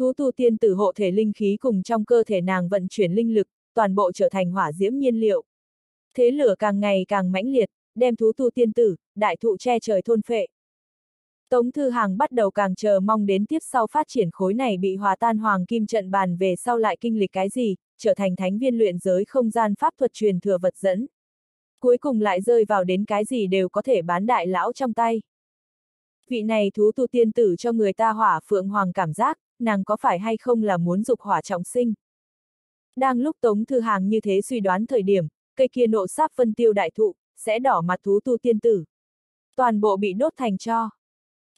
Thú tu tiên tử hộ thể linh khí cùng trong cơ thể nàng vận chuyển linh lực, toàn bộ trở thành hỏa diễm nhiên liệu. Thế lửa càng ngày càng mãnh liệt, đem thú tu tiên tử, đại thụ che trời thôn phệ. Tống Thư Hàng bắt đầu càng chờ mong đến tiếp sau phát triển khối này bị hòa tan hoàng kim trận bàn về sau lại kinh lịch cái gì, trở thành thánh viên luyện giới không gian pháp thuật truyền thừa vật dẫn. Cuối cùng lại rơi vào đến cái gì đều có thể bán đại lão trong tay. Vị này thú tu tiên tử cho người ta hỏa phượng hoàng cảm giác, nàng có phải hay không là muốn dục hỏa trọng sinh. Đang lúc Tống Thư Hàng như thế suy đoán thời điểm, cây kia nộ sáp phân tiêu đại thụ, sẽ đỏ mặt thú tu tiên tử. Toàn bộ bị đốt thành cho.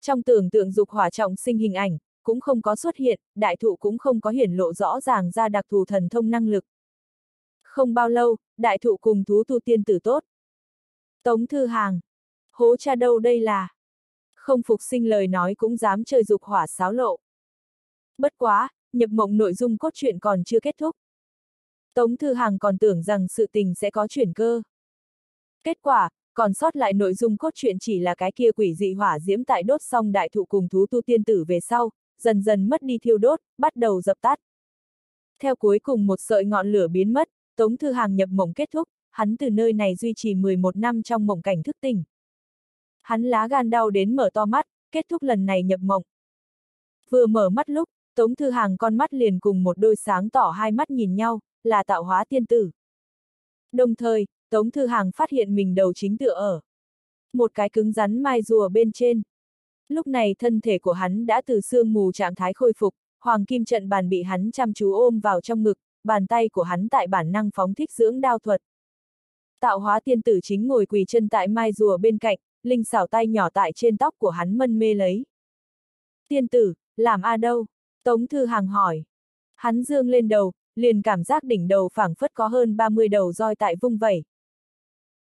Trong tưởng tượng dục hỏa trọng sinh hình ảnh, cũng không có xuất hiện, đại thụ cũng không có hiển lộ rõ ràng ra đặc thù thần thông năng lực. Không bao lâu, đại thụ cùng thú tu tiên tử tốt. Tống Thư Hàng. Hố cha đâu đây là? Không phục sinh lời nói cũng dám chơi dục hỏa xáo lộ. Bất quá, nhập mộng nội dung cốt truyện còn chưa kết thúc. Tống Thư Hàng còn tưởng rằng sự tình sẽ có chuyển cơ. Kết quả, còn sót lại nội dung cốt truyện chỉ là cái kia quỷ dị hỏa diễm tại đốt xong đại thụ cùng thú tu tiên tử về sau, dần dần mất đi thiêu đốt, bắt đầu dập tắt. Theo cuối cùng một sợi ngọn lửa biến mất, Tống Thư Hàng nhập mộng kết thúc, hắn từ nơi này duy trì 11 năm trong mộng cảnh thức tỉnh. Hắn lá gan đau đến mở to mắt, kết thúc lần này nhập mộng. Vừa mở mắt lúc, Tống Thư Hàng con mắt liền cùng một đôi sáng tỏ hai mắt nhìn nhau, là tạo hóa tiên tử. Đồng thời, Tống Thư Hàng phát hiện mình đầu chính tựa ở. Một cái cứng rắn mai rùa bên trên. Lúc này thân thể của hắn đã từ sương mù trạng thái khôi phục, hoàng kim trận bàn bị hắn chăm chú ôm vào trong ngực, bàn tay của hắn tại bản năng phóng thích dưỡng đao thuật. Tạo hóa tiên tử chính ngồi quỳ chân tại mai rùa bên cạnh, linh xảo tay nhỏ tại trên tóc của hắn mân mê lấy. Tiên tử, làm a đâu? Tống Thư Hàng hỏi. Hắn dương lên đầu, liền cảm giác đỉnh đầu phảng phất có hơn 30 đầu roi tại vung vẩy.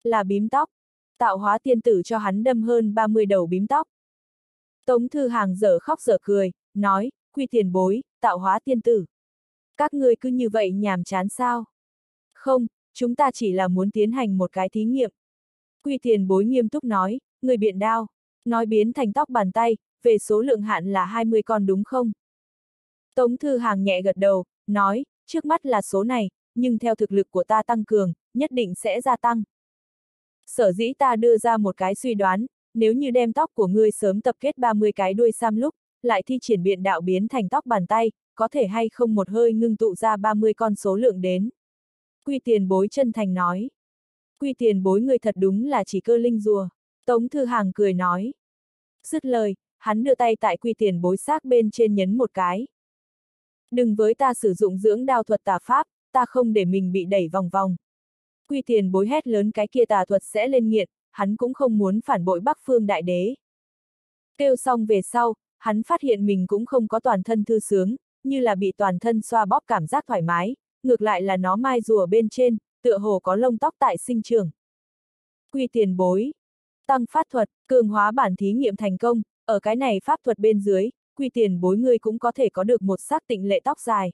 Là bím tóc. Tạo hóa tiên tử cho hắn đâm hơn 30 đầu bím tóc. Tống Thư Hàng dở khóc dở cười, nói, quy tiền bối, tạo hóa tiên tử. Các ngươi cứ như vậy nhàm chán sao? Không, chúng ta chỉ là muốn tiến hành một cái thí nghiệm. Quy tiền bối nghiêm túc nói, người biện đao, nói biến thành tóc bàn tay, về số lượng hạn là 20 con đúng không? Tống Thư Hàng nhẹ gật đầu, nói, trước mắt là số này, nhưng theo thực lực của ta tăng cường, nhất định sẽ gia tăng. Sở dĩ ta đưa ra một cái suy đoán, nếu như đem tóc của ngươi sớm tập kết 30 cái đuôi sam lúc, lại thi triển biện đạo biến thành tóc bàn tay, có thể hay không một hơi ngưng tụ ra 30 con số lượng đến. Quy tiền bối chân thành nói. Quy tiền bối người thật đúng là chỉ cơ linh rùa. Tống Thư Hàng cười nói. Dứt lời, hắn đưa tay tại quy tiền bối xác bên trên nhấn một cái. Đừng với ta sử dụng dưỡng đao thuật tà pháp, ta không để mình bị đẩy vòng vòng. Quy tiền bối hét lớn cái kia tà thuật sẽ lên nghiện, hắn cũng không muốn phản bội Bắc Phương Đại Đế. Kêu xong về sau, hắn phát hiện mình cũng không có toàn thân thư sướng, như là bị toàn thân xoa bóp cảm giác thoải mái, ngược lại là nó mai rùa bên trên, tựa hồ có lông tóc tại sinh trường. Quy tiền bối. Tăng phát thuật, cường hóa bản thí nghiệm thành công, ở cái này pháp thuật bên dưới, quy tiền bối ngươi cũng có thể có được một xác tịnh lệ tóc dài.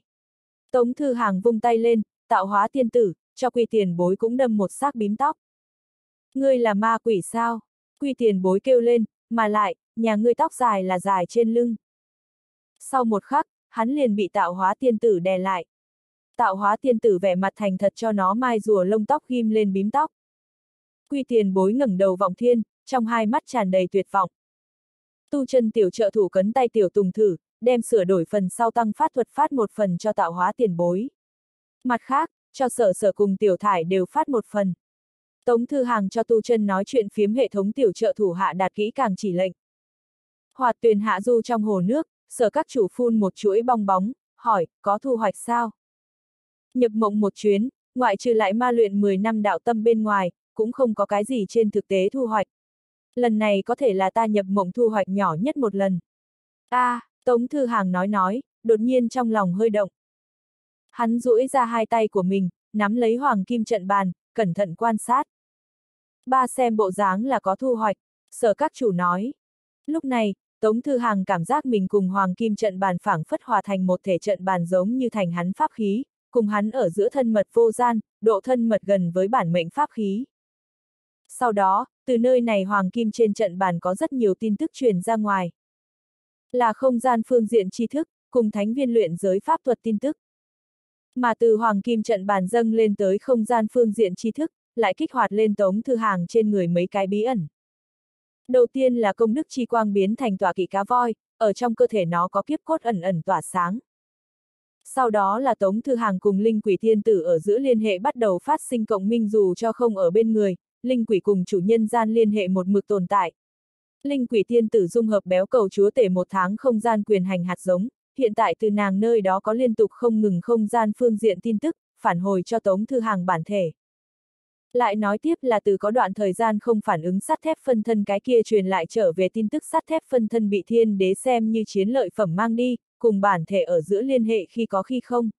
Tống thư hàng vung tay lên, tạo hóa tiên tử, cho quy tiền bối cũng đâm một xác bím tóc. Ngươi là ma quỷ sao? Quy tiền bối kêu lên, mà lại, nhà ngươi tóc dài là dài trên lưng. Sau một khắc, hắn liền bị tạo hóa tiên tử đè lại. Tạo hóa tiên tử vẻ mặt thành thật cho nó mai rùa lông tóc ghim lên bím tóc. Quy tiền bối ngẩng đầu vọng thiên, trong hai mắt tràn đầy tuyệt vọng. Tu chân tiểu trợ thủ cấn tay tiểu tùng thử, đem sửa đổi phần sau tăng phát thuật phát một phần cho tạo hóa tiền bối. Mặt khác, cho sở sở cùng tiểu thải đều phát một phần. Tống Thư Hàng cho tu chân nói chuyện phiếm hệ thống tiểu trợ thủ hạ đạt kỹ càng chỉ lệnh. Hoạt tuyền hạ du trong hồ nước, sở các chủ phun một chuỗi bong bóng, hỏi, có thu hoạch sao? Nhập mộng một chuyến, ngoại trừ lại ma luyện 10 năm đạo tâm bên ngoài, cũng không có cái gì trên thực tế thu hoạch. Lần này có thể là ta nhập mộng thu hoạch nhỏ nhất một lần. a à, Tống Thư Hàng nói nói, đột nhiên trong lòng hơi động. Hắn duỗi ra hai tay của mình, nắm lấy hoàng kim trận bàn, cẩn thận quan sát. Ba xem bộ dáng là có thu hoạch, sở các chủ nói. Lúc này, Tống Thư Hàng cảm giác mình cùng hoàng kim trận bàn phảng phất hòa thành một thể trận bàn giống như thành hắn pháp khí, cùng hắn ở giữa thân mật vô gian, độ thân mật gần với bản mệnh pháp khí. Sau đó, từ nơi này hoàng kim trên trận bàn có rất nhiều tin tức truyền ra ngoài. Là không gian phương diện tri thức, cùng thánh viên luyện giới pháp thuật tin tức. Mà từ hoàng kim trận bàn dâng lên tới không gian phương diện tri thức, lại kích hoạt lên tống thư hàng trên người mấy cái bí ẩn. Đầu tiên là công đức chi quang biến thành tòa kỵ cá voi, ở trong cơ thể nó có kiếp cốt ẩn ẩn tỏa sáng. Sau đó là Tống Thư Hàng cùng Linh Quỷ Thiên Tử ở giữa liên hệ bắt đầu phát sinh cộng minh dù cho không ở bên người, Linh Quỷ cùng chủ nhân gian liên hệ một mực tồn tại. Linh Quỷ Thiên Tử dung hợp béo cầu chúa tể một tháng không gian quyền hành hạt giống, hiện tại từ nàng nơi đó có liên tục không ngừng không gian phương diện tin tức, phản hồi cho Tống Thư Hàng bản thể. Lại nói tiếp là từ có đoạn thời gian không phản ứng sắt thép phân thân cái kia truyền lại trở về tin tức sắt thép phân thân bị thiên đế xem như chiến lợi phẩm mang đi, cùng bản thể ở giữa liên hệ khi có khi không.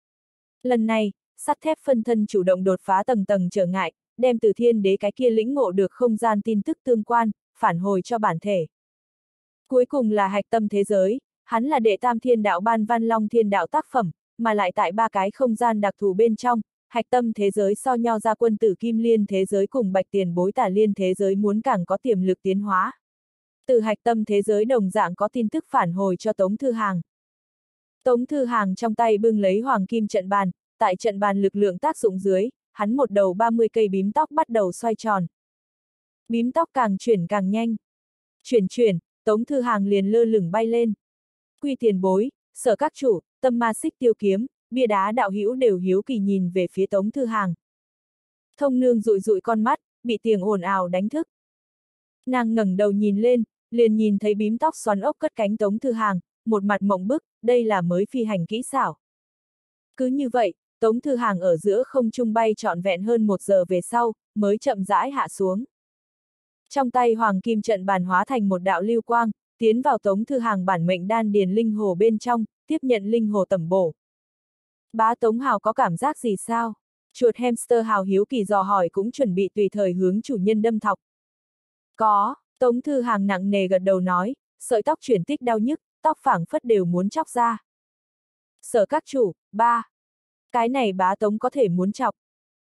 Lần này, sắt thép phân thân chủ động đột phá tầng tầng trở ngại, đem từ thiên đế cái kia lĩnh ngộ được không gian tin tức tương quan, phản hồi cho bản thể. Cuối cùng là hạch tâm thế giới, hắn là đệ tam thiên đạo ban văn long thiên đạo tác phẩm, mà lại tại ba cái không gian đặc thù bên trong, hạch tâm thế giới so nho ra quân tử kim liên thế giới cùng bạch tiền bối tả liên thế giới muốn càng có tiềm lực tiến hóa. Từ hạch tâm thế giới đồng dạng có tin tức phản hồi cho Tống Thư Hàng. Tống Thư Hàng trong tay bưng lấy hoàng kim trận bàn, tại trận bàn lực lượng tác dụng dưới, hắn một đầu 30 cây bím tóc bắt đầu xoay tròn. Bím tóc càng chuyển càng nhanh. Chuyển chuyển, Tống Thư Hàng liền lơ lửng bay lên. Quy tiền bối, sở các chủ, tâm ma xích tiêu kiếm, bia đá đạo hữu đều hiếu kỳ nhìn về phía Tống Thư Hàng. Thông nương rụi rụi con mắt, bị tiếng ồn ào đánh thức. Nàng ngẩng đầu nhìn lên, liền nhìn thấy bím tóc xoắn ốc cất cánh Tống Thư Hàng, một mặt mộng bức, đây là mới phi hành kỹ xảo. Cứ như vậy, Tống Thư Hàng ở giữa không trung bay trọn vẹn hơn một giờ về sau, mới chậm rãi hạ xuống. Trong tay Hoàng Kim trận bàn hóa thành một đạo lưu quang, tiến vào Tống Thư Hàng bản mệnh đan điền linh hồ bên trong, tiếp nhận linh hồ tẩm bổ. Bá Tống Hào có cảm giác gì sao? Chuột hamster Hào hiếu kỳ dò hỏi cũng chuẩn bị tùy thời hướng chủ nhân đâm thọc. Có, Tống Thư Hàng nặng nề gật đầu nói, sợi tóc chuyển tích đau nhức, tóc phảng phất đều muốn chóc ra. Sở các chủ, ba. Cái này bá tống có thể muốn chọc.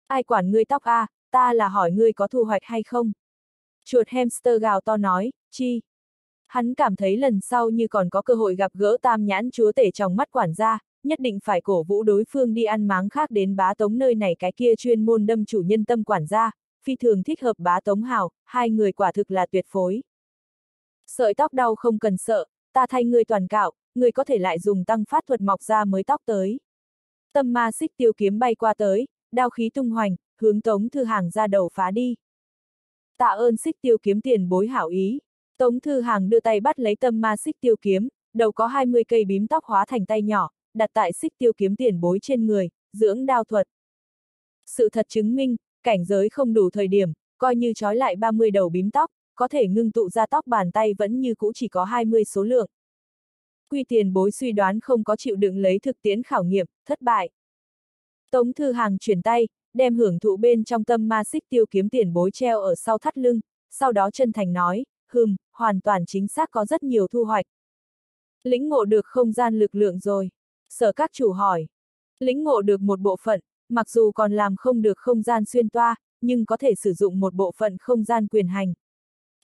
Ai quản ngươi tóc a, à, ta là hỏi ngươi có thu hoạch hay không. Chuột hamster gào to nói, chi. Hắn cảm thấy lần sau như còn có cơ hội gặp gỡ tam nhãn chúa tể trong mắt quản gia, nhất định phải cổ vũ đối phương đi ăn máng khác đến bá tống nơi này cái kia chuyên môn đâm chủ nhân tâm quản gia, phi thường thích hợp bá tống hào, hai người quả thực là tuyệt phối. Sợi tóc đau không cần sợ, ta thay ngươi toàn cạo, ngươi có thể lại dùng tăng phát thuật mọc ra mới tóc tới. Tâm ma xích tiêu kiếm bay qua tới, đao khí tung hoành, hướng Tống Thư Hàng ra đầu phá đi. Tạ ơn xích tiêu kiếm tiền bối hảo ý. Tống Thư Hàng đưa tay bắt lấy tâm ma xích tiêu kiếm, đầu có 20 cây bím tóc hóa thành tay nhỏ, đặt tại xích tiêu kiếm tiền bối trên người, dưỡng đao thuật. Sự thật chứng minh, cảnh giới không đủ thời điểm, coi như trói lại 30 đầu bím tóc, có thể ngưng tụ ra tóc bàn tay vẫn như cũ chỉ có 20 số lượng. Quy tiền bối suy đoán không có chịu đựng lấy thực tiễn khảo nghiệm, thất bại. Tống Thư Hàng chuyển tay, đem hưởng thụ bên trong tâm ma xích tiêu kiếm tiền bối treo ở sau thắt lưng, sau đó chân thành nói, hừm, hoàn toàn chính xác có rất nhiều thu hoạch. Lĩnh ngộ được không gian lực lượng rồi. Sở các chủ hỏi. Lĩnh ngộ được một bộ phận, mặc dù còn làm không được không gian xuyên toa, nhưng có thể sử dụng một bộ phận không gian quyền hành.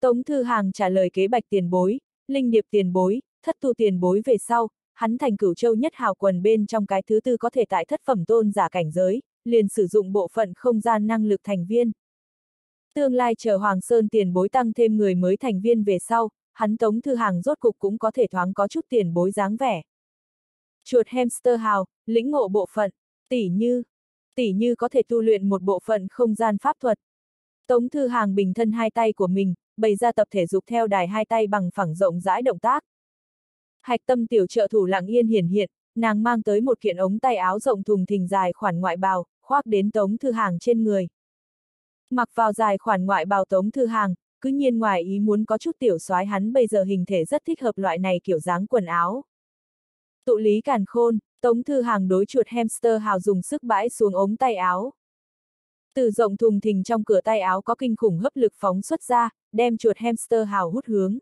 Tống Thư Hàng trả lời kế bạch tiền bối, linh điệp tiền bối, thất tu tiền bối về sau, hắn thành cửu châu nhất hào quần bên trong cái thứ tư có thể tại thất phẩm tôn giả cảnh giới, liền sử dụng bộ phận không gian năng lực thành viên. Tương lai chờ Hoàng Sơn tiền bối tăng thêm người mới thành viên về sau, hắn Tống Thư Hàng rốt cục cũng có thể thoáng có chút tiền bối dáng vẻ. Chuột hamster hào, lĩnh ngộ bộ phận, tỷ như, tỷ như có thể tu luyện một bộ phận không gian pháp thuật. Tống Thư Hàng bình thân hai tay của mình, bày ra tập thể dục theo đài hai tay bằng phẳng rộng rãi động tác. Hạch tâm tiểu trợ thủ lặng yên hiển hiện, nàng mang tới một kiện ống tay áo rộng thùng thình dài khoản ngoại bào, khoác đến Tống Thư Hàng trên người. Mặc vào dài khoản ngoại bào Tống Thư Hàng, cứ nhiên ngoài ý muốn có chút tiểu soái hắn bây giờ hình thể rất thích hợp loại này kiểu dáng quần áo. Tụ lý càn khôn, Tống Thư Hàng đối chuột hamster hào dùng sức bãi xuống ống tay áo. Từ rộng thùng thình trong cửa tay áo có kinh khủng hấp lực phóng xuất ra, đem chuột hamster hào hút hướng.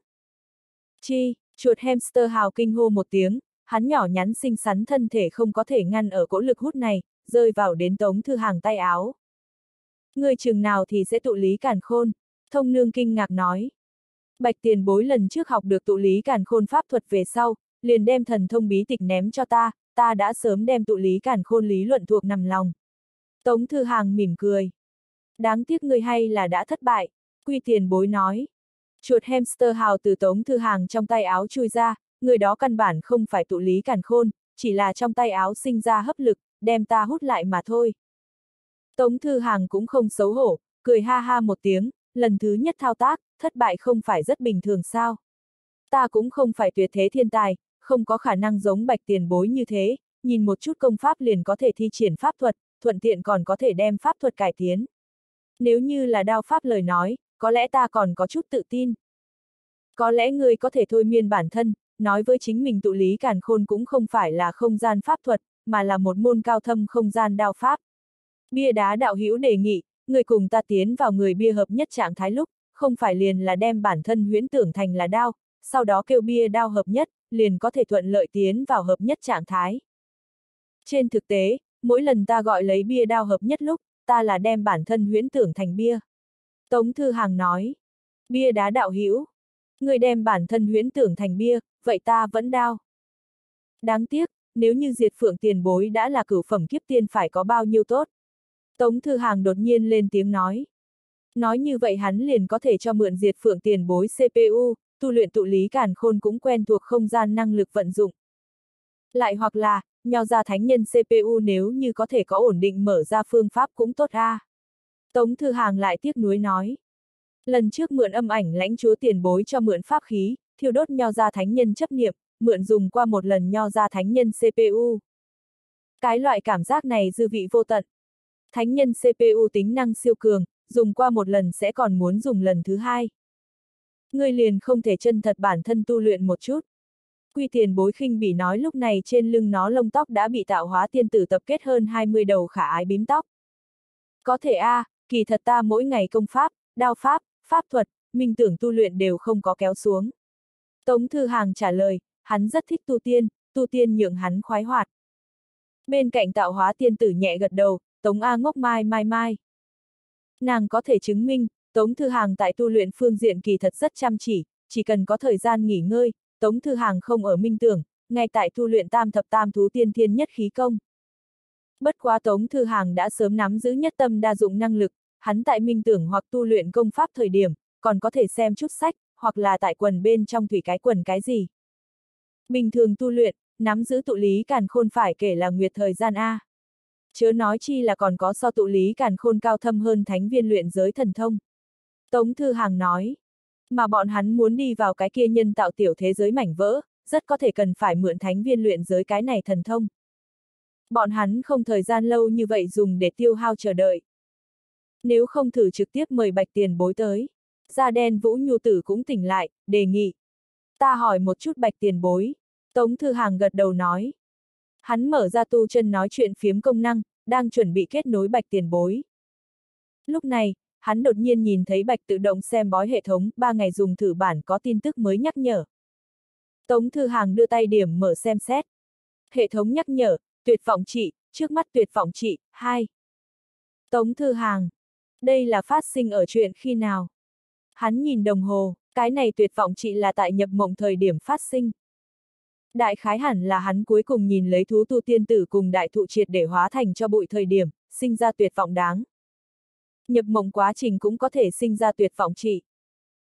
Chi, chuột hamster hào kinh hô một tiếng, hắn nhỏ nhắn xinh xắn thân thể không có thể ngăn ở cỗ lực hút này, rơi vào đến tống thư hàng tay áo. Người chừng nào thì sẽ tụ lý càn khôn, thông nương kinh ngạc nói. Bạch tiền bối lần trước học được tụ lý càn khôn pháp thuật về sau, liền đem thần thông bí tịch ném cho ta, ta đã sớm đem tụ lý càn khôn lý luận thuộc nằm lòng. Tống Thư Hàng mỉm cười. Đáng tiếc người hay là đã thất bại, quy tiền bối nói. Chuột hamster hào từ Tống Thư Hàng trong tay áo chui ra, người đó căn bản không phải tụ lý cản khôn, chỉ là trong tay áo sinh ra hấp lực, đem ta hút lại mà thôi. Tống Thư Hàng cũng không xấu hổ, cười ha ha một tiếng, lần thứ nhất thao tác, thất bại không phải rất bình thường sao. Ta cũng không phải tuyệt thế thiên tài, không có khả năng giống bạch tiền bối như thế, nhìn một chút công pháp liền có thể thi triển pháp thuật, thuận tiện còn có thể đem pháp thuật cải tiến. Nếu như là đao pháp lời nói, có lẽ ta còn có chút tự tin. Có lẽ ngươi có thể thôi miên bản thân, nói với chính mình tụ lý càn khôn cũng không phải là không gian pháp thuật, mà là một môn cao thâm không gian đao pháp. Bia đá đạo hữu đề nghị, người cùng ta tiến vào người bia hợp nhất trạng thái lúc, không phải liền là đem bản thân huyễn tưởng thành là đao, sau đó kêu bia đao hợp nhất, liền có thể thuận lợi tiến vào hợp nhất trạng thái. Trên thực tế, mỗi lần ta gọi lấy bia đao hợp nhất lúc, ta là đem bản thân huyễn tưởng thành bia. Tống Thư Hàng nói, bia đá đạo hữu người đem bản thân huyễn tưởng thành bia, vậy ta vẫn đao. Đáng tiếc, nếu như diệt phượng tiền bối đã là cửu phẩm kiếp tiên phải có bao nhiêu tốt. Tống Thư Hàng đột nhiên lên tiếng nói. Nói như vậy hắn liền có thể cho mượn diệt phượng tiền bối CPU, tu luyện tụ lý càn khôn cũng quen thuộc không gian năng lực vận dụng. Lại hoặc là, nho ra thánh nhân CPU nếu như có thể có ổn định mở ra phương pháp cũng tốt a. À. Tống Thư Hàng lại tiếc nuối nói. Lần trước mượn âm ảnh lãnh chúa tiền bối cho mượn pháp khí, thiêu đốt nho ra thánh nhân chấp niệm, mượn dùng qua một lần nho ra thánh nhân CPU. Cái loại cảm giác này dư vị vô tận. Thánh nhân CPU tính năng siêu cường, dùng qua một lần sẽ còn muốn dùng lần thứ hai. Ngươi liền không thể chân thật bản thân tu luyện một chút. Quy tiền bối khinh bỉ nói lúc này trên lưng nó lông tóc đã bị tạo hóa tiên tử tập kết hơn 20 đầu khả ái bím tóc. Có thể a, à, kỳ thật ta mỗi ngày công pháp, đao pháp, pháp thuật, minh tưởng tu luyện đều không có kéo xuống. Tống Thư Hàng trả lời, hắn rất thích tu tiên, tu tiên nhượng hắn khoái hoạt. Bên cạnh tạo hóa tiên tử nhẹ gật đầu, Tống A ngốc mai mai mai. Nàng có thể chứng minh, Tống Thư Hàng tại tu luyện phương diện kỳ thật rất chăm chỉ, chỉ cần có thời gian nghỉ ngơi, Tống Thư Hàng không ở minh tưởng, ngay tại tu luyện tam thập tam thú tiên thiên nhất khí công. Bất quá Tống Thư Hàng đã sớm nắm giữ nhất tâm đa dụng năng lực, hắn tại minh tưởng hoặc tu luyện công pháp thời điểm, còn có thể xem chút sách, hoặc là tại quần bên trong thủy cái quần cái gì. Bình thường tu luyện, nắm giữ tụ lý càn khôn phải kể là nguyệt thời gian A. Chớ nói chi là còn có so tụ lý càn khôn cao thâm hơn thánh viên luyện giới thần thông. Tống Thư Hàng nói, mà bọn hắn muốn đi vào cái kia nhân tạo tiểu thế giới mảnh vỡ, rất có thể cần phải mượn thánh viên luyện giới cái này thần thông. Bọn hắn không thời gian lâu như vậy dùng để tiêu hao chờ đợi. Nếu không thử trực tiếp mời bạch tiền bối tới. Da đen Vũ Nhu Tử cũng tỉnh lại, đề nghị. Ta hỏi một chút bạch tiền bối. Tống Thư Hàng gật đầu nói. Hắn mở ra tu chân nói chuyện phiếm công năng, đang chuẩn bị kết nối bạch tiền bối. Lúc này, hắn đột nhiên nhìn thấy bạch tự động xem bói hệ thống, ba ngày dùng thử bản có tin tức mới nhắc nhở. Tống Thư Hàng đưa tay điểm mở xem xét. Hệ thống nhắc nhở, tuyệt vọng trị, trước mắt tuyệt vọng trị, 2. Tống Thư Hàng. Đây là phát sinh ở chuyện khi nào? Hắn nhìn đồng hồ, cái này tuyệt vọng trị là tại nhập mộng thời điểm phát sinh. Đại khái hẳn là hắn cuối cùng nhìn lấy thú tu tiên tử cùng đại thụ triệt để hóa thành cho bụi thời điểm, sinh ra tuyệt vọng đáng. Nhập mộng quá trình cũng có thể sinh ra tuyệt vọng trị.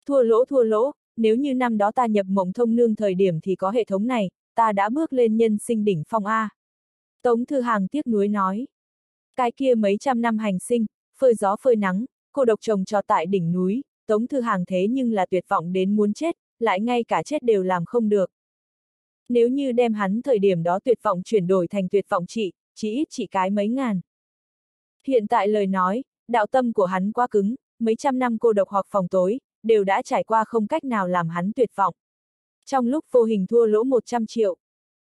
Thua lỗ thua lỗ, nếu như năm đó ta nhập mộng thông nương thời điểm thì có hệ thống này, ta đã bước lên nhân sinh đỉnh phong A. Tống Thư Hàng tiếc nuối nói. Cái kia mấy trăm năm hành sinh, phơi gió phơi nắng, cô độc trồng cho tại đỉnh núi, Tống Thư Hàng thế nhưng là tuyệt vọng đến muốn chết, lại ngay cả chết đều làm không được. Nếu như đem hắn thời điểm đó tuyệt vọng chuyển đổi thành tuyệt vọng trị, chỉ ít chỉ cái mấy ngàn. Hiện tại lời nói, đạo tâm của hắn quá cứng, mấy trăm năm cô độc hoặc phòng tối, đều đã trải qua không cách nào làm hắn tuyệt vọng. Trong lúc vô hình thua lỗ 100 triệu.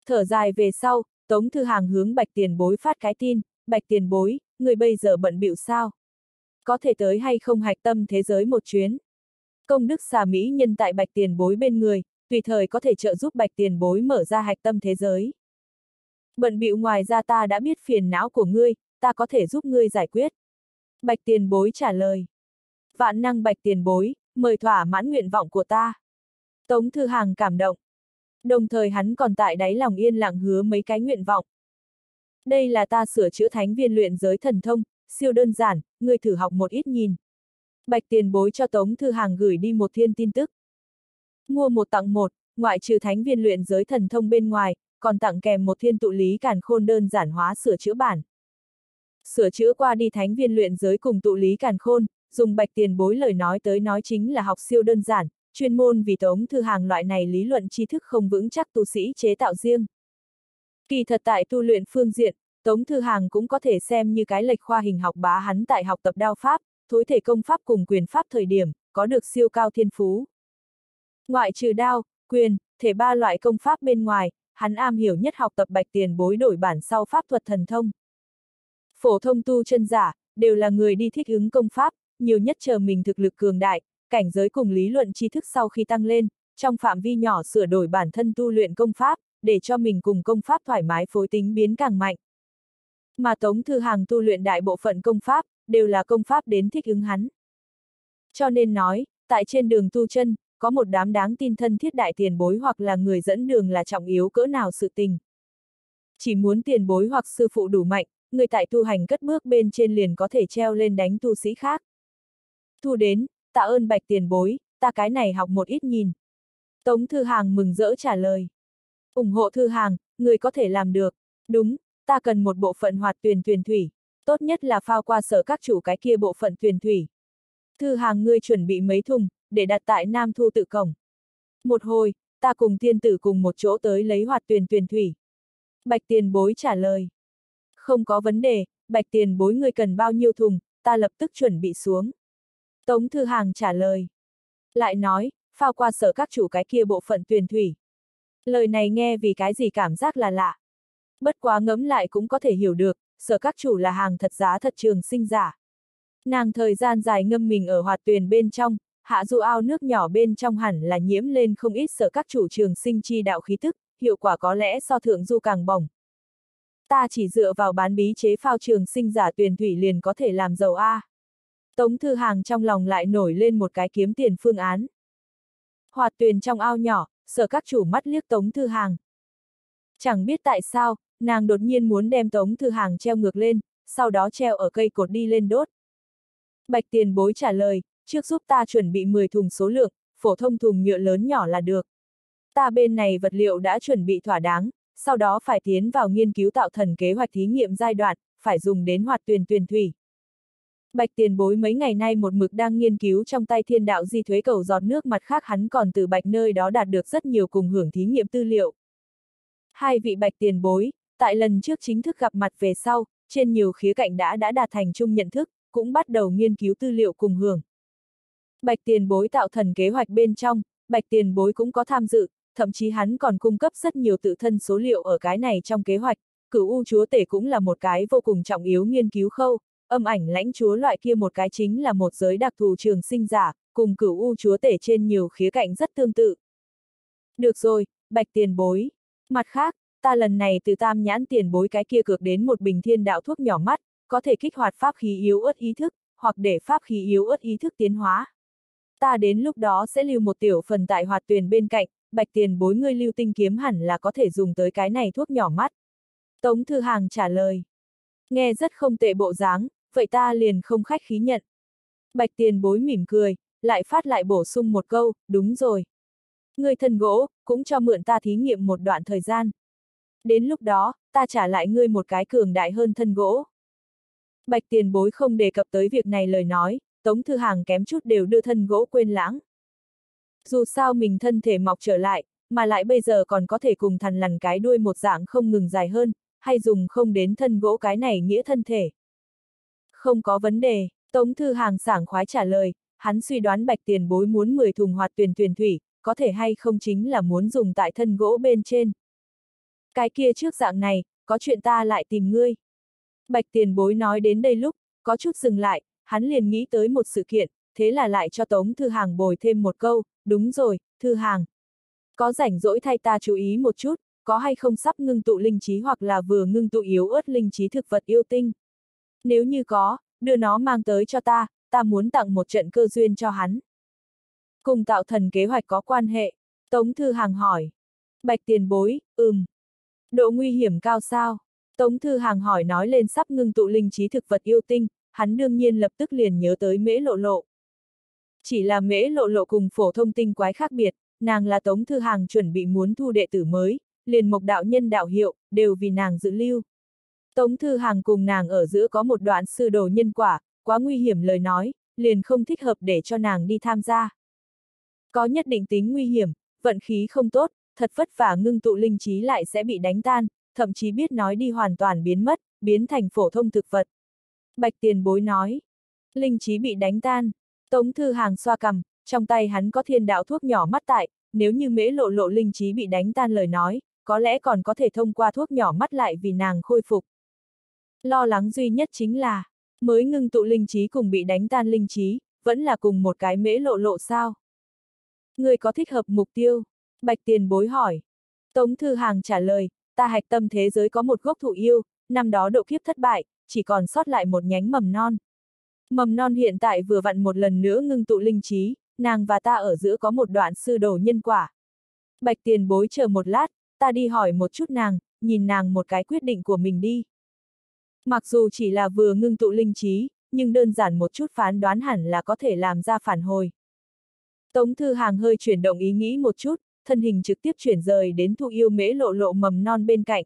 Thở dài về sau, Tống Thư Hàng hướng Bạch Tiền Bối phát cái tin, Bạch Tiền Bối, người bây giờ bận bịu sao? Có thể tới hay không hạch tâm thế giới một chuyến? Công đức xà Mỹ nhân tại Bạch Tiền Bối bên người, tùy thời có thể trợ giúp Bạch Tiền Bối mở ra hạch tâm thế giới. Bận bịu ngoài ra ta đã biết phiền não của ngươi, ta có thể giúp ngươi giải quyết. Bạch Tiền Bối trả lời. Vạn năng Bạch Tiền Bối, mời thỏa mãn nguyện vọng của ta. Tống Thư Hàng cảm động. Đồng thời hắn còn tại đáy lòng yên lặng hứa mấy cái nguyện vọng. Đây là ta sửa chữa thánh viên luyện giới thần thông, siêu đơn giản, người thử học một ít nhìn. Bạch tiền bối cho Tống Thư Hàng gửi đi một thiên tin tức. Mua một tặng một, ngoại trừ thánh viên luyện giới thần thông bên ngoài, còn tặng kèm một thiên tụ lý càn khôn đơn giản hóa sửa chữa bản. Sửa chữa qua đi thánh viên luyện giới cùng tụ lý càn khôn, dùng bạch tiền bối lời nói tới nói chính là học siêu đơn giản, chuyên môn vì tống thư hàng loại này lý luận tri thức không vững chắc tu sĩ chế tạo riêng. Kỳ thật tại tu luyện phương diện, Tống Thư Hàng cũng có thể xem như cái lệch khoa hình học bá hắn tại học tập đao pháp, thối thể công pháp cùng quyền pháp thời điểm, có được siêu cao thiên phú. Ngoại trừ đao, quyền, thể ba loại công pháp bên ngoài, hắn am hiểu nhất học tập bạch tiền bối đổi bản sau pháp thuật thần thông. Phổ thông tu chân giả, đều là người đi thích ứng công pháp, nhiều nhất chờ mình thực lực cường đại, cảnh giới cùng lý luận tri thức sau khi tăng lên, trong phạm vi nhỏ sửa đổi bản thân tu luyện công pháp, để cho mình cùng công pháp thoải mái phối tính biến càng mạnh. Mà Tống Thư Hàng tu luyện đại bộ phận công pháp, đều là công pháp đến thích ứng hắn. Cho nên nói, tại trên đường tu chân, có một đám đáng tin thân thiết đại tiền bối hoặc là người dẫn đường là trọng yếu cỡ nào sự tình. Chỉ muốn tiền bối hoặc sư phụ đủ mạnh, người tại tu hành cất bước bên trên liền có thể treo lên đánh tu sĩ khác. Thu đến, tạ ơn bạch tiền bối, ta cái này học một ít nhìn. Tống Thư Hàng mừng rỡ trả lời. ủng hộ Thư Hàng, người có thể làm được. Đúng, ta cần một bộ phận hoạt tuyển tuyển thủy. Tốt nhất là phao qua sở các chủ cái kia bộ phận tuyển thủy. Thư Hàng ngươi chuẩn bị mấy thùng, để đặt tại Nam Thu tự cổng. Một hồi, ta cùng tiên tử cùng một chỗ tới lấy hoạt tuyển tuyển thủy. Bạch tiền bối trả lời. Không có vấn đề, bạch tiền bối người cần bao nhiêu thùng, ta lập tức chuẩn bị xuống. Tống Thư Hàng trả lời. Lại nói, phao qua sở các chủ cái kia bộ phận tuyển thủy. Lời này nghe vì cái gì cảm giác là lạ. Bất quá ngấm lại cũng có thể hiểu được, sở các chủ là hàng thật giá thật trường sinh giả. Nàng thời gian dài ngâm mình ở hoạt tuyền bên trong, hạ du ao nước nhỏ bên trong hẳn là nhiễm lên không ít sở các chủ trường sinh chi đạo khí tức, hiệu quả có lẽ so thượng du càng bổng. Ta chỉ dựa vào bán bí chế phao trường sinh giả tuyển thủy liền có thể làm giàu A. Tống Thư Hàng trong lòng lại nổi lên một cái kiếm tiền phương án. Hoạt tuyền trong ao nhỏ, sở các chủ mắt liếc Tống Thư Hàng. Chẳng biết tại sao, nàng đột nhiên muốn đem Tống Thư Hàng treo ngược lên, sau đó treo ở cây cột đi lên đốt. Bạch tiền bối trả lời, trước giúp ta chuẩn bị 10 thùng số lượng, phổ thông thùng nhựa lớn nhỏ là được. Ta bên này vật liệu đã chuẩn bị thỏa đáng, sau đó phải tiến vào nghiên cứu tạo thần kế hoạch thí nghiệm giai đoạn, phải dùng đến hoạt tuyền tuyển thủy. Bạch tiền bối mấy ngày nay một mực đang nghiên cứu trong tay thiên đạo di thuế cầu giọt nước mặt khác hắn còn từ bạch nơi đó đạt được rất nhiều cùng hưởng thí nghiệm tư liệu. Hai vị bạch tiền bối, tại lần trước chính thức gặp mặt về sau, trên nhiều khía cạnh đã đã đạt thành chung nhận thức, cũng bắt đầu nghiên cứu tư liệu cùng hưởng. Bạch tiền bối tạo thần kế hoạch bên trong, bạch tiền bối cũng có tham dự, thậm chí hắn còn cung cấp rất nhiều tự thân số liệu ở cái này trong kế hoạch, cửu u chúa tể cũng là một cái vô cùng trọng yếu nghiên cứu khâu, âm ảnh lãnh chúa loại kia một cái chính là một giới đặc thù trường sinh giả, cùng cửu u chúa tể trên nhiều khía cạnh rất tương tự. Được rồi, bạch tiền bối. Mặt khác, ta lần này từ tam nhãn tiền bối cái kia cược đến một bình thiên đạo thuốc nhỏ mắt, có thể kích hoạt pháp khí yếu ớt ý thức, hoặc để pháp khí yếu ớt ý thức tiến hóa. Ta đến lúc đó sẽ lưu một tiểu phần tại hoạt tuyển bên cạnh, bạch tiền bối ngươi lưu tinh kiếm hẳn là có thể dùng tới cái này thuốc nhỏ mắt. Tống Thư Hàng trả lời. Nghe rất không tệ bộ dáng, vậy ta liền không khách khí nhận. Bạch tiền bối mỉm cười, lại phát lại bổ sung một câu, đúng rồi. Người thân gỗ, cũng cho mượn ta thí nghiệm một đoạn thời gian. Đến lúc đó, ta trả lại ngươi một cái cường đại hơn thân gỗ. Bạch tiền bối không đề cập tới việc này lời nói, Tống Thư Hàng kém chút đều đưa thân gỗ quên lãng. Dù sao mình thân thể mọc trở lại, mà lại bây giờ còn có thể cùng thằn lằn cái đuôi một dạng không ngừng dài hơn, hay dùng không đến thân gỗ cái này nghĩa thân thể. Không có vấn đề, Tống Thư Hàng sảng khoái trả lời, hắn suy đoán bạch tiền bối muốn 10 thùng hoạt tuyển tuyển thủy, có thể hay không chính là muốn dùng tại thân gỗ bên trên. Cái kia trước dạng này, có chuyện ta lại tìm ngươi. Bạch tiền bối nói đến đây lúc, có chút dừng lại, hắn liền nghĩ tới một sự kiện, thế là lại cho Tống Thư Hàng bồi thêm một câu, đúng rồi, Thư Hàng. Có rảnh rỗi thay ta chú ý một chút, có hay không sắp ngưng tụ linh trí hoặc là vừa ngưng tụ yếu ớt linh trí thực vật yêu tinh. Nếu như có, đưa nó mang tới cho ta, ta muốn tặng một trận cơ duyên cho hắn. Cùng tạo thần kế hoạch có quan hệ, Tống Thư Hàng hỏi. Bạch tiền bối, ừm. Độ nguy hiểm cao sao? Tống Thư Hàng hỏi nói lên sắp ngưng tụ linh trí thực vật yêu tinh, hắn đương nhiên lập tức liền nhớ tới mễ lộ lộ. Chỉ là mễ lộ lộ cùng phổ thông tinh quái khác biệt, nàng là Tống Thư Hàng chuẩn bị muốn thu đệ tử mới, liền mộc đạo nhân đạo hiệu, đều vì nàng giữ lưu. Tống Thư Hàng cùng nàng ở giữa có một đoạn sư đồ nhân quả, quá nguy hiểm lời nói, liền không thích hợp để cho nàng đi tham gia. Có nhất định tính nguy hiểm, vận khí không tốt, thật vất vả ngưng tụ linh trí lại sẽ bị đánh tan, thậm chí biết nói đi hoàn toàn biến mất, biến thành phổ thông thực vật. Bạch tiền bối nói, linh trí bị đánh tan, Tống Thư Hàng xoa cầm, trong tay hắn có thiên đạo thuốc nhỏ mắt tại, nếu như mễ lộ lộ linh trí bị đánh tan lời nói, có lẽ còn có thể thông qua thuốc nhỏ mắt lại vì nàng khôi phục. Lo lắng duy nhất chính là, mới ngưng tụ linh trí cùng bị đánh tan linh trí, vẫn là cùng một cái mễ lộ lộ sao? Người có thích hợp mục tiêu? Bạch tiền bối hỏi. Tống Thư Hàng trả lời, ta hạch tâm thế giới có một gốc thụ yêu, năm đó độ kiếp thất bại, chỉ còn sót lại một nhánh mầm non. Mầm non hiện tại vừa vặn một lần nữa ngưng tụ linh trí, nàng và ta ở giữa có một đoạn sư đồ nhân quả. Bạch tiền bối chờ một lát, ta đi hỏi một chút nàng, nhìn nàng một cái quyết định của mình đi. Mặc dù chỉ là vừa ngưng tụ linh trí, nhưng đơn giản một chút phán đoán hẳn là có thể làm ra phản hồi. Tống Thư Hàng hơi chuyển động ý nghĩ một chút, thân hình trực tiếp chuyển rời đến thụ yêu mễ lộ lộ mầm non bên cạnh.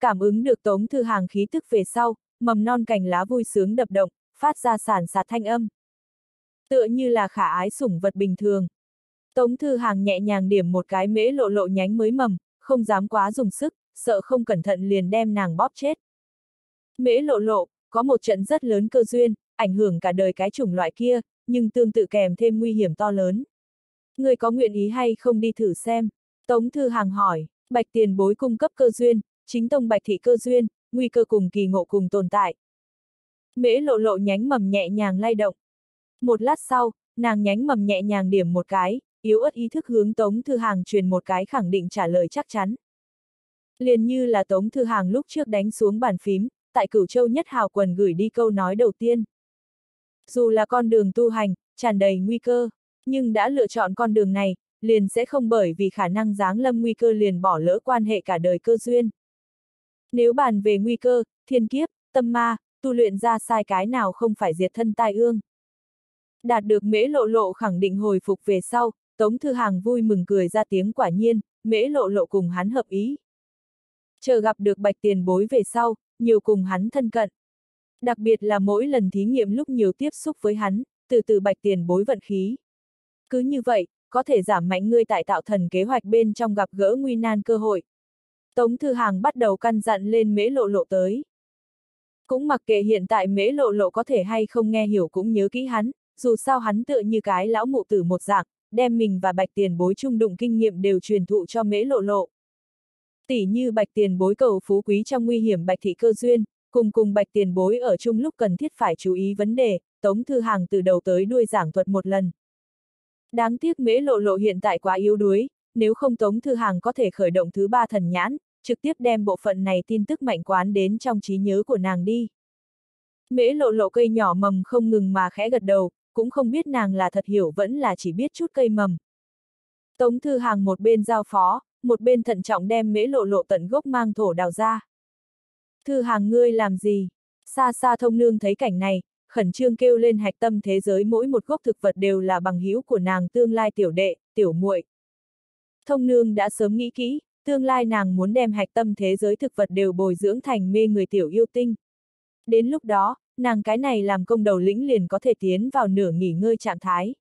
Cảm ứng được Tống Thư Hàng khí tức về sau, mầm non cành lá vui sướng đập động, phát ra sản sạt thanh âm. Tựa như là khả ái sủng vật bình thường. Tống Thư Hàng nhẹ nhàng điểm một cái mễ lộ lộ nhánh mới mầm, không dám quá dùng sức, sợ không cẩn thận liền đem nàng bóp chết. Mễ lộ lộ, có một trận rất lớn cơ duyên, ảnh hưởng cả đời cái chủng loại kia, nhưng tương tự kèm thêm nguy hiểm to lớn. Người có nguyện ý hay không đi thử xem? Tống Thư Hàng hỏi, bạch tiền bối cung cấp cơ duyên, chính tông bạch thị cơ duyên, nguy cơ cùng kỳ ngộ cùng tồn tại. Mễ lộ lộ nhánh mầm nhẹ nhàng lay động. Một lát sau, nàng nhánh mầm nhẹ nhàng điểm một cái, yếu ớt ý thức hướng Tống Thư Hàng truyền một cái khẳng định trả lời chắc chắn. Liền như là Tống Thư Hàng lúc trước đánh xuống bàn phím, tại cửu châu nhất hào quần gửi đi câu nói đầu tiên. Dù là con đường tu hành, tràn đầy nguy cơ, nhưng đã lựa chọn con đường này, liền sẽ không bởi vì khả năng giáng lâm nguy cơ liền bỏ lỡ quan hệ cả đời cơ duyên. Nếu bàn về nguy cơ, thiên kiếp, tâm ma, tu luyện ra sai cái nào không phải diệt thân tai ương. Đạt được mễ lộ lộ khẳng định hồi phục về sau, Tống Thư Hàng vui mừng cười ra tiếng quả nhiên, mễ lộ lộ cùng hắn hợp ý. Chờ gặp được bạch tiền bối về sau, nhiều cùng hắn thân cận. Đặc biệt là mỗi lần thí nghiệm lúc nhiều tiếp xúc với hắn, từ từ bạch tiền bối vận khí. Cứ như vậy, có thể giảm mạnh ngươi tại tạo thần kế hoạch bên trong gặp gỡ nguy nan cơ hội. Tống Thư Hàng bắt đầu căn dặn lên mễ lộ lộ tới. Cũng mặc kệ hiện tại mễ lộ lộ có thể hay không nghe hiểu cũng nhớ kỹ hắn, dù sao hắn tựa như cái lão mụ tử một dạng, đem mình và bạch tiền bối chung đụng kinh nghiệm đều truyền thụ cho mễ lộ lộ. Tỷ như bạch tiền bối cầu phú quý trong nguy hiểm bạch thị cơ duyên, cùng cùng bạch tiền bối ở chung lúc cần thiết phải chú ý vấn đề, Tống Thư Hàng từ đầu tới đuôi giảng thuật một lần. Đáng tiếc mễ lộ lộ hiện tại quá yếu đuối, nếu không Tống Thư Hàng có thể khởi động thứ ba thần nhãn, trực tiếp đem bộ phận này tin tức mạnh quán đến trong trí nhớ của nàng đi. Mễ lộ lộ cây nhỏ mầm không ngừng mà khẽ gật đầu, cũng không biết nàng là thật hiểu vẫn là chỉ biết chút cây mầm. Tống Thư Hàng một bên giao phó, một bên thận trọng đem mễ lộ lộ tận gốc mang thổ đào ra. Thư Hàng ngươi làm gì? Xa xa thông nương thấy cảnh này, khẩn trương kêu lên hạch tâm thế giới mỗi một gốc thực vật đều là bằng hữu của nàng tương lai tiểu đệ, tiểu muội. Thông nương đã sớm nghĩ kỹ, tương lai nàng muốn đem hạch tâm thế giới thực vật đều bồi dưỡng thành mê người tiểu yêu tinh. Đến lúc đó, nàng cái này làm công đầu lĩnh liền có thể tiến vào nửa nghỉ ngơi trạng thái.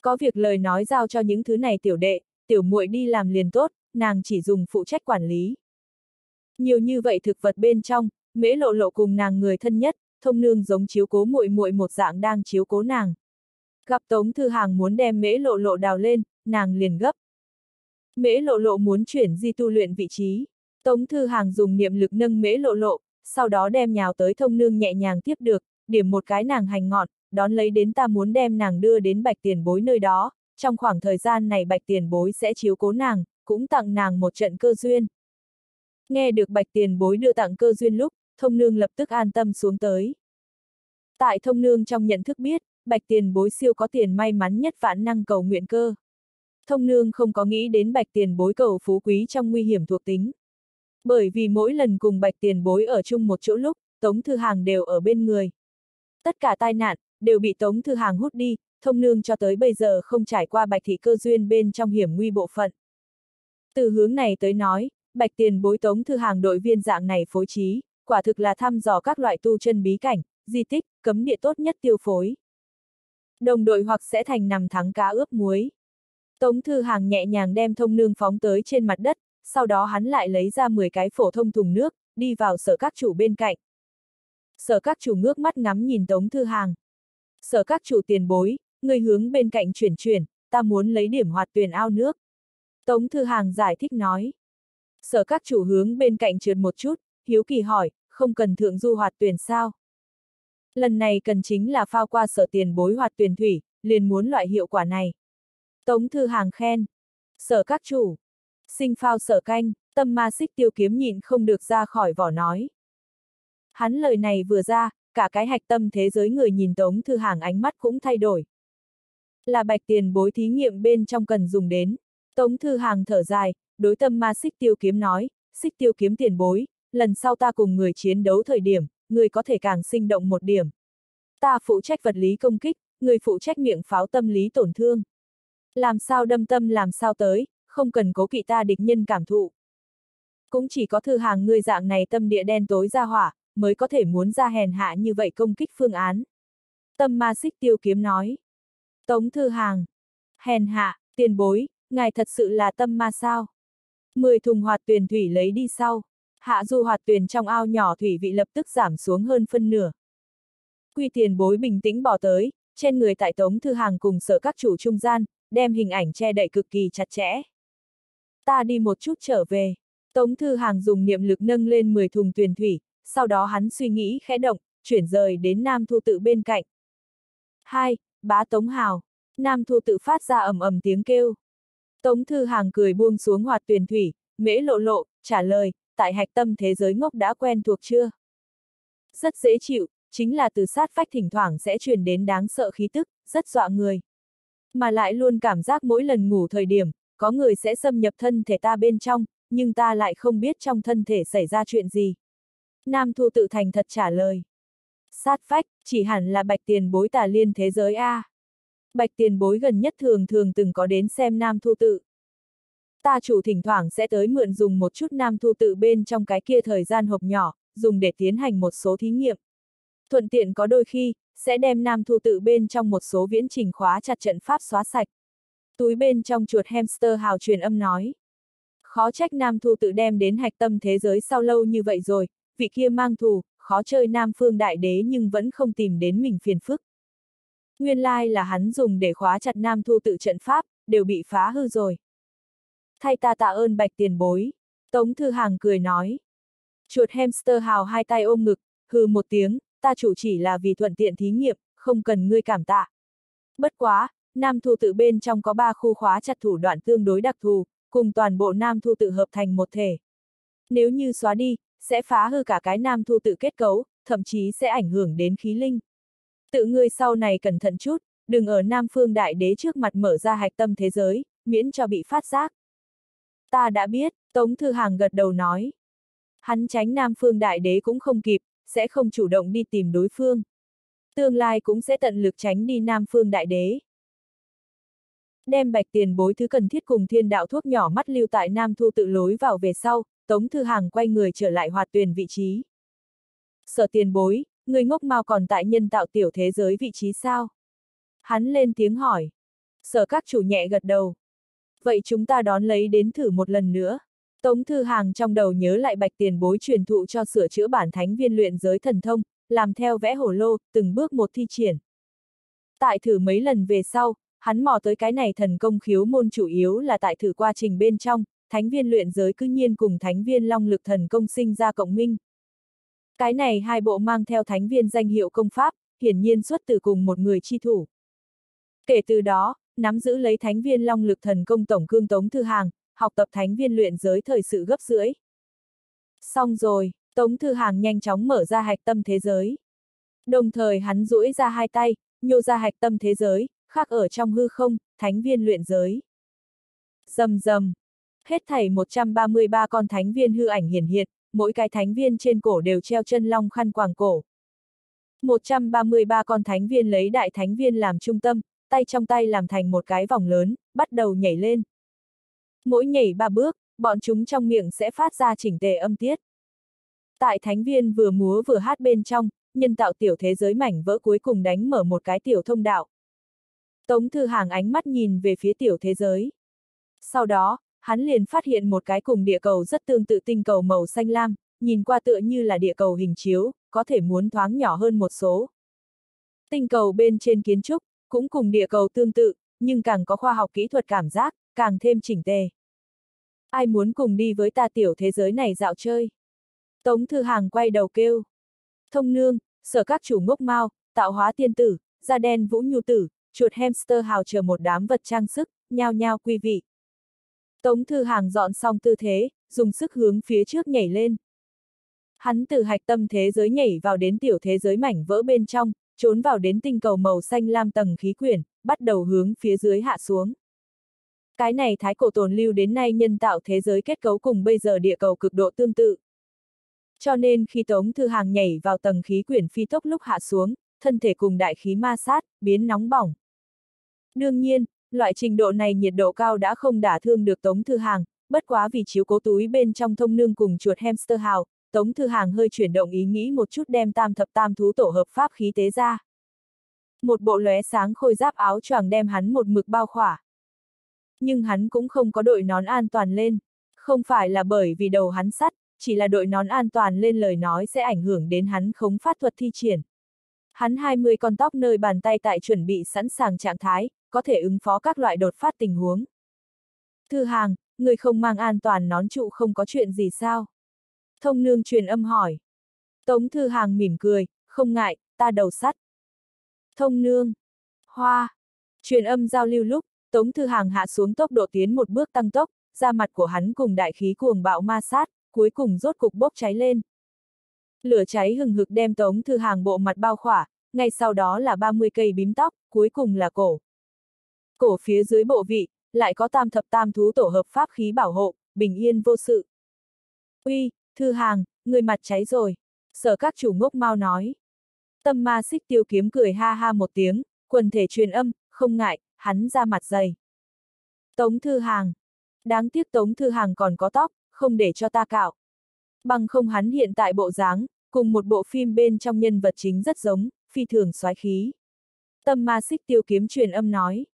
Có việc lời nói giao cho những thứ này tiểu đệ, tiểu muội đi làm liền tốt, nàng chỉ dùng phụ trách quản lý. Nhiều như vậy thực vật bên trong, mễ lộ lộ cùng nàng người thân nhất, thông nương giống chiếu cố muội muội một dạng đang chiếu cố nàng. Gặp Tống Thư Hàng muốn đem mễ lộ lộ đào lên, nàng liền gấp. Mễ lộ lộ muốn chuyển di tu luyện vị trí. Tống Thư Hàng dùng niệm lực nâng mễ lộ lộ, sau đó đem nhào tới thông nương nhẹ nhàng tiếp được, điểm một cái nàng hành ngọn, đón lấy đến ta muốn đem nàng đưa đến bạch tiền bối nơi đó, trong khoảng thời gian này bạch tiền bối sẽ chiếu cố nàng, cũng tặng nàng một trận cơ duyên. Nghe được bạch tiền bối đưa tặng cơ duyên lúc, thông nương lập tức an tâm xuống tới. Tại thông nương trong nhận thức biết, bạch tiền bối siêu có tiền may mắn nhất vạn năng cầu nguyện cơ. Thông nương không có nghĩ đến bạch tiền bối cầu phú quý trong nguy hiểm thuộc tính. Bởi vì mỗi lần cùng bạch tiền bối ở chung một chỗ lúc, Tống Thư Hàng đều ở bên người. Tất cả tai nạn, đều bị Tống Thư Hàng hút đi, thông nương cho tới bây giờ không trải qua bạch thị cơ duyên bên trong hiểm nguy bộ phận. Từ hướng này tới nói, bạch tiền bối Tống Thư Hàng đội viên dạng này phối trí, quả thực là thăm dò các loại tu chân bí cảnh, di tích, cấm địa tốt nhất tiêu phối. Đồng đội hoặc sẽ thành nằm thắng cá ướp muối. Tống Thư Hàng nhẹ nhàng đem thông nương phóng tới trên mặt đất, sau đó hắn lại lấy ra 10 cái phổ thông thùng nước, đi vào sở các chủ bên cạnh. Sở các chủ ngước mắt ngắm nhìn Tống Thư Hàng. Sở các chủ tiền bối, người hướng bên cạnh chuyển chuyển, ta muốn lấy điểm hoạt tuyển ao nước. Tống Thư Hàng giải thích nói. Sở các chủ hướng bên cạnh trượt một chút, hiếu kỳ hỏi, không cần thượng du hoạt tuyển sao? Lần này cần chính là phao qua sở tiền bối hoạt tuyển thủy, liền muốn loại hiệu quả này. Tống Thư Hàng khen. Sở các chủ. Sinh phao sở canh, tâm ma xích tiêu kiếm nhịn không được ra khỏi vỏ nói. Hắn lời này vừa ra, cả cái hạch tâm thế giới người nhìn Tống Thư Hàng ánh mắt cũng thay đổi. Là bạch tiền bối thí nghiệm bên trong cần dùng đến. Tống Thư Hàng thở dài, đối tâm ma xích tiêu kiếm nói, xích tiêu kiếm tiền bối, lần sau ta cùng người chiến đấu thời điểm, người có thể càng sinh động một điểm. Ta phụ trách vật lý công kích, người phụ trách miệng pháo tâm lý tổn thương. Làm sao đâm tâm làm sao tới, không cần cố kỵ ta địch nhân cảm thụ. Cũng chỉ có thư hàng người dạng này tâm địa đen tối ra hỏa, mới có thể muốn ra hèn hạ như vậy công kích phương án. Tâm ma xích tiêu kiếm nói. Tống thư hàng. Hèn hạ, tiền bối, ngài thật sự là tâm ma sao? Mười thùng hoạt tuyển thủy lấy đi sau. Hạ du hoạt tuyển trong ao nhỏ thủy vị lập tức giảm xuống hơn phân nửa. Quy tiền bối bình tĩnh bỏ tới, trên người tại tống thư hàng cùng sở các chủ trung gian, đem hình ảnh che đậy cực kỳ chặt chẽ. Ta đi một chút trở về. Tống thư hàng dùng niệm lực nâng lên 10 thùng tuyển thủy, sau đó hắn suy nghĩ khẽ động, chuyển rời đến Nam Thu Tự bên cạnh. 2. Bá Tống Hào. Nam Thu Tự phát ra ầm ầm tiếng kêu. Tống Thư Hàng cười buông xuống hoạt tuyển thủy, mễ lộ lộ, trả lời, tại hạch tâm thế giới ngốc đã quen thuộc chưa? Rất dễ chịu, chính là từ sát phách thỉnh thoảng sẽ truyền đến đáng sợ khí tức, rất dọa người. Mà lại luôn cảm giác mỗi lần ngủ thời điểm, có người sẽ xâm nhập thân thể ta bên trong, nhưng ta lại không biết trong thân thể xảy ra chuyện gì. Nam Thu tự thành thật trả lời. Sát phách, chỉ hẳn là bạch tiền bối tà liên thế giới A. Bạch tiền bối gần nhất thường thường từng có đến xem Nam Thu tự. Ta chủ thỉnh thoảng sẽ tới mượn dùng một chút Nam Thu tự bên trong cái kia thời gian hộp nhỏ, dùng để tiến hành một số thí nghiệm. Thuận tiện có đôi khi, sẽ đem Nam Thu tự bên trong một số viễn trình khóa chặt trận pháp xóa sạch. Túi bên trong chuột hamster hào truyền âm nói. Khó trách Nam Thu tự đem đến hạch tâm thế giới sau lâu như vậy rồi, vị kia mang thù, khó chơi Nam Phương Đại Đế nhưng vẫn không tìm đến mình phiền phức. Nguyên lai là hắn dùng để khóa chặt Nam Thu tự trận pháp, đều bị phá hư rồi. Thay ta tạ ơn bạch tiền bối. Tống Thư Hàng cười nói. Chuột hamster hào hai tay ôm ngực, hư một tiếng, ta chủ chỉ là vì thuận tiện thí nghiệm, không cần ngươi cảm tạ. Bất quá, Nam Thu tự bên trong có ba khu khóa chặt thủ đoạn tương đối đặc thù, cùng toàn bộ Nam Thu tự hợp thành một thể. Nếu như xóa đi, sẽ phá hư cả cái Nam Thu tự kết cấu, thậm chí sẽ ảnh hưởng đến khí linh. Tự ngươi sau này cẩn thận chút, đừng ở Nam Phương Đại Đế trước mặt mở ra hạch tâm thế giới, miễn cho bị phát giác. Ta đã biết, Tống Thư Hàng gật đầu nói. Hắn tránh Nam Phương Đại Đế cũng không kịp, sẽ không chủ động đi tìm đối phương. Tương lai cũng sẽ tận lực tránh đi Nam Phương Đại Đế. Đem bạch tiền bối thứ cần thiết cùng thiên đạo thuốc nhỏ mắt lưu tại Nam Thu tự lối vào về sau, Tống Thư Hàng quay người trở lại hoạt tuyển vị trí. Sở tiền bối, người ngốc mau còn tại nhân tạo tiểu thế giới vị trí sao? Hắn lên tiếng hỏi. Sở các chủ nhẹ gật đầu. Vậy chúng ta đón lấy đến thử một lần nữa. Tống Thư Hàng trong đầu nhớ lại bạch tiền bối truyền thụ cho sửa chữa bản thánh viên luyện giới thần thông, làm theo vẽ hổ lô, từng bước một thi triển. Tại thử mấy lần về sau, hắn mò tới cái này thần công khiếu môn chủ yếu là tại thử quá trình bên trong, thánh viên luyện giới cư nhiên cùng thánh viên long lực thần công sinh ra cộng minh. Cái này hai bộ mang theo thánh viên danh hiệu công pháp, hiển nhiên xuất từ cùng một người chi thủ. Kể từ đó, nắm giữ lấy thánh viên long lực thần công tổng cương tống thư hàng, học tập thánh viên luyện giới thời sự gấp rưỡi. Xong rồi, Tống Thư Hàng nhanh chóng mở ra hạch tâm thế giới. Đồng thời hắn duỗi ra hai tay, nhô ra hạch tâm thế giới, khác ở trong hư không, thánh viên luyện giới. Dầm dầm. Hết thảy 133 con thánh viên hư ảnh hiển hiện, mỗi cái thánh viên trên cổ đều treo chân long khăn quàng cổ. 133 con thánh viên lấy đại thánh viên làm trung tâm, tay trong tay làm thành một cái vòng lớn, bắt đầu nhảy lên. Mỗi nhảy ba bước, bọn chúng trong miệng sẽ phát ra chỉnh tề âm tiết. Tại thánh viên vừa múa vừa hát bên trong, nhân tạo tiểu thế giới mảnh vỡ cuối cùng đánh mở một cái tiểu thông đạo. Tống Thư Hàng ánh mắt nhìn về phía tiểu thế giới. Sau đó, hắn liền phát hiện một cái cùng địa cầu rất tương tự tinh cầu màu xanh lam, nhìn qua tựa như là địa cầu hình chiếu, có thể muốn thoáng nhỏ hơn một số. Tinh cầu bên trên kiến trúc, cũng cùng địa cầu tương tự, nhưng càng có khoa học kỹ thuật cảm giác, càng thêm chỉnh tề. Ai muốn cùng đi với ta tiểu thế giới này dạo chơi? Tống Thư Hàng quay đầu kêu. Thông nương, sở các chủ ngốc mau, tạo hóa tiên tử, da đen vũ nhu tử, chuột hamster hào chờ một đám vật trang sức, nhao nhao quý vị. Tống Thư Hàng dọn xong tư thế, dùng sức hướng phía trước nhảy lên. Hắn từ hạch tâm thế giới nhảy vào đến tiểu thế giới mảnh vỡ bên trong, trốn vào đến tinh cầu màu xanh lam tầng khí quyển, bắt đầu hướng phía dưới hạ xuống. Cái này thái cổ tồn lưu đến nay nhân tạo thế giới kết cấu cùng bây giờ địa cầu cực độ tương tự. Cho nên khi Tống Thư Hàng nhảy vào tầng khí quyển phi tốc lúc hạ xuống, thân thể cùng đại khí ma sát, biến nóng bỏng. Đương nhiên, loại trình độ này nhiệt độ cao đã không đả thương được Tống Thư Hàng, bất quá vì chiếu cố túi bên trong thông nương cùng chuột hamster hào, Tống Thư Hàng hơi chuyển động ý nghĩ một chút đem tam thập tam thú tổ hợp pháp khí tế ra. Một bộ lóe sáng khôi giáp áo choàng đem hắn một mực bao khỏa. Nhưng hắn cũng không có đội nón an toàn lên, không phải là bởi vì đầu hắn sắt, chỉ là đội nón an toàn lên lời nói sẽ ảnh hưởng đến hắn khống phát thuật thi triển. Hắn 20 con tóc nơi bàn tay tại chuẩn bị sẵn sàng trạng thái, có thể ứng phó các loại đột phát tình huống. Thư hàng, người không mang an toàn nón trụ không có chuyện gì sao? Thông nương truyền âm hỏi. Tống thư hàng mỉm cười, không ngại, ta đầu sắt. Thông nương. Hoa. Truyền âm giao lưu lúc, Tống thư hàng hạ xuống tốc độ tiến một bước tăng tốc, da mặt của hắn cùng đại khí cuồng bạo ma sát, cuối cùng rốt cục bốc cháy lên. Lửa cháy hừng hực đem Tống thư hàng bộ mặt bao khỏa, ngay sau đó là 30 cây bím tóc, cuối cùng là cổ. Cổ phía dưới bộ vị, lại có tam thập tam thú tổ hợp pháp khí bảo hộ, bình yên vô sự. Uy, Thư hàng, người mặt cháy rồi. Sở các chủ ngốc mau nói. Tâm ma xích tiêu kiếm cười ha ha một tiếng, quần thể truyền âm, không ngại, hắn ra mặt dày. Tống thư hàng. Đáng tiếc tống thư hàng còn có tóc, không để cho ta cạo. Bằng không hắn hiện tại bộ dáng, cùng một bộ phim bên trong nhân vật chính rất giống, phi thường soái khí. Tâm ma xích tiêu kiếm truyền âm nói.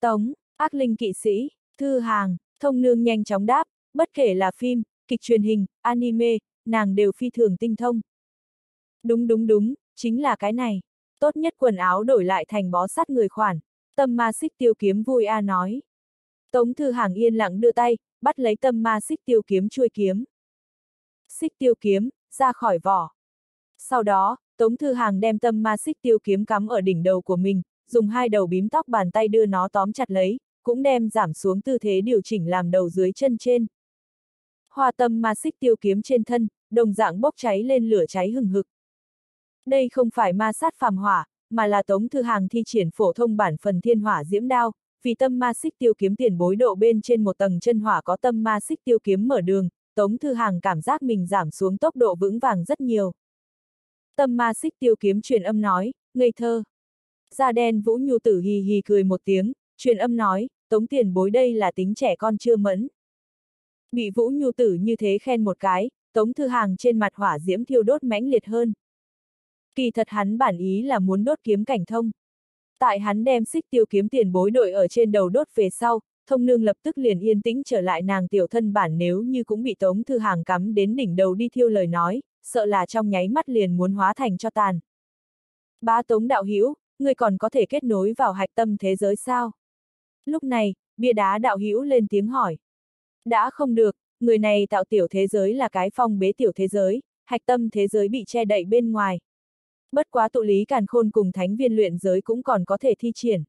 Tống, ác linh kỵ sĩ, thư hàng, thông nương nhanh chóng đáp, bất kể là phim, kịch truyền hình, anime, nàng đều phi thường tinh thông. Đúng đúng đúng, chính là cái này. Tốt nhất quần áo đổi lại thành bó sát người khoản. Tâm ma xích tiêu kiếm vui a nói. Tống thư hàng yên lặng đưa tay, bắt lấy tâm ma xích tiêu kiếm chuôi kiếm. Xích tiêu kiếm, ra khỏi vỏ. Sau đó, Tống thư hàng đem tâm ma xích tiêu kiếm cắm ở đỉnh đầu của mình, dùng hai đầu bím tóc bàn tay đưa nó tóm chặt lấy, cũng đem giảm xuống tư thế điều chỉnh làm đầu dưới chân trên hoa tâm ma xích tiêu kiếm trên thân, đồng dạng bốc cháy lên lửa cháy hừng hực. Đây không phải ma sát phàm hỏa, mà là tống thư hàng thi triển phổ thông bản phần thiên hỏa diễm đao, vì tâm ma xích tiêu kiếm tiền bối độ bên trên một tầng chân hỏa có tâm ma xích tiêu kiếm mở đường, tống thư hàng cảm giác mình giảm xuống tốc độ vững vàng rất nhiều. Tâm ma xích tiêu kiếm truyền âm nói, ngây thơ. Da đen vũ nhu tử hì hì cười một tiếng, truyền âm nói, tống tiền bối đây là tính trẻ con chưa mẫn. Bị Vũ Nhu Tử như thế khen một cái, Tống Thư Hàng trên mặt hỏa diễm thiêu đốt mãnh liệt hơn. Kỳ thật hắn bản ý là muốn đốt kiếm cảnh thông. Tại hắn đem xích tiêu kiếm tiền bối đội ở trên đầu đốt về sau, thông nương lập tức liền yên tĩnh trở lại nàng tiểu thân bản nếu như cũng bị Tống Thư Hàng cắm đến đỉnh đầu đi thiêu lời nói, sợ là trong nháy mắt liền muốn hóa thành cho tàn. Bá Tống đạo hữu người còn có thể kết nối vào hạch tâm thế giới sao? Lúc này, bia đá đạo hữu lên tiếng hỏi. Đã không được, người này tạo tiểu thế giới là cái phong bế tiểu thế giới, hạch tâm thế giới bị che đậy bên ngoài. Bất quá tụ lý càn khôn cùng thánh viên luyện giới cũng còn có thể thi triển.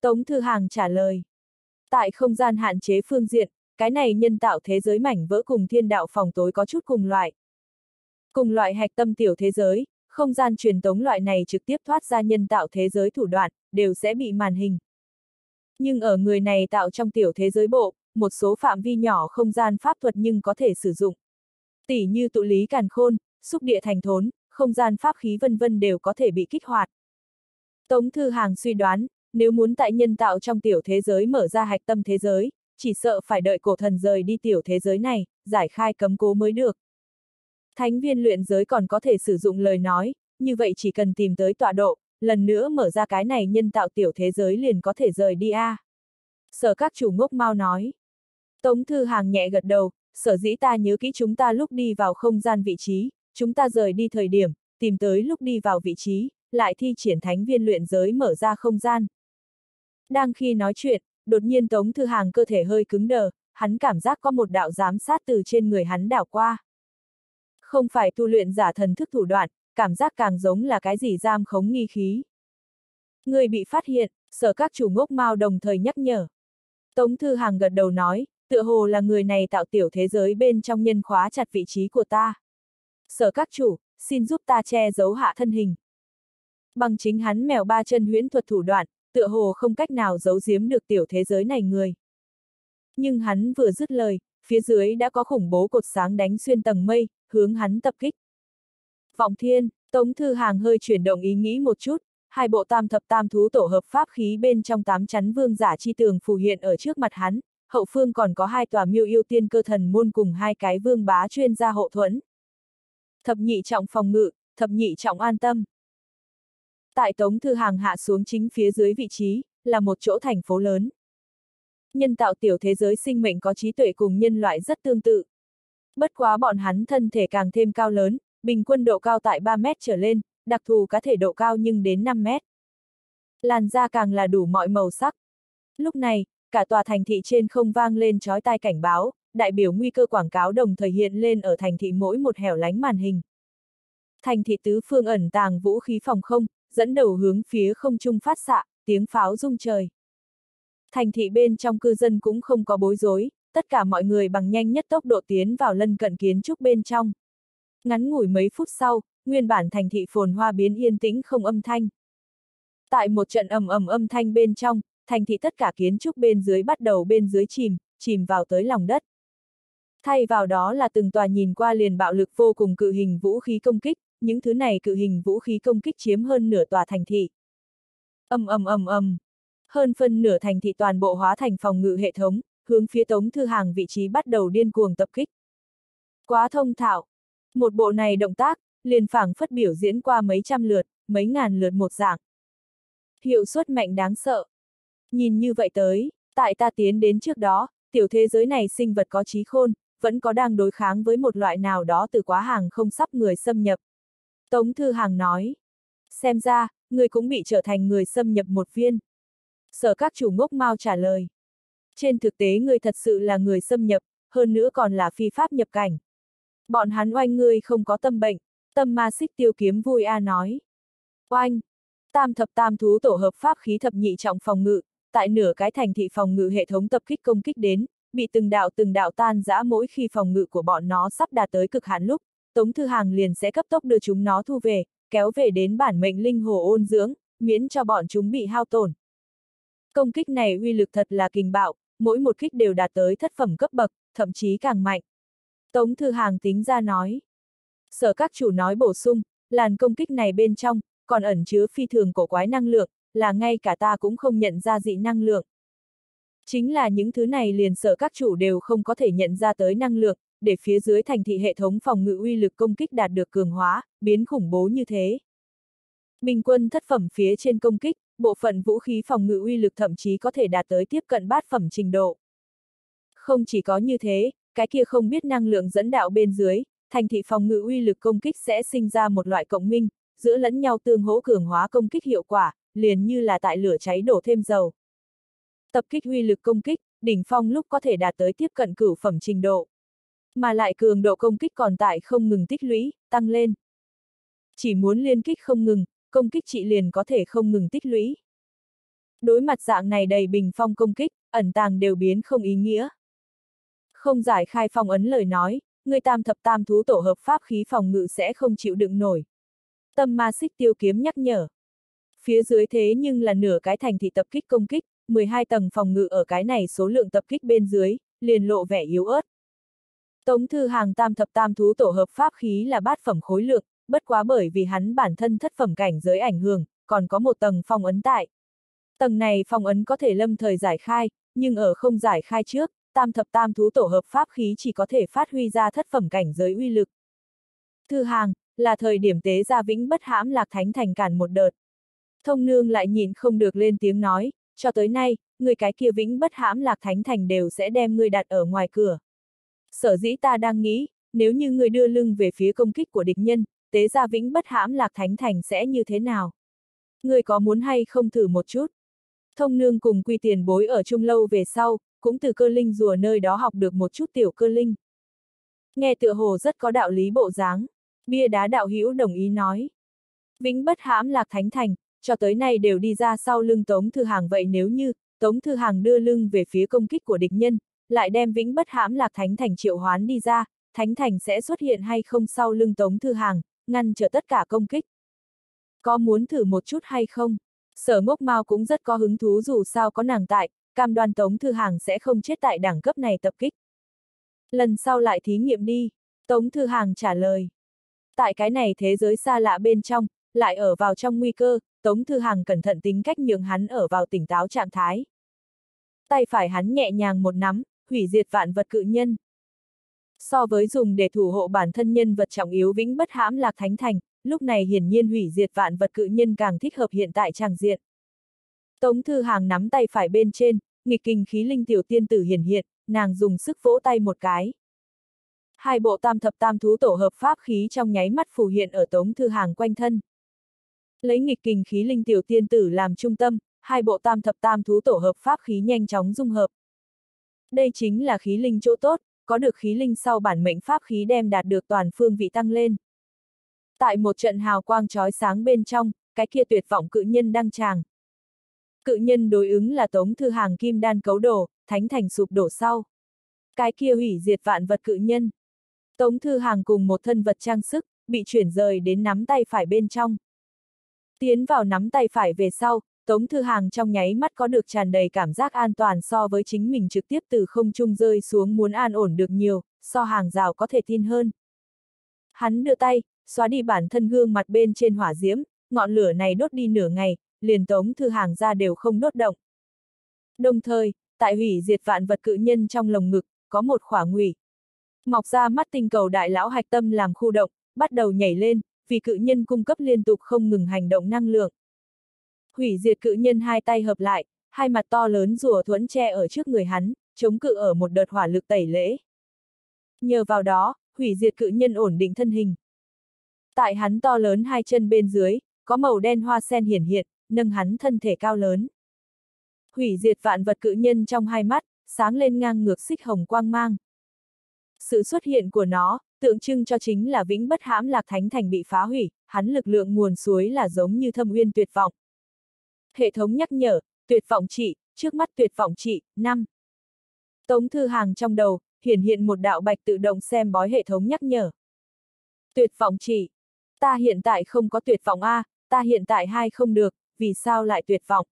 Tống Thư Hàng trả lời. Tại không gian hạn chế phương diện, cái này nhân tạo thế giới mảnh vỡ cùng thiên đạo phòng tối có chút cùng loại. Cùng loại hạch tâm tiểu thế giới, không gian truyền tống loại này trực tiếp thoát ra nhân tạo thế giới thủ đoạn, đều sẽ bị màn hình. Nhưng ở người này tạo trong tiểu thế giới bộ, một số phạm vi nhỏ không gian pháp thuật nhưng có thể sử dụng. Tỷ như tụ lý càn khôn, xúc địa thành thốn, không gian pháp khí vân vân đều có thể bị kích hoạt. Tống Thư Hàng suy đoán, nếu muốn tại nhân tạo trong tiểu thế giới mở ra hạch tâm thế giới, chỉ sợ phải đợi cổ thần rời đi tiểu thế giới này, giải khai cấm cố mới được. Thánh viên luyện giới còn có thể sử dụng lời nói, như vậy chỉ cần tìm tới tọa độ, lần nữa mở ra cái này nhân tạo tiểu thế giới liền có thể rời đi a. À. Sở các chủ ngốc mau nói. Tống Thư Hàng nhẹ gật đầu, sở dĩ ta nhớ kỹ chúng ta lúc đi vào không gian vị trí, chúng ta rời đi thời điểm, tìm tới lúc đi vào vị trí, lại thi triển thánh viên luyện giới mở ra không gian. Đang khi nói chuyện, đột nhiên Tống Thư Hàng cơ thể hơi cứng đờ, hắn cảm giác có một đạo giám sát từ trên người hắn đảo qua. Không phải tu luyện giả thần thức thủ đoạn, cảm giác càng giống là cái gì giam khống nghi khí. Người bị phát hiện, sở các chủ ngốc mau đồng thời nhắc nhở. Tống Thư Hàng gật đầu nói, tựa hồ là người này tạo tiểu thế giới bên trong nhân khóa chặt vị trí của ta. Sở các chủ, xin giúp ta che giấu hạ thân hình. Bằng chính hắn mèo ba chân huyễn thuật thủ đoạn, tựa hồ không cách nào giấu giếm được tiểu thế giới này người. Nhưng hắn vừa dứt lời, phía dưới đã có khủng bố cột sáng đánh xuyên tầng mây, hướng hắn tập kích. Vọng thiên, Tống Thư Hàng hơi chuyển động ý nghĩ một chút, hai bộ tam thập tam thú tổ hợp pháp khí bên trong tám chắn vương giả chi tường phù hiện ở trước mặt hắn, hậu phương còn có hai tòa miêu yêu tiên cơ thần môn cùng hai cái vương bá chuyên gia hộ thuẫn. Thập nhị trọng phòng ngự, thập nhị trọng an tâm. Tại Tống Thư Hàng hạ xuống chính phía dưới vị trí, là một chỗ thành phố lớn. Nhân tạo tiểu thế giới sinh mệnh có trí tuệ cùng nhân loại rất tương tự. Bất quá bọn hắn thân thể càng thêm cao lớn, bình quân độ cao tại 3 mét trở lên, đặc thù cá thể độ cao nhưng đến 5 mét. Làn da càng là đủ mọi màu sắc. Lúc này, cả tòa thành thị trên không vang lên chói tai cảnh báo, đại biểu nguy cơ quảng cáo đồng thời hiện lên ở thành thị mỗi một hẻo lánh màn hình. Thành thị tứ phương ẩn tàng vũ khí phòng không, dẫn đầu hướng phía không trung phát xạ, tiếng pháo rung trời. Thành thị bên trong cư dân cũng không có bối rối, tất cả mọi người bằng nhanh nhất tốc độ tiến vào lân cận kiến trúc bên trong. Ngắn ngủi mấy phút sau, nguyên bản thành thị phồn hoa biến yên tĩnh không âm thanh. Tại một trận ầm ầm âm thanh bên trong, thành thị tất cả kiến trúc bên dưới bắt đầu bên dưới chìm, chìm vào tới lòng đất. Thay vào đó là từng tòa nhìn qua liền bạo lực vô cùng cự hình vũ khí công kích, những thứ này cự hình vũ khí công kích chiếm hơn nửa tòa thành thị. âm âm âm âm Hơn phân nửa thành thị toàn bộ hóa thành phòng ngự hệ thống, hướng phía Tống Thư Hàng vị trí bắt đầu điên cuồng tập kích. Quá thông thạo. Một bộ này động tác, liền phảng phất biểu diễn qua mấy trăm lượt, mấy ngàn lượt một dạng. Hiệu suất mạnh đáng sợ. Nhìn như vậy tới, tại ta tiến đến trước đó, tiểu thế giới này sinh vật có trí khôn, vẫn có đang đối kháng với một loại nào đó từ quá hàng không sắp người xâm nhập. Tống Thư Hàng nói. Xem ra, người cũng bị trở thành người xâm nhập một viên. Sở các chủ ngốc mau trả lời. Trên thực tế người thật sự là người xâm nhập, hơn nữa còn là phi pháp nhập cảnh. Bọn hắn oanh ngươi không có tâm bệnh, tâm ma xích tiêu kiếm vui a nói. Oanh! Tam thập tam thú tổ hợp pháp khí thập nhị trọng phòng ngự, tại nửa cái thành thị phòng ngự hệ thống tập kích công kích đến, bị từng đạo từng đạo tan giã mỗi khi phòng ngự của bọn nó sắp đạt tới cực hạn lúc, Tống Thư Hàng liền sẽ cấp tốc đưa chúng nó thu về, kéo về đến bản mệnh linh hồ ôn dưỡng, miễn cho bọn chúng bị hao tổn. Công kích này uy lực thật là kinh bạo, mỗi một kích đều đạt tới thất phẩm cấp bậc, thậm chí càng mạnh. Tống Thư Hàng tính ra nói. Sở các chủ nói bổ sung, làn công kích này bên trong, còn ẩn chứa phi thường cổ quái năng lượng, là ngay cả ta cũng không nhận ra dị năng lượng. Chính là những thứ này liền sở các chủ đều không có thể nhận ra tới năng lượng, để phía dưới thành thị hệ thống phòng ngự uy lực công kích đạt được cường hóa, biến khủng bố như thế. Bình quân thất phẩm phía trên công kích, bộ phận vũ khí phòng ngự uy lực thậm chí có thể đạt tới tiếp cận bát phẩm trình độ. Không chỉ có như thế, cái kia không biết năng lượng dẫn đạo bên dưới, thành thị phòng ngự uy lực công kích sẽ sinh ra một loại cộng minh, giữa lẫn nhau tương hỗ cường hóa công kích hiệu quả, liền như là tại lửa cháy đổ thêm dầu. Tập kích uy lực công kích, đỉnh phong lúc có thể đạt tới tiếp cận cửu phẩm trình độ. Mà lại cường độ công kích còn tại không ngừng tích lũy, tăng lên. Chỉ muốn liên kích không ngừng, công kích chị liền có thể không ngừng tích lũy. Đối mặt dạng này đầy bình phong công kích, ẩn tàng đều biến không ý nghĩa. Không giải khai phong ấn lời nói, người tam thập tam thú tổ hợp pháp khí phòng ngự sẽ không chịu đựng nổi. Tâm ma xích tiêu kiếm nhắc nhở. Phía dưới thế nhưng là nửa cái thành thị tập kích công kích, 12 tầng phòng ngự ở cái này số lượng tập kích bên dưới, liền lộ vẻ yếu ớt. Tống thư hàng tam thập tam thú tổ hợp pháp khí là bát phẩm khối lượng, bất quá bởi vì hắn bản thân thất phẩm cảnh giới ảnh hưởng, còn có một tầng phong ấn tại. Tầng này phong ấn có thể lâm thời giải khai, nhưng ở không giải khai trước, tam thập tam thú tổ hợp pháp khí chỉ có thể phát huy ra thất phẩm cảnh giới uy lực. Thư hàng, là thời điểm tế gia vĩnh bất hãm lạc thánh thành cản một đợt. Thông nương lại nhìn không được lên tiếng nói, cho tới nay, người cái kia vĩnh bất hãm lạc thánh thành đều sẽ đem người đặt ở ngoài cửa. Sở dĩ ta đang nghĩ, nếu như người đưa lưng về phía công kích của địch nhân, tế gia vĩnh bất hãm lạc thánh thành sẽ như thế nào? Người có muốn hay không thử một chút? Thông nương cùng quy tiền bối ở chung lâu về sau, cũng từ cơ linh rùa nơi đó học được một chút tiểu cơ linh. Nghe tựa hồ rất có đạo lý bộ dáng, bia đá đạo hữu đồng ý nói. Vĩnh bất hãm lạc thánh thành, cho tới nay đều đi ra sau lưng Tống Thư Hàng vậy nếu như, Tống Thư Hàng đưa lưng về phía công kích của địch nhân, lại đem vĩnh bất hãm lạc thánh thành triệu hoán đi ra, thánh thành sẽ xuất hiện hay không sau lưng Tống Thư Hàng, ngăn trở tất cả công kích. Có muốn thử một chút hay không? Sở mốc mau cũng rất có hứng thú dù sao có nàng tại, cam đoan Tống Thư Hàng sẽ không chết tại đẳng cấp này tập kích. Lần sau lại thí nghiệm đi, Tống Thư Hàng trả lời. Tại cái này thế giới xa lạ bên trong, lại ở vào trong nguy cơ, Tống Thư Hàng cẩn thận tính cách nhường hắn ở vào tỉnh táo trạng thái. Tay phải hắn nhẹ nhàng một nắm, hủy diệt vạn vật cự nhân. So với dùng để thủ hộ bản thân nhân vật trọng yếu vĩnh bất hãm lạc thánh thành, lúc này hiển nhiên hủy diệt vạn vật cự nhân càng thích hợp hiện tại tràng diện. Tống Thư Hàng nắm tay phải bên trên, nghịch kinh khí linh tiểu tiên tử hiển hiện, nàng dùng sức vỗ tay một cái. Hai bộ tam thập tam thú tổ hợp pháp khí trong nháy mắt phù hiện ở Tống Thư Hàng quanh thân. Lấy nghịch kinh khí linh tiểu tiên tử làm trung tâm, hai bộ tam thập tam thú tổ hợp pháp khí nhanh chóng dung hợp. Đây chính là khí linh chỗ tốt, có được khí linh sau bản mệnh pháp khí đem đạt được toàn phương vị tăng lên. Tại một trận hào quang trói sáng bên trong, cái kia tuyệt vọng cự nhân đăng tràng. Cự nhân đối ứng là tống thư hàng kim đan cấu đổ, thánh thành sụp đổ sau. Cái kia hủy diệt vạn vật cự nhân. Tống thư hàng cùng một thân vật trang sức, bị chuyển rời đến nắm tay phải bên trong. Tiến vào nắm tay phải về sau, Tống Thư Hàng trong nháy mắt có được tràn đầy cảm giác an toàn so với chính mình trực tiếp từ không trung rơi xuống muốn an ổn được nhiều, so hàng rào có thể tin hơn. Hắn đưa tay, xóa đi bản thân gương mặt bên trên hỏa diễm, ngọn lửa này đốt đi nửa ngày, liền Tống Thư Hàng ra đều không đốt động. Đồng thời, tại hủy diệt vạn vật cự nhân trong lồng ngực, có một khỏa ngụy. Mọc ra mắt tinh cầu đại lão hạch tâm làm khu động, bắt đầu nhảy lên, vì cự nhân cung cấp liên tục không ngừng hành động năng lượng. Hủy diệt cự nhân hai tay hợp lại, hai mặt to lớn rùa thuẫn che ở trước người hắn, chống cự ở một đợt hỏa lực tẩy lễ. Nhờ vào đó, hủy diệt cự nhân ổn định thân hình. Tại hắn to lớn hai chân bên dưới, có màu đen hoa sen hiển hiện, nâng hắn thân thể cao lớn. Hủy diệt vạn vật cự nhân trong hai mắt, sáng lên ngang ngược xích hồng quang mang. Sự xuất hiện của nó, tượng trưng cho chính là vĩnh bất hãm lạc thánh thành bị phá hủy, hắn lực lượng nguồn suối là giống như thâm uyên tuyệt vọng. Hệ thống nhắc nhở, tuyệt vọng trị, trước mắt tuyệt vọng trị, 5. Tống thư hàng trong đầu, hiển hiện một đạo bạch tự động xem bói hệ thống nhắc nhở. Tuyệt vọng trị. Ta hiện tại không có tuyệt vọng A, ta hiện tại hai không được, vì sao lại tuyệt vọng?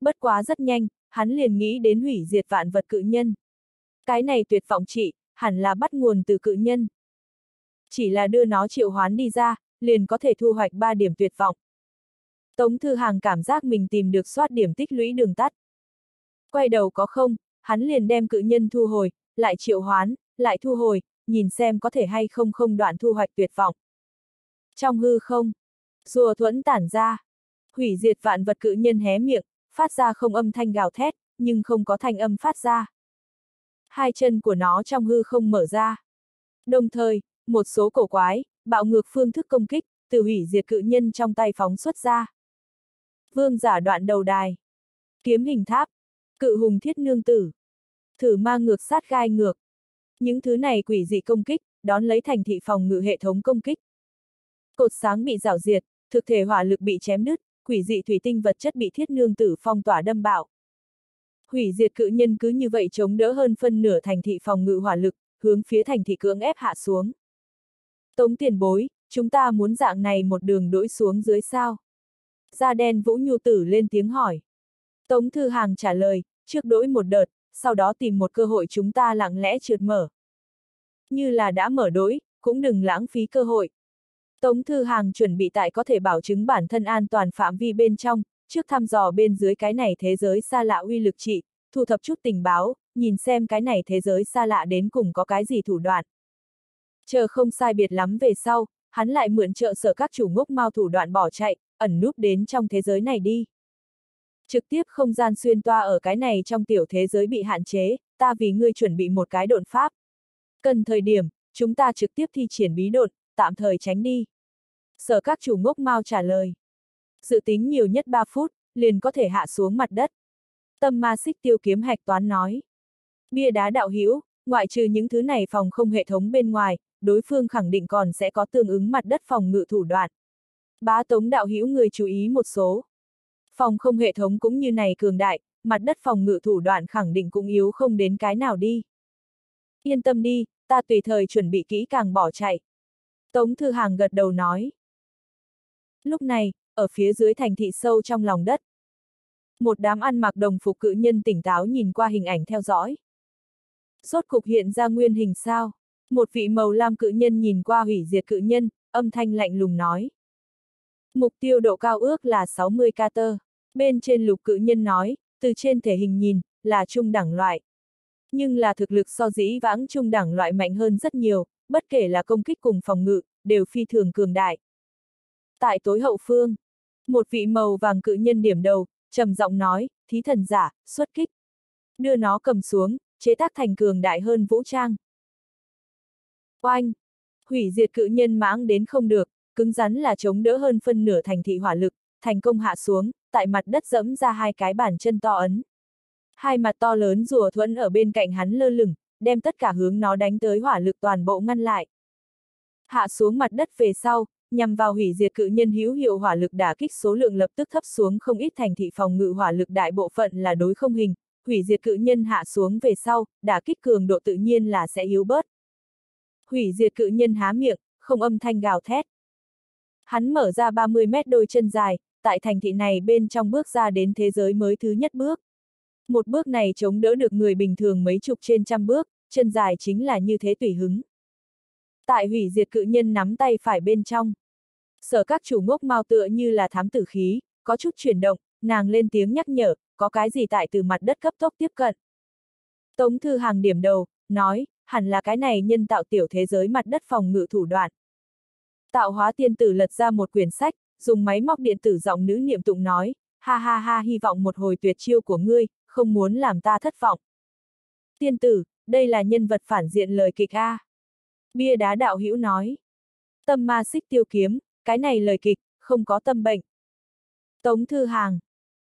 Bất quá rất nhanh, hắn liền nghĩ đến hủy diệt vạn vật cự nhân. Cái này tuyệt vọng trị, hẳn là bắt nguồn từ cự nhân. Chỉ là đưa nó triệu hoán đi ra, liền có thể thu hoạch 3 điểm tuyệt vọng. Tống Thư Hàng cảm giác mình tìm được soát điểm tích lũy đường tắt. Quay đầu có không, hắn liền đem cự nhân thu hồi, lại triệu hoán, lại thu hồi, nhìn xem có thể hay không không đoạn thu hoạch tuyệt vọng. Trong hư không, rùa thuẫn tản ra, hủy diệt vạn vật cự nhân hé miệng, phát ra không âm thanh gào thét, nhưng không có thanh âm phát ra. Hai chân của nó trong hư không mở ra. Đồng thời, một số cổ quái, bạo ngược phương thức công kích, từ hủy diệt cự nhân trong tay phóng xuất ra. Vương giả đoạn đầu đài. Kiếm hình tháp. Cự hùng thiết nương tử. Thử ma ngược sát gai ngược. Những thứ này quỷ dị công kích, đón lấy thành thị phòng ngự hệ thống công kích. Cột sáng bị rào diệt, thực thể hỏa lực bị chém nứt quỷ dị thủy tinh vật chất bị thiết nương tử phong tỏa đâm bạo. Hủy diệt cự nhân cứ như vậy chống đỡ hơn phân nửa thành thị phòng ngự hỏa lực, hướng phía thành thị cưỡng ép hạ xuống. Tống tiền bối, chúng ta muốn dạng này một đường đỗi xuống dưới sao? Da đen Vũ Nhu Tử lên tiếng hỏi. Tống Thư Hàng trả lời, trước đổi một đợt, sau đó tìm một cơ hội chúng ta lặng lẽ trượt mở. Như là đã mở đối, cũng đừng lãng phí cơ hội. Tống Thư Hàng chuẩn bị tại có thể bảo chứng bản thân an toàn phạm vi bên trong, trước thăm dò bên dưới cái này thế giới xa lạ uy lực trị, thu thập chút tình báo, nhìn xem cái này thế giới xa lạ đến cùng có cái gì thủ đoạn. Chờ không sai biệt lắm về sau, hắn lại mượn trợ sở các chủ ngốc mau thủ đoạn bỏ chạy, ẩn núp đến trong thế giới này đi. Trực tiếp không gian xuyên toa ở cái này trong tiểu thế giới bị hạn chế, ta vì ngươi chuẩn bị một cái độn pháp. Cần thời điểm, chúng ta trực tiếp thi triển bí độn, tạm thời tránh đi. Sở các chủ ngốc mau trả lời. Dự tính nhiều nhất 3 phút, liền có thể hạ xuống mặt đất. Tâm ma xích tiêu kiếm hạch toán nói. Bia đá đạo hữu ngoại trừ những thứ này phòng không hệ thống bên ngoài, đối phương khẳng định còn sẽ có tương ứng mặt đất phòng ngự thủ đoạn. Bá tống đạo hữu người chú ý một số. Phòng không hệ thống cũng như này cường đại, mặt đất phòng ngự thủ đoạn khẳng định cũng yếu không đến cái nào đi. Yên tâm đi, ta tùy thời chuẩn bị kỹ càng bỏ chạy. Tống Thư Hàng gật đầu nói. Lúc này, ở phía dưới thành thị sâu trong lòng đất. Một đám ăn mặc đồng phục cự nhân tỉnh táo nhìn qua hình ảnh theo dõi. Rốt cục hiện ra nguyên hình sao? Một vị màu lam cự nhân nhìn qua hủy diệt cự nhân, âm thanh lạnh lùng nói. Mục tiêu độ cao ước là 60 tơ. Bên trên lục cự nhân nói, từ trên thể hình nhìn, là trung đẳng loại. Nhưng là thực lực so dĩ vãng trung đẳng loại mạnh hơn rất nhiều, bất kể là công kích cùng phòng ngự, đều phi thường cường đại. Tại tối hậu phương, một vị màu vàng cự nhân điểm đầu, trầm giọng nói, thí thần giả, xuất kích. Đưa nó cầm xuống, chế tác thành cường đại hơn vũ trang. Oanh! Hủy diệt cự nhân mãng đến không được, cứng rắn là chống đỡ hơn phân nửa thành thị hỏa lực, thành công hạ xuống, tại mặt đất dẫm ra hai cái bàn chân to ấn. Hai mặt to lớn rùa thuẫn ở bên cạnh hắn lơ lửng, đem tất cả hướng nó đánh tới hỏa lực toàn bộ ngăn lại. Hạ xuống mặt đất về sau, nhằm vào hủy diệt cự nhân hữu hiệu hỏa lực đả kích số lượng lập tức thấp xuống không ít thành thị phòng ngự hỏa lực đại bộ phận là đối không hình, hủy diệt cự nhân hạ xuống về sau, đả kích cường độ tự nhiên là sẽ yếu bớt. Hủy diệt cự nhân há miệng, không âm thanh gào thét. Hắn mở ra 30 mét đôi chân dài, tại thành thị này bên trong bước ra đến thế giới mới thứ nhất bước. Một bước này chống đỡ được người bình thường mấy chục trên trăm bước, chân dài chính là như thế tùy hứng. Tại hủy diệt cự nhân nắm tay phải bên trong. Sở các chủ ngốc mau tựa như là thám tử khí, có chút chuyển động, nàng lên tiếng nhắc nhở, có cái gì tại từ mặt đất cấp tốc tiếp cận. Tống Thư Hàng điểm đầu, nói, hẳn là cái này nhân tạo tiểu thế giới mặt đất phòng ngự thủ đoạn. Tạo hóa tiên tử lật ra một quyển sách, dùng máy móc điện tử giọng nữ niệm tụng nói, ha ha ha hy vọng một hồi tuyệt chiêu của ngươi, không muốn làm ta thất vọng. Tiên tử, đây là nhân vật phản diện lời kịch A. Bia đá đạo hữu nói. Tâm ma xích tiêu kiếm, cái này lời kịch, không có tâm bệnh. Tống Thư Hàng.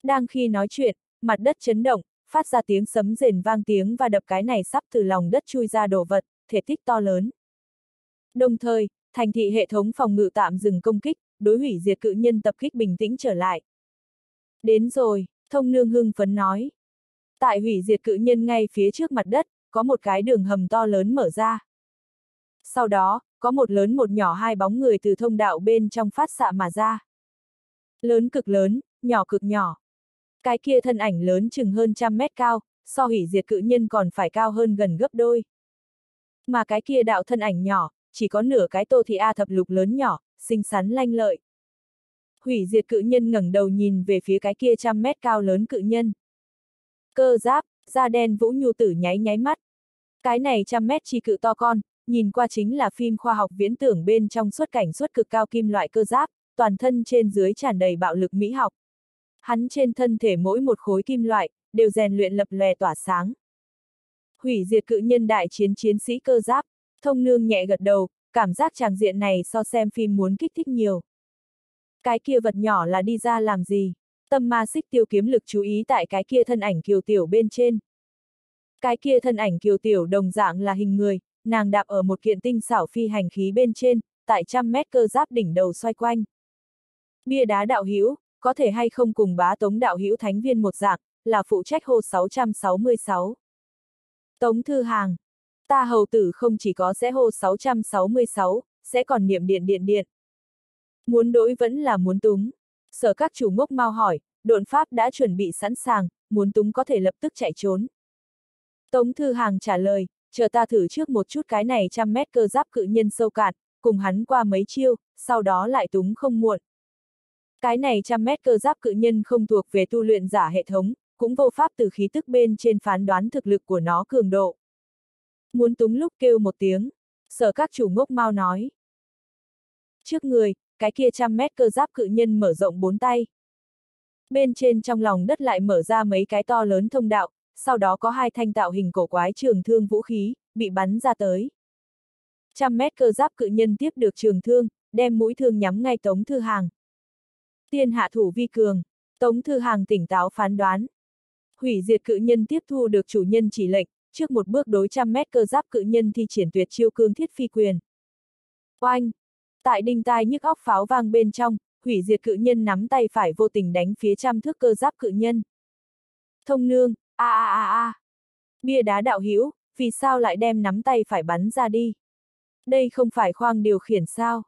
Đang khi nói chuyện, mặt đất chấn động, phát ra tiếng sấm rền vang tiếng và đập cái này sắp từ lòng đất chui ra đồ vật, thể tích to lớn. Đồng thời, thành thị hệ thống phòng ngự tạm dừng công kích, đối hủy diệt cự nhân tập kích bình tĩnh trở lại. Đến rồi, thông nương hưng phấn nói. Tại hủy diệt cự nhân ngay phía trước mặt đất, có một cái đường hầm to lớn mở ra. Sau đó, có một lớn một nhỏ hai bóng người từ thông đạo bên trong phát xạ mà ra. Lớn cực lớn, nhỏ cực nhỏ. Cái kia thân ảnh lớn chừng hơn trăm mét cao, so hủy diệt cự nhân còn phải cao hơn gần gấp đôi. Mà cái kia đạo thân ảnh nhỏ, chỉ có nửa cái tô thị A thập lục lớn nhỏ, xinh xắn lanh lợi. Hủy diệt cự nhân ngẩng đầu nhìn về phía cái kia trăm mét cao lớn cự nhân. Cơ giáp, da đen vũ nhu tử nháy nháy mắt. Cái này trăm mét chi cự to con, nhìn qua chính là phim khoa học viễn tưởng bên trong xuất cảnh xuất cực cao kim loại cơ giáp, toàn thân trên dưới tràn đầy bạo lực mỹ học. Hắn trên thân thể mỗi một khối kim loại, đều rèn luyện lập lè tỏa sáng. Hủy diệt cự nhân đại chiến chiến sĩ cơ giáp, thông nương nhẹ gật đầu, cảm giác tràng diện này so xem phim muốn kích thích nhiều. Cái kia vật nhỏ là đi ra làm gì? Tâm ma xích tiêu kiếm lực chú ý tại cái kia thân ảnh kiều tiểu bên trên. Cái kia thân ảnh kiều tiểu đồng dạng là hình người, nàng đạp ở một kiện tinh xảo phi hành khí bên trên, tại trăm mét cơ giáp đỉnh đầu xoay quanh. Bia đá đạo hữu có thể hay không cùng bá tống đạo hữu thánh viên một dạng, là phụ trách hô 666. Tống Thư Hàng. Ta hầu tử không chỉ có sẽ hô 666, sẽ còn niệm điện điện điện. Muốn đối vẫn là muốn túng. Sở các chủ ngốc mau hỏi, độn pháp đã chuẩn bị sẵn sàng, muốn túng có thể lập tức chạy trốn. Tống Thư Hàng trả lời, chờ ta thử trước một chút cái này trăm mét cơ giáp cự nhân sâu cạn, cùng hắn qua mấy chiêu, sau đó lại túng không muộn. Cái này trăm mét cơ giáp cự nhân không thuộc về tu luyện giả hệ thống, cũng vô pháp từ khí tức bên trên phán đoán thực lực của nó cường độ. Muốn túng lúc kêu một tiếng, sở các chủ ngốc mau nói. Trước người, cái kia trăm mét cơ giáp cự nhân mở rộng bốn tay. Bên trên trong lòng đất lại mở ra mấy cái to lớn thông đạo, sau đó có hai thanh tạo hình cổ quái trường thương vũ khí, bị bắn ra tới. Trăm mét cơ giáp cự nhân tiếp được trường thương, đem mũi thương nhắm ngay Tống Thư Hàng. Tiên hạ thủ vi cường, Tống Thư Hàng tỉnh táo phán đoán. Hủy diệt cự nhân tiếp thu được chủ nhân chỉ lệnh, trước một bước đối trăm mét cơ giáp cự nhân thi triển tuyệt chiêu cương thiết phi quyền. Oanh! Tại đinh tai nhức óc pháo vang bên trong, hủy diệt cự nhân nắm tay phải vô tình đánh phía trăm thước cơ giáp cự nhân. Thông nương, a a a a. Bia đá đạo hữu vì sao lại đem nắm tay phải bắn ra đi? Đây không phải khoang điều khiển sao?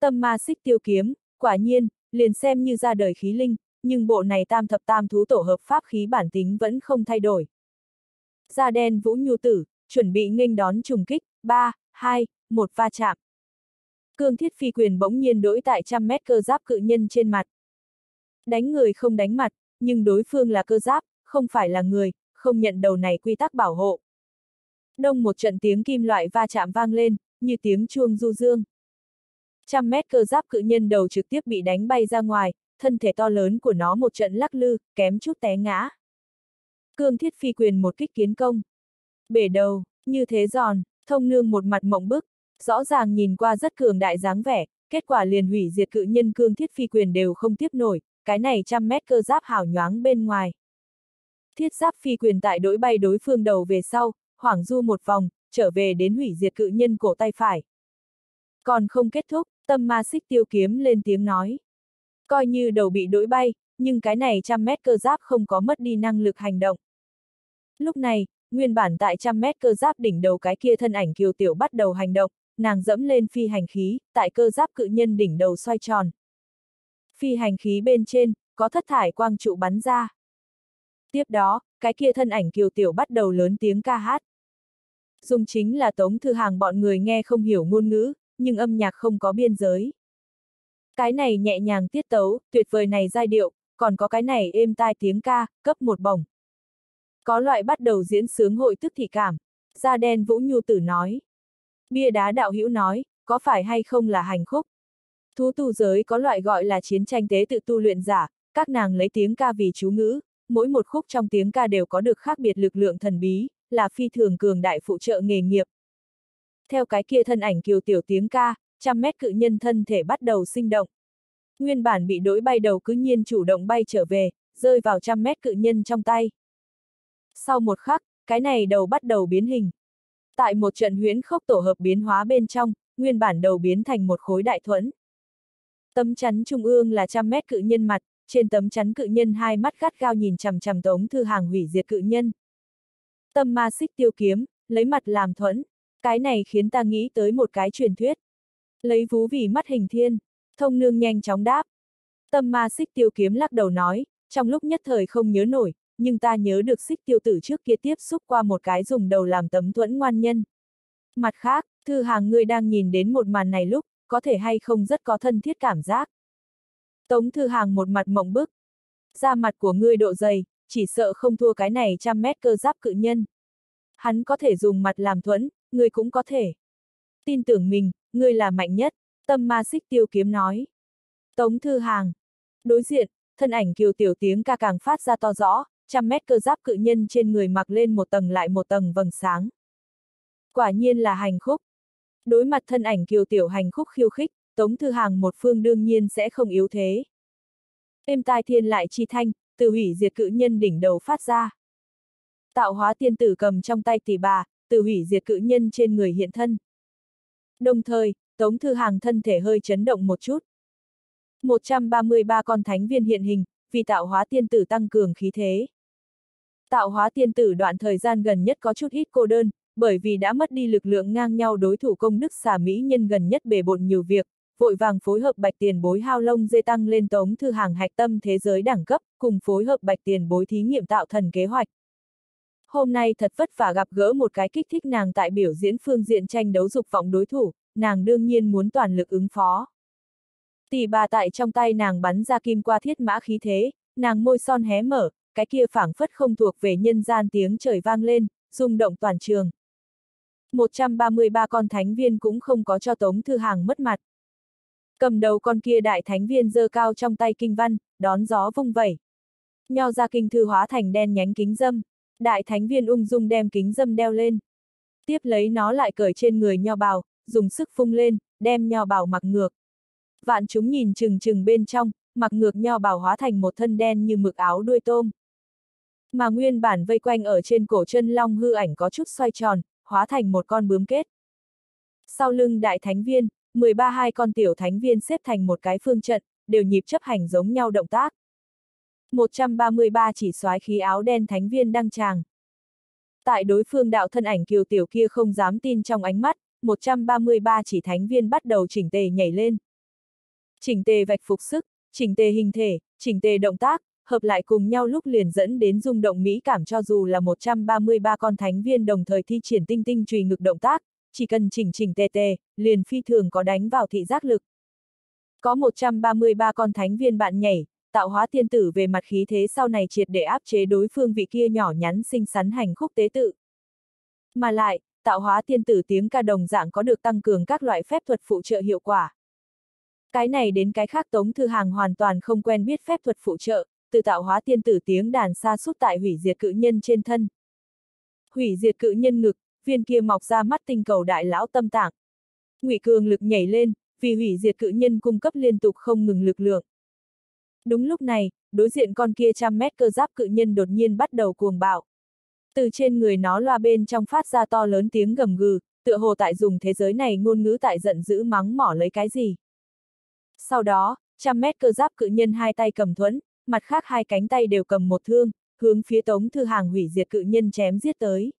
Tâm ma xích tiêu kiếm, quả nhiên, liền xem như ra đời khí linh, nhưng bộ này tam thập tam thú tổ hợp pháp khí bản tính vẫn không thay đổi. Da đen vũ nhu tử, chuẩn bị nghênh đón trùng kích, 3, 2, 1 va chạm. Cương thiết phi quyền bỗng nhiên đổi tại trăm mét cơ giáp cự nhân trên mặt. Đánh người không đánh mặt, nhưng đối phương là cơ giáp, không phải là người, không nhận đầu này quy tắc bảo hộ. Đông một trận tiếng kim loại va chạm vang lên, như tiếng chuông du dương. Trăm mét cơ giáp cự nhân đầu trực tiếp bị đánh bay ra ngoài, thân thể to lớn của nó một trận lắc lư, kém chút té ngã. Cương thiết phi quyền một kích kiến công. Bể đầu, như thế giòn, thông nương một mặt mộng bức, rõ ràng nhìn qua rất cường đại dáng vẻ, kết quả liền hủy diệt cự nhân cương thiết phi quyền đều không tiếp nổi, cái này trăm mét cơ giáp hảo nhoáng bên ngoài. Thiết giáp phi quyền tại đối bay đối phương đầu về sau, hoảng du một vòng, trở về đến hủy diệt cự nhân cổ tay phải. Còn không kết thúc, tâm ma xích tiêu kiếm lên tiếng nói. Coi như đầu bị đối bay, nhưng cái này trăm mét cơ giáp không có mất đi năng lực hành động. Lúc này, nguyên bản tại trăm mét cơ giáp đỉnh đầu cái kia thân ảnh kiều tiểu bắt đầu hành động, nàng dẫm lên phi hành khí, tại cơ giáp cự nhân đỉnh đầu xoay tròn. Phi hành khí bên trên, có thất thải quang trụ bắn ra. Tiếp đó, cái kia thân ảnh kiều tiểu bắt đầu lớn tiếng ca hát. Dùng chính là tống thư hàng bọn người nghe không hiểu ngôn ngữ, nhưng âm nhạc không có biên giới. Cái này nhẹ nhàng tiết tấu, tuyệt vời này giai điệu, còn có cái này êm tai tiếng ca, cấp một bổng. Có loại bắt đầu diễn sướng hội tức thị cảm. Da đen Vũ Nhu Tử nói. Bia đá đạo hữu nói, có phải hay không là hành khúc? Thú tu giới có loại gọi là chiến tranh tế tự tu luyện giả, các nàng lấy tiếng ca vì chú ngữ, mỗi một khúc trong tiếng ca đều có được khác biệt lực lượng thần bí, là phi thường cường đại phụ trợ nghề nghiệp. Theo cái kia thân ảnh kiều tiểu tiếng ca, trăm mét cự nhân thân thể bắt đầu sinh động. Nguyên bản bị đối bay đầu cứ nhiên chủ động bay trở về, rơi vào trăm mét cự nhân trong tay. Sau một khắc, cái này đầu bắt đầu biến hình. Tại một trận huyễn khốc tổ hợp biến hóa bên trong, nguyên bản đầu biến thành một khối đại thuẫn. Tấm chắn trung ương là trăm mét cự nhân mặt, trên tấm chắn cự nhân hai mắt gắt gao nhìn chằm chằm tống thư hàng hủy diệt cự nhân. Tâm ma xích tiêu kiếm, lấy mặt làm thuẫn, cái này khiến ta nghĩ tới một cái truyền thuyết. Lấy vú vì mắt hình thiên, thông nương nhanh chóng đáp. Tâm ma xích tiêu kiếm lắc đầu nói, trong lúc nhất thời không nhớ nổi, nhưng ta nhớ được xích tiêu tử trước kia tiếp xúc qua một cái dùng đầu làm tấm thuẫn ngoan nhân. Mặt khác, thư hàng ngươi đang nhìn đến một màn này lúc, có thể hay không rất có thân thiết cảm giác. Tống thư hàng một mặt mộng bức. Da mặt của ngươi độ dày, chỉ sợ không thua cái này trăm mét cơ giáp cự nhân. Hắn có thể dùng mặt làm thuẫn, ngươi cũng có thể. Tin tưởng mình, ngươi là mạnh nhất, tâm ma xích tiêu kiếm nói. Tống thư hàng. Đối diện, thân ảnh kiều tiểu tiếng ca càng phát ra to rõ, trăm mét cơ giáp cự nhân trên người mặc lên một tầng lại một tầng vầng sáng. Quả nhiên là hành khúc. Đối mặt thân ảnh kiều tiểu hành khúc khiêu khích, Tống Thư Hàng một phương đương nhiên sẽ không yếu thế. Êm tai thiên lại chi thanh, từ hủy diệt cự nhân đỉnh đầu phát ra. Tạo hóa tiên tử cầm trong tay tỷ bà, từ hủy diệt cự nhân trên người hiện thân. Đồng thời, Tống Thư Hàng thân thể hơi chấn động một chút. 133 con thánh viên hiện hình, vì tạo hóa tiên tử tăng cường khí thế. Tạo hóa tiên tử đoạn thời gian gần nhất có chút ít cô đơn, bởi vì đã mất đi lực lượng ngang nhau đối thủ công đức xà Mỹ nhân gần nhất bề bộn nhiều việc, vội vàng phối hợp bạch tiền bối hao lông dê tăng lên tống thư hàng hạch tâm thế giới đẳng cấp, cùng phối hợp bạch tiền bối thí nghiệm tạo thần kế hoạch. Hôm nay thật vất vả gặp gỡ một cái kích thích nàng tại biểu diễn phương diện tranh đấu dục vọng đối thủ, nàng đương nhiên muốn toàn lực ứng phó. Tỷ bà tại trong tay nàng bắn ra kim qua thiết mã khí thế, nàng môi son hé mở, cái kia phảng phất không thuộc về nhân gian tiếng trời vang lên, rung động toàn trường. 133 con thánh viên cũng không có cho Tống Thư Hàng mất mặt. Cầm đầu con kia đại thánh viên dơ cao trong tay kinh văn, đón gió vung vẩy. Nho ra kinh thư hóa thành đen nhánh kính dâm, đại thánh viên ung dung đem kính dâm đeo lên. Tiếp lấy nó lại cởi trên người nho bào, dùng sức phung lên, đem nho bào mặc ngược. Vạn chúng nhìn chừng chừng bên trong, mặc ngược nho bào hóa thành một thân đen như mực áo đuôi tôm. Mà nguyên bản vây quanh ở trên cổ chân long hư ảnh có chút xoay tròn, hóa thành một con bướm kết. Sau lưng đại thánh viên, 13 hai con tiểu thánh viên xếp thành một cái phương trận, đều nhịp chấp hành giống nhau động tác. 133 chỉ soái khí áo đen thánh viên đăng tràng. Tại đối phương đạo thân ảnh kiều tiểu kia không dám tin trong ánh mắt, 133 chỉ thánh viên bắt đầu chỉnh tề nhảy lên. Chỉnh tề vạch phục sức, chỉnh tề hình thể, chỉnh tề động tác, hợp lại cùng nhau lúc liền dẫn đến rung động mỹ cảm cho dù là 133 con thánh viên đồng thời thi triển tinh tinh trùy ngực động tác, chỉ cần chỉnh chỉnh tề tề, liền phi thường có đánh vào thị giác lực. Có 133 con thánh viên bạn nhảy, tạo hóa tiên tử về mặt khí thế sau này triệt để áp chế đối phương vị kia nhỏ nhắn xinh xắn hành khúc tế tự. Mà lại, tạo hóa tiên tử tiếng ca đồng dạng có được tăng cường các loại phép thuật phụ trợ hiệu quả. Cái này đến cái khác Tống Thư Hàng hoàn toàn không quen biết phép thuật phụ trợ, từ tạo hóa tiên tử tiếng đàn xa suốt tại hủy diệt cự nhân trên thân. Hủy diệt cự nhân ngực, viên kia mọc ra mắt tinh cầu đại lão tâm tạng. Ngụy cường lực nhảy lên, vì hủy diệt cự nhân cung cấp liên tục không ngừng lực lượng. Đúng lúc này, đối diện con kia trăm mét cơ giáp cự nhân đột nhiên bắt đầu cuồng bạo. Từ trên người nó loa bên trong phát ra to lớn tiếng gầm gừ, tựa hồ tại dùng thế giới này ngôn ngữ tại giận dữ mắng mỏ lấy cái gì. Sau đó, trăm mét cơ giáp cự nhân hai tay cầm thuẫn, mặt khác hai cánh tay đều cầm một thương, hướng phía tống thư hàng hủy diệt cự nhân chém giết tới.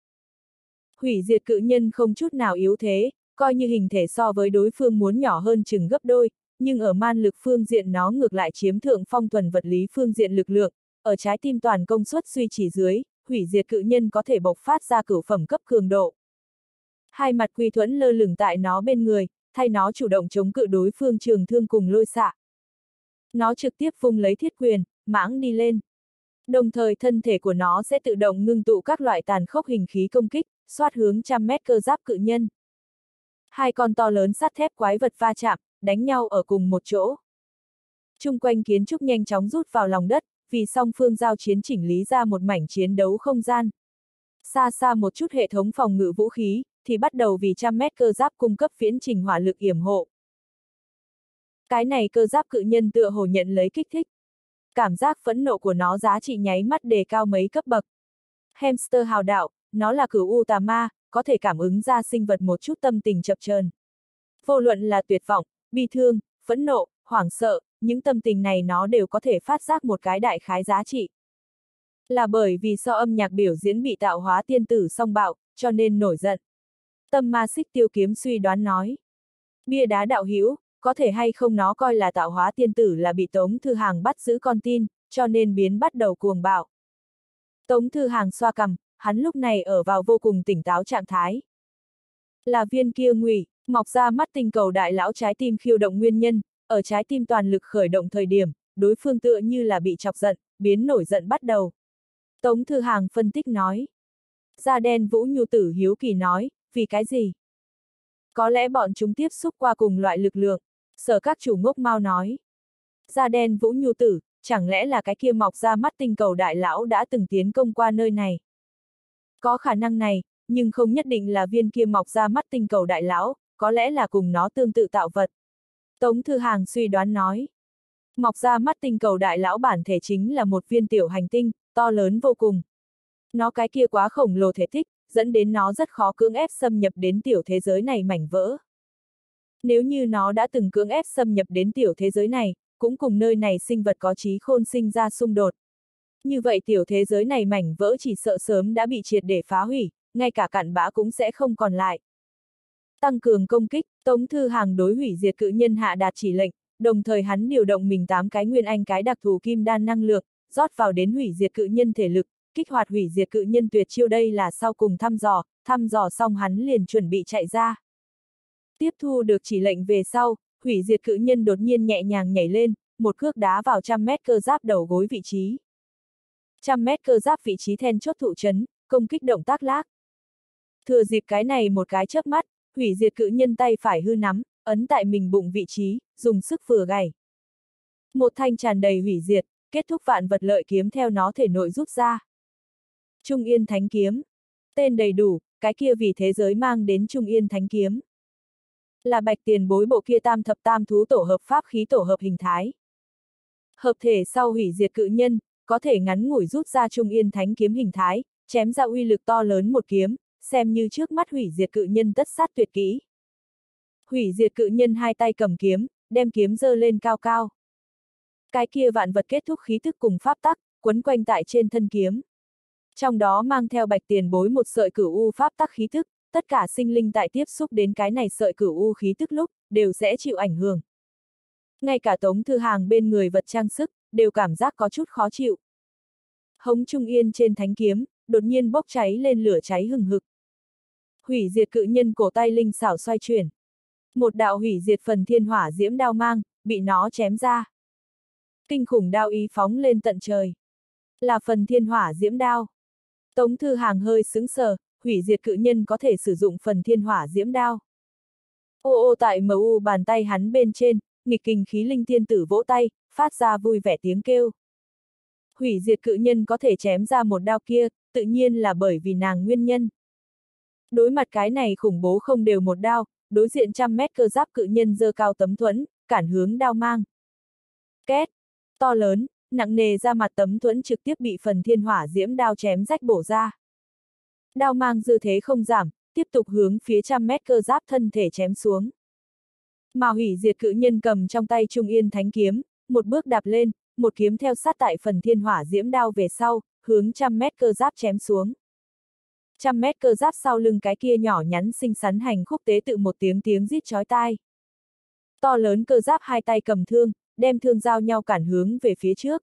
Hủy diệt cự nhân không chút nào yếu thế, coi như hình thể so với đối phương muốn nhỏ hơn chừng gấp đôi, nhưng ở man lực phương diện nó ngược lại chiếm thượng phong thuần vật lý phương diện lực lượng, ở trái tim toàn công suất suy trì dưới, hủy diệt cự nhân có thể bộc phát ra cửu phẩm cấp cường độ. Hai mặt quy thuẫn lơ lửng tại nó bên người, thay nó chủ động chống cự đối phương trường thương cùng lôi xạ. Nó trực tiếp vung lấy thiết quyền, mãng đi lên. Đồng thời thân thể của nó sẽ tự động ngưng tụ các loại tàn khốc hình khí công kích, xoát hướng trăm mét cơ giáp cự nhân. Hai con to lớn sắt thép quái vật va chạm, đánh nhau ở cùng một chỗ. Trung quanh kiến trúc nhanh chóng rút vào lòng đất, vì song phương giao chiến chỉnh lý ra một mảnh chiến đấu không gian. Xa xa một chút hệ thống phòng ngự vũ khí, thì bắt đầu vì trăm mét cơ giáp cung cấp phiến trình hỏa lực yểm hộ. Cái này cơ giáp cự nhân tựa hồ nhận lấy kích thích. Cảm giác phẫn nộ của nó giá trị nháy mắt đề cao mấy cấp bậc. Hamster hào đạo, nó là cửu u tà ma, có thể cảm ứng ra sinh vật một chút tâm tình chập chờn. Vô luận là tuyệt vọng, bi thương, phẫn nộ, hoảng sợ, những tâm tình này nó đều có thể phát giác một cái đại khái giá trị. Là bởi vì so âm nhạc biểu diễn bị tạo hóa tiên tử song bạo, cho nên nổi giận. Tâm ma xích tiêu kiếm suy đoán nói. Bia đá đạo hữu có thể hay không nó coi là tạo hóa tiên tử là bị Tống Thư Hàng bắt giữ con tin, cho nên biến bắt đầu cuồng bạo. Tống Thư Hàng xoa cầm, hắn lúc này ở vào vô cùng tỉnh táo trạng thái. Là viên kia ngụy mọc ra mắt tình cầu đại lão trái tim khiêu động nguyên nhân, ở trái tim toàn lực khởi động thời điểm, đối phương tựa như là bị chọc giận, biến nổi giận bắt đầu. Tống Thư Hàng phân tích nói. Da đen Vũ Nhu Tử Hiếu Kỳ nói, vì cái gì? Có lẽ bọn chúng tiếp xúc qua cùng loại lực lượng, sở các chủ ngốc mau nói. Da đen Vũ Nhu Tử, chẳng lẽ là cái kia mọc ra mắt tinh cầu đại lão đã từng tiến công qua nơi này? Có khả năng này, nhưng không nhất định là viên kia mọc ra mắt tinh cầu đại lão, có lẽ là cùng nó tương tự tạo vật. Tống Thư Hàng suy đoán nói. Mọc ra mắt tinh cầu đại lão bản thể chính là một viên tiểu hành tinh, to lớn vô cùng. Nó cái kia quá khổng lồ thể tích, dẫn đến nó rất khó cưỡng ép xâm nhập đến tiểu thế giới này mảnh vỡ. Nếu như nó đã từng cưỡng ép xâm nhập đến tiểu thế giới này, cũng cùng nơi này sinh vật có trí khôn sinh ra xung đột. Như vậy tiểu thế giới này mảnh vỡ chỉ sợ sớm đã bị triệt để phá hủy, ngay cả cặn bã cũng sẽ không còn lại. Tăng cường công kích, Tống Thư Hàng đối hủy diệt cự nhân hạ đạt chỉ lệnh, đồng thời hắn điều động mình tám cái nguyên anh cái đặc thù kim đan năng lượng, rót vào đến hủy diệt cự nhân thể lực, kích hoạt hủy diệt cự nhân tuyệt chiêu đây là sau cùng thăm dò, thăm dò xong hắn liền chuẩn bị chạy ra. Tiếp thu được chỉ lệnh về sau, hủy diệt cự nhân đột nhiên nhẹ nhàng nhảy lên, một cước đá vào trăm mét cơ giáp đầu gối vị trí. Trăm mét cơ giáp vị trí then chốt thụ chấn, công kích động tác lác. Thừa dịp cái này một cái chớp mắt, hủy diệt cự nhân tay phải hư nắm, ấn tại mình bụng vị trí, dùng sức vừa gảy. Một thanh tràn đầy hủy diệt, kết thúc vạn vật lợi kiếm theo nó thể nội rút ra. Trung Yên Thánh Kiếm. Tên đầy đủ, cái kia vì thế giới mang đến Trung Yên Thánh Kiếm. Là bạch tiền bối bộ kia tam thập tam thú tổ hợp pháp khí tổ hợp hình thái. Hợp thể sau hủy diệt cự nhân, có thể ngắn ngủi rút ra Trung Yên Thánh Kiếm hình thái, chém ra uy lực to lớn một kiếm, xem như trước mắt hủy diệt cự nhân tất sát tuyệt kỹ. Hủy diệt cự nhân hai tay cầm kiếm, đem kiếm dơ lên cao cao. Cái kia vạn vật kết thúc khí thức cùng pháp tắc, quấn quanh tại trên thân kiếm. Trong đó mang theo bạch tiền bối một sợi cửu u pháp tắc khí thức, tất cả sinh linh tại tiếp xúc đến cái này sợi cửu u khí tức lúc, đều sẽ chịu ảnh hưởng. Ngay cả tống thư hàng bên người vật trang sức, đều cảm giác có chút khó chịu. Hống trung yên trên thánh kiếm, đột nhiên bốc cháy lên lửa cháy hừng hực. Hủy diệt cự nhân cổ tay linh xảo xoay chuyển. Một đạo hủy diệt phần thiên hỏa diễm đao mang, bị nó chém ra. Kinh khủng đao ý phóng lên tận trời. Là phần thiên hỏa diễm đao. Tống thư hàng hơi sững sờ, hủy diệt cự nhân có thể sử dụng phần thiên hỏa diễm đao. Ô ô tại MU bàn tay hắn bên trên, nghịch kinh khí linh thiên tử vỗ tay, phát ra vui vẻ tiếng kêu. Hủy diệt cự nhân có thể chém ra một đao kia, tự nhiên là bởi vì nàng nguyên nhân. Đối mặt cái này khủng bố không đều một đao, đối diện trăm mét cơ giáp cự nhân dơ cao tấm thuẫn, cản hướng đao mang. Két, to lớn, nặng nề ra mặt tấm thuẫn trực tiếp bị phần thiên hỏa diễm đao chém rách bổ ra. Đao mang dư thế không giảm, tiếp tục hướng phía trăm mét cơ giáp thân thể chém xuống. Mà hủy diệt cự nhân cầm trong tay trung yên thánh kiếm, một bước đạp lên, một kiếm theo sát tại phần thiên hỏa diễm đao về sau, hướng trăm mét cơ giáp chém xuống. Trăm mét cơ giáp sau lưng cái kia nhỏ nhắn xinh xắn hành khúc tế tự một tiếng tiếng rít chói tai. To lớn cơ giáp hai tay cầm thương, đem thương giao nhau cản hướng về phía trước.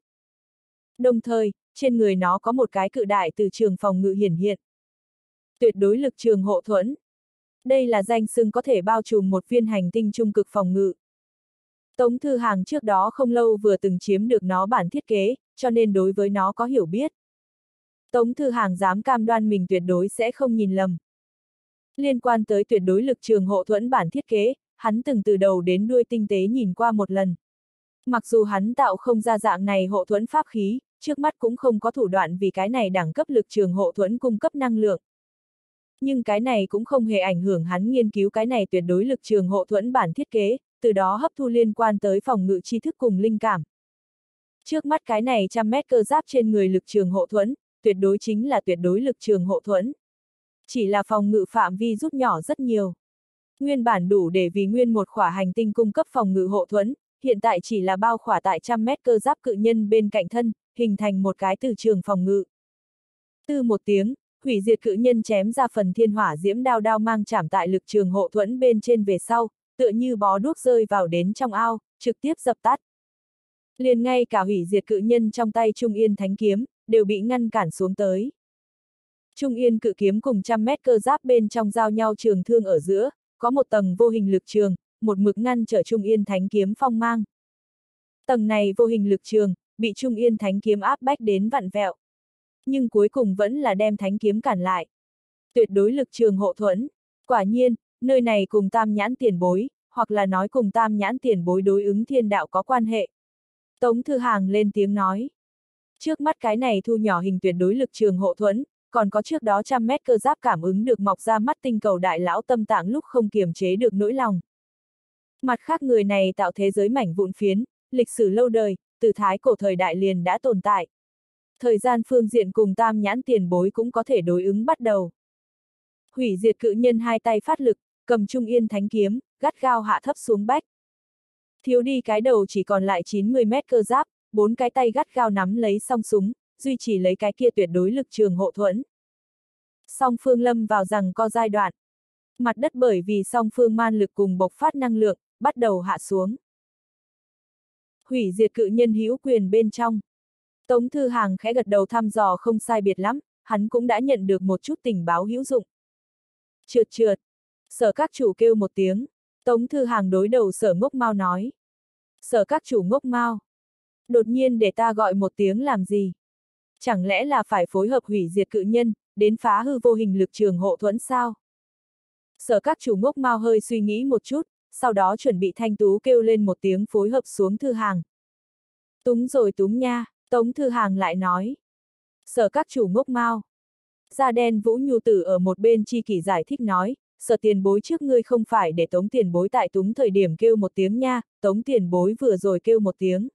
Đồng thời, trên người nó có một cái cự đại từ trường phòng ngự hiển hiện. Tuyệt đối lực trường hộ thuẫn. Đây là danh xưng có thể bao trùm một viên hành tinh trung cực phòng ngự. Tống Thư Hàng trước đó không lâu vừa từng chiếm được nó bản thiết kế, cho nên đối với nó có hiểu biết. Tống Thư Hàng dám cam đoan mình tuyệt đối sẽ không nhìn lầm. Liên quan tới tuyệt đối lực trường hộ thuẫn bản thiết kế, hắn từng từ đầu đến đuôi tinh tế nhìn qua một lần. Mặc dù hắn tạo không ra dạng này hộ thuẫn pháp khí, trước mắt cũng không có thủ đoạn vì cái này đẳng cấp lực trường hộ thuẫn cung cấp năng lượng. Nhưng cái này cũng không hề ảnh hưởng hắn nghiên cứu cái này tuyệt đối lực trường hộ thuẫn bản thiết kế, từ đó hấp thu liên quan tới phòng ngự tri thức cùng linh cảm. Trước mắt cái này trăm mét cơ giáp trên người lực trường hộ thuẫn, tuyệt đối chính là tuyệt đối lực trường hộ thuẫn. Chỉ là phòng ngự phạm vi rút nhỏ rất nhiều. Nguyên bản đủ để vì nguyên một khỏa hành tinh cung cấp phòng ngự hộ thuẫn, hiện tại chỉ là bao khỏa tại trăm mét cơ giáp cự nhân bên cạnh thân, hình thành một cái từ trường phòng ngự. Từ một tiếng, hủy diệt cự nhân chém ra phần thiên hỏa diễm đao đao mang chạm tại lực trường hộ thuẫn bên trên về sau, tựa như bó đuốc rơi vào đến trong ao, trực tiếp dập tắt. Liền ngay cả hủy diệt cự nhân trong tay Trung Yên Thánh Kiếm, đều bị ngăn cản xuống tới. Trung Yên cự kiếm cùng trăm mét cơ giáp bên trong giao nhau trường thương ở giữa, có một tầng vô hình lực trường, một mực ngăn trở Trung Yên Thánh Kiếm phong mang. Tầng này vô hình lực trường, bị Trung Yên Thánh Kiếm áp bách đến vặn vẹo. Nhưng cuối cùng vẫn là đem Thánh Kiếm cản lại. Tuyệt đối lực trường hộ thuẫn. Quả nhiên, nơi này cùng tam nhãn tiền bối, hoặc là nói cùng tam nhãn tiền bối đối ứng thiên đạo có quan hệ. Tống Thư Hàng lên tiếng nói. Trước mắt cái này thu nhỏ hình tuyệt đối lực trường hộ thuẫn, còn có trước đó trăm mét cơ giáp cảm ứng được mọc ra mắt tinh cầu đại lão tâm tạng lúc không kiềm chế được nỗi lòng. Mặt khác người này tạo thế giới mảnh vụn phiến, lịch sử lâu đời, từ thái cổ thời đại liền đã tồn tại. Thời gian phương diện cùng tam nhãn tiền bối cũng có thể đối ứng bắt đầu. Hủy diệt cự nhân hai tay phát lực, cầm trung yên thánh kiếm, gắt gao hạ thấp xuống bách. Thiếu đi cái đầu chỉ còn lại 90 mét cơ giáp, bốn cái tay gắt gao nắm lấy song súng, duy trì lấy cái kia tuyệt đối lực trường hộ thuẫn. Song phương lâm vào rằng co giai đoạn. Mặt đất bởi vì song phương man lực cùng bộc phát năng lượng, bắt đầu hạ xuống. Hủy diệt cự nhân hữu quyền bên trong. Tống Thư Hàng khẽ gật đầu thăm dò không sai biệt lắm, hắn cũng đã nhận được một chút tình báo hữu dụng. Trượt trượt. Sở các chủ kêu một tiếng. Tống Thư Hàng đối đầu sở ngốc mau nói. Sở các chủ ngốc mau. Đột nhiên để ta gọi một tiếng làm gì? Chẳng lẽ là phải phối hợp hủy diệt cự nhân, đến phá hư vô hình lực trường hộ thuẫn sao? Sở các chủ ngốc mau hơi suy nghĩ một chút, sau đó chuẩn bị thanh tú kêu lên một tiếng phối hợp xuống thư hàng. Túng rồi túng nha, Tống Thư Hàng lại nói. Sở các chủ ngốc mau. Da đen Vũ Nhu Tử ở một bên chi kỷ giải thích nói, sở tiền bối trước ngươi không phải để tống tiền bối tại túng thời điểm kêu một tiếng nha, tống tiền bối vừa rồi kêu một tiếng.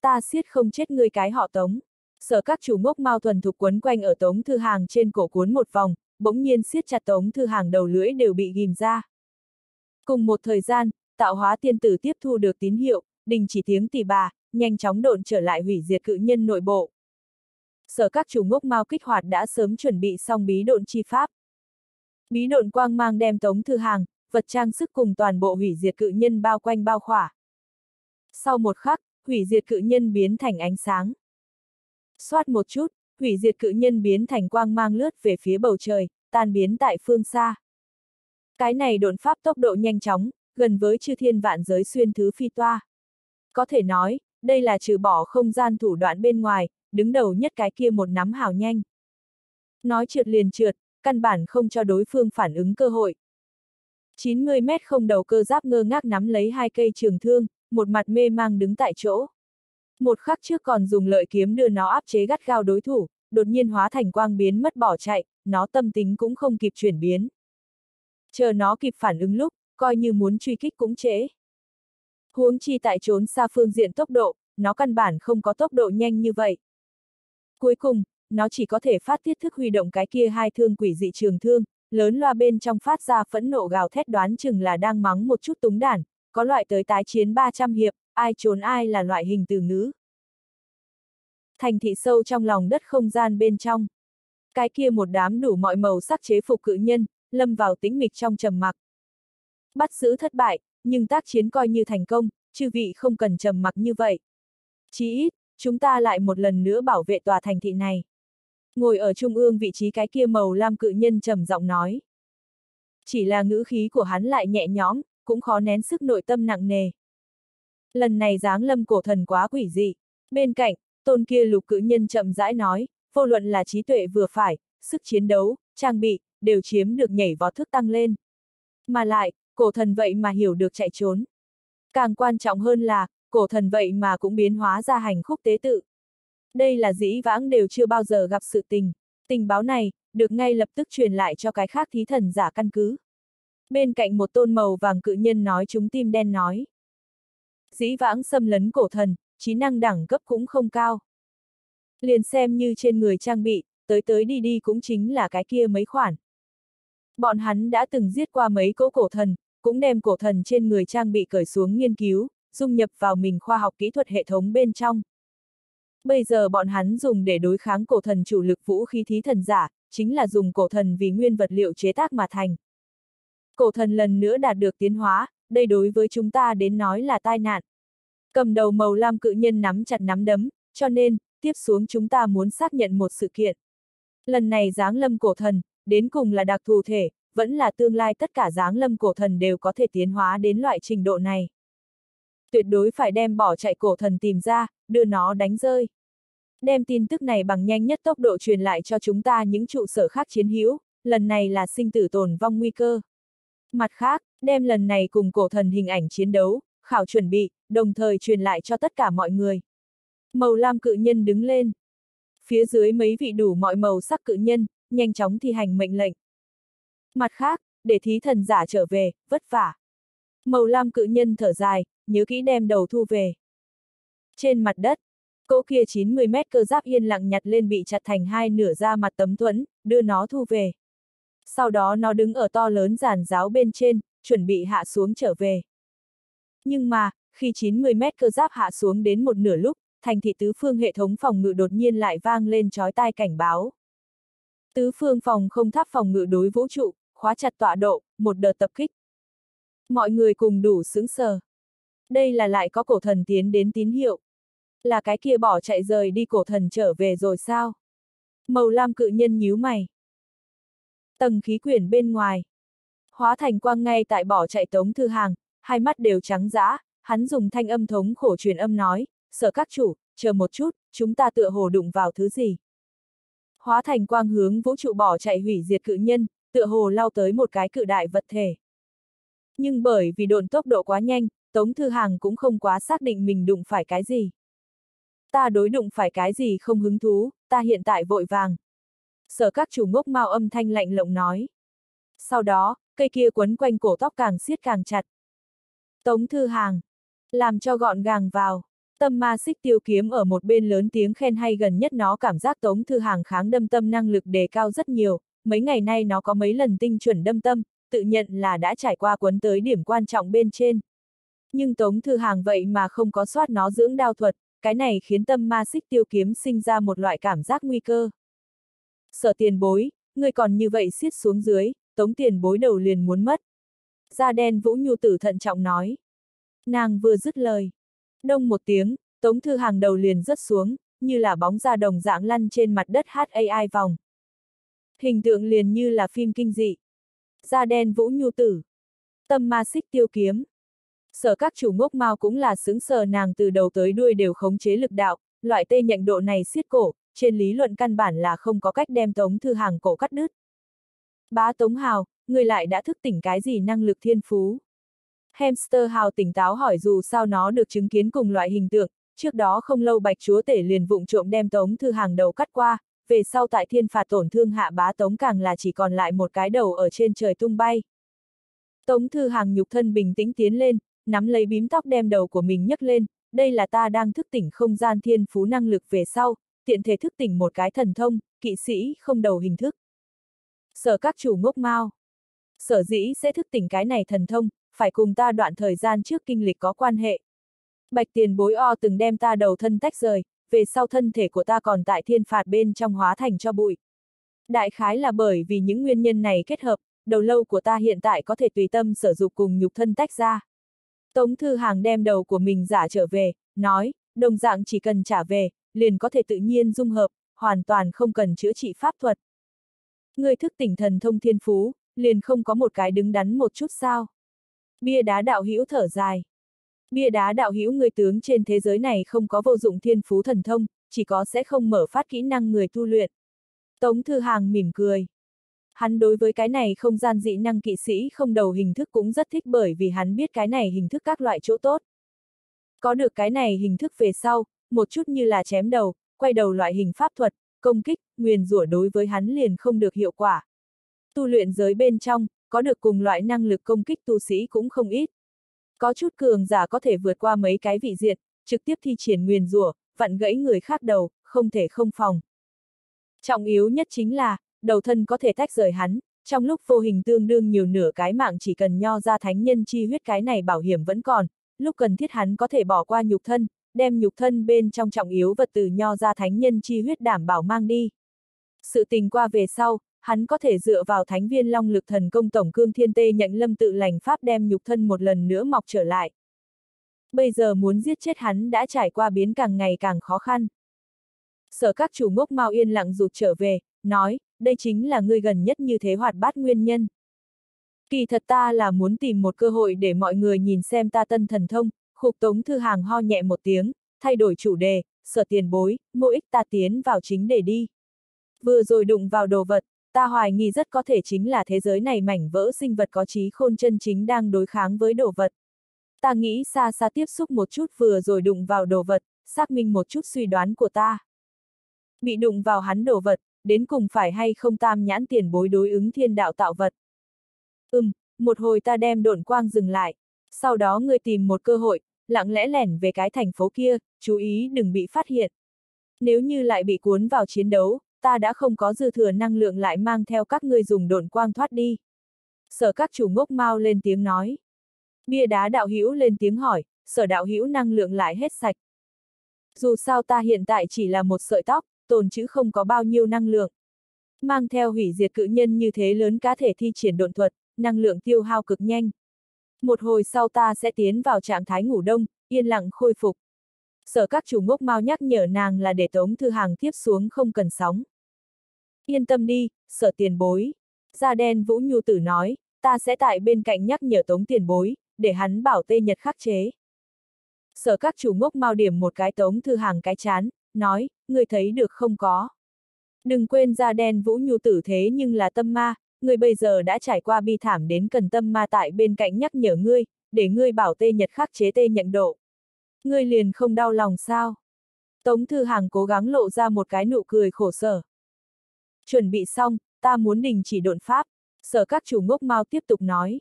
Ta siết không chết ngươi cái họ tống. Sở các chủ mốc mau thuần thục quấn quanh ở tống thư hàng trên cổ cuốn một vòng, bỗng nhiên siết chặt tống thư hàng đầu lưỡi đều bị ghim ra. Cùng một thời gian, tạo hóa tiên tử tiếp thu được tín hiệu, đình chỉ tiếng tỷ bà, nhanh chóng độn trở lại hủy diệt cự nhân nội bộ. Sở các chủ ngốc mau kích hoạt đã sớm chuẩn bị xong bí độn chi pháp. Bí độn quang mang đem tống thư hàng, vật trang sức cùng toàn bộ hủy diệt cự nhân bao quanh bao khỏa. Sau một khắc, hủy diệt cự nhân biến thành ánh sáng. Xoát một chút, hủy diệt cự nhân biến thành quang mang lướt về phía bầu trời, tan biến tại phương xa. Cái này độn pháp tốc độ nhanh chóng, gần với chư thiên vạn giới xuyên thứ phi toa. Có thể nói, đây là trừ bỏ không gian thủ đoạn bên ngoài, đứng đầu nhất cái kia một nắm hào nhanh. Nói trượt liền trượt, căn bản không cho đối phương phản ứng cơ hội. 90 mét không đầu cơ giáp ngơ ngác nắm lấy hai cây trường thương, một mặt mê mang đứng tại chỗ. Một khắc trước còn dùng lợi kiếm đưa nó áp chế gắt gao đối thủ, đột nhiên hóa thành quang biến mất bỏ chạy, nó tâm tính cũng không kịp chuyển biến. Chờ nó kịp phản ứng lúc, coi như muốn truy kích cũng trễ. Huống chi tại trốn xa phương diện tốc độ, nó căn bản không có tốc độ nhanh như vậy. Cuối cùng, nó chỉ có thể phát tiết thức huy động cái kia hai thương quỷ dị trường thương, lớn loa bên trong phát ra phẫn nộ gào thét đoán chừng là đang mắng một chút túng đản, có loại tới tái chiến 300 hiệp, ai trốn ai là loại hình từ ngữ. Thành thị sâu trong lòng đất không gian bên trong. Cái kia một đám đủ mọi màu sắc chế phục cự nhân, lâm vào tĩnh mịch trong trầm mặc. Bắt giữ thất bại, nhưng tác chiến coi như thành công, chư vị không cần trầm mặc như vậy. Chí ít, chúng ta lại một lần nữa bảo vệ tòa thành thị này. Ngồi ở trung ương vị trí cái kia màu lam cự nhân trầm giọng nói. Chỉ là ngữ khí của hắn lại nhẹ nhõm, cũng khó nén sức nội tâm nặng nề. Lần này dáng lâm cổ thần quá quỷ dị. Bên cạnh, tôn kia lục cử nhân chậm rãi nói, vô luận là trí tuệ vừa phải, sức chiến đấu, trang bị, đều chiếm được nhảy vó thức tăng lên. Mà lại, cổ thần vậy mà hiểu được chạy trốn. Càng quan trọng hơn là, cổ thần vậy mà cũng biến hóa ra hành khúc tế tự. Đây là dĩ vãng đều chưa bao giờ gặp sự tình. Tình báo này, được ngay lập tức truyền lại cho cái khác thí thần giả căn cứ. Bên cạnh một tôn màu vàng cự nhân nói chúng tim đen nói. Dĩ vãng xâm lấn cổ thần, trí năng đẳng cấp cũng không cao. Liền xem như trên người trang bị, tới tới đi đi cũng chính là cái kia mấy khoản. Bọn hắn đã từng giết qua mấy cỗ cổ thần, cũng đem cổ thần trên người trang bị cởi xuống nghiên cứu, dung nhập vào mình khoa học kỹ thuật hệ thống bên trong. Bây giờ bọn hắn dùng để đối kháng cổ thần chủ lực vũ khí thí thần giả, chính là dùng cổ thần vì nguyên vật liệu chế tác mà thành. Cổ thần lần nữa đạt được tiến hóa, đây đối với chúng ta đến nói là tai nạn. Cầm đầu màu lam cự nhân nắm chặt nắm đấm, cho nên, tiếp xuống chúng ta muốn xác nhận một sự kiện. Lần này giáng lâm cổ thần, đến cùng là đặc thù thể, vẫn là tương lai tất cả giáng lâm cổ thần đều có thể tiến hóa đến loại trình độ này. Tuyệt đối phải đem bỏ chạy cổ thần tìm ra, đưa nó đánh rơi. Đem tin tức này bằng nhanh nhất tốc độ truyền lại cho chúng ta những trụ sở khác chiến hữu, lần này là sinh tử tồn vong nguy cơ. Mặt khác, đem lần này cùng cổ thần hình ảnh chiến đấu, khảo chuẩn bị, đồng thời truyền lại cho tất cả mọi người. Màu lam cự nhân đứng lên. Phía dưới mấy vị đủ mọi màu sắc cự nhân, nhanh chóng thi hành mệnh lệnh. Mặt khác, để thí thần giả trở về, vất vả. Màu lam cự nhân thở dài, nhớ kỹ đem đầu thu về. Trên mặt đất, cỗ kia 90 mét cơ giáp yên lặng nhặt lên bị chặt thành hai nửa ra mặt tấm thuẫn, đưa nó thu về. Sau đó nó đứng ở to lớn giàn giáo bên trên, chuẩn bị hạ xuống trở về. Nhưng mà, khi 90 mét cơ giáp hạ xuống đến một nửa lúc, thành thị tứ phương hệ thống phòng ngự đột nhiên lại vang lên chói tai cảnh báo. Tứ phương phòng không tháp phòng ngự đối vũ trụ, khóa chặt tọa độ, một đợt tập kích. Mọi người cùng đủ sững sờ. Đây là lại có cổ thần tiến đến tín hiệu. Là cái kia bỏ chạy rời đi cổ thần trở về rồi sao? Màu lam cự nhân nhíu mày. Tầng khí quyển bên ngoài. Hóa thành quang ngay tại bỏ chạy tống thư hàng, hai mắt đều trắng dã, hắn dùng thanh âm thống khổ truyền âm nói, sợ các chủ, chờ một chút, chúng ta tựa hồ đụng vào thứ gì. Hóa thành quang hướng vũ trụ bỏ chạy hủy diệt cự nhân, tựa hồ lao tới một cái cự đại vật thể. Nhưng bởi vì độn tốc độ quá nhanh, Tống Thư Hàng cũng không quá xác định mình đụng phải cái gì. Ta đối đụng phải cái gì không hứng thú, ta hiện tại vội vàng. Sở các chủ ngốc mau âm thanh lạnh lộng nói. Sau đó, cây kia quấn quanh cổ tóc càng siết càng chặt. Tống Thư Hàng. Làm cho gọn gàng vào. Tâm ma xích tiêu kiếm ở một bên lớn tiếng khen hay gần nhất nó cảm giác Tống Thư Hàng kháng đâm tâm năng lực đề cao rất nhiều, mấy ngày nay nó có mấy lần tinh chuẩn đâm tâm, tự nhận là đã trải qua quấn tới điểm quan trọng bên trên. Nhưng Tống Thư Hàng vậy mà không có soát nó dưỡng đao thuật, cái này khiến tâm ma xích tiêu kiếm sinh ra một loại cảm giác nguy cơ. Sở tiền bối, người còn như vậy xiết xuống dưới, tống tiền bối đầu liền muốn mất. Da đen Vũ Nhu tử thận trọng nói. Nàng vừa dứt lời. Đông một tiếng, tống thư hàng đầu liền rớt xuống, như là bóng da đồng dạng lăn trên mặt đất HAI vòng. Hình tượng liền như là phim kinh dị. Da đen Vũ Nhu tử. Tâm ma xích tiêu kiếm. Sở các chủ ngốc mau cũng là xứng sờ nàng từ đầu tới đuôi đều khống chế lực đạo, loại tê nhận độ này siết cổ, trên lý luận căn bản là không có cách đem tống thư hàng cổ cắt đứt. Bá Tống Hào, người lại đã thức tỉnh cái gì năng lực thiên phú? Hamster Hào tỉnh táo hỏi dù sao nó được chứng kiến cùng loại hình tượng, trước đó không lâu bạch chúa tể liền vụng trộm đem tống thư hàng đầu cắt qua, về sau tại thiên phạt tổn thương hạ bá tống càng là chỉ còn lại một cái đầu ở trên trời tung bay. Tống thư hàng nhục thân bình tĩnh tiến lên, nắm lấy bím tóc đem đầu của mình nhấc lên, đây là ta đang thức tỉnh không gian thiên phú năng lực về sau, tiện thể thức tỉnh một cái thần thông, kỵ sĩ không đầu hình thức. Sở các chủ ngốc mau. Sở dĩ sẽ thức tỉnh cái này thần thông, phải cùng ta đoạn thời gian trước kinh lịch có quan hệ. Bạch tiền bối o từng đem ta đầu thân tách rời, về sau thân thể của ta còn tại thiên phạt bên trong hóa thành cho bụi. Đại khái là bởi vì những nguyên nhân này kết hợp, đầu lâu của ta hiện tại có thể tùy tâm sử dụng cùng nhục thân tách ra. Tống Thư Hàng đem đầu của mình giả trở về, nói, đồng dạng chỉ cần trả về, liền có thể tự nhiên dung hợp, hoàn toàn không cần chữa trị pháp thuật. Người thức tỉnh thần thông thiên phú, liền không có một cái đứng đắn một chút sao. Bia đá đạo hữu thở dài. Bia đá đạo hữu người tướng trên thế giới này không có vô dụng thiên phú thần thông, chỉ có sẽ không mở phát kỹ năng người tu luyện. Tống Thư Hàng mỉm cười. Hắn đối với cái này không gian dị năng kỵ sĩ không đầu hình thức cũng rất thích bởi vì hắn biết cái này hình thức các loại chỗ tốt. Có được cái này hình thức về sau, một chút như là chém đầu, quay đầu loại hình pháp thuật, công kích, nguyền rủa đối với hắn liền không được hiệu quả. Tu luyện giới bên trong, có được cùng loại năng lực công kích tu sĩ cũng không ít. Có chút cường giả có thể vượt qua mấy cái vị diện, trực tiếp thi triển nguyền rủa, vặn gãy người khác đầu, không thể không phòng. Trọng yếu nhất chính là, đầu thân có thể tách rời hắn, trong lúc vô hình tương đương nhiều nửa cái mạng chỉ cần nho ra thánh nhân chi huyết cái này bảo hiểm vẫn còn, lúc cần thiết hắn có thể bỏ qua nhục thân, đem nhục thân bên trong trọng yếu vật từ nho ra thánh nhân chi huyết đảm bảo mang đi. Sự tình qua về sau, hắn có thể dựa vào thánh viên long lực thần công tổng cương thiên tê nhận lâm tự lành pháp đem nhục thân một lần nữa mọc trở lại. Bây giờ muốn giết chết hắn đã trải qua biến càng ngày càng khó khăn. Sở các chủ ngốc mau yên lặng rụt trở về, nói, đây chính là ngươi gần nhất như thế hoạt bát nguyên nhân. Kỳ thật ta là muốn tìm một cơ hội để mọi người nhìn xem ta tân thần thông, khục tống thư hàng ho nhẹ một tiếng, thay đổi chủ đề, sở tiền bối, mỗi ích ta tiến vào chính để đi. Vừa rồi đụng vào đồ vật, ta hoài nghi rất có thể chính là thế giới này mảnh vỡ sinh vật có trí khôn chân chính đang đối kháng với đồ vật. Ta nghĩ xa xa tiếp xúc một chút vừa rồi đụng vào đồ vật, xác minh một chút suy đoán của ta. Bị đụng vào hắn đồ vật, đến cùng phải hay không tam nhãn tiền bối đối ứng thiên đạo tạo vật. Ừm, một hồi ta đem độn quang dừng lại, sau đó ngươi tìm một cơ hội, lặng lẽ lẻn về cái thành phố kia, chú ý đừng bị phát hiện. Nếu như lại bị cuốn vào chiến đấu, ta đã không có dư thừa năng lượng lại mang theo các ngươi dùng độn quang thoát đi. Sở các chủ ngốc mau lên tiếng nói. Bia đá đạo hữu lên tiếng hỏi, sở đạo hữu năng lượng lại hết sạch. Dù sao ta hiện tại chỉ là một sợi tóc, tồn chữ không có bao nhiêu năng lượng. Mang theo hủy diệt cự nhân như thế lớn cá thể thi triển độn thuật, năng lượng tiêu hao cực nhanh. Một hồi sau ta sẽ tiến vào trạng thái ngủ đông, yên lặng khôi phục. Sở các chủ ngốc mau nhắc nhở nàng là để tống thư hàng tiếp xuống không cần sóng. Yên tâm đi, sở tiền bối. Gia đen Vũ Nhu Tử nói, ta sẽ tại bên cạnh nhắc nhở tống tiền bối, để hắn bảo tê nhật khắc chế. Sở các chủ ngốc mau điểm một cái tống thư hàng cái chán, nói, người thấy được không có. Đừng quên gia đen Vũ Nhu Tử thế nhưng là tâm ma, Ngươi bây giờ đã trải qua bi thảm đến cần tâm ma tại bên cạnh nhắc nhở ngươi, để ngươi bảo tê nhật khắc chế tê nhận độ. Ngươi liền không đau lòng sao? Tống Thư Hàng cố gắng lộ ra một cái nụ cười khổ sở. Chuẩn bị xong, ta muốn đình chỉ độn pháp, sở các chủ ngốc mau tiếp tục nói.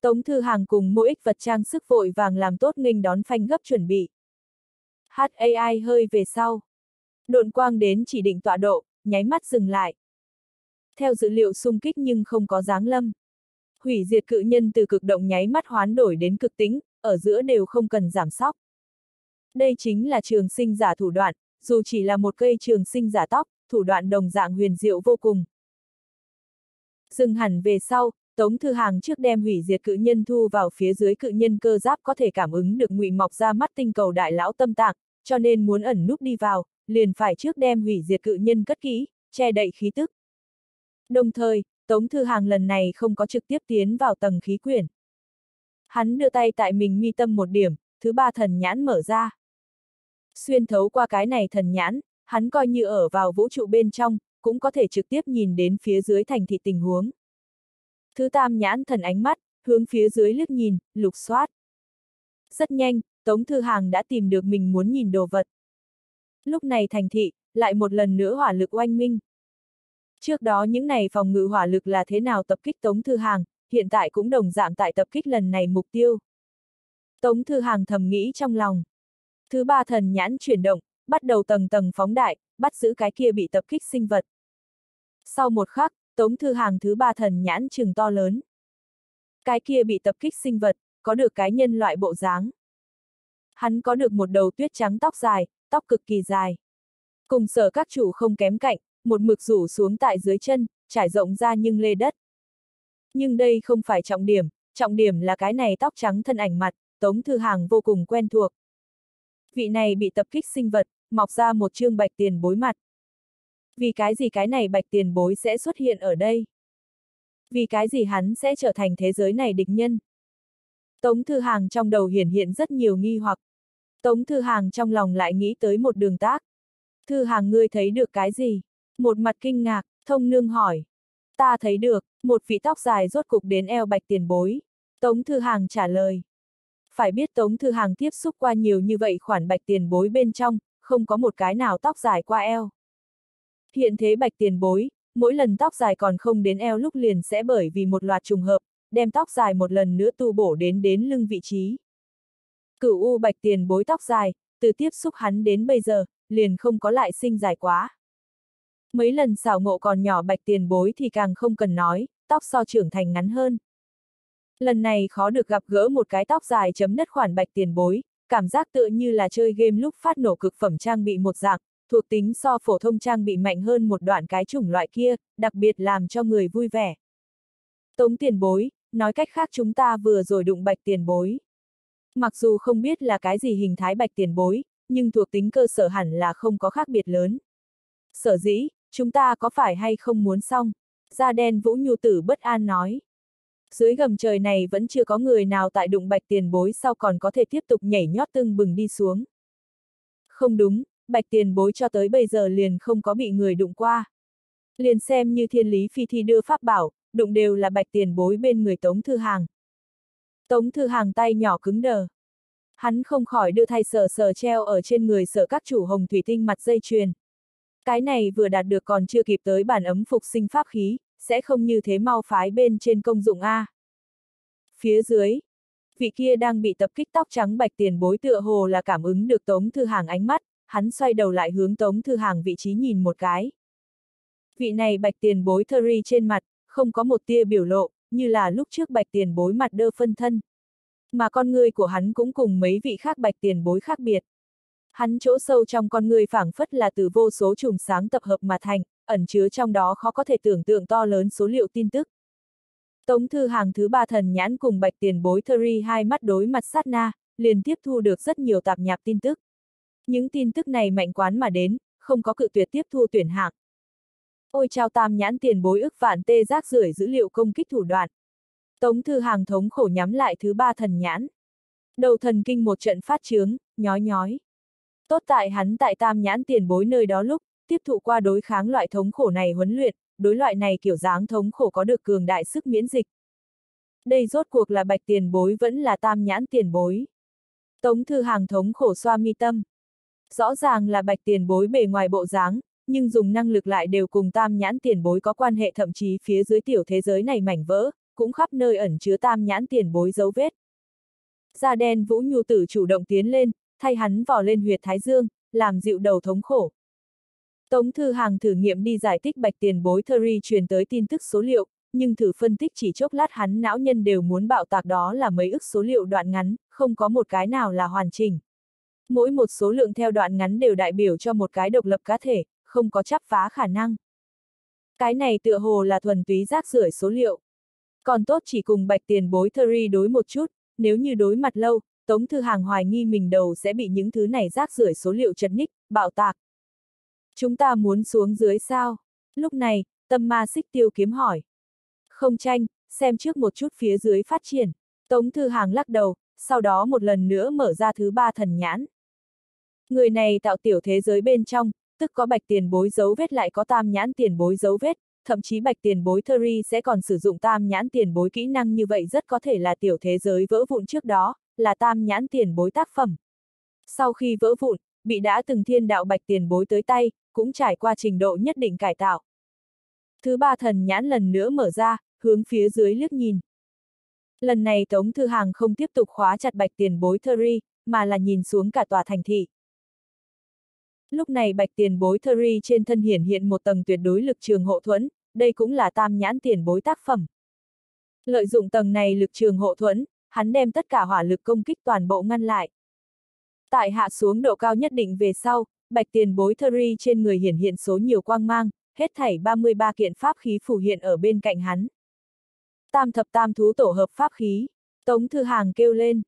Tống Thư Hàng cùng mỗi ích vật trang sức vội vàng làm tốt nghênh đón phanh gấp chuẩn bị. HAI hơi về sau. Độn quang đến chỉ định tọa độ, nháy mắt dừng lại. Theo dữ liệu xung kích nhưng không có dáng lâm. Hủy diệt cự nhân từ cực động nháy mắt hoán đổi đến cực tính, ở giữa đều không cần giảm sóc. Đây chính là trường sinh giả thủ đoạn, dù chỉ là một cây trường sinh giả tóc, thủ đoạn đồng dạng huyền diệu vô cùng. Dừng hẳn về sau, Tống Thư Hàng trước đem hủy diệt cự nhân thu vào phía dưới cự nhân cơ giáp có thể cảm ứng được ngụy mọc ra mắt tinh cầu đại lão tâm tạng, cho nên muốn ẩn núp đi vào, liền phải trước đem hủy diệt cự nhân cất kỹ, che đậy khí tức. Đồng thời, Tống Thư Hàng lần này không có trực tiếp tiến vào tầng khí quyển. Hắn đưa tay tại mình mi tâm một điểm, thứ ba thần nhãn mở ra. Xuyên thấu qua cái này thần nhãn, hắn coi như ở vào vũ trụ bên trong, cũng có thể trực tiếp nhìn đến phía dưới thành thị tình huống. Thứ tam nhãn thần ánh mắt, hướng phía dưới liếc nhìn, lục soát. Rất nhanh, Tống Thư Hàng đã tìm được mình muốn nhìn đồ vật. Lúc này thành thị, lại một lần nữa hỏa lực oanh minh. Trước đó những này phòng ngự hỏa lực là thế nào tập kích Tống Thư Hàng, hiện tại cũng đồng dạng tại tập kích lần này mục tiêu. Tống Thư Hàng thầm nghĩ trong lòng. Thứ ba thần nhãn chuyển động, bắt đầu tầng tầng phóng đại, bắt giữ cái kia bị tập kích sinh vật. Sau một khắc, Tống Thư Hàng thứ ba thần nhãn trừng to lớn. Cái kia bị tập kích sinh vật, có được cái nhân loại bộ dáng. Hắn có được một đầu tuyết trắng tóc dài, tóc cực kỳ dài. Cùng sở các chủ không kém cạnh, một mực rủ xuống tại dưới chân, trải rộng ra nhưng lê đất. Nhưng đây không phải trọng điểm, trọng điểm là cái này tóc trắng thân ảnh mặt, Tống Thư Hàng vô cùng quen thuộc. Vị này bị tập kích sinh vật, mọc ra một chương bạch tiền bối mặt. Vì cái gì cái này bạch tiền bối sẽ xuất hiện ở đây? Vì cái gì hắn sẽ trở thành thế giới này địch nhân? Tống Thư Hàng trong đầu hiển hiện rất nhiều nghi hoặc. Tống Thư Hàng trong lòng lại nghĩ tới một đường tác. Thư Hàng ngươi thấy được cái gì? Một mặt kinh ngạc, thông nương hỏi. Ta thấy được, một vị tóc dài rốt cục đến eo bạch tiền bối. Tống Thư Hàng trả lời. Phải biết Tống Thư Hàng tiếp xúc qua nhiều như vậy khoản bạch tiền bối bên trong, không có một cái nào tóc dài qua eo. Hiện thế bạch tiền bối, mỗi lần tóc dài còn không đến eo lúc liền sẽ bởi vì một loạt trùng hợp, đem tóc dài một lần nữa tu bổ đến đến lưng vị trí. Cửu U bạch tiền bối tóc dài, từ tiếp xúc hắn đến bây giờ, liền không có lại sinh dài quá. Mấy lần xảo ngộ còn nhỏ bạch tiền bối thì càng không cần nói, tóc so trưởng thành ngắn hơn. Lần này khó được gặp gỡ một cái tóc dài chấm đất khoản bạch tiền bối, cảm giác tựa như là chơi game lúc phát nổ cực phẩm trang bị một dạng, thuộc tính so phổ thông trang bị mạnh hơn một đoạn cái chủng loại kia, đặc biệt làm cho người vui vẻ. Tống tiền bối, nói cách khác chúng ta vừa rồi đụng bạch tiền bối. Mặc dù không biết là cái gì hình thái bạch tiền bối, nhưng thuộc tính cơ sở hẳn là không có khác biệt lớn. Sở dĩ, chúng ta có phải hay không muốn xong? Da đen Vũ Nhu Tử bất an nói. Dưới gầm trời này vẫn chưa có người nào tại đụng bạch tiền bối sau còn có thể tiếp tục nhảy nhót tưng bừng đi xuống. Không đúng, bạch tiền bối cho tới bây giờ liền không có bị người đụng qua. Liền xem như thiên lý phi thi đưa pháp bảo, đụng đều là bạch tiền bối bên người Tống Thư Hàng. Tống Thư Hàng tay nhỏ cứng đờ. Hắn không khỏi đưa thay sờ sờ treo ở trên người sở các chủ hồng thủy tinh mặt dây chuyền. Cái này vừa đạt được còn chưa kịp tới bản ấm phục sinh pháp khí, sẽ không như thế mau phái bên trên công dụng A. Phía dưới, vị kia đang bị tập kích tóc trắng bạch tiền bối tựa hồ là cảm ứng được Tống Thư Hàng ánh mắt, hắn xoay đầu lại hướng Tống Thư Hàng vị trí nhìn một cái. Vị này bạch tiền bối thơ ri trên mặt, không có một tia biểu lộ, như là lúc trước bạch tiền bối mặt đơ phân thân. Mà con người của hắn cũng cùng mấy vị khác bạch tiền bối khác biệt. Hắn chỗ sâu trong con người phảng phất là từ vô số trùng sáng tập hợp mà thành, ẩn chứa trong đó khó có thể tưởng tượng to lớn số liệu tin tức. Tống thư hàng thứ ba thần nhãn cùng bạch tiền bối Thuri hai mắt đối mặt sát na, liền tiếp thu được rất nhiều tạp nhạp tin tức. Những tin tức này mạnh quán mà đến, không có cự tuyệt tiếp thu tuyển hạng. Ôi trao tam nhãn tiền bối ức vạn tê rác rưởi dữ liệu công kích thủ đoạn. Tống thư hàng thống khổ nhắm lại thứ ba thần nhãn. Đầu thần kinh một trận phát trướng, nhói nhói. Tốt tại hắn tại tam nhãn tiền bối nơi đó lúc, tiếp thụ qua đối kháng loại thống khổ này huấn luyện, đối loại này kiểu dáng thống khổ có được cường đại sức miễn dịch. Đây rốt cuộc là bạch tiền bối vẫn là tam nhãn tiền bối. Tống thư hàng thống khổ xoa mi tâm. Rõ ràng là bạch tiền bối bề ngoài bộ dáng, nhưng dùng năng lực lại đều cùng tam nhãn tiền bối có quan hệ thậm chí phía dưới tiểu thế giới này mảnh vỡ, cũng khắp nơi ẩn chứa tam nhãn tiền bối dấu vết. Da đen Vũ Nhu Tử chủ động tiến lên, thay hắn vò lên huyệt thái dương, làm dịu đầu thống khổ. Tống Thư Hàng thử nghiệm đi giải thích bạch tiền bối Thury truyền tới tin tức số liệu, nhưng thử phân tích chỉ chốc lát hắn não nhân đều muốn bạo tạc đó là mấy ức số liệu đoạn ngắn, không có một cái nào là hoàn chỉnh. Mỗi một số lượng theo đoạn ngắn đều đại biểu cho một cái độc lập cá thể, không có chắp phá khả năng. Cái này tựa hồ là thuần túy rác rưởi số liệu. Còn tốt chỉ cùng bạch tiền bối Thury đối một chút, nếu như đối mặt lâu, Tống Thư Hàng hoài nghi mình đầu sẽ bị những thứ này rác rưởi số liệu chật ních, bạo tạc. Chúng ta muốn xuống dưới sao? Lúc này, tâm ma xích tiêu kiếm hỏi. Không tranh, xem trước một chút phía dưới phát triển. Tống Thư Hàng lắc đầu, sau đó một lần nữa mở ra thứ ba thần nhãn. Người này tạo tiểu thế giới bên trong, tức có bạch tiền bối dấu vết lại có tam nhãn tiền bối dấu vết, thậm chí bạch tiền bối Thuri sẽ còn sử dụng tam nhãn tiền bối kỹ năng như vậy rất có thể là tiểu thế giới vỡ vụn trước đó, là tam nhãn tiền bối tác phẩm. Sau khi vỡ vụn, bị đã từng thiên đạo bạch tiền bối tới tay, cũng trải qua trình độ nhất định cải tạo. Thứ ba thần nhãn lần nữa mở ra, hướng phía dưới liếc nhìn. Lần này Tống Thư Hàng không tiếp tục khóa chặt bạch tiền bối Thuri, mà là nhìn xuống cả tòa thành thị. Lúc này bạch tiền bối Thuri trên thân hiển hiện một tầng tuyệt đối lực trường hộ thuẫn, đây cũng là tam nhãn tiền bối tác phẩm. Lợi dụng tầng này lực trường hộ thuẫn, hắn đem tất cả hỏa lực công kích toàn bộ ngăn lại. Tại hạ xuống độ cao nhất định về sau, bạch tiền bối Thuri trên người hiển hiện số nhiều quang mang, hết thảy 33 kiện pháp khí phủ hiện ở bên cạnh hắn. Tam thập tam thú tổ hợp pháp khí, Tống Thư Hàng kêu lên.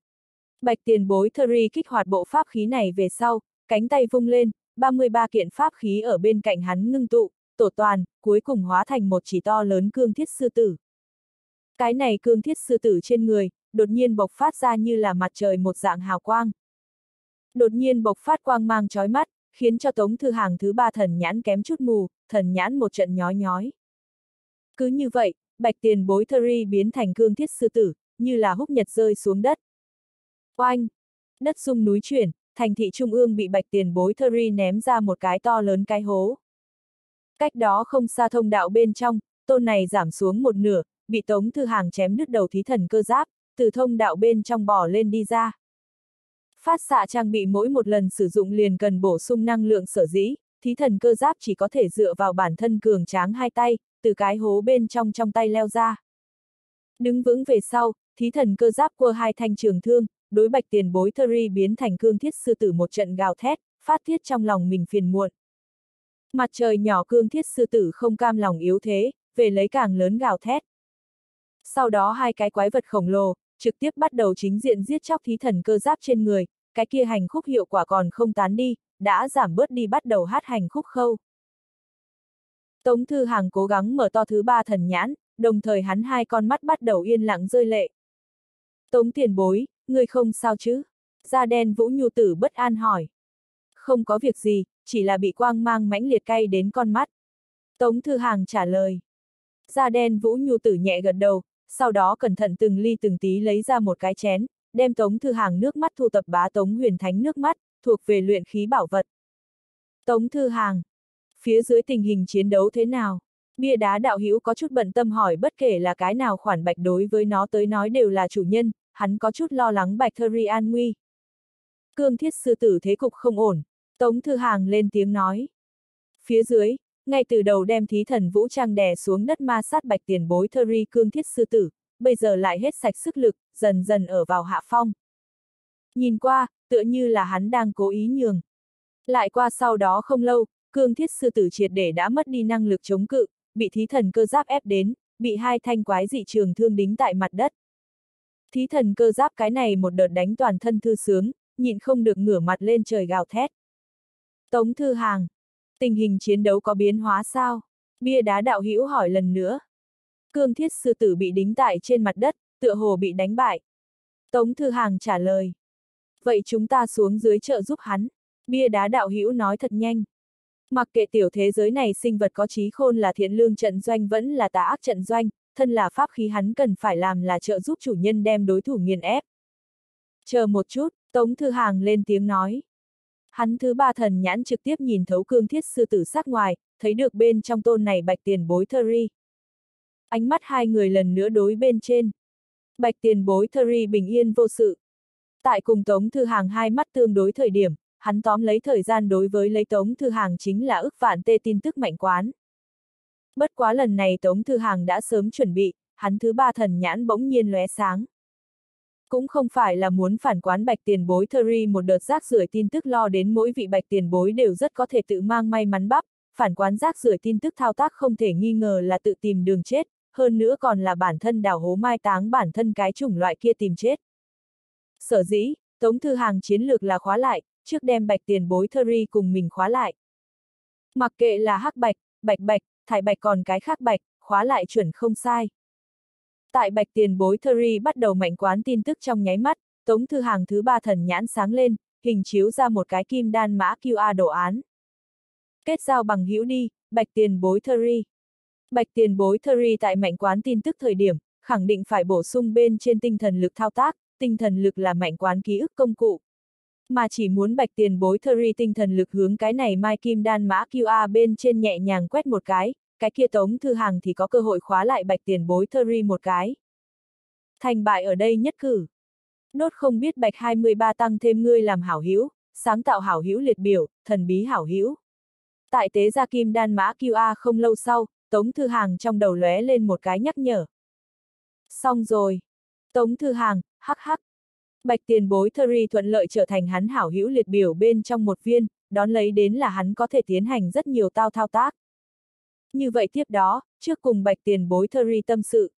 Bạch tiền bối Thuri kích hoạt bộ pháp khí này về sau, cánh tay vung lên, 33 kiện pháp khí ở bên cạnh hắn ngưng tụ, tổ toàn, cuối cùng hóa thành một chỉ to lớn cương thiết sư tử. Cái này cương thiết sư tử trên người, đột nhiên bộc phát ra như là mặt trời một dạng hào quang. Đột nhiên bộc phát quang mang chói mắt, khiến cho tống thư hàng thứ ba thần nhãn kém chút mù, thần nhãn một trận nhói nhói. Cứ như vậy, bạch tiền bối Thuri biến thành cương thiết sư tử, như là húc nhật rơi xuống đất. Oanh! Đất sung núi chuyển, thành thị trung ương bị bạch tiền bối Thuri ném ra một cái to lớn cái hố. Cách đó không xa thông đạo bên trong, tôn này giảm xuống một nửa, bị tống thư hàng chém đứt đầu thí thần cơ giáp, từ thông đạo bên trong bỏ lên đi ra. Phát xạ trang bị mỗi một lần sử dụng liền cần bổ sung năng lượng sở dĩ, thí thần cơ giáp chỉ có thể dựa vào bản thân cường tráng hai tay, từ cái hố bên trong trong tay leo ra. Đứng vững về sau, thí thần cơ giáp qua hai thanh trường thương, đối bạch tiền bối Thuri biến thành cương thiết sư tử một trận gào thét, phát thiết trong lòng mình phiền muộn. Mặt trời nhỏ cương thiết sư tử không cam lòng yếu thế, về lấy càng lớn gào thét. Sau đó hai cái quái vật khổng lồ, trực tiếp bắt đầu chính diện giết chóc thí thần cơ giáp trên người, cái kia hành khúc hiệu quả còn không tán đi, đã giảm bớt đi bắt đầu hát hành khúc khâu. Tống Thư Hàng cố gắng mở to thứ ba thần nhãn, đồng thời hắn hai con mắt bắt đầu yên lặng rơi lệ. Tống tiền bối, người không sao chứ? Da đen Vũ Nhu Tử bất an hỏi. Không có việc gì, chỉ là bị quang mang mãnh liệt cay đến con mắt. Tống Thư Hàng trả lời. Da đen Vũ Nhu Tử nhẹ gật đầu, sau đó cẩn thận từng ly từng tí lấy ra một cái chén, đem Tống Thư Hàng nước mắt thu tập bá Tống Huyền Thánh nước mắt, thuộc về luyện khí bảo vật. Tống Thư Hàng. Phía dưới tình hình chiến đấu thế nào? Bia đá đạo hữu có chút bận tâm hỏi bất kể là cái nào khoản bạch đối với nó tới nói đều là chủ nhân, hắn có chút lo lắng bạch thơ an nguy. Cương thiết sư tử thế cục không ổn, Tống Thư Hàng lên tiếng nói. Phía dưới, ngay từ đầu đem thí thần vũ trang đè xuống đất ma sát bạch tiền bối thơ cương thiết sư tử, bây giờ lại hết sạch sức lực, dần dần ở vào hạ phong. Nhìn qua, tựa như là hắn đang cố ý nhường. Lại qua sau đó không lâu, cương thiết sư tử triệt để đã mất đi năng lực chống cự, bị thí thần cơ giáp ép đến, bị hai thanh quái dị trường thương đính tại mặt đất. Thí thần cơ giáp cái này một đợt đánh toàn thân thư sướng, nhịn không được ngửa mặt lên trời gào thét. Tống Thư Hàng. Tình hình chiến đấu có biến hóa sao? Bia đá đạo hữu hỏi lần nữa. Cương thiết sư tử bị đính tại trên mặt đất, tựa hồ bị đánh bại. Tống Thư Hàng trả lời. Vậy chúng ta xuống dưới chợ giúp hắn. Bia đá đạo hữu nói thật nhanh. Mặc kệ tiểu thế giới này sinh vật có trí khôn là thiện lương trận doanh vẫn là tà ác trận doanh, thân là pháp khí hắn cần phải làm là trợ giúp chủ nhân đem đối thủ nghiền ép. Chờ một chút, Tống Thư Hàng lên tiếng nói. Hắn thứ ba thần nhãn trực tiếp nhìn thấu cương thiết sư tử sát ngoài, thấy được bên trong tôn này bạch tiền bối thơ ri. Ánh mắt hai người lần nữa đối bên trên. Bạch tiền bối thơ ri bình yên vô sự. Tại cùng Tống Thư Hàng hai mắt tương đối thời điểm, hắn tóm lấy thời gian đối với lấy Tống Thư Hàng chính là ức vạn tê tin tức mạnh quán. Bất quá lần này Tống Thư Hàng đã sớm chuẩn bị, hắn thứ ba thần nhãn bỗng nhiên lóe sáng. Cũng không phải là muốn phản quán bạch tiền bối Thurry một đợt rác rưởi tin tức lo đến mỗi vị bạch tiền bối đều rất có thể tự mang may mắn bắp, phản quán rác rưởi tin tức thao tác không thể nghi ngờ là tự tìm đường chết, hơn nữa còn là bản thân đào hố mai táng bản thân cái chủng loại kia tìm chết. Sở dĩ, Tống Thư Hàng chiến lược là khóa lại, trước đem bạch tiền bối Thurry cùng mình khóa lại. Mặc kệ là hắc bạch, bạch bạch, thải bạch còn cái khác bạch, khóa lại chuẩn không sai. Tại bạch tiền bối Thury bắt đầu mạnh quán tin tức trong nháy mắt, Tống Thư Hàng thứ ba thần nhãn sáng lên, hình chiếu ra một cái kim đan mã QR đồ án. Kết giao bằng hữu đi, bạch tiền bối Thury. Bạch tiền bối Thury tại mạnh quán tin tức thời điểm, khẳng định phải bổ sung bên trên tinh thần lực thao tác, tinh thần lực là mạnh quán ký ức công cụ. Mà chỉ muốn bạch tiền bối Thurry tinh thần lực hướng cái này mai kim đan mã QR bên trên nhẹ nhàng quét một cái, cái kia tống thư hàng thì có cơ hội khóa lại bạch tiền bối Thurry một cái. Thành bại ở đây nhất cử. Nốt không biết bạch 23 tăng thêm ngươi làm hảo hữu, sáng tạo hảo hữu liệt biểu, thần bí hảo hữu. Tại tế gia kim đan mã QR không lâu sau, Tống Thư Hàng trong đầu lóe lên một cái nhắc nhở. Xong rồi. Tống Thư Hàng, hắc hắc. Bạch tiền bối Thury thuận lợi trở thành hắn hảo hữu liệt biểu bên trong một viên, đón lấy đến là hắn có thể tiến hành rất nhiều tao thao tác. Như vậy tiếp đó, trước cùng bạch tiền bối Thury tâm sự.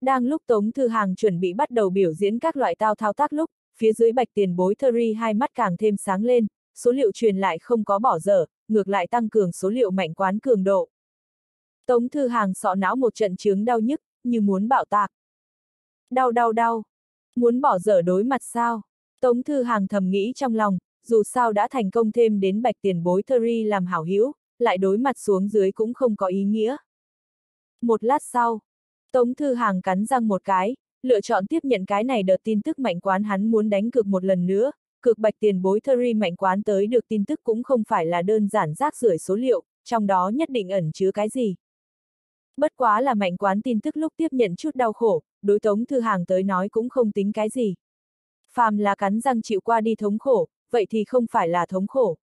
Đang lúc Tống Thư Hàng chuẩn bị bắt đầu biểu diễn các loại tao thao tác lúc, phía dưới bạch tiền bối Thury hai mắt càng thêm sáng lên, số liệu truyền lại không có bỏ dở, ngược lại tăng cường số liệu mạnh quán cường độ. Tống Thư Hàng sọ não một trận chướng đau nhức, như muốn bạo tạc. Đau đau đau. Muốn bỏ dở đối mặt sao? Tống Thư Hàng thầm nghĩ trong lòng, dù sao đã thành công thêm đến bạch tiền bối Thurry làm hảo hữu, lại đối mặt xuống dưới cũng không có ý nghĩa. Một lát sau, Tống Thư Hàng cắn răng một cái, lựa chọn tiếp nhận cái này đợt tin tức mạnh quán hắn muốn đánh cược một lần nữa, cực bạch tiền bối Thurry mạnh quán tới được tin tức cũng không phải là đơn giản rác rưởi số liệu, trong đó nhất định ẩn chứa cái gì. Bất quá là mạnh quán tin tức lúc tiếp nhận chút đau khổ, đối Tống Thư Hàng tới nói cũng không tính cái gì. Phàm là cắn răng chịu qua đi thống khổ, vậy thì không phải là thống khổ.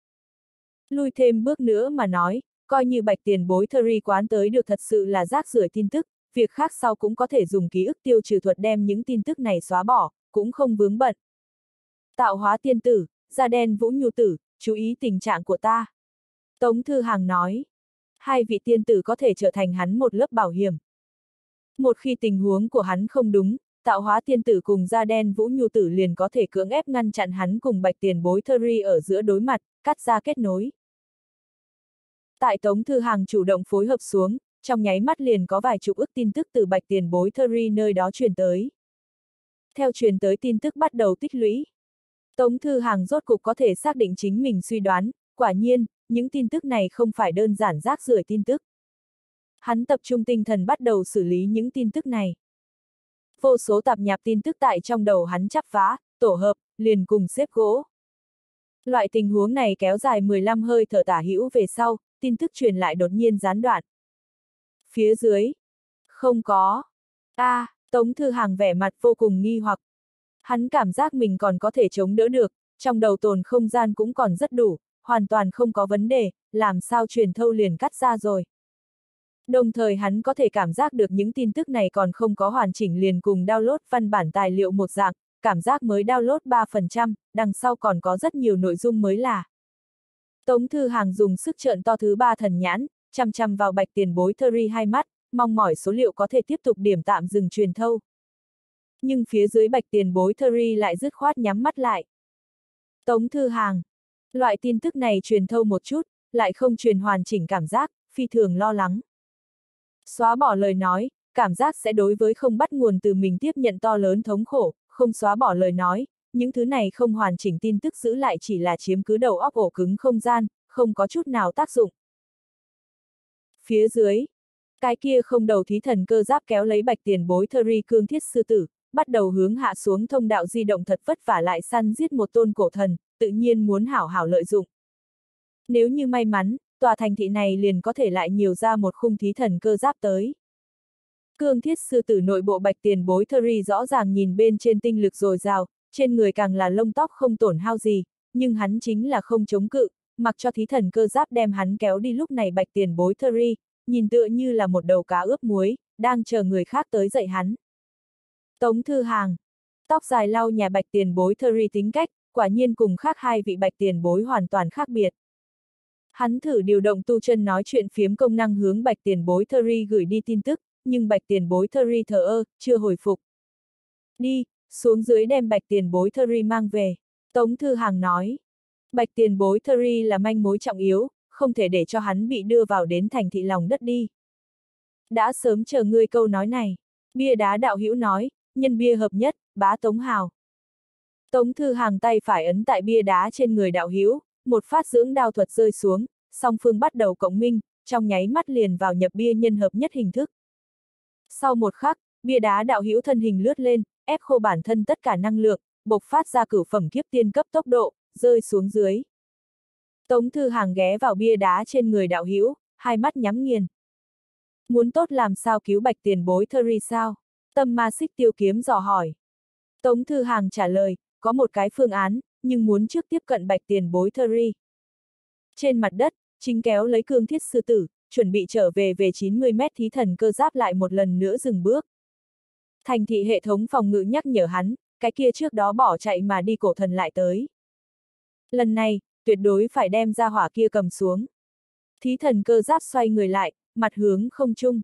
Lui thêm bước nữa mà nói, coi như bạch tiền bối Thurry quán tới được thật sự là rác rưởi tin tức, việc khác sau cũng có thể dùng ký ức tiêu trừ thuật đem những tin tức này xóa bỏ, cũng không vướng bận. Tạo hóa tiên tử, da đen vũ nhu tử, chú ý tình trạng của ta. Tống Thư Hàng nói, hai vị tiên tử có thể trở thành hắn một lớp bảo hiểm. Một khi tình huống của hắn không đúng, tạo hóa tiên tử cùng da đen vũ nhu tử liền có thể cưỡng ép ngăn chặn hắn cùng bạch tiền bối Thurry ở giữa đối mặt, cắt ra kết nối. Tại Tống Thư Hàng chủ động phối hợp xuống, trong nháy mắt liền có vài chục ức tin tức từ bạch tiền bối Thurry nơi đó truyền tới. Theo truyền tới tin tức bắt đầu tích lũy. Tống Thư Hàng rốt cục có thể xác định chính mình suy đoán, quả nhiên, những tin tức này không phải đơn giản rác rưởi tin tức. Hắn tập trung tinh thần bắt đầu xử lý những tin tức này. Vô số tạp nhạp tin tức tại trong đầu hắn chắp vá, tổ hợp, liền cùng xếp gỗ. Loại tình huống này kéo dài 15 hơi thở tả hữu về sau, tin tức truyền lại đột nhiên gián đoạn. Phía dưới. Không có. a à, Tống Thư Hàng vẻ mặt vô cùng nghi hoặc. Hắn cảm giác mình còn có thể chống đỡ được, trong đầu tồn không gian cũng còn rất đủ, hoàn toàn không có vấn đề, làm sao truyền thâu liền cắt ra rồi. Đồng thời hắn có thể cảm giác được những tin tức này còn không có hoàn chỉnh liền cùng download văn bản tài liệu một dạng, cảm giác mới download 3%, đằng sau còn có rất nhiều nội dung mới là. Tống Thư Hàng dùng sức trợn to thứ ba thần nhãn, chăm chăm vào bạch tiền bối Thuri hai mắt, mong mỏi số liệu có thể tiếp tục điểm tạm dừng truyền thâu. Nhưng phía dưới bạch tiền bối Thuri lại dứt khoát nhắm mắt lại. Tống Thư Hàng. Loại tin tức này truyền thâu một chút, lại không truyền hoàn chỉnh cảm giác, phi thường lo lắng. Xóa bỏ lời nói, cảm giác sẽ đối với không bắt nguồn từ mình tiếp nhận to lớn thống khổ, không xóa bỏ lời nói, những thứ này không hoàn chỉnh tin tức giữ lại chỉ là chiếm cứ đầu óc ổ cứng không gian, không có chút nào tác dụng. Phía dưới, cái kia không đầu thí thần cơ giáp kéo lấy bạch tiền bối Thuri cương thiết sư tử, bắt đầu hướng hạ xuống thông đạo di động thật vất vả lại săn giết một tôn cổ thần, tự nhiên muốn hảo hảo lợi dụng. Nếu như may mắn, tòa thành thị này liền có thể lại nhiều ra một khung thí thần cơ giáp tới. Cương thiết sư tử nội bộ bạch tiền bối Thuri rõ ràng nhìn bên trên tinh lực dồi dào, trên người càng là lông tóc không tổn hao gì, nhưng hắn chính là không chống cự, mặc cho thí thần cơ giáp đem hắn kéo đi lúc này bạch tiền bối Thuri, nhìn tựa như là một đầu cá ướp muối, đang chờ người khác tới dạy hắn. Tống Thư Hàng Tóc dài lau nhà bạch tiền bối Thuri tính cách, quả nhiên cùng khác hai vị bạch tiền bối hoàn toàn khác biệt. Hắn thử điều động tu chân nói chuyện phiếm công năng hướng bạch tiền bối Thuri gửi đi tin tức, nhưng bạch tiền bối Thuri thờ ơ, chưa hồi phục. Đi, xuống dưới đem bạch tiền bối Thuri mang về. Tống Thư Hàng nói. Bạch tiền bối Thuri là manh mối trọng yếu, không thể để cho hắn bị đưa vào đến thành thị lòng đất đi. Đã sớm chờ ngươi câu nói này. Bia đá đạo hữu nói, nhân bia hợp nhất, bá Tống Hào. Tống Thư Hàng tay phải ấn tại bia đá trên người đạo hữu một phát dưỡng đao thuật rơi xuống, song phương bắt đầu cộng minh, trong nháy mắt liền vào nhập bia nhân hợp nhất hình thức. Sau một khắc, bia đá đạo hữu thân hình lướt lên, ép khô bản thân tất cả năng lượng, bộc phát ra cửu phẩm kiếp tiên cấp tốc độ, rơi xuống dưới. Tống Thư Hàng ghé vào bia đá trên người đạo hữu hai mắt nhắm nghiền. Muốn tốt làm sao cứu bạch tiền bối Thuri sao? Tâm ma xích tiêu kiếm dò hỏi. Tống Thư Hàng trả lời, có một cái phương án, nhưng muốn trước tiếp cận bạch tiền bối Thuri. Trên mặt đất, chính kéo lấy cương thiết sư tử, chuẩn bị trở về về 90 mét thí thần cơ giáp lại một lần nữa dừng bước. Thành thị hệ thống phòng ngự nhắc nhở hắn, cái kia trước đó bỏ chạy mà đi cổ thần lại tới. Lần này, tuyệt đối phải đem ra hỏa kia cầm xuống. Thí thần cơ giáp xoay người lại, mặt hướng không chung.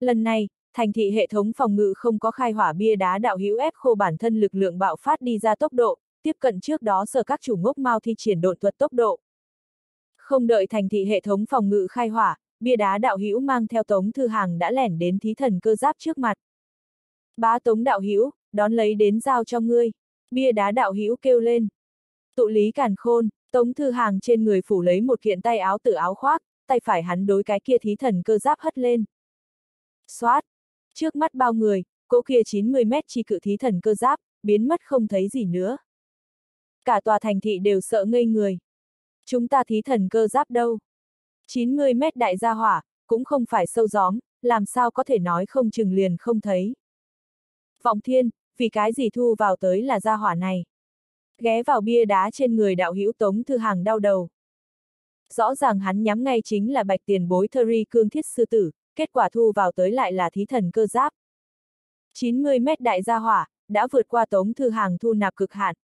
Lần này, thành thị hệ thống phòng ngự không có khai hỏa bia đá đạo hữu ép khô bản thân lực lượng bạo phát đi ra tốc độ, tiếp cận trước đó sở các chủ ngốc mau thi triển độn thuật tốc độ. Không đợi thành thị hệ thống phòng ngự khai hỏa, bia đá đạo hữu mang theo tống thư hàng đã lẻn đến thí thần cơ giáp trước mặt. Bá tống đạo hữu đón lấy đến giao cho ngươi. Bia đá đạo hữu kêu lên. Tụ lý càn khôn, tống thư hàng trên người phủ lấy một kiện tay áo tự áo khoác, tay phải hắn đối cái kia thí thần cơ giáp hất lên. Xoát! Trước mắt bao người, cỗ kia 90 mét chi cự thí thần cơ giáp, biến mất không thấy gì nữa. Cả tòa thành thị đều sợ ngây người. Chúng ta thí thần cơ giáp đâu? 90 mét đại gia hỏa, cũng không phải sâu gióm, làm sao có thể nói không chừng liền không thấy. Vọng thiên, vì cái gì thu vào tới là gia hỏa này. Ghé vào bia đá trên người đạo hữu Tống Thư Hàng đau đầu. Rõ ràng hắn nhắm ngay chính là bạch tiền bối Thuri cương thiết sư tử, kết quả thu vào tới lại là thí thần cơ giáp. 90 mét đại gia hỏa, đã vượt qua Tống Thư Hàng thu nạp cực hạn.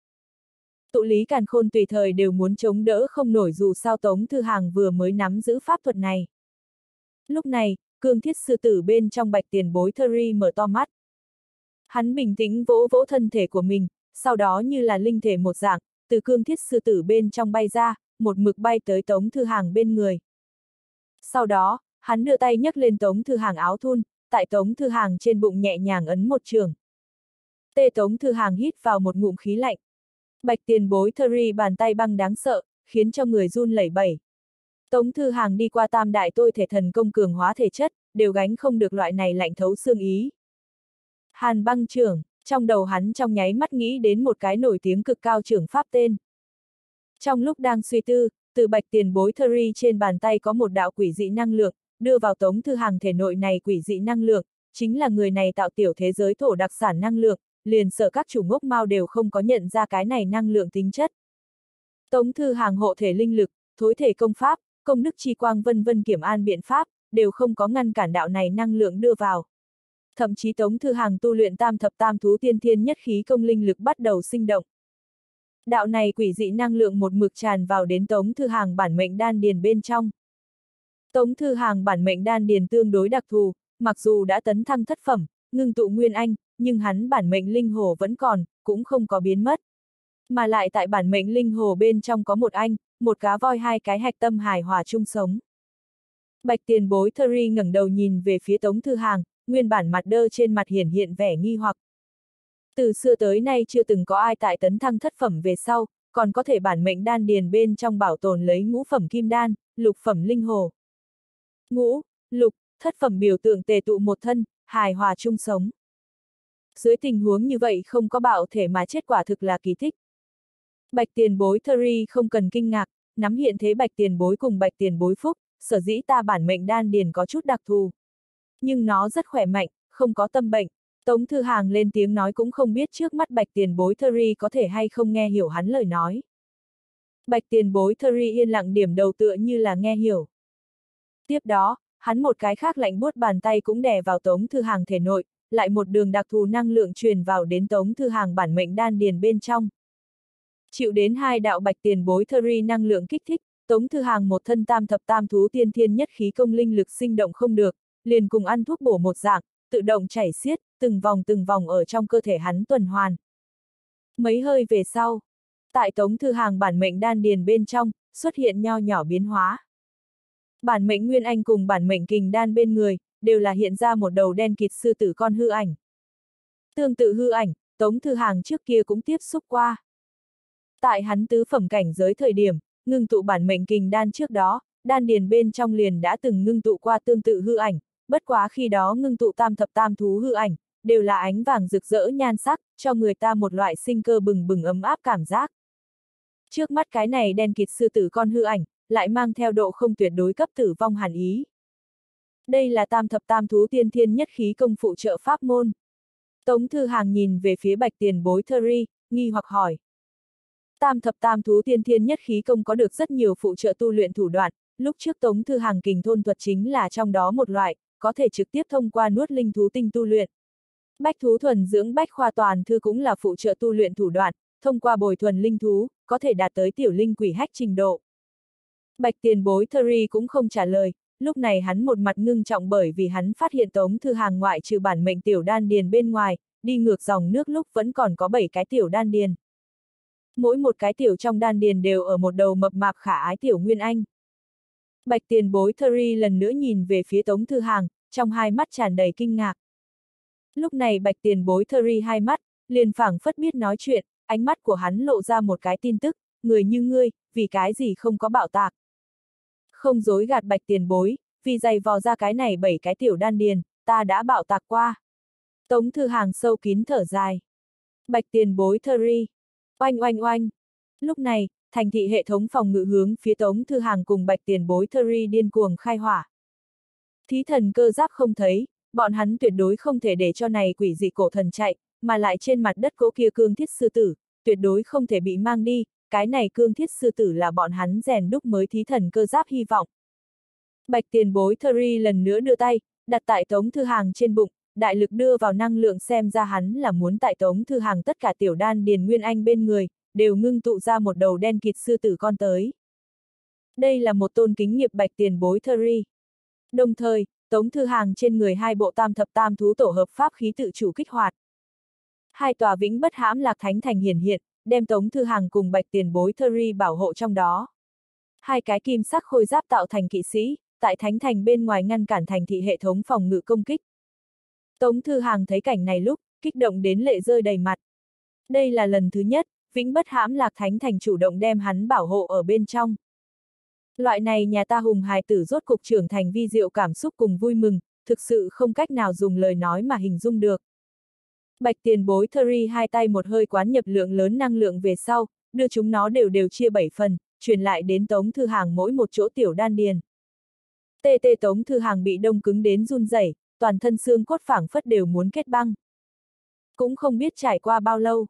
Tụ lý càn khôn tùy thời đều muốn chống đỡ không nổi dù sao Tống Thư Hàng vừa mới nắm giữ pháp thuật này. Lúc này, cương thiết sư tử bên trong bạch tiền bối Thuri mở to mắt. Hắn bình tĩnh vỗ vỗ thân thể của mình, sau đó như là linh thể một dạng, từ cương thiết sư tử bên trong bay ra, một mực bay tới Tống Thư Hàng bên người. Sau đó, hắn đưa tay nhấc lên Tống Thư Hàng áo thun, tại Tống Thư Hàng trên bụng nhẹ nhàng ấn một trường. Tê Tống Thư Hàng hít vào một ngụm khí lạnh. Bạch tiền bối Thuri bàn tay băng đáng sợ, khiến cho người run lẩy bẩy. Tống Thư Hàng đi qua tam đại tôi thể thần công cường hóa thể chất, đều gánh không được loại này lạnh thấu xương ý. Hàn băng trưởng, trong đầu hắn trong nháy mắt nghĩ đến một cái nổi tiếng cực cao trưởng pháp tên. Trong lúc đang suy tư, từ bạch tiền bối Thuri trên bàn tay có một đạo quỷ dị năng lượng, đưa vào tống thư hàng thể nội này quỷ dị năng lượng, chính là người này tạo tiểu thế giới thổ đặc sản năng lượng, liền sợ các chủ ngốc mau đều không có nhận ra cái này năng lượng tính chất. Tống thư hàng hộ thể linh lực, thối thể công pháp, công đức chi quang vân vân kiểm an biện pháp, đều không có ngăn cản đạo này năng lượng đưa vào. Thậm chí Tống Thư Hàng tu luyện tam thập tam thú tiên thiên nhất khí công linh lực bắt đầu sinh động. Đạo này quỷ dị năng lượng một mực tràn vào đến Tống Thư Hàng bản mệnh đan điền bên trong. Tống Thư Hàng bản mệnh đan điền tương đối đặc thù, mặc dù đã tấn thăng thất phẩm, ngưng tụ nguyên anh, nhưng hắn bản mệnh linh hồ vẫn còn, cũng không có biến mất. Mà lại tại bản mệnh linh hồ bên trong có một anh, một cá voi hai cái hạch tâm hài hòa chung sống. Bạch tiền bối Thuri ngẩng đầu nhìn về phía Tống Thư Hàng, nguyên bản mặt đơ trên mặt hiển hiện vẻ nghi hoặc. Từ xưa tới nay chưa từng có ai tại tấn thăng thất phẩm về sau, còn có thể bản mệnh đan điền bên trong bảo tồn lấy ngũ phẩm kim đan, lục phẩm linh hồ. Ngũ, lục, thất phẩm biểu tượng tề tụ một thân, hài hòa chung sống. Dưới tình huống như vậy không có bạo thể mà chết quả thực là kỳ tích. Bạch tiền bối Thuri không cần kinh ngạc, nắm hiện thế bạch tiền bối cùng bạch tiền bối phúc, sở dĩ ta bản mệnh đan điền có chút đặc thù. Nhưng nó rất khỏe mạnh, không có tâm bệnh. Tống Thư Hàng lên tiếng nói cũng không biết trước mắt bạch tiền bối Thuri có thể hay không nghe hiểu hắn lời nói. Bạch tiền bối Thuri yên lặng điểm đầu tựa như là nghe hiểu. Tiếp đó, hắn một cái khác lạnh buốt bàn tay cũng đè vào Tống Thư Hàng thể nội, lại một đường đặc thù năng lượng truyền vào đến Tống Thư Hàng bản mệnh đan điền bên trong. Chịu đến hai đạo bạch tiền bối Thuri năng lượng kích thích, Tống Thư Hàng một thân tam thập tam thú tiên thiên nhất khí công linh lực sinh động không được, liền cùng ăn thuốc bổ một dạng, tự động chảy xiết, từng vòng từng vòng ở trong cơ thể hắn tuần hoàn. Mấy hơi về sau, tại Tống Thư Hàng bản mệnh đan điền bên trong, xuất hiện nho nhỏ biến hóa. Bản mệnh Nguyên Anh cùng bản mệnh kình đan bên người, đều là hiện ra một đầu đen kịt sư tử con hư ảnh. Tương tự hư ảnh, Tống Thư Hàng trước kia cũng tiếp xúc qua. Tại hắn tứ phẩm cảnh giới thời điểm, ngưng tụ bản mệnh kình đan trước đó, đan điền bên trong liền đã từng ngưng tụ qua tương tự hư ảnh, bất quá khi đó ngưng tụ tam thập tam thú hư ảnh, đều là ánh vàng rực rỡ nhan sắc, cho người ta một loại sinh cơ bừng bừng ấm áp cảm giác. Trước mắt cái này đen kịt sư tử con hư ảnh, lại mang theo độ không tuyệt đối cấp tử vong hàn ý. Đây là tam thập tam thú tiên thiên nhất khí công phụ trợ pháp môn. Tống Thư Hàng nhìn về phía bạch tiền bối Thuri, nghi hoặc hỏi. Tam thập tam thú tiên thiên nhất khí công có được rất nhiều phụ trợ tu luyện thủ đoạn, lúc trước Tống Thư Hàng kình thôn thuật chính là trong đó một loại, có thể trực tiếp thông qua nuốt linh thú tinh tu luyện. Bách thú thuần dưỡng bách khoa toàn thư cũng là phụ trợ tu luyện thủ đoạn, thông qua bồi thuần linh thú, có thể đạt tới tiểu linh quỷ hách trình độ. Bạch tiền bối Thuri cũng không trả lời, lúc này hắn một mặt ngưng trọng bởi vì hắn phát hiện Tống Thư Hàng ngoại trừ bản mệnh tiểu đan điền bên ngoài, đi ngược dòng nước lúc vẫn còn có 7 cái tiểu đan điền. Mỗi một cái tiểu trong đan điền đều ở một đầu mập mạp khả ái tiểu Nguyên Anh. Bạch tiền bối Thuri lần nữa nhìn về phía Tống Thư Hàng, trong hai mắt tràn đầy kinh ngạc. Lúc này bạch tiền bối Thuri hai mắt, liền phảng phất biết nói chuyện, ánh mắt của hắn lộ ra một cái tin tức, người như ngươi, vì cái gì không có bạo tạc. Không dối gạt bạch tiền bối, vì giày vò ra cái này bảy cái tiểu đan điền, ta đã bạo tạc qua. Tống thư hàng sâu kín thở dài. Bạch tiền bối Thuri. Oanh oanh oanh. Lúc này, thành thị hệ thống phòng ngự hướng phía tống thư hàng cùng bạch tiền bối Thuri điên cuồng khai hỏa. Thí thần cơ giáp không thấy, bọn hắn tuyệt đối không thể để cho này quỷ dị cổ thần chạy, mà lại trên mặt đất cố kia cương thiết sư tử, tuyệt đối không thể bị mang đi, cái này cương thiết sư tử là bọn hắn rèn đúc mới thí thần cơ giáp hy vọng. Bạch tiền bối Thuri lần nữa đưa tay, đặt tại tống thư hàng trên bụng, đại lực đưa vào năng lượng xem ra hắn là muốn tại tống thư hàng tất cả tiểu đan điền nguyên anh bên người, đều ngưng tụ ra một đầu đen kịt sư tử con tới. Đây là một tôn kính nghiệp bạch tiền bối Thuri. Đồng thời, Tống Thư Hàng trên người hai bộ tam thập tam thú tổ hợp pháp khí tự chủ kích hoạt. Hai tòa vĩnh bất hãm lạc thánh thành hiển hiện, đem Tống Thư Hàng cùng bạch tiền bối Thuri bảo hộ trong đó. Hai cái kim sắc khôi giáp tạo thành kỵ sĩ, tại thánh thành bên ngoài ngăn cản thành thị hệ thống phòng ngự công kích. Tống Thư Hàng thấy cảnh này lúc, kích động đến lệ rơi đầy mặt. Đây là lần thứ nhất, vĩnh bất hãm lạc thánh thành chủ động đem hắn bảo hộ ở bên trong. Loại này nhà ta hùng hài tử rốt cục trưởng thành vi diệu cảm xúc cùng vui mừng, thực sự không cách nào dùng lời nói mà hình dung được. Bạch tiền bối Thuri hai tay một hơi quán nhập lượng lớn năng lượng về sau, đưa chúng nó đều đều chia bảy phần, truyền lại đến Tống Thư Hàng mỗi một chỗ tiểu đan điền. Tê tê Tống Thư Hàng bị đông cứng đến run rẩy, toàn thân xương cốt phảng phất đều muốn kết băng. Cũng không biết trải qua bao lâu.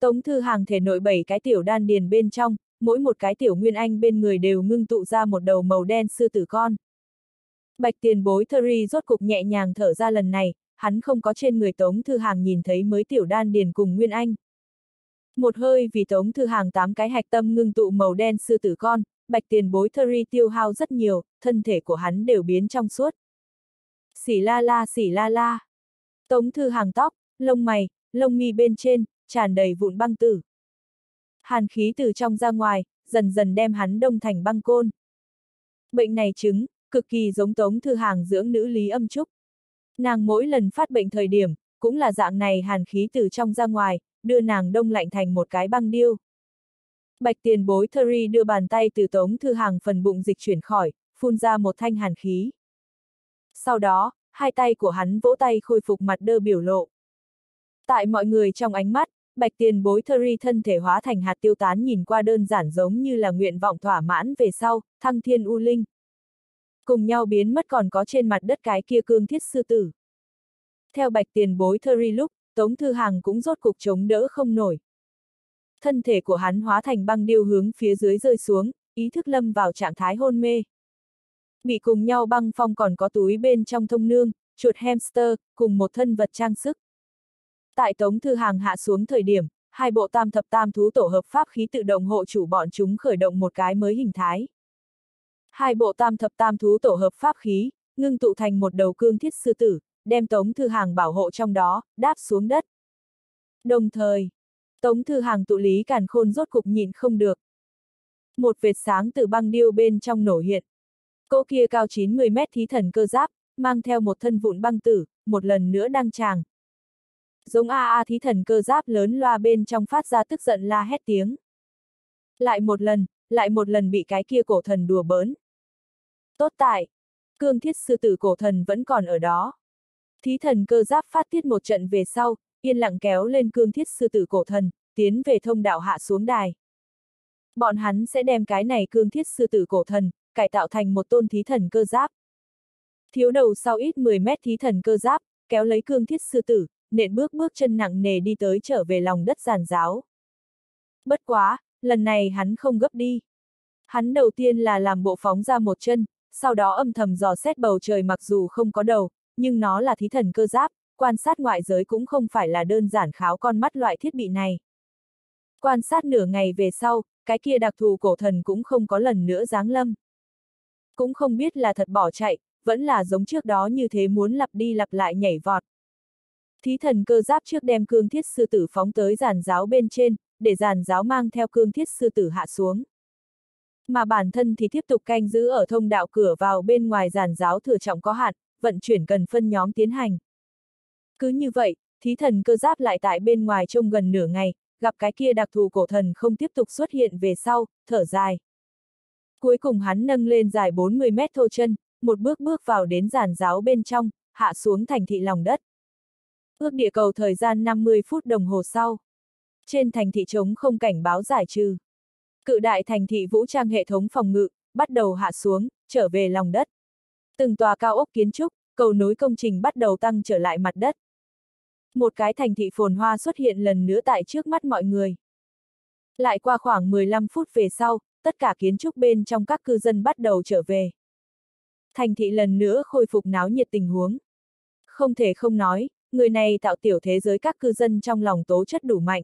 Tống Thư Hàng thể nội bảy cái tiểu đan điền bên trong, mỗi một cái tiểu nguyên anh bên người đều ngưng tụ ra một đầu màu đen sư tử con. Bạch tiền bối Thuri rốt cục nhẹ nhàng thở ra lần này, hắn không có trên người Tống Thư Hàng nhìn thấy mới tiểu đan điền cùng Nguyên Anh. Một hơi vì tống thư hàng tám cái hạch tâm ngưng tụ màu đen sư tử con, bạch tiền bối Thuri tiêu hao rất nhiều, thân thể của hắn đều biến trong suốt. Xỉ la la xỉ la la. Tống thư hàng tóc, lông mày, lông mi bên trên, tràn đầy vụn băng tử. Hàn khí từ trong ra ngoài, dần dần đem hắn đông thành băng côn. Bệnh này chứng, cực kỳ giống tống thư hàng dưỡng nữ lý âm trúc. Nàng mỗi lần phát bệnh thời điểm, cũng là dạng này hàn khí từ trong ra ngoài, đưa nàng đông lạnh thành một cái băng điêu. Bạch tiền bối Thuri đưa bàn tay từ tống thư hàng phần bụng dịch chuyển khỏi, phun ra một thanh hàn khí. Sau đó, hai tay của hắn vỗ tay khôi phục mặt đơ biểu lộ. Tại mọi người trong ánh mắt, bạch tiền bối Thuri thân thể hóa thành hạt tiêu tán nhìn qua đơn giản giống như là nguyện vọng thỏa mãn về sau, thăng thiên u linh. Cùng nhau biến mất còn có trên mặt đất cái kia cương thiết sư tử. Theo bạch tiền bối Thuri lúc, Tống Thư Hàng cũng rốt cục chống đỡ không nổi. Thân thể của hắn hóa thành băng điêu hướng phía dưới rơi xuống, ý thức lâm vào trạng thái hôn mê. Bị cùng nhau băng phong còn có túi bên trong thông nương, chuột hamster, cùng một thân vật trang sức. Tại Tống Thư Hàng hạ xuống thời điểm, hai bộ tam thập tam thú tổ hợp pháp khí tự động hộ chủ bọn chúng khởi động một cái mới hình thái. Hai bộ tam thập tam thú tổ hợp pháp khí, ngưng tụ thành một đầu cương thiết sư tử, đem Tống Thư Hàng bảo hộ trong đó, đáp xuống đất. Đồng thời, Tống Thư Hàng tụ lý càn khôn rốt cục nhịn không được. Một vệt sáng từ băng điêu bên trong nổ hiện. Cô kia cao 90 mét thí thần cơ giáp, mang theo một thân vụn băng tử, một lần nữa đăng tràng. Giống a a thí thần cơ giáp lớn loa bên trong phát ra tức giận la hét tiếng. Lại một lần, lại một lần bị cái kia cổ thần đùa bỡn. Tốt tại, cương thiết sư tử cổ thần vẫn còn ở đó. Thí thần cơ giáp phát tiết một trận về sau, yên lặng kéo lên cương thiết sư tử cổ thần, tiến về thông đạo hạ xuống đài. Bọn hắn sẽ đem cái này cương thiết sư tử cổ thần, cải tạo thành một tôn thí thần cơ giáp. Thiếu đầu sau ít 10 mét thí thần cơ giáp, kéo lấy cương thiết sư tử, nện bước bước chân nặng nề đi tới trở về lòng đất giàn giáo. Bất quá, lần này hắn không gấp đi. Hắn đầu tiên là làm bộ phóng ra một chân, sau đó âm thầm dò xét bầu trời mặc dù không có đầu, nhưng nó là thí thần cơ giáp, quan sát ngoại giới cũng không phải là đơn giản kháo con mắt loại thiết bị này. Quan sát nửa ngày về sau, cái kia đặc thù cổ thần cũng không có lần nữa giáng lâm. Cũng không biết là thật bỏ chạy, vẫn là giống trước đó như thế muốn lặp đi lặp lại nhảy vọt. Thí thần cơ giáp trước đem cương thiết sư tử phóng tới giàn giáo bên trên, để giàn giáo mang theo cương thiết sư tử hạ xuống. Mà bản thân thì tiếp tục canh giữ ở thông đạo cửa vào bên ngoài giàn giáo thừa trọng có hạn, vận chuyển cần phân nhóm tiến hành. Cứ như vậy, thí thần cơ giáp lại tại bên ngoài trông gần nửa ngày, gặp cái kia đặc thù cổ thần không tiếp tục xuất hiện về sau, thở dài. Cuối cùng hắn nâng lên dài 40 mét thô chân, một bước bước vào đến giàn giáo bên trong, hạ xuống thành thị lòng đất. Ước địa cầu thời gian 50 phút đồng hồ sau. Trên thành thị trống không cảnh báo giải trừ. Cự đại thành thị vũ trang hệ thống phòng ngự, bắt đầu hạ xuống, trở về lòng đất. Từng tòa cao ốc kiến trúc, cầu nối công trình bắt đầu tăng trở lại mặt đất. Một cái thành thị phồn hoa xuất hiện lần nữa tại trước mắt mọi người. Lại qua khoảng 15 phút về sau, tất cả kiến trúc bên trong các cư dân bắt đầu trở về. Thành thị lần nữa khôi phục náo nhiệt tình huống. Không thể không nói, người này tạo tiểu thế giới các cư dân trong lòng tố chất đủ mạnh.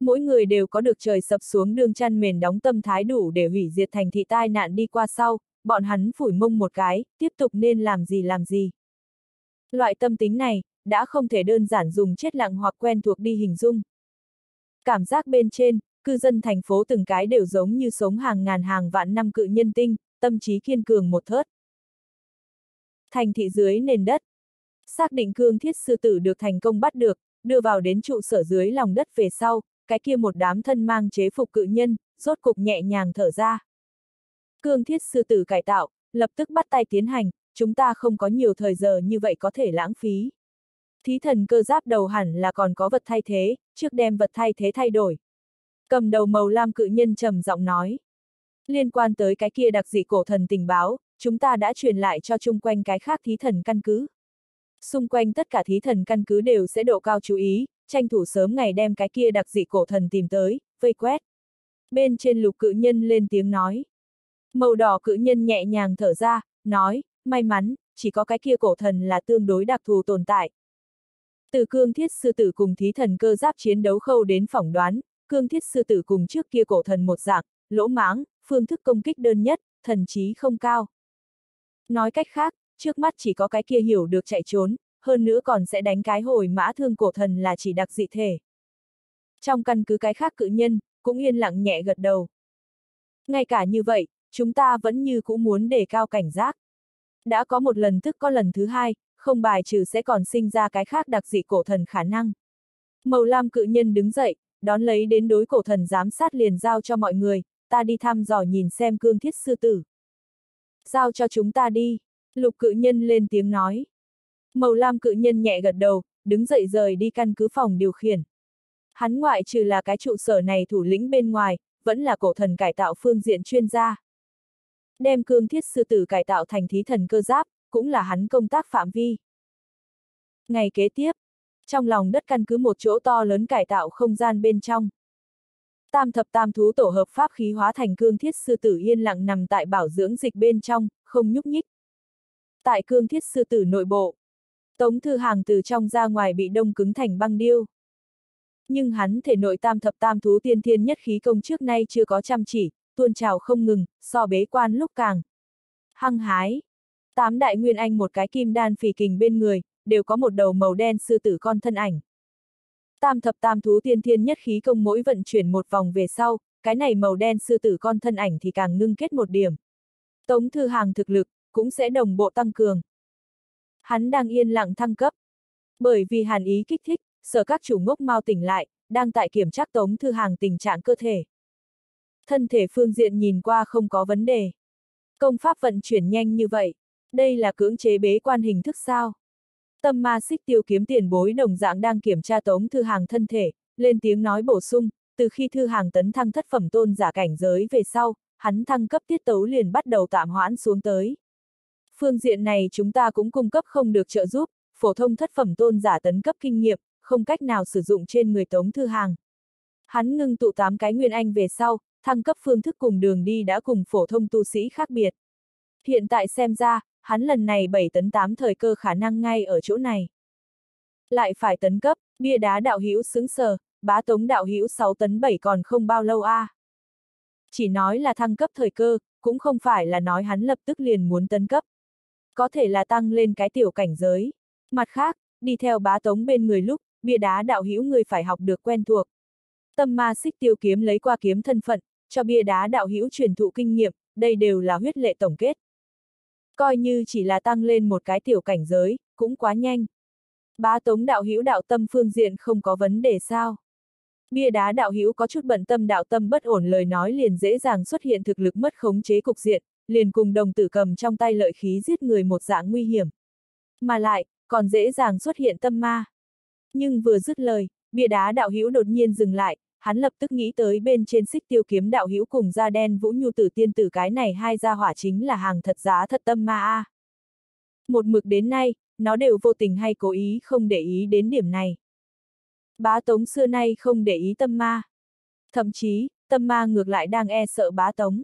Mỗi người đều có được trời sập xuống đường chăn mền đóng tâm thái đủ để hủy diệt thành thị tai nạn đi qua sau, bọn hắn phủi mông một cái, tiếp tục nên làm gì làm gì. Loại tâm tính này, đã không thể đơn giản dùng chết lặng hoặc quen thuộc đi hình dung. Cảm giác bên trên, cư dân thành phố từng cái đều giống như sống hàng ngàn hàng vạn năm cự nhân tinh, tâm trí kiên cường một thớt. Thành thị dưới nền đất. Xác định cương thiết sư tử được thành công bắt được, đưa vào đến trụ sở dưới lòng đất về sau, cái kia một đám thân mang chế phục cự nhân, rốt cục nhẹ nhàng thở ra. Cương thiết sư tử cải tạo, lập tức bắt tay tiến hành, chúng ta không có nhiều thời giờ như vậy có thể lãng phí. Thí thần cơ giáp đầu hẳn là còn có vật thay thế, trước đem vật thay thế thay đổi. Cầm đầu màu lam cự nhân trầm giọng nói. Liên quan tới cái kia đặc dị cổ thần tình báo, chúng ta đã truyền lại cho chung quanh cái khác thí thần căn cứ. Xung quanh tất cả thí thần căn cứ đều sẽ độ cao chú ý, tranh thủ sớm ngày đem cái kia đặc dị cổ thần tìm tới, vây quét. Bên trên lục cự nhân lên tiếng nói. Màu đỏ cự nhân nhẹ nhàng thở ra, nói, may mắn, chỉ có cái kia cổ thần là tương đối đặc thù tồn tại. Từ cương thiết sư tử cùng thí thần cơ giáp chiến đấu khâu đến phỏng đoán, cương thiết sư tử cùng trước kia cổ thần một dạng, lỗ mãng, phương thức công kích đơn nhất, thần trí không cao. Nói cách khác, trước mắt chỉ có cái kia hiểu được chạy trốn, hơn nữa còn sẽ đánh cái hồi mã thương cổ thần là chỉ đặc dị thể. Trong căn cứ cái khác cự nhân, cũng yên lặng nhẹ gật đầu. Ngay cả như vậy, chúng ta vẫn như cũng muốn đề cao cảnh giác. Đã có một lần thức có lần thứ hai, không bài trừ sẽ còn sinh ra cái khác đặc dị cổ thần khả năng. Màu lam cự nhân đứng dậy, đón lấy đến đối cổ thần giám sát liền giao cho mọi người, ta đi thăm dò nhìn xem cương thiết sư tử. Giao cho chúng ta đi, lục cự nhân lên tiếng nói. Màu lam cự nhân nhẹ gật đầu, đứng dậy rời đi căn cứ phòng điều khiển. Hắn ngoại trừ là cái trụ sở này thủ lĩnh bên ngoài, vẫn là cổ thần cải tạo phương diện chuyên gia. Đem cương thiết sư tử cải tạo thành thí thần cơ giáp, cũng là hắn công tác phạm vi. Ngày kế tiếp, trong lòng đất căn cứ một chỗ to lớn cải tạo không gian bên trong. Tam thập tam thú tổ hợp pháp khí hóa thành cương thiết sư tử yên lặng nằm tại bảo dưỡng dịch bên trong, không nhúc nhích. Tại cương thiết sư tử nội bộ, Tống Thư Hàng từ trong ra ngoài bị đông cứng thành băng điêu. Nhưng hắn thể nội tam thập tam thú tiên thiên nhất khí công trước nay chưa có chăm chỉ, tuôn trào không ngừng, so bế quan lúc càng. Hăng hái. Tám đại nguyên anh một cái kim đan phì kình bên người, đều có một đầu màu đen sư tử con thân ảnh. Tam thập tam thú tiên thiên nhất khí công mỗi vận chuyển một vòng về sau, cái này màu đen sư tử con thân ảnh thì càng ngưng kết một điểm. Tống thư hàng thực lực, cũng sẽ đồng bộ tăng cường. Hắn đang yên lặng thăng cấp. Bởi vì hàn ý kích thích, sở các chủ ngốc mau tỉnh lại, đang tại kiểm tra tống thư hàng tình trạng cơ thể. Thân thể phương diện nhìn qua không có vấn đề. Công pháp vận chuyển nhanh như vậy, đây là cưỡng chế bế quan hình thức sao? Tâm ma xích tiêu kiếm tiền bối đồng dạng đang kiểm tra tống thư hàng thân thể, lên tiếng nói bổ sung, từ khi thư hàng tấn thăng thất phẩm tôn giả cảnh giới về sau, hắn thăng cấp tiết tấu liền bắt đầu tạm hoãn xuống tới. Phương diện này chúng ta cũng cung cấp không được trợ giúp, phổ thông thất phẩm tôn giả tấn cấp kinh nghiệm, không cách nào sử dụng trên người tống thư hàng. Hắn ngưng tụ tám cái nguyên anh về sau, thăng cấp phương thức cùng đường đi đã cùng phổ thông tu sĩ khác biệt. Hiện tại xem ra, hắn lần này 7 tấn 8 thời cơ khả năng ngay ở chỗ này. Lại phải tấn cấp, bia đá đạo hữu xứng sờ, bá tống đạo hữu 6 tấn 7 còn không bao lâu a. À. Chỉ nói là thăng cấp thời cơ, cũng không phải là nói hắn lập tức liền muốn tấn cấp. Có thể là tăng lên cái tiểu cảnh giới. Mặt khác, đi theo bá tống bên người lúc, bia đá đạo hữu người phải học được quen thuộc. Tâm ma xích tiêu kiếm lấy qua kiếm thân phận, cho bia đá đạo hữu truyền thụ kinh nghiệm, đây đều là huyết lệ tổng kết. Coi như chỉ là tăng lên một cái tiểu cảnh giới, cũng quá nhanh. Bá tống đạo hữu đạo tâm phương diện không có vấn đề sao. Bia đá đạo hữu có chút bận tâm đạo tâm bất ổn lời nói liền dễ dàng xuất hiện thực lực mất khống chế cục diện, liền cùng đồng tử cầm trong tay lợi khí giết người một dạng nguy hiểm. Mà lại, còn dễ dàng xuất hiện tâm ma. Nhưng vừa dứt lời, bia đá đạo hữu đột nhiên dừng lại, hắn lập tức nghĩ tới bên trên xích tiêu kiếm đạo hữu cùng da đen vũ nhu tử tiên tử cái này hai gia hỏa chính là hàng thật giá thật tâm ma a. Một mực đến nay, nó đều vô tình hay cố ý không để ý đến điểm này. Bá tống xưa nay không để ý tâm ma. Thậm chí, tâm ma ngược lại đang e sợ bá tống.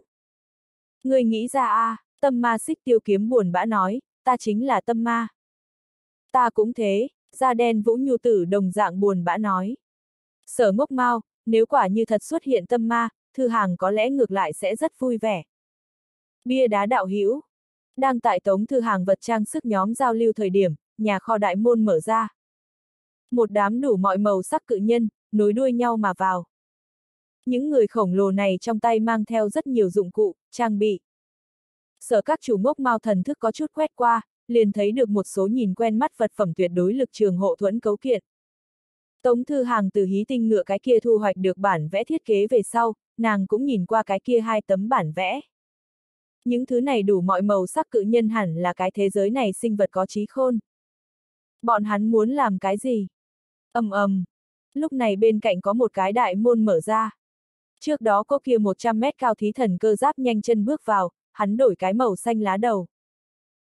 Người nghĩ ra a, tâm ma xích tiêu kiếm buồn bã nói, ta chính là tâm ma. Ta cũng thế, da đen vũ nhu tử đồng dạng buồn bã nói. Sở ngốc mau, nếu quả như thật xuất hiện tâm ma, thư hàng có lẽ ngược lại sẽ rất vui vẻ. Bia đá đạo hữu Đang tại tống thư hàng vật trang sức nhóm giao lưu thời điểm, nhà kho đại môn mở ra. Một đám đủ mọi màu sắc cự nhân, nối đuôi nhau mà vào. Những người khổng lồ này trong tay mang theo rất nhiều dụng cụ, trang bị. Sở các chủ mốc mau thần thức có chút quét qua, liền thấy được một số nhìn quen mắt vật phẩm tuyệt đối lực trường hộ thuẫn cấu kiện. Tống Thư Hàng từ hí tinh ngựa cái kia thu hoạch được bản vẽ thiết kế về sau, nàng cũng nhìn qua cái kia hai tấm bản vẽ. Những thứ này đủ mọi màu sắc cự nhân hẳn là cái thế giới này sinh vật có trí khôn. Bọn hắn muốn làm cái gì? ầm ầm. Lúc này bên cạnh có một cái đại môn mở ra. Trước đó có kia 100 mét cao thí thần cơ giáp nhanh chân bước vào, hắn đổi cái màu xanh lá đầu.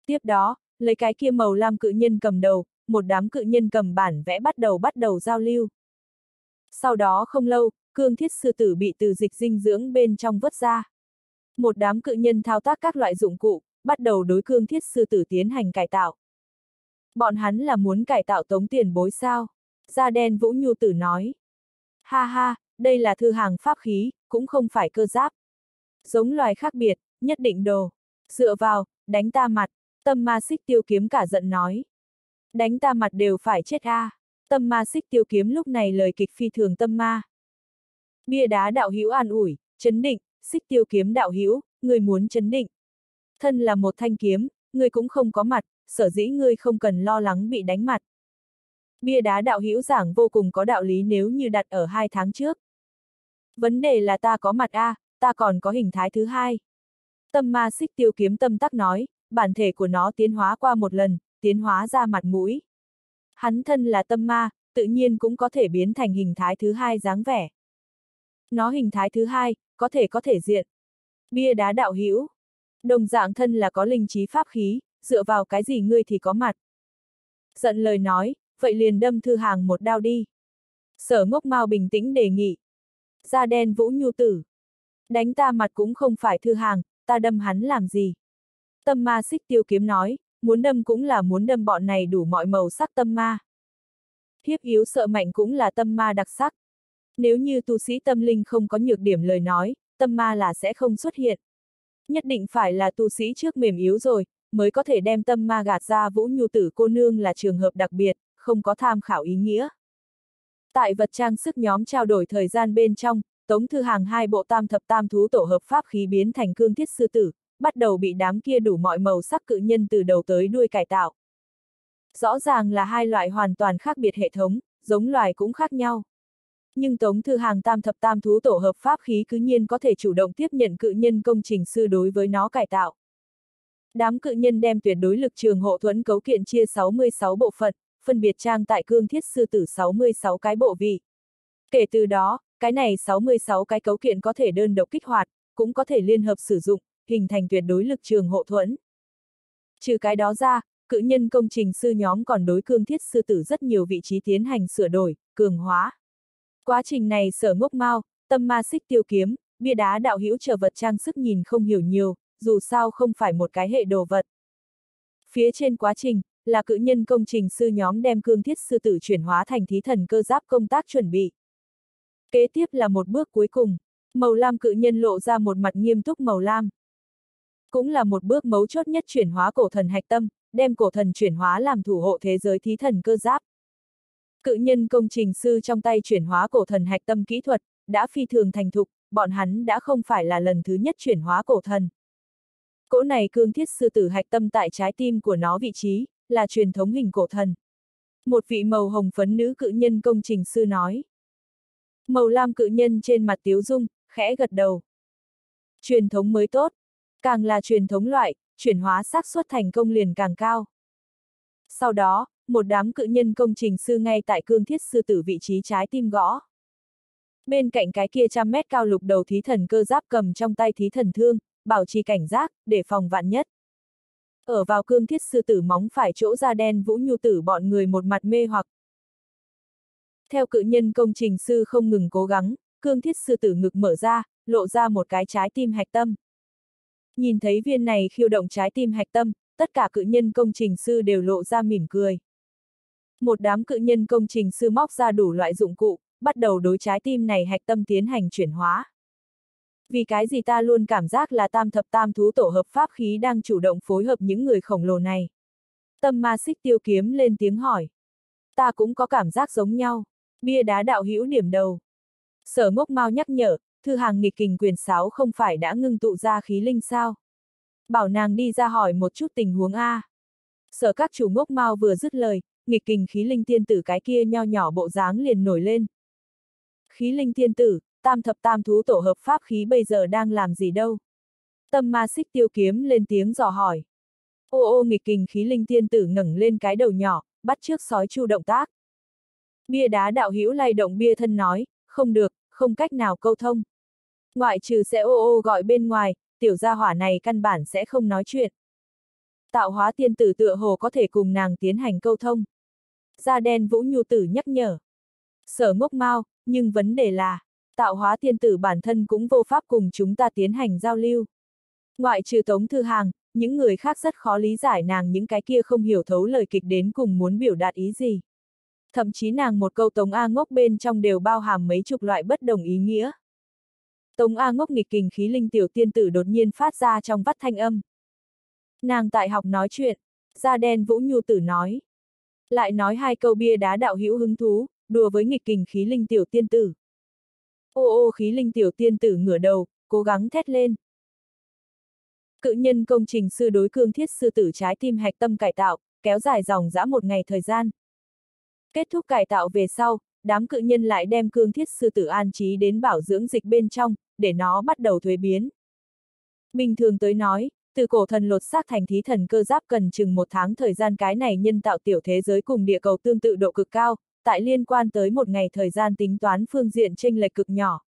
Tiếp đó, lấy cái kia màu lam cự nhân cầm đầu, một đám cự nhân cầm bản vẽ bắt đầu bắt đầu giao lưu. Sau đó không lâu, cương thiết sư tử bị từ dịch dinh dưỡng bên trong vớt ra. Một đám cự nhân thao tác các loại dụng cụ, bắt đầu đối cương thiết sư tử tiến hành cải tạo. Bọn hắn là muốn cải tạo tống tiền bối sao? Da đen Vũ Nhu Tử nói. Ha ha, đây là thư hàng pháp khí, cũng không phải cơ giáp. Giống loài khác biệt, nhất định đồ. Dựa vào, đánh ta mặt, tâm ma xích tiêu kiếm cả giận nói. Đánh ta mặt đều phải chết a. À. Tâm ma xích tiêu kiếm lúc này lời kịch phi thường tâm ma. Bia đá đạo hữu an ủi, chấn định, xích tiêu kiếm đạo hữu, người muốn chấn định. Thân là một thanh kiếm, người cũng không có mặt, sở dĩ ngươi không cần lo lắng bị đánh mặt. Bia đá đạo hữu giảng vô cùng có đạo lý nếu như đặt ở hai tháng trước. Vấn đề là ta có mặt A, ta còn có hình thái thứ hai. Tâm ma xích tiêu kiếm tâm tắc nói, bản thể của nó tiến hóa qua một lần, tiến hóa ra mặt mũi. Hắn thân là tâm ma, tự nhiên cũng có thể biến thành hình thái thứ hai dáng vẻ. Nó hình thái thứ hai, có thể có thể diện. Bia đá đạo hữu Đồng dạng thân là có linh trí pháp khí, dựa vào cái gì ngươi thì có mặt. Giận lời nói, vậy liền đâm thư hàng một đao đi. Sở ngốc mau bình tĩnh đề nghị. Da đen vũ nhu tử. Đánh ta mặt cũng không phải thư hàng, ta đâm hắn làm gì. Tâm ma xích tiêu kiếm nói, muốn đâm cũng là muốn đâm bọn này đủ mọi màu sắc tâm ma. Hiếp yếu sợ mạnh cũng là tâm ma đặc sắc. Nếu như tu sĩ tâm linh không có nhược điểm lời nói, tâm ma là sẽ không xuất hiện. Nhất định phải là tu sĩ trước mềm yếu rồi, mới có thể đem tâm ma gạt ra vũ nhu tử cô nương là trường hợp đặc biệt, không có tham khảo ý nghĩa. Tại vật trang sức nhóm trao đổi thời gian bên trong, Tống Thư Hàng hai bộ tam thập tam thú tổ hợp pháp khí biến thành cương thiết sư tử, bắt đầu bị đám kia đủ mọi màu sắc cự nhân từ đầu tới đuôi cải tạo. Rõ ràng là hai loại hoàn toàn khác biệt hệ thống, giống loài cũng khác nhau. Nhưng Tống Thư Hàng tam thập tam thú tổ hợp pháp khí cứ nhiên có thể chủ động tiếp nhận cự nhân công trình sư đối với nó cải tạo. Đám cự nhân đem tuyệt đối lực trường hộ thuẫn cấu kiện chia 66 bộ phận, phân biệt trang tại cương thiết sư tử 66 cái bộ vị. Kể từ đó, cái này 66 cái cấu kiện có thể đơn độc kích hoạt, cũng có thể liên hợp sử dụng, hình thành tuyệt đối lực trường hộ thuẫn. Trừ cái đó ra, cự nhân công trình sư nhóm còn đối cương thiết sư tử rất nhiều vị trí tiến hành sửa đổi, cường hóa. Quá trình này sở ngốc mau, tâm ma xích tiêu kiếm, bia đá đạo hữu trở vật trang sức nhìn không hiểu nhiều, dù sao không phải một cái hệ đồ vật. Phía trên quá trình, là cự nhân công trình sư nhóm đem cương thiết sư tử chuyển hóa thành thí thần cơ giáp công tác chuẩn bị. Kế tiếp là một bước cuối cùng, màu lam cự nhân lộ ra một mặt nghiêm túc màu lam. Cũng là một bước mấu chốt nhất chuyển hóa cổ thần hạch tâm, đem cổ thần chuyển hóa làm thủ hộ thế giới thí thần cơ giáp. Cự nhân công trình sư trong tay chuyển hóa cổ thần hạch tâm kỹ thuật, đã phi thường thành thục, bọn hắn đã không phải là lần thứ nhất chuyển hóa cổ thần. Cỗ này cương thiết sư tử hạch tâm tại trái tim của nó vị trí, là truyền thống hình cổ thần. Một vị màu hồng phấn nữ cự nhân công trình sư nói. Màu lam cự nhân trên mặt tiếu dung, khẽ gật đầu. Truyền thống mới tốt. Càng là truyền thống loại, chuyển hóa xác suất thành công liền càng cao. Sau đó, một đám cự nhân công trình sư ngay tại cương thiết sư tử vị trí trái tim gõ. Bên cạnh cái kia trăm mét cao lục đầu thí thần cơ giáp cầm trong tay thí thần thương, bảo trì cảnh giác, để phòng vạn nhất. Ở vào cương thiết sư tử móng phải chỗ da đen vũ nhu tử bọn người một mặt mê hoặc. Theo cự nhân công trình sư không ngừng cố gắng, cương thiết sư tử ngực mở ra, lộ ra một cái trái tim hạch tâm. Nhìn thấy viên này khiêu động trái tim hạch tâm, tất cả cự nhân công trình sư đều lộ ra mỉm cười. Một đám cự nhân công trình sư móc ra đủ loại dụng cụ, bắt đầu đối trái tim này hạch tâm tiến hành chuyển hóa. Vì cái gì ta luôn cảm giác là tam thập tam thú tổ hợp pháp khí đang chủ động phối hợp những người khổng lồ này. Tâm ma xích tiêu kiếm lên tiếng hỏi. Ta cũng có cảm giác giống nhau. Bia đá đạo hữu điểm đầu. Sở ngốc mau nhắc nhở, thư hàng nghịch kình quyền sáo không phải đã ngưng tụ ra khí linh sao. Bảo nàng đi ra hỏi một chút tình huống A. Sở các chủ ngốc mau vừa dứt lời, nghịch kình khí linh tiên tử cái kia nho nhỏ bộ dáng liền nổi lên. Khí linh tiên tử, tam thập tam thú tổ hợp pháp khí bây giờ đang làm gì đâu? Tâm ma xích tiêu kiếm lên tiếng dò hỏi. Ô ô nghịch kình khí linh tiên tử ngẩng lên cái đầu nhỏ, bắt trước sói chu động tác. Bia đá đạo hữu lay động bia thân nói, không được, không cách nào câu thông. Ngoại trừ sẽ ô ô gọi bên ngoài, tiểu gia hỏa này căn bản sẽ không nói chuyện. Tạo hóa tiên tử tựa hồ có thể cùng nàng tiến hành câu thông. Da đen vũ nhu tử nhắc nhở. Sở ngốc mau, nhưng vấn đề là, tạo hóa tiên tử bản thân cũng vô pháp cùng chúng ta tiến hành giao lưu. Ngoại trừ Tống Thư Hàng, những người khác rất khó lý giải nàng những cái kia không hiểu thấu lời kịch đến cùng muốn biểu đạt ý gì. Thậm chí nàng một câu Tống A ngốc bên trong đều bao hàm mấy chục loại bất đồng ý nghĩa. Tống A ngốc nghịch kình khí linh tiểu tiên tử đột nhiên phát ra trong vắt thanh âm. Nàng tại học nói chuyện, da đen Vũ Nhu tử nói. Lại nói hai câu bia đá đạo hữu hứng thú, đùa với nghịch kình khí linh tiểu tiên tử. Ô ô khí linh tiểu tiên tử ngửa đầu, cố gắng thét lên. Cự nhân công trình sư đối cương thiết sư tử trái tim hạch tâm cải tạo, kéo dài dòng dã một ngày thời gian. Kết thúc cải tạo về sau, đám cự nhân lại đem cương thiết sư tử an trí đến bảo dưỡng dịch bên trong, để nó bắt đầu thuế biến. Bình thường tới nói, từ cổ thần lột xác thành thí thần cơ giáp cần chừng một tháng thời gian cái này nhân tạo tiểu thế giới cùng địa cầu tương tự độ cực cao, tại liên quan tới một ngày thời gian tính toán phương diện tranh lệch cực nhỏ.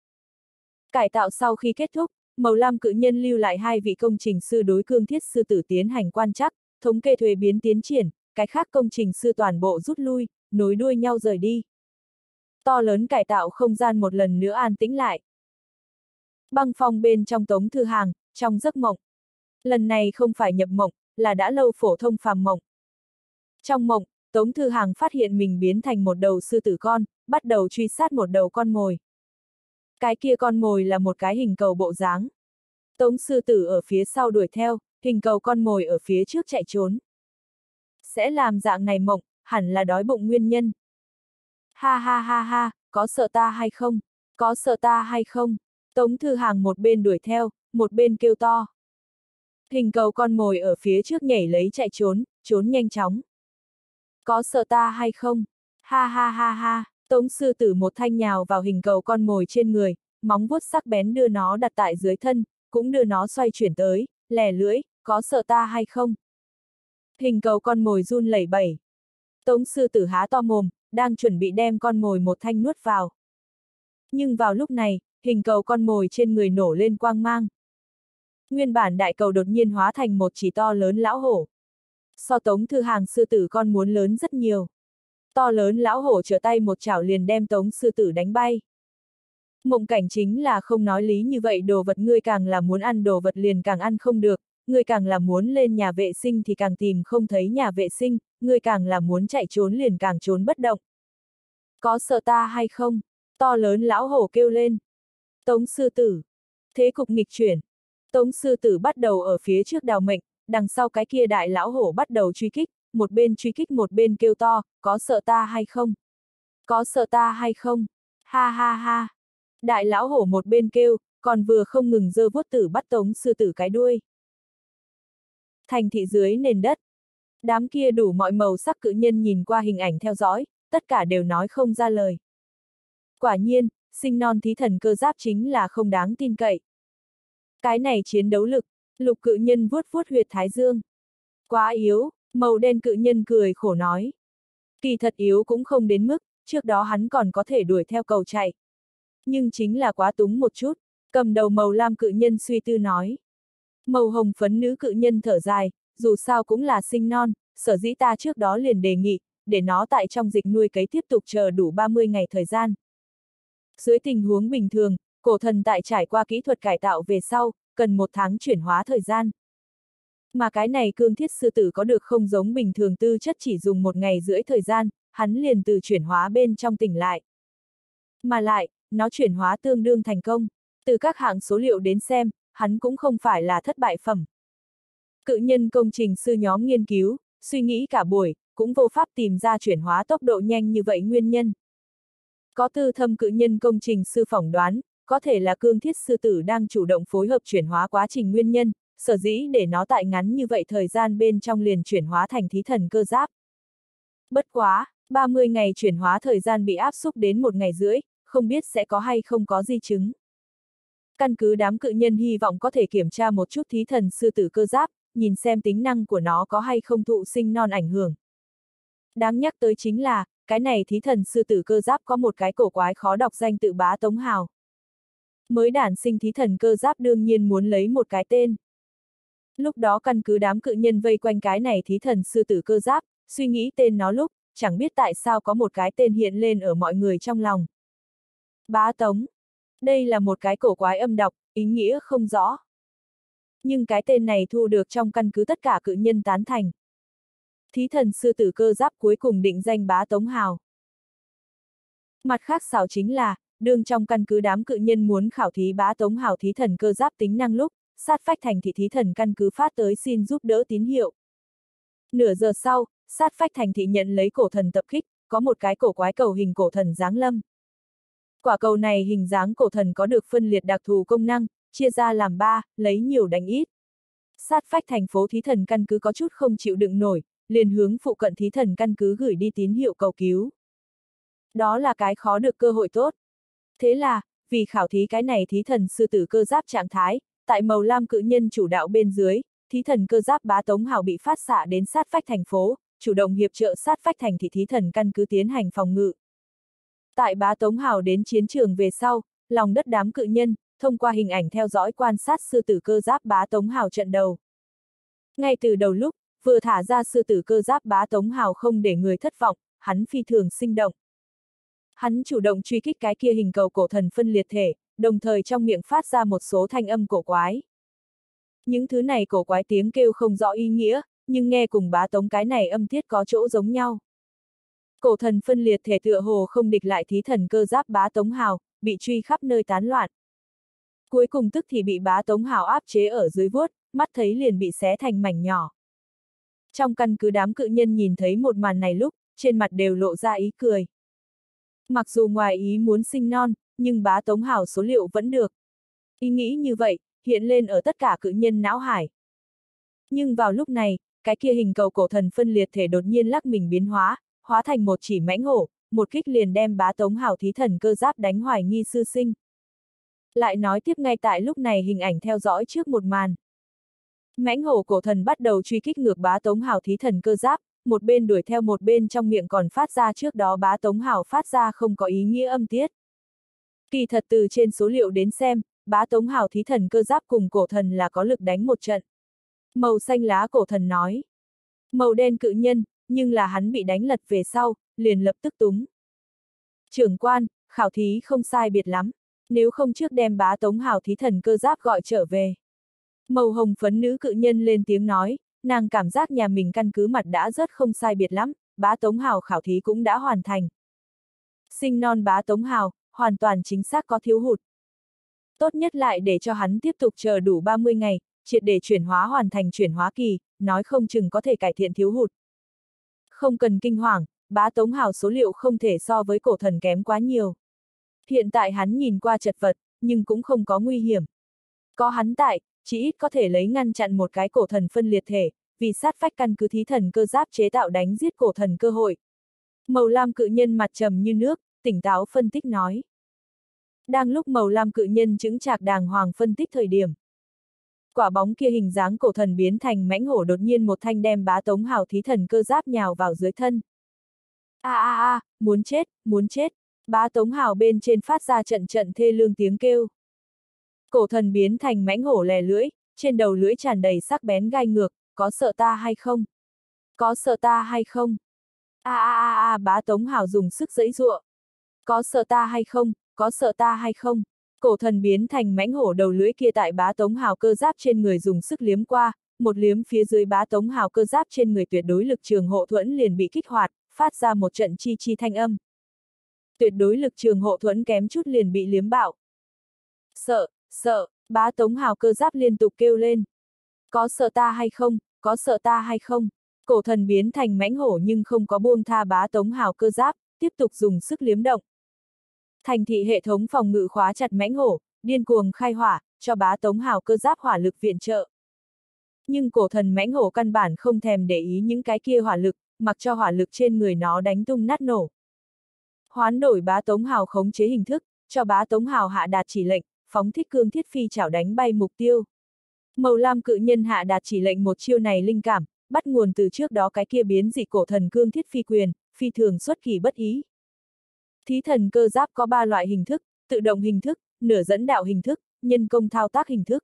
Cải tạo sau khi kết thúc, Màu Lam cự nhân lưu lại hai vị công trình sư đối cương thiết sư tử tiến hành quan chắc, thống kê thuế biến tiến triển, cái khác công trình sư toàn bộ rút lui, nối đuôi nhau rời đi. To lớn cải tạo không gian một lần nữa an tĩnh lại. Băng phong bên trong tống thư hàng, trong giấc mộng. Lần này không phải nhập mộng, là đã lâu phổ thông phàm mộng. Trong mộng, Tống Thư Hàng phát hiện mình biến thành một đầu sư tử con, bắt đầu truy sát một đầu con mồi. Cái kia con mồi là một cái hình cầu bộ dáng. Tống sư tử ở phía sau đuổi theo, hình cầu con mồi ở phía trước chạy trốn. Sẽ làm dạng này mộng, hẳn là đói bụng nguyên nhân. Ha ha ha ha, có sợ ta hay không? Có sợ ta hay không? Tống thư hàng một bên đuổi theo, một bên kêu to. Hình cầu con mồi ở phía trước nhảy lấy chạy trốn, trốn nhanh chóng. Có sợ ta hay không? Ha ha ha ha, tống sư tử một thanh nhào vào hình cầu con mồi trên người, móng vuốt sắc bén đưa nó đặt tại dưới thân, cũng đưa nó xoay chuyển tới, lè lưỡi, có sợ ta hay không? Hình cầu con mồi run lẩy bẩy. Tống sư tử há to mồm, đang chuẩn bị đem con mồi một thanh nuốt vào. Nhưng vào lúc này, hình cầu con mồi trên người nổ lên quang mang. Nguyên bản đại cầu đột nhiên hóa thành một chỉ to lớn lão hổ. So tống thư hàng sư tử con muốn lớn rất nhiều. To lớn lão hổ trở tay một chảo liền đem tống sư tử đánh bay. Mộng cảnh chính là không nói lý như vậy đồ vật ngươi càng là muốn ăn đồ vật liền càng ăn không được, ngươi càng là muốn lên nhà vệ sinh thì càng tìm không thấy nhà vệ sinh, ngươi càng là muốn chạy trốn liền càng trốn bất động. Có sợ ta hay không? To lớn lão hổ kêu lên. Tống sư tử. Thế cục nghịch chuyển. Tống sư tử bắt đầu ở phía trước đào mệnh, đằng sau cái kia đại lão hổ bắt đầu truy kích, một bên truy kích một bên kêu to, có sợ ta hay không? Có sợ ta hay không? Ha ha ha. Đại lão hổ một bên kêu, còn vừa không ngừng dơ vuốt tử bắt tống sư tử cái đuôi. Thành thị dưới nền đất. Đám kia đủ mọi màu sắc cự nhân nhìn qua hình ảnh theo dõi, tất cả đều nói không ra lời. Quả nhiên, sinh non thí thần cơ giáp chính là không đáng tin cậy. Cái này chiến đấu lực, lục cự nhân vuốt vuốt huyệt thái dương. Quá yếu, màu đen cự nhân cười khổ nói. Kỳ thật yếu cũng không đến mức, trước đó hắn còn có thể đuổi theo cầu chạy. Nhưng chính là quá túng một chút, cầm đầu màu lam cự nhân suy tư nói. Màu hồng phấn nữ cự nhân thở dài, dù sao cũng là sinh non, sở dĩ ta trước đó liền đề nghị, để nó tại trong dịch nuôi cấy tiếp tục chờ đủ 30 ngày thời gian. Dưới tình huống bình thường, cổ thần tại trải qua kỹ thuật cải tạo về sau, cần một tháng chuyển hóa thời gian. Mà cái này cương thiết sư tử có được không giống bình thường tư chất chỉ dùng một ngày rưỡi thời gian, hắn liền từ chuyển hóa bên trong tỉnh lại. Mà lại, nó chuyển hóa tương đương thành công. Từ các hạng số liệu đến xem, hắn cũng không phải là thất bại phẩm. Cự nhân công trình sư nhóm nghiên cứu, suy nghĩ cả buổi, cũng vô pháp tìm ra chuyển hóa tốc độ nhanh như vậy nguyên nhân. Có tư thâm cự nhân công trình sư phỏng đoán, có thể là cương thiết sư tử đang chủ động phối hợp chuyển hóa quá trình nguyên nhân, sở dĩ để nó tại ngắn như vậy thời gian bên trong liền chuyển hóa thành thí thần cơ giáp. Bất quá, 30 ngày chuyển hóa thời gian bị áp xúc đến một ngày rưỡi, không biết sẽ có hay không có di chứng. Căn cứ đám cự nhân hy vọng có thể kiểm tra một chút thí thần sư tử cơ giáp, nhìn xem tính năng của nó có hay không thụ sinh non ảnh hưởng. Đáng nhắc tới chính là, cái này thí thần sư tử cơ giáp có một cái cổ quái khó đọc danh tự bá Tống Hào. Mới đản sinh thí thần cơ giáp đương nhiên muốn lấy một cái tên. Lúc đó căn cứ đám cự nhân vây quanh cái này thí thần sư tử cơ giáp, suy nghĩ tên nó lúc, chẳng biết tại sao có một cái tên hiện lên ở mọi người trong lòng. Bá Tống. Đây là một cái cổ quái âm đọc, ý nghĩa không rõ. Nhưng cái tên này thu được trong căn cứ tất cả cự nhân tán thành. Thí thần sư tử cơ giáp cuối cùng định danh bá Tống Hào. Mặt khác xảo chính là, đương trong căn cứ đám cự nhân muốn khảo thí bá Tống Hào thí thần cơ giáp tính năng lúc, sát phách thành thị thí thần căn cứ phát tới xin giúp đỡ tín hiệu. Nửa giờ sau, sát phách thành thị nhận lấy cổ thần tập kích, có một cái cổ quái cầu hình cổ thần giáng lâm. Quả cầu này hình dáng cổ thần có được phân liệt đặc thù công năng, chia ra làm ba, lấy nhiều đánh ít. Sát phách thành phố thí thần căn cứ có chút không chịu đựng nổi, liền hướng phụ cận thí thần căn cứ gửi đi tín hiệu cầu cứu. Đó là cái khó được cơ hội tốt. Thế là, vì khảo thí cái này thí thần sư tử cơ giáp trạng thái, tại màu lam cự nhân chủ đạo bên dưới, thí thần cơ giáp bá tống hào bị phát xạ đến sát phách thành phố, chủ động hiệp trợ sát phách thành thị thí thần căn cứ tiến hành phòng ngự. Tại bá tống hào đến chiến trường về sau, lòng đất đám cự nhân, thông qua hình ảnh theo dõi quan sát sư tử cơ giáp bá tống hào trận đầu. Ngay từ đầu lúc, vừa thả ra sư tử cơ giáp bá tống hào không để người thất vọng, hắn phi thường sinh động. Hắn chủ động truy kích cái kia hình cầu cổ thần phân liệt thể, đồng thời trong miệng phát ra một số thanh âm cổ quái. Những thứ này cổ quái tiếng kêu không rõ ý nghĩa, nhưng nghe cùng bá tống cái này âm tiết có chỗ giống nhau. Cổ thần phân liệt thể tựa hồ không địch lại thí thần cơ giáp bá tống hào, bị truy khắp nơi tán loạn. Cuối cùng tức thì bị bá tống hào áp chế ở dưới vuốt, mắt thấy liền bị xé thành mảnh nhỏ. Trong căn cứ đám cự nhân nhìn thấy một màn này lúc, trên mặt đều lộ ra ý cười. Mặc dù ngoài ý muốn sinh non, nhưng bá tống hảo số liệu vẫn được. Ý nghĩ như vậy, hiện lên ở tất cả cự nhân não hải. Nhưng vào lúc này, cái kia hình cầu cổ thần phân liệt thể đột nhiên lắc mình biến hóa, hóa thành một chỉ mãnh hổ, một kích liền đem bá tống hảo thí thần cơ giáp đánh hoài nghi sư sinh. Lại nói tiếp ngay tại lúc này hình ảnh theo dõi trước một màn. Mãnh hổ cổ thần bắt đầu truy kích ngược bá tống hảo thí thần cơ giáp, một bên đuổi theo một bên trong miệng còn phát ra trước đó bá tống hảo phát ra không có ý nghĩa âm tiết. Kỳ thật từ trên số liệu đến xem, bá tống hảo thí thần cơ giáp cùng cổ thần là có lực đánh một trận. Màu xanh lá cổ thần nói. Màu đen cự nhân, nhưng là hắn bị đánh lật về sau, liền lập tức túng. Trưởng quan, khảo thí không sai biệt lắm, nếu không trước đem bá tống hảo thí thần cơ giáp gọi trở về. Màu hồng phấn nữ cự nhân lên tiếng nói, nàng cảm giác nhà mình căn cứ mặt đã rất không sai biệt lắm, bá tống hào khảo thí cũng đã hoàn thành. Sinh non bá tống hào, hoàn toàn chính xác có thiếu hụt. Tốt nhất lại để cho hắn tiếp tục chờ đủ 30 ngày, triệt để chuyển hóa hoàn thành chuyển hóa kỳ, nói không chừng có thể cải thiện thiếu hụt. Không cần kinh hoàng, bá tống hào số liệu không thể so với cổ thần kém quá nhiều. Hiện tại hắn nhìn qua chật vật, nhưng cũng không có nguy hiểm. Có hắn tại, chỉ ít có thể lấy ngăn chặn một cái cổ thần phân liệt thể, vì sát phách căn cứ thí thần cơ giáp chế tạo đánh giết cổ thần cơ hội. Màu lam cự nhân mặt trầm như nước, tỉnh táo phân tích nói. Đang lúc màu lam cự nhân chứng trạc đàng hoàng phân tích thời điểm. Quả bóng kia hình dáng cổ thần biến thành mãnh hổ đột nhiên một thanh đem bá tống hào thí thần cơ giáp nhào vào dưới thân. A a a, muốn chết, muốn chết. Bá tống hào bên trên phát ra trận trận thê lương tiếng kêu. Cổ thần biến thành mãnh hổ lè lưỡi, trên đầu lưỡi tràn đầy sắc bén gai ngược, có sợ ta hay không? Có sợ ta hay không? A a a a bá tống hào dùng sức dẫy giụa. Có sợ ta hay không? Có sợ ta hay không? Cổ thần biến thành mãnh hổ đầu lưỡi kia tại bá tống hào cơ giáp trên người dùng sức liếm qua, một liếm phía dưới bá tống hào cơ giáp trên người tuyệt đối lực trường hộ thuẫn liền bị kích hoạt, phát ra một trận chi chi thanh âm. Tuyệt đối lực trường hộ thuẫn kém chút liền bị liếm bạo. Sợ, sợ, bá tống hào cơ giáp liên tục kêu lên. Có sợ ta hay không, có sợ ta hay không? Cổ thần biến thành mãnh hổ nhưng không có buông tha bá tống hào cơ giáp, tiếp tục dùng sức liếm động. Thành thị hệ thống phòng ngự khóa chặt mãnh hổ, điên cuồng khai hỏa, cho bá tống hào cơ giáp hỏa lực viện trợ. Nhưng cổ thần mãnh hổ căn bản không thèm để ý những cái kia hỏa lực, mặc cho hỏa lực trên người nó đánh tung nát nổ. Hoán đổi bá tống hào khống chế hình thức, cho bá tống hào hạ đạt chỉ lệnh, phóng thích cương thiết phi chảo đánh bay mục tiêu. Màu lam cự nhân hạ đạt chỉ lệnh một chiêu này linh cảm, bắt nguồn từ trước đó cái kia biến dị cổ thần cương thiết phi quyền, phi thường xuất kỳ bất ý. Thí thần cơ giáp có ba loại hình thức, tự động hình thức, nửa dẫn đạo hình thức, nhân công thao tác hình thức.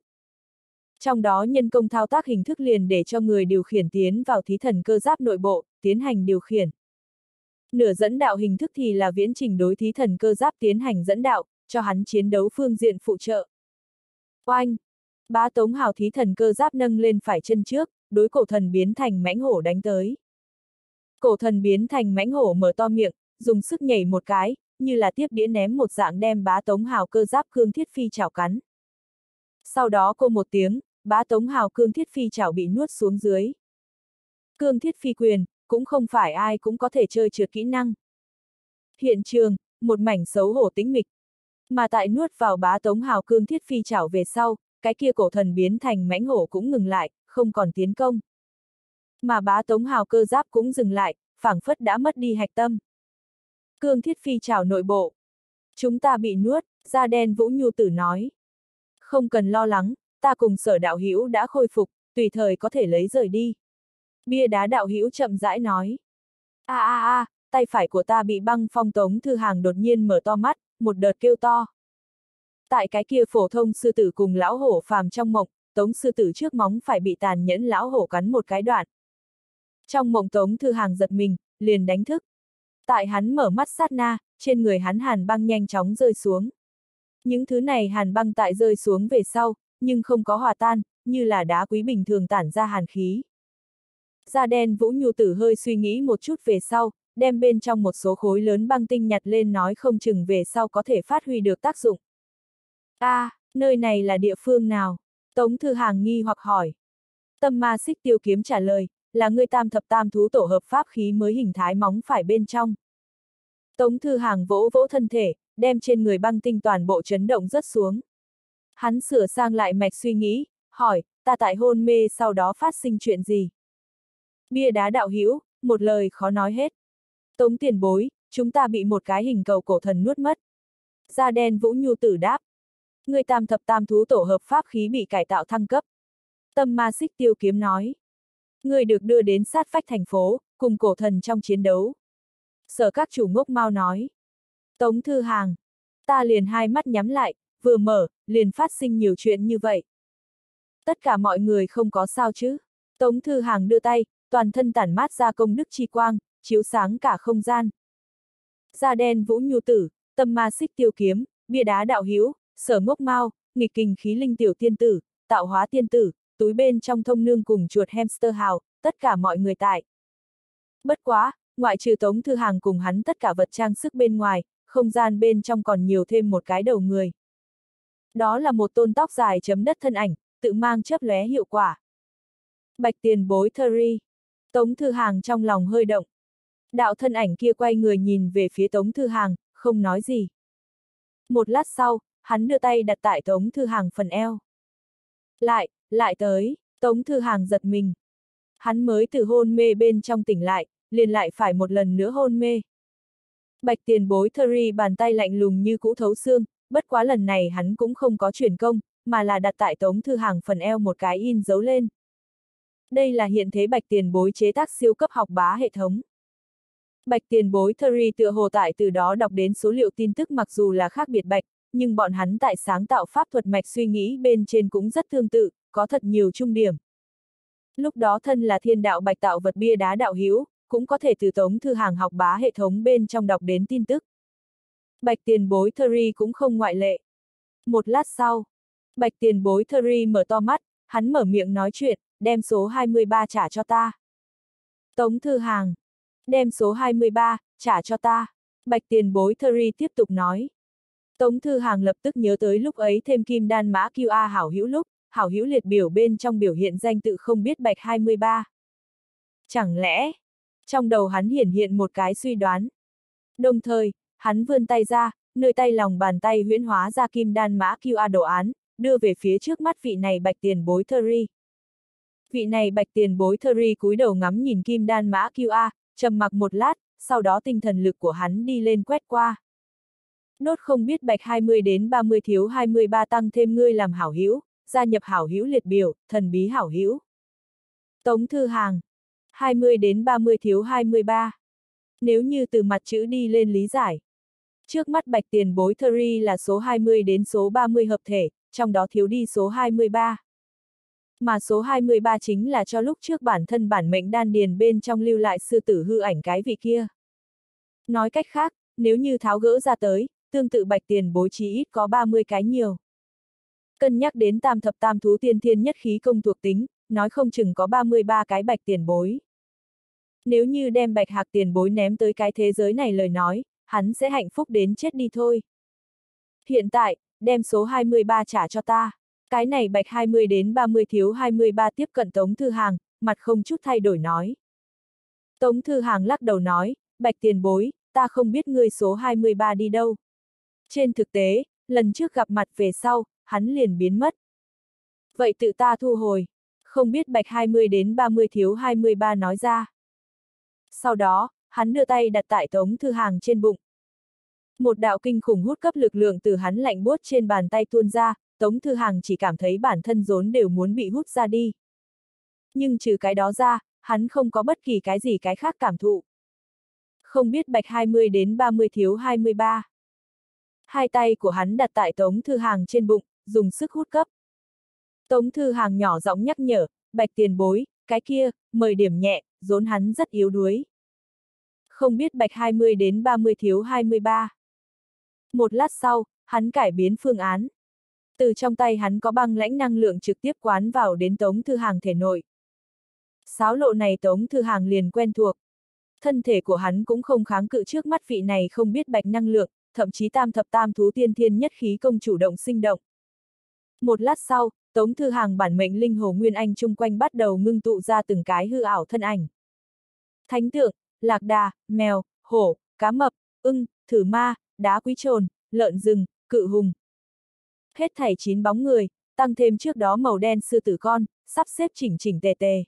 Trong đó nhân công thao tác hình thức liền để cho người điều khiển tiến vào thí thần cơ giáp nội bộ, tiến hành điều khiển. Nửa dẫn đạo hình thức thì là viễn trình đối thí thần cơ giáp tiến hành dẫn đạo, cho hắn chiến đấu phương diện phụ trợ. Oanh! Bá Tống Hào thí thần cơ giáp nâng lên phải chân trước, đối cổ thần biến thành mãnh hổ đánh tới. Cổ thần biến thành mãnh hổ mở to miệng, dùng sức nhảy một cái, như là tiếp đĩa ném một dạng đem bá Tống Hào cơ giáp cương thiết phi chảo cắn. Sau đó cô một tiếng, bá Tống Hào cương thiết phi chảo bị nuốt xuống dưới. Cương thiết phi quyền, cũng không phải ai cũng có thể chơi trượt kỹ năng. Hiện trường, một mảnh xấu hổ tĩnh mịch. Mà tại nuốt vào bá tống hào cương thiết phi chảo về sau, cái kia cổ thần biến thành mãnh hổ cũng ngừng lại, không còn tiến công. Mà bá tống hào cơ giáp cũng dừng lại, phảng phất đã mất đi hạch tâm. Cương thiết phi chảo nội bộ. Chúng ta bị nuốt, da đen Vũ Nhu Tử nói. Không cần lo lắng, ta cùng sở đạo hữu đã khôi phục, tùy thời có thể lấy rời đi. Bia đá đạo hữu chậm rãi nói. a a a, tay phải của ta bị băng phong tống thư hàng đột nhiên mở to mắt, một đợt kêu to. Tại cái kia phổ thông sư tử cùng lão hổ phàm trong mộng, tống sư tử trước móng phải bị tàn nhẫn lão hổ cắn một cái đoạn. Trong mộng tống thư hàng giật mình, liền đánh thức. Tại hắn mở mắt sát na, trên người hắn hàn băng nhanh chóng rơi xuống. Những thứ này hàn băng tại rơi xuống về sau, nhưng không có hòa tan, như là đá quý bình thường tản ra hàn khí. Da đen Vũ Nhu Tử hơi suy nghĩ một chút về sau, đem bên trong một số khối lớn băng tinh nhặt lên nói không chừng về sau có thể phát huy được tác dụng. a à, nơi này là địa phương nào? Tống Thư Hàng nghi hoặc hỏi. Tâm ma xích tiêu kiếm trả lời, là người tam thập tam thú tổ hợp pháp khí mới hình thái móng phải bên trong. Tống Thư Hàng vỗ vỗ thân thể, đem trên người băng tinh toàn bộ chấn động rất xuống. Hắn sửa sang lại mạch suy nghĩ, hỏi, ta tại hôn mê sau đó phát sinh chuyện gì? Bia đá đạo hữu một lời khó nói hết. Tống tiền bối, chúng ta bị một cái hình cầu cổ thần nuốt mất. Da đen Vũ Nhu tử đáp. Người tam thập tam thú tổ hợp pháp khí bị cải tạo thăng cấp. Tâm ma xích tiêu kiếm nói. Người được đưa đến sát phách thành phố, cùng cổ thần trong chiến đấu. Sở các chủ ngốc mau nói. Tống thư hàng. Ta liền hai mắt nhắm lại, vừa mở, liền phát sinh nhiều chuyện như vậy. Tất cả mọi người không có sao chứ. Tống thư hàng đưa tay, toàn thân tản mát ra công đức chi quang, chiếu sáng cả không gian. Da đen vũ nhu tử, tâm ma xích tiêu kiếm, bia đá đạo hiếu, sở ngốc mau, nghịch kình khí linh tiểu tiên tử, tạo hóa tiên tử, túi bên trong thông nương cùng chuột hamster hào, tất cả mọi người tại. Bất quá, ngoại trừ tống thư hàng cùng hắn tất cả vật trang sức bên ngoài, không gian bên trong còn nhiều thêm một cái đầu người. Đó là một tôn tóc dài chấm đất thân ảnh, tự mang chớp lóe hiệu quả. Bạch tiền bối Thuri. Tống Thư Hàng trong lòng hơi động. Đạo thân ảnh kia quay người nhìn về phía Tống Thư Hàng, không nói gì. Một lát sau, hắn đưa tay đặt tại Tống Thư Hàng phần eo. Lại, lại tới, Tống Thư Hàng giật mình. Hắn mới từ hôn mê bên trong tỉnh lại, liền lại phải một lần nữa hôn mê. Bạch tiền bối Thuri bàn tay lạnh lùng như cũ thấu xương, bất quá lần này hắn cũng không có chuyển công, mà là đặt tại Tống Thư Hàng phần eo một cái in dấu lên. Đây là hiện thế bạch tiền bối chế tác siêu cấp học bá hệ thống. Bạch tiền bối Thury tựa hồ tại từ đó đọc đến số liệu tin tức mặc dù là khác biệt bạch, nhưng bọn hắn tại sáng tạo pháp thuật mạch suy nghĩ bên trên cũng rất tương tự, có thật nhiều trung điểm. Lúc đó thân là thiên đạo bạch tạo vật bia đá đạo hiếu, cũng có thể từ tống thư hàng học bá hệ thống bên trong đọc đến tin tức. Bạch tiền bối Thury cũng không ngoại lệ. Một lát sau, bạch tiền bối Thury mở to mắt, hắn mở miệng nói chuyện, đem số 23 trả cho ta. Tống Thư Hàng, đem số 23, trả cho ta. Bạch tiền bối Thuri tiếp tục nói. Tống Thư Hàng lập tức nhớ tới lúc ấy thêm kim đan mã QA hảo hữu lúc, hảo hữu liệt biểu bên trong biểu hiện danh tự không biết bạch 23. Chẳng lẽ, trong đầu hắn hiển hiện một cái suy đoán. Đồng thời, hắn vươn tay ra, nơi tay lòng bàn tay huyễn hóa ra kim đan mã QA đồ án, đưa về phía trước mắt vị này bạch tiền bối Thuri. Vị này bạch tiền bối Thuri cúi đầu ngắm nhìn kim đan mã QA, trầm mặc một lát, sau đó tinh thần lực của hắn đi lên quét qua. Nốt không biết bạch 20 đến 30 thiếu 23 tăng thêm ngươi làm hảo hữu, gia nhập hảo hữu liệt biểu, thần bí hảo hữu. Tống thư hàng. 20 đến 30 thiếu 23. Nếu như từ mặt chữ đi lên lý giải. Trước mắt bạch tiền bối Thuri là số 20 đến số 30 hợp thể, trong đó thiếu đi số 23. Mà số 23 chính là cho lúc trước bản thân bản mệnh đan điền bên trong lưu lại sư tử hư ảnh cái vị kia. Nói cách khác, nếu như tháo gỡ ra tới, tương tự bạch tiền bố trí ít có 30 cái nhiều. Cân nhắc đến tam thập tam thú tiên thiên nhất khí công thuộc tính, nói không chừng có 33 cái bạch tiền bối. Nếu như đem bạch hạc tiền bối ném tới cái thế giới này lời nói, hắn sẽ hạnh phúc đến chết đi thôi. Hiện tại, đem số 23 trả cho ta. Cái này bạch 20 đến 30 thiếu 23 tiếp cận Tống Thư Hàng, mặt không chút thay đổi nói. Tống Thư Hàng lắc đầu nói, bạch tiền bối, ta không biết ngươi số 23 đi đâu. Trên thực tế, lần trước gặp mặt về sau, hắn liền biến mất. Vậy tự ta thu hồi. Không biết bạch 20 đến 30 thiếu 23 nói ra. Sau đó, hắn đưa tay đặt tại Tống Thư Hàng trên bụng. Một đạo kinh khủng hút cấp lực lượng từ hắn lạnh buốt trên bàn tay tuôn ra, Tống Thư Hàng chỉ cảm thấy bản thân rốn đều muốn bị hút ra đi. Nhưng trừ cái đó ra, hắn không có bất kỳ cái gì cái khác cảm thụ. Không biết bạch 20 đến 30 thiếu 23. Hai tay của hắn đặt tại Tống Thư Hàng trên bụng, dùng sức hút cấp. Tống Thư Hàng nhỏ giọng nhắc nhở, bạch tiền bối, cái kia, mời điểm nhẹ, rốn hắn rất yếu đuối. Không biết bạch 20 đến 30 thiếu 23. Một lát sau, hắn cải biến phương án. Từ trong tay hắn có băng lãnh năng lượng trực tiếp quán vào đến Tống Thư Hàng thể nội. Sáo lộ này Tống Thư Hàng liền quen thuộc. Thân thể của hắn cũng không kháng cự trước mắt vị này không biết bạch năng lượng, thậm chí tam thập tam thú tiên thiên nhất khí công chủ động sinh động. Một lát sau, Tống Thư Hàng bản mệnh linh hồ Nguyên Anh chung quanh bắt đầu ngưng tụ ra từng cái hư ảo thân ảnh. Thánh tượng, lạc đà, mèo, hổ, cá mập, ưng, thử ma, đá quý trồn, lợn rừng, cự hùng. Hết thảy chín bóng người, tăng thêm trước đó màu đen sư tử con, sắp xếp chỉnh chỉnh tề tề.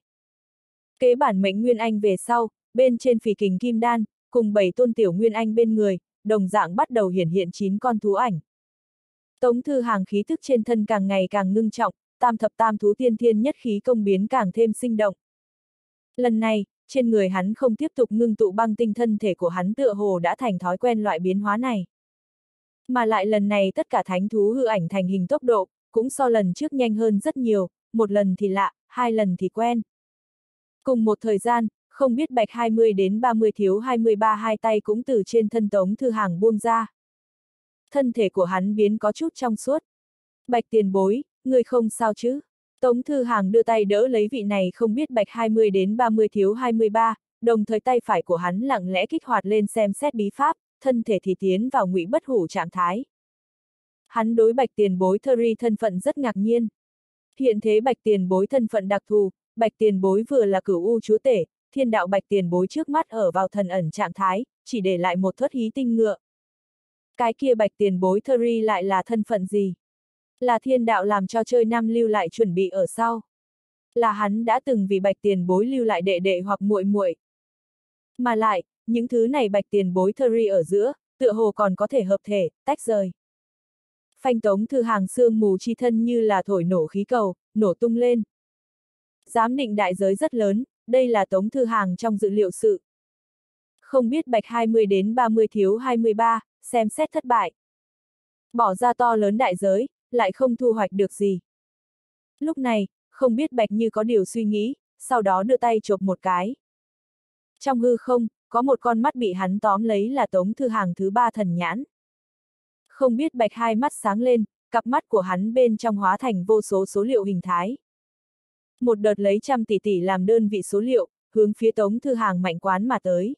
Kế bản mệnh Nguyên Anh về sau, bên trên phì kình kim đan, cùng bảy tôn tiểu Nguyên Anh bên người, đồng dạng bắt đầu hiển hiện chín con thú ảnh. Tống thư hàng khí thức trên thân càng ngày càng ngưng trọng, tam thập tam thú tiên thiên nhất khí công biến càng thêm sinh động. Lần này, trên người hắn không tiếp tục ngưng tụ băng tinh thân thể của hắn tựa hồ đã thành thói quen loại biến hóa này. Mà lại lần này tất cả thánh thú hư ảnh thành hình tốc độ, cũng so lần trước nhanh hơn rất nhiều, một lần thì lạ, hai lần thì quen. Cùng một thời gian, không biết bạch 20 đến 30 thiếu 23 hai tay cũng từ trên thân tống thư hàng buông ra. Thân thể của hắn biến có chút trong suốt. Bạch tiền bối, người không sao chứ? Tống Thư Hàng đưa tay đỡ lấy vị này không biết bạch 20 đến 30 thiếu 23, đồng thời tay phải của hắn lặng lẽ kích hoạt lên xem xét bí pháp, thân thể thì tiến vào ngụy bất hủ trạng thái. Hắn đối bạch tiền bối Thuri thân phận rất ngạc nhiên. Hiện thế bạch tiền bối thân phận đặc thù, bạch tiền bối vừa là cửu u chúa tể, thiên đạo bạch tiền bối trước mắt ở vào thần ẩn trạng thái, chỉ để lại một thất hí tinh ngựa. Cái kia bạch tiền bối Thuri lại là thân phận gì? Là thiên đạo làm cho chơi nam lưu lại chuẩn bị ở sau. Là hắn đã từng vì bạch tiền bối lưu lại đệ đệ hoặc muội muội. Mà lại, những thứ này bạch tiền bối Thuri ở giữa, tựa hồ còn có thể hợp thể, tách rời. Phanh tống thư hàng xương mù chi thân như là thổi nổ khí cầu, nổ tung lên. Giám định đại giới rất lớn, đây là tống thư hàng trong dự liệu sự. Không biết bạch 20 đến 30 thiếu 23, xem xét thất bại. Bỏ ra to lớn đại giới, lại không thu hoạch được gì. Lúc này, không biết bạch như có điều suy nghĩ, sau đó đưa tay chộp một cái. Trong hư không, có một con mắt bị hắn tóm lấy là tống thư hàng thứ ba thần nhãn. Không biết bạch hai mắt sáng lên, cặp mắt của hắn bên trong hóa thành vô số số liệu hình thái. Một đợt lấy trăm tỷ tỷ làm đơn vị số liệu, hướng phía tống thư hàng mạnh quán mà tới.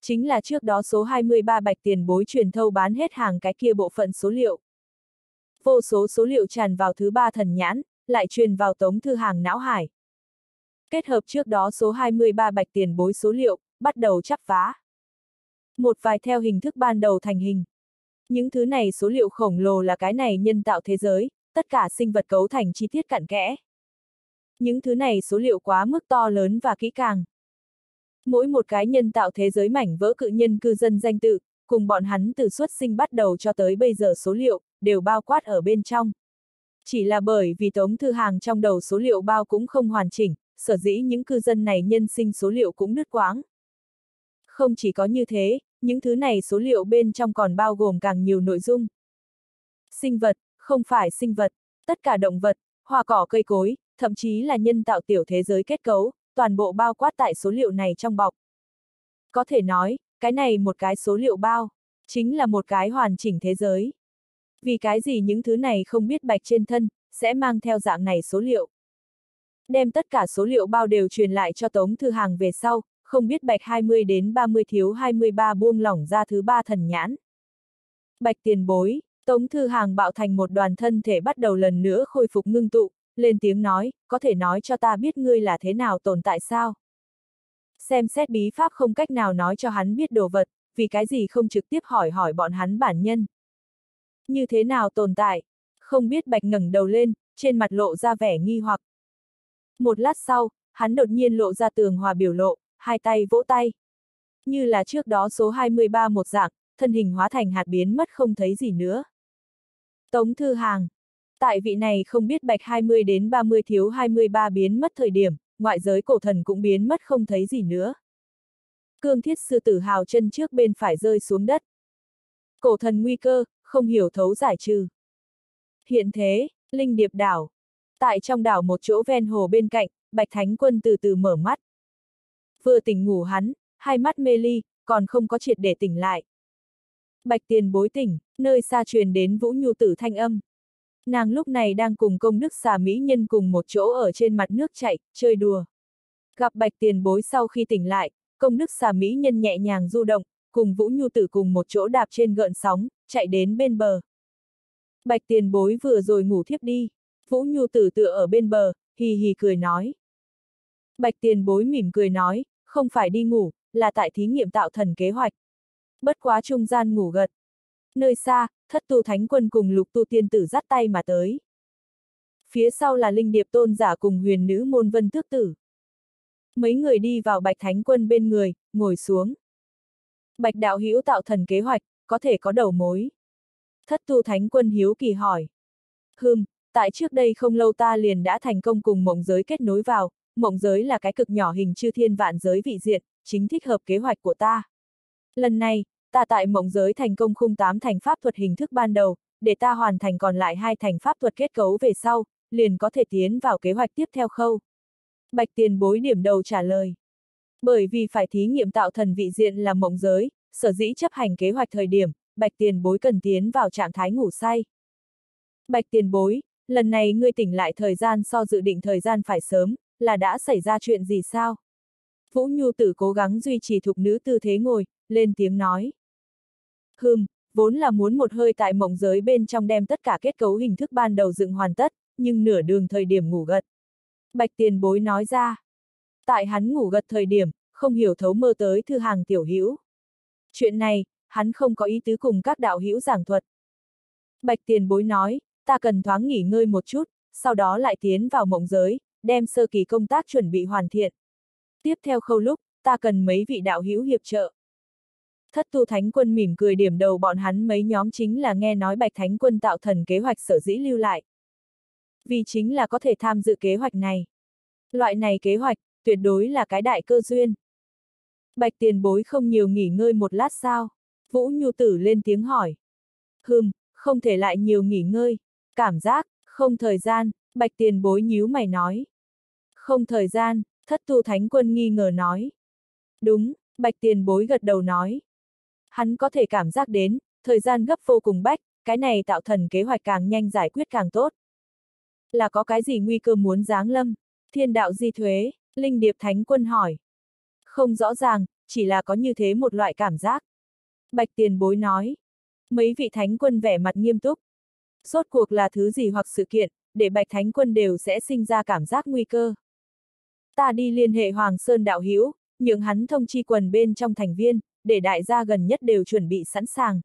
Chính là trước đó số 23 bạch tiền bối truyền thâu bán hết hàng cái kia bộ phận số liệu. Vô số số liệu tràn vào thứ ba thần nhãn, lại truyền vào tống thư hàng não hải. Kết hợp trước đó số 23 bạch tiền bối số liệu, bắt đầu chắp vá. Một vài theo hình thức ban đầu thành hình. Những thứ này số liệu khổng lồ là cái này nhân tạo thế giới, tất cả sinh vật cấu thành chi tiết cặn kẽ. Những thứ này số liệu quá mức to lớn và kỹ càng. Mỗi một cái nhân tạo thế giới mảnh vỡ cự nhân cư dân danh tự, cùng bọn hắn từ xuất sinh bắt đầu cho tới bây giờ số liệu, đều bao quát ở bên trong. Chỉ là bởi vì tống thư hàng trong đầu số liệu bao cũng không hoàn chỉnh, sở dĩ những cư dân này nhân sinh số liệu cũng nứt quáng. Không chỉ có như thế, những thứ này số liệu bên trong còn bao gồm càng nhiều nội dung. Sinh vật, không phải sinh vật, tất cả động vật, hoa cỏ cây cối, thậm chí là nhân tạo tiểu thế giới kết cấu, toàn bộ bao quát tại số liệu này trong bọc. Có thể nói, cái này một cái số liệu bao, chính là một cái hoàn chỉnh thế giới. Vì cái gì những thứ này không biết bạch trên thân, sẽ mang theo dạng này số liệu. Đem tất cả số liệu bao đều truyền lại cho Tống Thư Hàng về sau, không biết bạch 20 đến 30 thiếu 23 buông lỏng ra thứ ba thần nhãn. Bạch tiền bối, Tống Thư Hàng bạo thành một đoàn thân thể bắt đầu lần nữa khôi phục ngưng tụ, lên tiếng nói, có thể nói cho ta biết ngươi là thế nào tồn tại sao? Xem xét bí pháp không cách nào nói cho hắn biết đồ vật, vì cái gì không trực tiếp hỏi hỏi bọn hắn bản nhân. Như thế nào tồn tại? Không biết bạch ngẩng đầu lên, trên mặt lộ ra vẻ nghi hoặc. Một lát sau, hắn đột nhiên lộ ra tường hòa biểu lộ, hai tay vỗ tay. Như là trước đó số 23 một dạng, thân hình hóa thành hạt biến mất không thấy gì nữa. Tống Thư Hàng Tại vị này không biết bạch 20 đến 30 thiếu 23 biến mất thời điểm, ngoại giới cổ thần cũng biến mất không thấy gì nữa. Cương thiết sư tử hào chân trước bên phải rơi xuống đất. Cổ thần nguy cơ, không hiểu thấu giải trừ. Hiện thế, Linh Điệp đảo. Tại trong đảo một chỗ ven hồ bên cạnh, Bạch Thánh Quân từ từ mở mắt. Vừa tỉnh ngủ hắn, hai mắt mê ly, còn không có triệt để tỉnh lại. Bạch tiền bối tỉnh, nơi xa truyền đến Vũ Nhu tử thanh âm. Nàng lúc này đang cùng công đức xà mỹ nhân cùng một chỗ ở trên mặt nước chạy, chơi đùa. Gặp bạch tiền bối sau khi tỉnh lại, công đức xà mỹ nhân nhẹ nhàng du động, cùng Vũ Nhu tử cùng một chỗ đạp trên gợn sóng, chạy đến bên bờ. Bạch tiền bối vừa rồi ngủ thiếp đi, Vũ Nhu tử tựa ở bên bờ, hì hì cười nói. Bạch tiền bối mỉm cười nói, không phải đi ngủ, là tại thí nghiệm tạo thần kế hoạch. Bất quá trung gian ngủ gật. Nơi xa, thất tu thánh quân cùng lục tu tiên tử dắt tay mà tới. Phía sau là linh điệp tôn giả cùng huyền nữ môn vân tước tử. Mấy người đi vào bạch thánh quân bên người, ngồi xuống. Bạch đạo hữu tạo thần kế hoạch, có thể có đầu mối. Thất tu thánh quân hiếu kỳ hỏi. Hừm, tại trước đây không lâu ta liền đã thành công cùng mộng giới kết nối vào, mộng giới là cái cực nhỏ hình chư thiên vạn giới vị diện, chính thích hợp kế hoạch của ta. Lần này, ta tại mộng giới thành công khung tám thành pháp thuật hình thức ban đầu, để ta hoàn thành còn lại hai thành pháp thuật kết cấu về sau, liền có thể tiến vào kế hoạch tiếp theo khâu. Bạch tiền bối điểm đầu trả lời. Bởi vì phải thí nghiệm tạo thần vị diện là mộng giới, sở dĩ chấp hành kế hoạch thời điểm, bạch tiền bối cần tiến vào trạng thái ngủ say. Bạch tiền bối, lần này ngươi tỉnh lại thời gian so dự định thời gian phải sớm, là đã xảy ra chuyện gì sao? Vũ Nhu tử cố gắng duy trì thục nữ tư thế ngồi, lên tiếng nói. Hừm, vốn là muốn một hơi tại mộng giới bên trong đem tất cả kết cấu hình thức ban đầu dựng hoàn tất, nhưng nửa đường thời điểm ngủ gật. Bạch tiền bối nói ra. Tại hắn ngủ gật thời điểm, không hiểu thấu mơ tới thư hàng tiểu hữu. Chuyện này, hắn không có ý tứ cùng các đạo hữu giảng thuật. Bạch tiền bối nói, ta cần thoáng nghỉ ngơi một chút, sau đó lại tiến vào mộng giới, đem sơ kỳ công tác chuẩn bị hoàn thiện. Tiếp theo khâu lúc, ta cần mấy vị đạo hữu hiệp trợ. Thất tu thánh quân mỉm cười điểm đầu bọn hắn mấy nhóm chính là nghe nói bạch thánh quân tạo thần kế hoạch sở dĩ lưu lại. Vì chính là có thể tham dự kế hoạch này. Loại này kế hoạch, tuyệt đối là cái đại cơ duyên. Bạch tiền bối không nhiều nghỉ ngơi một lát sao? Vũ Nhu Tử lên tiếng hỏi. Hừm, không thể lại nhiều nghỉ ngơi. Cảm giác, không thời gian, bạch tiền bối nhíu mày nói. Không thời gian, thất tu thánh quân nghi ngờ nói. Đúng, bạch tiền bối gật đầu nói. Hắn có thể cảm giác đến, thời gian gấp vô cùng bách, cái này tạo thần kế hoạch càng nhanh giải quyết càng tốt. Là có cái gì nguy cơ muốn giáng lâm? Thiên đạo di thuế, Linh Điệp Thánh Quân hỏi. Không rõ ràng, chỉ là có như thế một loại cảm giác. Bạch tiền bối nói. Mấy vị thánh quân vẻ mặt nghiêm túc. Rốt cuộc là thứ gì hoặc sự kiện, để bạch thánh quân đều sẽ sinh ra cảm giác nguy cơ. Ta đi liên hệ Hoàng Sơn đạo hữu nhường hắn thông chi quần bên trong thành viên, để đại gia gần nhất đều chuẩn bị sẵn sàng.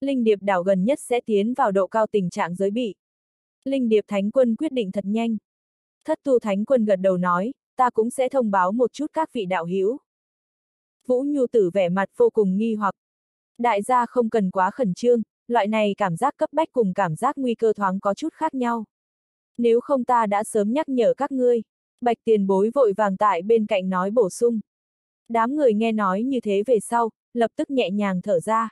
Linh điệp đảo gần nhất sẽ tiến vào độ cao tình trạng giới bị. Linh điệp thánh quân quyết định thật nhanh. Thất tu thánh quân gật đầu nói, ta cũng sẽ thông báo một chút các vị đạo hữu. Vũ Nhu tử vẻ mặt vô cùng nghi hoặc. Đại gia không cần quá khẩn trương, loại này cảm giác cấp bách cùng cảm giác nguy cơ thoáng có chút khác nhau. Nếu không ta đã sớm nhắc nhở các ngươi. Bạch tiền bối vội vàng tại bên cạnh nói bổ sung. Đám người nghe nói như thế về sau, lập tức nhẹ nhàng thở ra.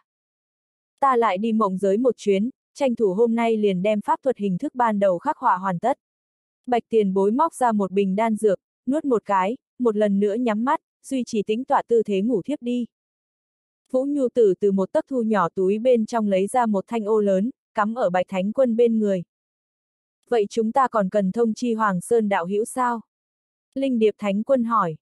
Ta lại đi mộng giới một chuyến, tranh thủ hôm nay liền đem pháp thuật hình thức ban đầu khắc họa hoàn tất. Bạch tiền bối móc ra một bình đan dược, nuốt một cái, một lần nữa nhắm mắt, duy trì tính tọa tư thế ngủ thiếp đi. Vũ Nhu Tử từ một tấc thu nhỏ túi bên trong lấy ra một thanh ô lớn, cắm ở Bạch Thánh Quân bên người. Vậy chúng ta còn cần thông chi Hoàng Sơn đạo hữu sao? Linh Điệp Thánh Quân hỏi.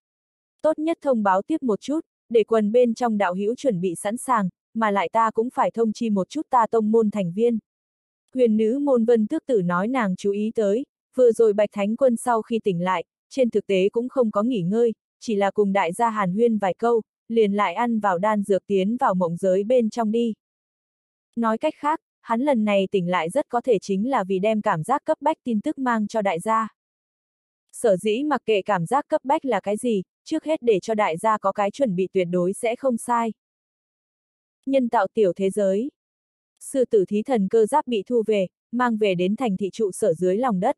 Tốt nhất thông báo tiếp một chút, để quần bên trong đạo hữu chuẩn bị sẵn sàng, mà lại ta cũng phải thông chi một chút ta tông môn thành viên. Huyền nữ môn vân tước tử nói nàng chú ý tới, vừa rồi Bạch Thánh Quân sau khi tỉnh lại, trên thực tế cũng không có nghỉ ngơi, chỉ là cùng đại gia hàn huyên vài câu, liền lại ăn vào đan dược tiến vào mộng giới bên trong đi. Nói cách khác, hắn lần này tỉnh lại rất có thể chính là vì đem cảm giác cấp bách tin tức mang cho đại gia. Sở dĩ mặc kệ cảm giác cấp bách là cái gì, trước hết để cho đại gia có cái chuẩn bị tuyệt đối sẽ không sai. Nhân tạo tiểu thế giới. Sư tử thí thần cơ giáp bị thu về, mang về đến thành thị trụ sở dưới lòng đất.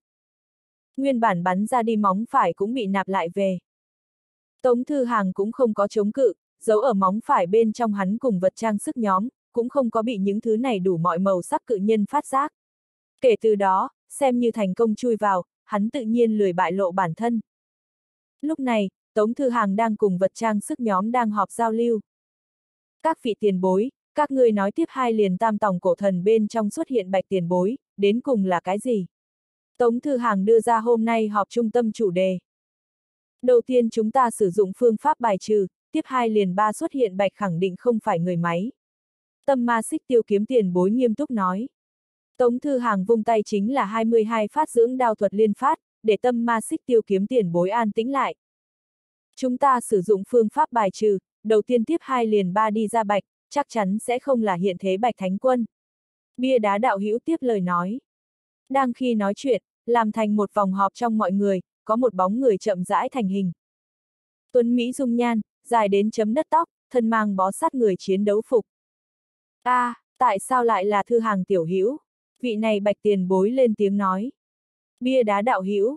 Nguyên bản bắn ra đi móng phải cũng bị nạp lại về. Tống Thư Hàng cũng không có chống cự, giấu ở móng phải bên trong hắn cùng vật trang sức nhóm, cũng không có bị những thứ này đủ mọi màu sắc cự nhân phát giác. Kể từ đó, xem như thành công chui vào, hắn tự nhiên lười bại lộ bản thân. Lúc này, Tống Thư Hàng đang cùng vật trang sức nhóm đang họp giao lưu. Các vị tiền bối, các ngươi nói tiếp hai liền tam tòng cổ thần bên trong xuất hiện bạch tiền bối, đến cùng là cái gì? Tống Thư Hàng đưa ra hôm nay họp trung tâm chủ đề. Đầu tiên chúng ta sử dụng phương pháp bài trừ, tiếp hai liền ba xuất hiện bạch khẳng định không phải người máy. Tâm ma xích tiêu kiếm tiền bối nghiêm túc nói. Tống Thư Hàng vung tay chính là 22 phát dưỡng đao thuật liên phát, để tâm ma xích tiêu kiếm tiền bối an tĩnh lại. Chúng ta sử dụng phương pháp bài trừ, đầu tiên tiếp hai liền ba đi ra bạch, chắc chắn sẽ không là hiện thế bạch thánh quân. Bia đá đạo hữu tiếp lời nói. Đang khi nói chuyện, làm thành một vòng họp trong mọi người, có một bóng người chậm rãi thành hình. Tuấn Mỹ dung nhan, dài đến chấm đất tóc, thân mang bó sát người chiến đấu phục. a à, tại sao lại là thư hàng tiểu hữu? Vị này bạch tiền bối lên tiếng nói. Bia đá đạo hữu.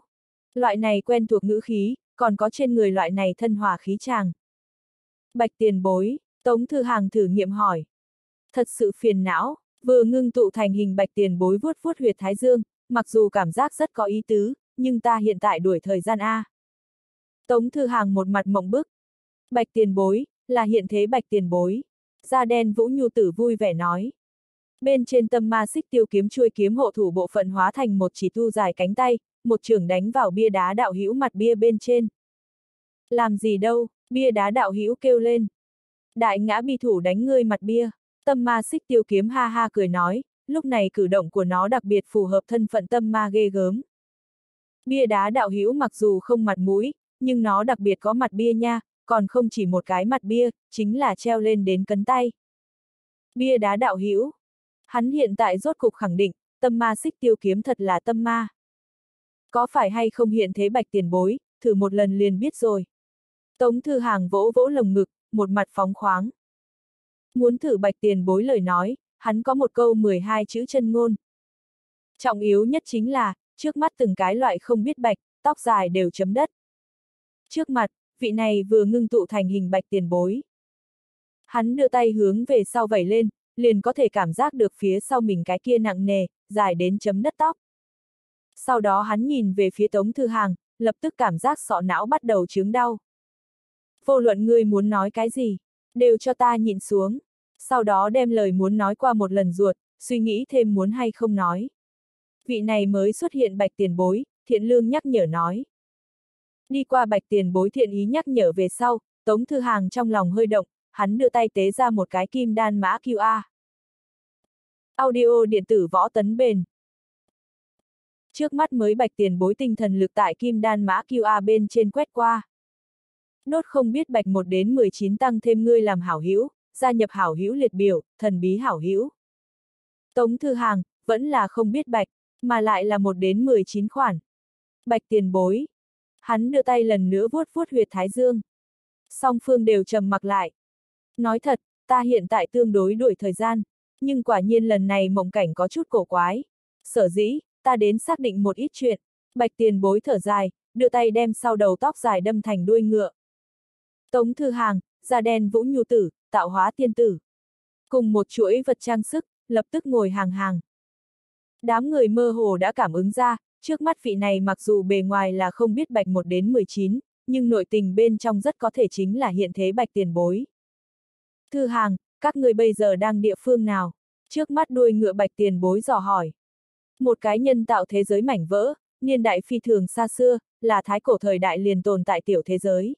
Loại này quen thuộc ngữ khí, còn có trên người loại này thân hòa khí tràng. Bạch tiền bối, Tống Thư Hàng thử nghiệm hỏi. Thật sự phiền não, vừa ngưng tụ thành hình bạch tiền bối vuốt vuốt huyệt thái dương, mặc dù cảm giác rất có ý tứ, nhưng ta hiện tại đuổi thời gian A. Tống Thư Hàng một mặt mộng bức. Bạch tiền bối, là hiện thế bạch tiền bối. Da đen Vũ Nhu Tử vui vẻ nói. Bên trên tâm ma xích tiêu kiếm chuôi kiếm hộ thủ bộ phận hóa thành một chỉ tu dài cánh tay, một trường đánh vào bia đá đạo hữu mặt bia bên trên. Làm gì đâu, bia đá đạo hữu kêu lên. Đại ngã bi thủ đánh ngươi mặt bia. Tâm ma xích tiêu kiếm ha ha cười nói, lúc này cử động của nó đặc biệt phù hợp thân phận tâm ma ghê gớm. Bia đá đạo hữu mặc dù không mặt mũi, nhưng nó đặc biệt có mặt bia nha, còn không chỉ một cái mặt bia, chính là treo lên đến cấn tay. Bia đá đạo hữu Hắn hiện tại rốt cục khẳng định, tâm ma xích tiêu kiếm thật là tâm ma. Có phải hay không hiện thế bạch tiền bối, thử một lần liền biết rồi. Tống thư hàng vỗ vỗ lồng ngực, một mặt phóng khoáng. Muốn thử bạch tiền bối lời nói, hắn có một câu 12 chữ chân ngôn. Trọng yếu nhất chính là, trước mắt từng cái loại không biết bạch, tóc dài đều chấm đất. Trước mặt, vị này vừa ngưng tụ thành hình bạch tiền bối. Hắn đưa tay hướng về sau vẩy lên, liền có thể cảm giác được phía sau mình cái kia nặng nề, dài đến chấm đất tóc. Sau đó hắn nhìn về phía Tống Thư Hàng, lập tức cảm giác sọ não bắt đầu chướng đau. Vô luận ngươi muốn nói cái gì, đều cho ta nhịn xuống. Sau đó đem lời muốn nói qua một lần ruột, suy nghĩ thêm muốn hay không nói. Vị này mới xuất hiện bạch tiền bối, thiện lương nhắc nhở nói. Đi qua bạch tiền bối thiện ý nhắc nhở về sau, Tống Thư Hàng trong lòng hơi động, hắn đưa tay tế ra một cái kim đan mã QR. Audio điện tử võ tấn bền. Trước mắt mới bạch tiền bối tinh thần lực tại kim đan mã QR bên trên quét qua. Nốt không biết bạch 1 đến 19 tăng thêm ngươi làm hảo hữu, gia nhập hảo hữu liệt biểu, thần bí hảo hữu. Tống thư hàng, vẫn là không biết bạch, mà lại là 1 đến 19 khoản. Bạch tiền bối. Hắn đưa tay lần nữa vuốt vuốt huyệt thái dương. Song phương đều trầm mặc lại. Nói thật, ta hiện tại tương đối đuổi thời gian, nhưng quả nhiên lần này mộng cảnh có chút cổ quái. Sở dĩ, ta đến xác định một ít chuyện. Bạch tiền bối thở dài, đưa tay đem sau đầu tóc dài đâm thành đuôi ngựa. Tống thư hàng, da đen vũ nhu tử, tạo hóa tiên tử. Cùng một chuỗi vật trang sức, lập tức ngồi hàng hàng. Đám người mơ hồ đã cảm ứng ra, trước mắt vị này mặc dù bề ngoài là không biết bạch 1 đến 19, nhưng nội tình bên trong rất có thể chính là hiện thế bạch tiền bối. Thư hàng, các người bây giờ đang địa phương nào? Trước mắt đuôi ngựa bạch tiền bối dò hỏi. Một cái nhân tạo thế giới mảnh vỡ, niên đại phi thường xa xưa, là thái cổ thời đại liền tồn tại tiểu thế giới.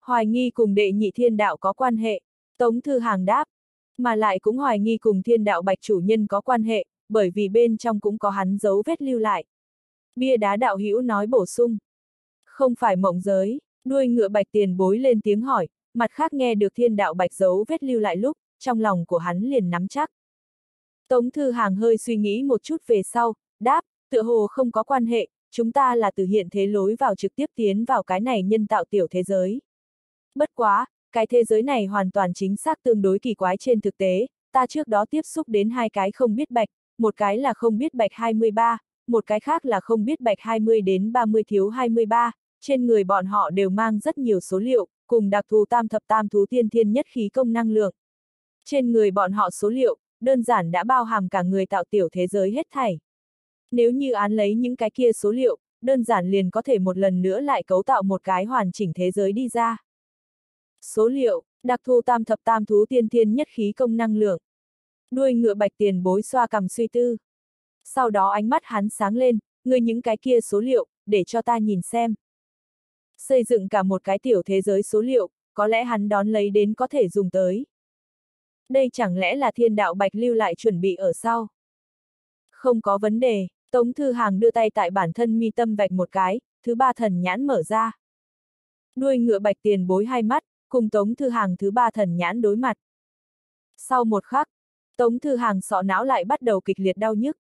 Hoài nghi cùng đệ nhị thiên đạo có quan hệ, Tống Thư Hàng đáp, mà lại cũng hoài nghi cùng thiên đạo bạch chủ nhân có quan hệ, bởi vì bên trong cũng có hắn dấu vết lưu lại. Bia đá đạo hữu nói bổ sung. Không phải mộng giới, đuôi ngựa bạch tiền bối lên tiếng hỏi, mặt khác nghe được thiên đạo bạch dấu vết lưu lại lúc, trong lòng của hắn liền nắm chắc. Tống Thư Hàng hơi suy nghĩ một chút về sau, đáp, tựa hồ không có quan hệ, chúng ta là từ hiện thế lối vào trực tiếp tiến vào cái này nhân tạo tiểu thế giới. Bất quá, cái thế giới này hoàn toàn chính xác tương đối kỳ quái trên thực tế, ta trước đó tiếp xúc đến hai cái không biết bạch, một cái là không biết bạch 23, một cái khác là không biết bạch 20 đến 30 thiếu 23, trên người bọn họ đều mang rất nhiều số liệu, cùng đặc thù tam thập tam thú tiên thiên nhất khí công năng lượng. Trên người bọn họ số liệu, đơn giản đã bao hàm cả người tạo tiểu thế giới hết thảy. Nếu như án lấy những cái kia số liệu, đơn giản liền có thể một lần nữa lại cấu tạo một cái hoàn chỉnh thế giới đi ra. Số liệu, đặc thù tam thập tam thú tiên thiên nhất khí công năng lượng. Đuôi ngựa bạch tiền bối xoa cầm suy tư. Sau đó ánh mắt hắn sáng lên, ngươi những cái kia số liệu, để cho ta nhìn xem. Xây dựng cả một cái tiểu thế giới số liệu, có lẽ hắn đón lấy đến có thể dùng tới. Đây chẳng lẽ là thiên đạo bạch lưu lại chuẩn bị ở sau? Không có vấn đề, Tống Thư Hàng đưa tay tại bản thân mi tâm vạch một cái, thứ ba thần nhãn mở ra. Đuôi ngựa bạch tiền bối hai mắt, cùng Tống Thư Hàng thứ ba thần nhãn đối mặt. Sau một khắc, Tống Thư Hàng sọ não lại bắt đầu kịch liệt đau nhức.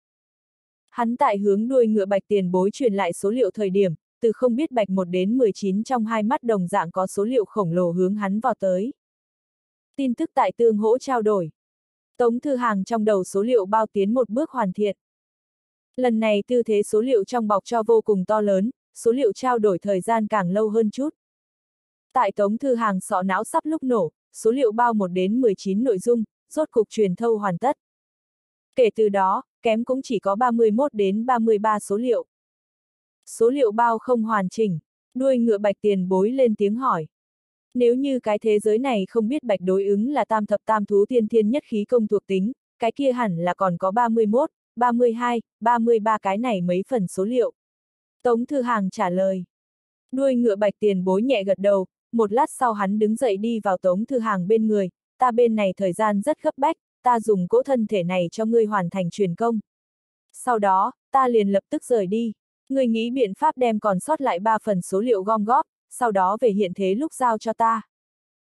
Hắn tại hướng đuôi ngựa bạch tiền bối truyền lại số liệu thời điểm, từ không biết bạch 1 đến 19 trong hai mắt đồng dạng có số liệu khổng lồ hướng hắn vào tới. Tin tức tại tương hỗ trao đổi. Tống Thư Hàng trong đầu số liệu bao tiến một bước hoàn thiện. Lần này tư thế số liệu trong bọc cho vô cùng to lớn, số liệu trao đổi thời gian càng lâu hơn chút. Tại Tống Thư Hàng sọ não sắp lúc nổ, số liệu bao 1 đến 19 nội dung, rốt cục truyền thâu hoàn tất. Kể từ đó, kém cũng chỉ có 31 đến 33 số liệu. Số liệu bao không hoàn chỉnh, đuôi ngựa bạch tiền bối lên tiếng hỏi. Nếu như cái thế giới này không biết bạch đối ứng là tam thập tam thú tiên thiên nhất khí công thuộc tính, cái kia hẳn là còn có 31, 32, 33 cái này mấy phần số liệu. Tống Thư Hàng trả lời. Đuôi ngựa bạch tiền bối nhẹ gật đầu, một lát sau hắn đứng dậy đi vào Tống Thư Hàng bên người, ta bên này thời gian rất gấp bách, ta dùng cỗ thân thể này cho ngươi hoàn thành truyền công. Sau đó, ta liền lập tức rời đi. Ngươi nghĩ biện pháp đem còn sót lại ba phần số liệu gom góp, sau đó về hiện thế lúc giao cho ta.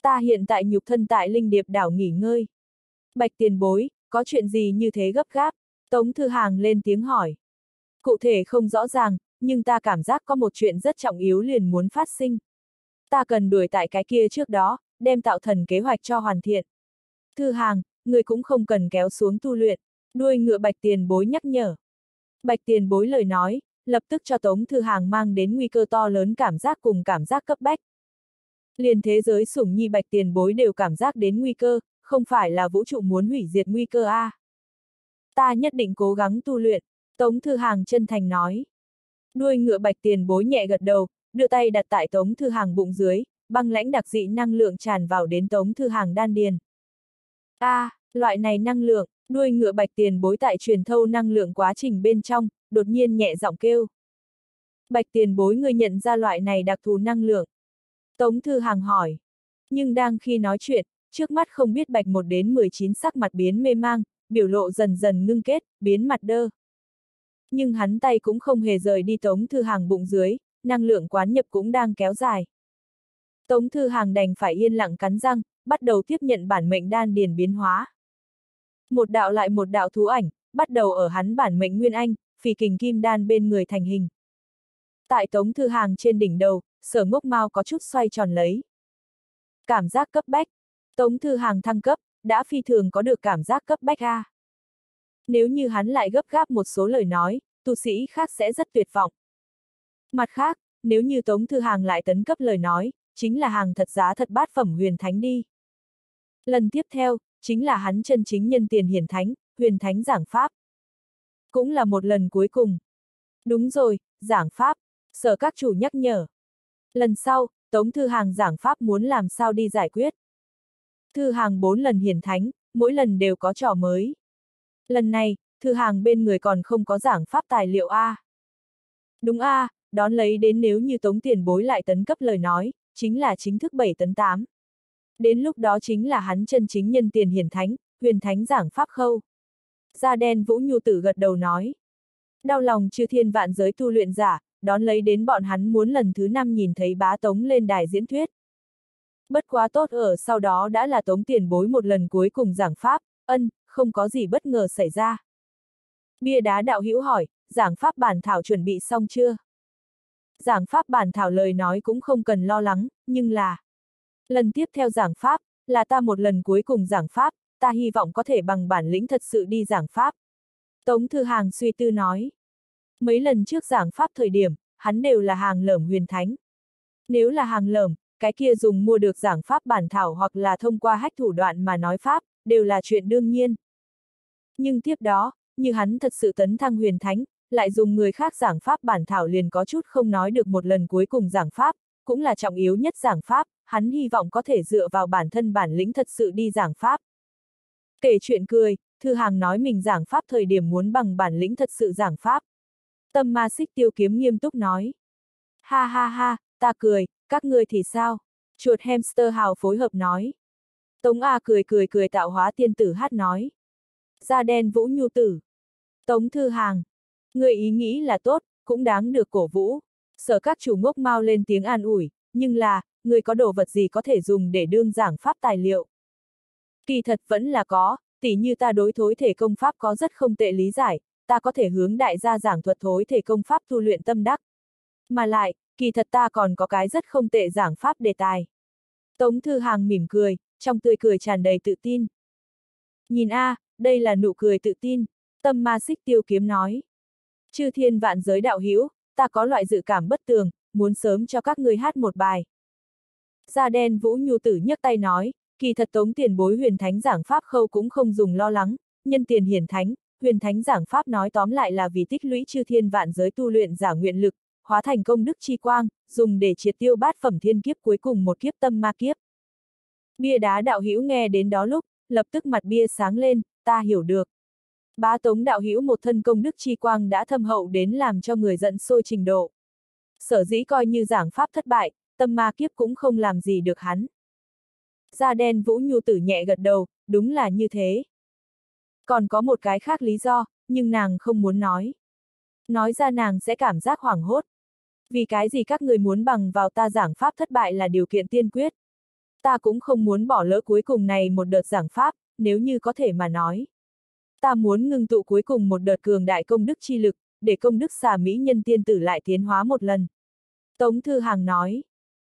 Ta hiện tại nhục thân tại Linh Điệp đảo nghỉ ngơi. Bạch tiền bối, có chuyện gì như thế gấp gáp? Tống Thư Hàng lên tiếng hỏi. Cụ thể không rõ ràng, nhưng ta cảm giác có một chuyện rất trọng yếu liền muốn phát sinh. Ta cần đuổi tại cái kia trước đó, đem tạo thần kế hoạch cho hoàn thiện. Thư Hàng, người cũng không cần kéo xuống tu luyện, đuôi ngựa bạch tiền bối nhắc nhở. Bạch tiền bối lời nói, lập tức cho Tống Thư Hàng mang đến nguy cơ to lớn cảm giác cùng cảm giác cấp bách. Liền thế giới sủng nhi bạch tiền bối đều cảm giác đến nguy cơ, không phải là vũ trụ muốn hủy diệt nguy cơ a. À. Ta nhất định cố gắng tu luyện, Tống Thư Hàng chân thành nói. Đuôi ngựa bạch tiền bối nhẹ gật đầu, đưa tay đặt tại Tống Thư Hàng bụng dưới, băng lãnh đặc dị năng lượng tràn vào đến Tống Thư Hàng đan điền. A, à, loại này năng lượng, đuôi ngựa bạch tiền bối tại truyền thâu năng lượng quá trình bên trong, đột nhiên nhẹ giọng kêu. Bạch tiền bối người nhận ra loại này đặc thù năng lượng. Tống Thư Hàng hỏi. Nhưng đang khi nói chuyện, trước mắt không biết bạch một đến 19 sắc mặt biến mê mang, biểu lộ dần dần ngưng kết, biến mặt đơ. Nhưng hắn tay cũng không hề rời đi Tống Thư Hàng bụng dưới, năng lượng quán nhập cũng đang kéo dài. Tống Thư Hàng đành phải yên lặng cắn răng, bắt đầu tiếp nhận bản mệnh đan điền biến hóa. Một đạo lại một đạo thú ảnh, bắt đầu ở hắn bản mệnh Nguyên Anh, phì kình kim đan bên người thành hình. Tại Tống Thư Hàng trên đỉnh đầu, sở ngốc mau có chút xoay tròn lấy. Cảm giác cấp bách. Tống Thư Hàng thăng cấp, đã phi thường có được cảm giác cấp bách A. Nếu như hắn lại gấp gáp một số lời nói, tu sĩ khác sẽ rất tuyệt vọng. Mặt khác, nếu như Tống Thư Hàng lại tấn cấp lời nói, chính là hàng thật giá thật bát phẩm huyền thánh đi. Lần tiếp theo, chính là hắn chân chính nhân tiền hiển thánh, huyền thánh giảng pháp. Cũng là một lần cuối cùng. Đúng rồi, giảng pháp, sở các chủ nhắc nhở. Lần sau, Tống Thư Hàng giảng pháp muốn làm sao đi giải quyết. Thư Hàng bốn lần hiển thánh, mỗi lần đều có trò mới. Lần này, thư hàng bên người còn không có giảng pháp tài liệu A. Đúng A, đón lấy đến nếu như tống tiền bối lại tấn cấp lời nói, chính là chính thức 7 tấn 8. Đến lúc đó chính là hắn chân chính nhân tiền hiển thánh, huyền thánh giảng pháp khâu. Da đen Vũ Nhu Tử gật đầu nói. Đau lòng chư thiên vạn giới tu luyện giả, đón lấy đến bọn hắn muốn lần thứ năm nhìn thấy bá tống lên đài diễn thuyết. Bất quá tốt ở sau đó đã là tống tiền bối một lần cuối cùng giảng pháp, ân, không có gì bất ngờ xảy ra. Bia đá đạo hữu hỏi, giảng pháp bản thảo chuẩn bị xong chưa? Giảng pháp bản thảo lời nói cũng không cần lo lắng, nhưng là... Lần tiếp theo giảng pháp, là ta một lần cuối cùng giảng pháp, ta hy vọng có thể bằng bản lĩnh thật sự đi giảng pháp. Tống Thư Hàng suy tư nói. Mấy lần trước giảng pháp thời điểm, hắn đều là hàng lởm huyền thánh. Nếu là hàng lởm, cái kia dùng mua được giảng pháp bản thảo hoặc là thông qua hách thủ đoạn mà nói pháp, đều là chuyện đương nhiên. Nhưng tiếp đó, như hắn thật sự tấn thăng huyền thánh, lại dùng người khác giảng pháp bản thảo liền có chút không nói được một lần cuối cùng giảng pháp, cũng là trọng yếu nhất giảng pháp, hắn hy vọng có thể dựa vào bản thân bản lĩnh thật sự đi giảng pháp. Kể chuyện cười, Thư Hàng nói mình giảng pháp thời điểm muốn bằng bản lĩnh thật sự giảng pháp. Tâm ma xích tiêu kiếm nghiêm túc nói. Ha ha ha, ta cười, các ngươi thì sao? Chuột hamster hào phối hợp nói. Tống A cười cười cười tạo hóa tiên tử hát nói. Da đen vũ nhu tử. Tống Thư Hàng. Người ý nghĩ là tốt, cũng đáng được cổ vũ. Sở các chủ ngốc mau lên tiếng an ủi, nhưng là, người có đồ vật gì có thể dùng để đương giảng pháp tài liệu. Kỳ thật vẫn là có, tỉ như ta đối thối thể công pháp có rất không tệ lý giải, ta có thể hướng đại gia giảng thuật thối thể công pháp tu luyện tâm đắc. Mà lại, kỳ thật ta còn có cái rất không tệ giảng pháp đề tài. Tống Thư Hàng mỉm cười, trong tươi cười tràn đầy tự tin. Nhìn a, đây là nụ cười tự tin, tâm ma xích tiêu kiếm nói. Chư thiên vạn giới đạo hữu ta có loại dự cảm bất tường, muốn sớm cho các ngươi hát một bài. Da đen Vũ Nhu Tử nhấc tay nói, kỳ thật tống tiền bối huyền thánh giảng pháp khâu cũng không dùng lo lắng, nhân tiền hiển thánh, huyền thánh giảng pháp nói tóm lại là vì tích lũy chư thiên vạn giới tu luyện giả nguyện lực, hóa thành công đức chi quang, dùng để triệt tiêu bát phẩm thiên kiếp cuối cùng một kiếp tâm ma kiếp. Bia đá đạo hữu nghe đến đó lúc, lập tức mặt bia sáng lên, ta hiểu được. Bá tống đạo hữu một thân công đức chi quang đã thâm hậu đến làm cho người giận sôi trình độ. Sở dĩ coi như giảng pháp thất bại, tâm ma kiếp cũng không làm gì được hắn. Da đen vũ nhu tử nhẹ gật đầu, đúng là như thế. Còn có một cái khác lý do, nhưng nàng không muốn nói. Nói ra nàng sẽ cảm giác hoảng hốt. Vì cái gì các người muốn bằng vào ta giảng pháp thất bại là điều kiện tiên quyết. Ta cũng không muốn bỏ lỡ cuối cùng này một đợt giảng pháp, nếu như có thể mà nói. Ta muốn ngưng tụ cuối cùng một đợt cường đại công đức chi lực, để công đức xà mỹ nhân tiên tử lại tiến hóa một lần. Tống Thư Hàng nói,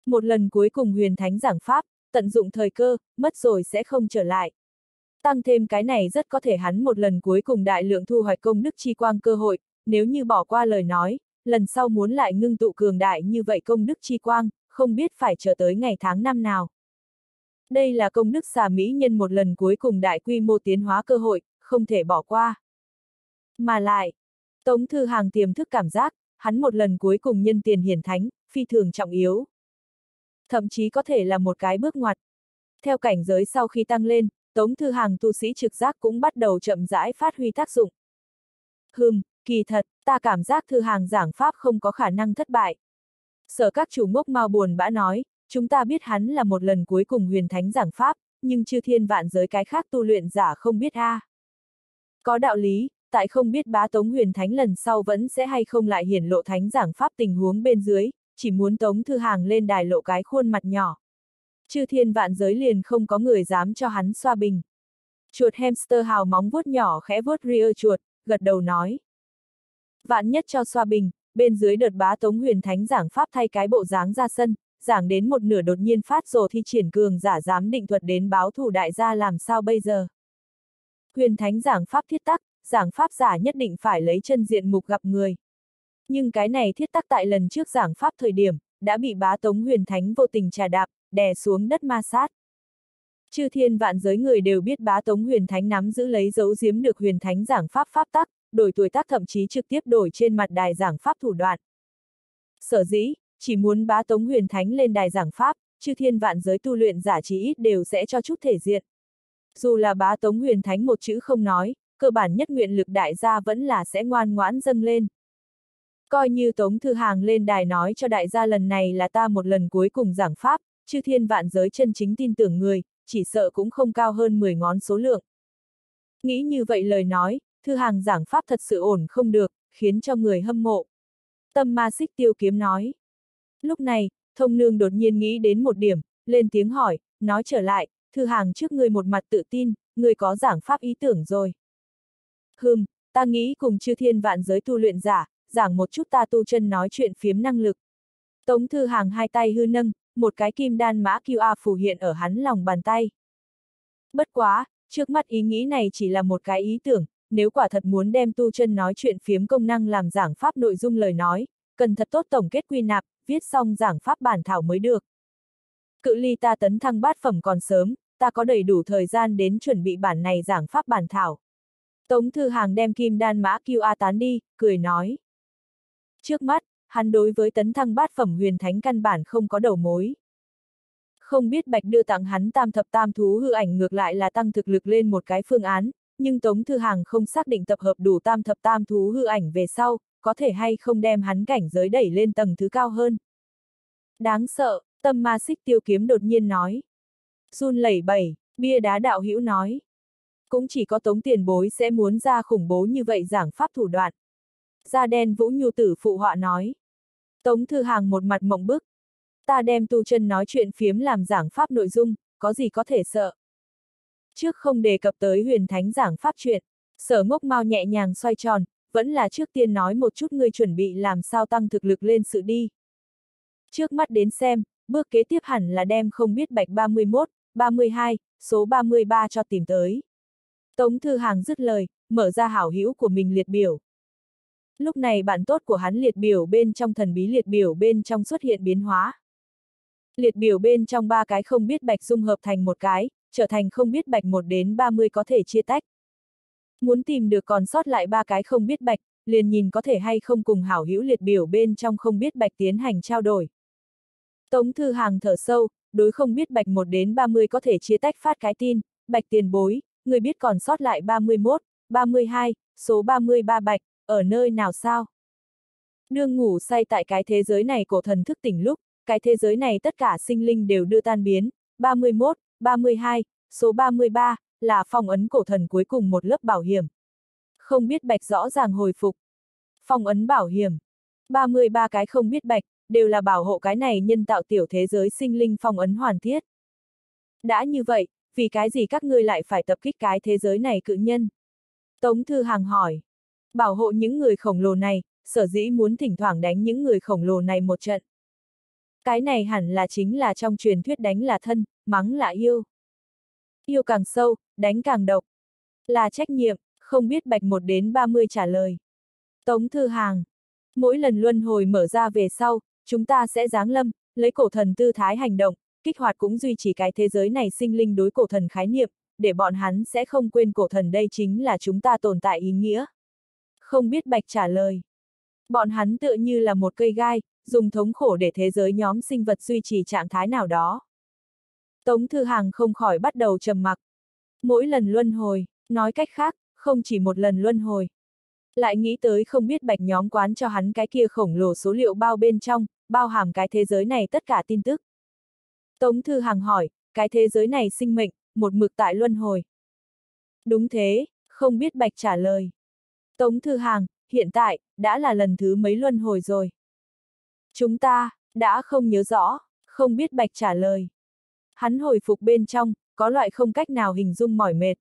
một lần cuối cùng huyền thánh giảng pháp, tận dụng thời cơ, mất rồi sẽ không trở lại. Tăng thêm cái này rất có thể hắn một lần cuối cùng đại lượng thu hoạch công đức chi quang cơ hội, nếu như bỏ qua lời nói, lần sau muốn lại ngưng tụ cường đại như vậy công đức chi quang, không biết phải chờ tới ngày tháng năm nào. Đây là công đức xà mỹ nhân một lần cuối cùng đại quy mô tiến hóa cơ hội, không thể bỏ qua. Mà lại, Tống Thư Hàng tiềm thức cảm giác, hắn một lần cuối cùng nhân tiền hiển thánh, phi thường trọng yếu. Thậm chí có thể là một cái bước ngoặt. Theo cảnh giới sau khi tăng lên, Tống Thư Hàng tu sĩ trực giác cũng bắt đầu chậm rãi phát huy tác dụng. Hừm, kỳ thật, ta cảm giác Thư Hàng giảng pháp không có khả năng thất bại. Sở các chủ ngốc mau buồn bã nói, chúng ta biết hắn là một lần cuối cùng huyền thánh giảng pháp, nhưng chư thiên vạn giới cái khác tu luyện giả không biết a. À. Có đạo lý, tại không biết bá Tống huyền thánh lần sau vẫn sẽ hay không lại hiển lộ thánh giảng pháp tình huống bên dưới, chỉ muốn Tống Thư Hàng lên đài lộ cái khuôn mặt nhỏ. Chư thiên vạn giới liền không có người dám cho hắn xoa bình. Chuột hamster hào móng vuốt nhỏ khẽ vuốt rear chuột, gật đầu nói. Vạn nhất cho xoa bình, bên dưới đợt bá Tống huyền thánh giảng pháp thay cái bộ dáng ra sân, giảng đến một nửa đột nhiên phát rồ thi triển cường giả dám định thuật đến báo thủ đại gia làm sao bây giờ. Huyền thánh giảng pháp thiết tắc, giảng pháp giả nhất định phải lấy chân diện mục gặp người. Nhưng cái này thiết tắc tại lần trước giảng pháp thời điểm, đã bị bá tống huyền thánh vô tình trà đạp, đè xuống đất ma sát. Chư thiên vạn giới người đều biết bá tống huyền thánh nắm giữ lấy dấu giếm được huyền thánh giảng pháp pháp tắc, đổi tuổi tác thậm chí trực tiếp đổi trên mặt đài giảng pháp thủ đoạn. Sở dĩ, chỉ muốn bá tống huyền thánh lên đài giảng pháp, chư thiên vạn giới tu luyện giả trí ít đều sẽ cho chút thể diện. Dù là bá tống huyền thánh một chữ không nói, cơ bản nhất nguyện lực đại gia vẫn là sẽ ngoan ngoãn dâng lên. Coi như Tống Thư Hàng lên đài nói cho đại gia lần này là ta một lần cuối cùng giảng pháp, chư thiên vạn giới chân chính tin tưởng người, chỉ sợ cũng không cao hơn 10 ngón số lượng. Nghĩ như vậy lời nói, Thư Hàng giảng pháp thật sự ổn không được, khiến cho người hâm mộ. Tâm ma xích tiêu kiếm nói. Lúc này, thông nương đột nhiên nghĩ đến một điểm, lên tiếng hỏi, nói trở lại, Thư Hàng trước người một mặt tự tin, người có giảng pháp ý tưởng rồi. Hừm, ta nghĩ cùng chư thiên vạn giới tu luyện giả, giảng một chút ta tu chân nói chuyện phiếm năng lực. Tống Thư Hàng hai tay hư nâng, một cái kim đan mã QR phù hiện ở hắn lòng bàn tay. Bất quá, trước mắt ý nghĩ này chỉ là một cái ý tưởng, nếu quả thật muốn đem tu chân nói chuyện phiếm công năng làm giảng pháp nội dung lời nói, cần thật tốt tổng kết quy nạp, viết xong giảng pháp bản thảo mới được. Cự ly ta tấn thăng bát phẩm còn sớm, ta có đầy đủ thời gian đến chuẩn bị bản này giảng pháp bản thảo. Tống Thư Hàng đem kim đan mã QR tán đi, cười nói. Trước mắt, hắn đối với tấn thăng bát phẩm huyền thánh căn bản không có đầu mối. Không biết Bạch đưa tặng hắn tam thập tam thú hư ảnh ngược lại là tăng thực lực lên một cái phương án, nhưng Tống Thư Hàng không xác định tập hợp đủ tam thập tam thú hư ảnh về sau, có thể hay không đem hắn cảnh giới đẩy lên tầng thứ cao hơn. Đáng sợ, tâm ma xích tiêu kiếm đột nhiên nói. Run lẩy bẩy, bia đá đạo hữu nói. Cũng chỉ có tống tiền bối sẽ muốn ra khủng bố như vậy giảng pháp thủ đoạn. Da đen vũ nhu tử phụ họa nói. Tống thư hàng một mặt mộng bức. Ta đem tu chân nói chuyện phiếm làm giảng pháp nội dung, có gì có thể sợ. Trước không đề cập tới huyền thánh giảng pháp chuyện, sở ngốc mau nhẹ nhàng xoay tròn, vẫn là trước tiên nói một chút ngươi chuẩn bị làm sao tăng thực lực lên sự đi. Trước mắt đến xem, bước kế tiếp hẳn là đem không biết bạch 31, 32, số 33 cho tìm tới. Tống Thư Hàng dứt lời, mở ra hảo hữu của mình liệt biểu. Lúc này bạn tốt của hắn liệt biểu bên trong thần bí liệt biểu bên trong xuất hiện biến hóa. Liệt biểu bên trong ba cái không biết bạch dung hợp thành một cái, trở thành không biết bạch 1 đến 30 có thể chia tách. Muốn tìm được còn sót lại ba cái không biết bạch, liền nhìn có thể hay không cùng hảo hữu liệt biểu bên trong không biết bạch tiến hành trao đổi. Tống Thư Hàng thở sâu, đối không biết bạch 1 đến 30 có thể chia tách phát cái tin, bạch tiền bối, người biết còn sót lại 31, 32, số 33 bạch, ở nơi nào sao? Nương ngủ say tại cái thế giới này cổ thần thức tỉnh lúc, cái thế giới này tất cả sinh linh đều đưa tan biến, 31, 32, số 33, là phong ấn cổ thần cuối cùng một lớp bảo hiểm. Không biết bạch rõ ràng hồi phục. Phong ấn bảo hiểm. 33 cái không biết bạch, đều là bảo hộ cái này nhân tạo tiểu thế giới sinh linh phong ấn hoàn thiết. Đã như vậy, vì cái gì các ngươi lại phải tập kích cái thế giới này cự nhân? Tống Thư Hàng hỏi. Bảo hộ những người khổng lồ này, sở dĩ muốn thỉnh thoảng đánh những người khổng lồ này một trận. Cái này hẳn là chính là trong truyền thuyết đánh là thân, mắng là yêu. Yêu càng sâu, đánh càng độc. Là trách nhiệm, không biết bạch một đến 30 trả lời. Tống Thư Hàng. Mỗi lần luân hồi mở ra về sau, chúng ta sẽ giáng lâm, lấy cổ thần tư thái hành động, kích hoạt cũng duy trì cái thế giới này sinh linh đối cổ thần khái niệm, để bọn hắn sẽ không quên cổ thần đây chính là chúng ta tồn tại ý nghĩa. Không biết bạch trả lời. Bọn hắn tựa như là một cây gai, dùng thống khổ để thế giới nhóm sinh vật duy trì trạng thái nào đó. Tống Thư Hàng không khỏi bắt đầu trầm mặc. Mỗi lần luân hồi, nói cách khác, không chỉ một lần luân hồi. Lại nghĩ tới không biết bạch nhóm quán cho hắn cái kia khổng lồ số liệu bao bên trong, bao hàm cái thế giới này tất cả tin tức. Tống Thư Hàng hỏi, cái thế giới này sinh mệnh, một mực tại luân hồi. Đúng thế, không biết bạch trả lời. Tống Thư Hàng, hiện tại, đã là lần thứ mấy luân hồi rồi. Chúng ta, đã không nhớ rõ, không biết bạch trả lời. Hắn hồi phục bên trong, có loại không cách nào hình dung mỏi mệt.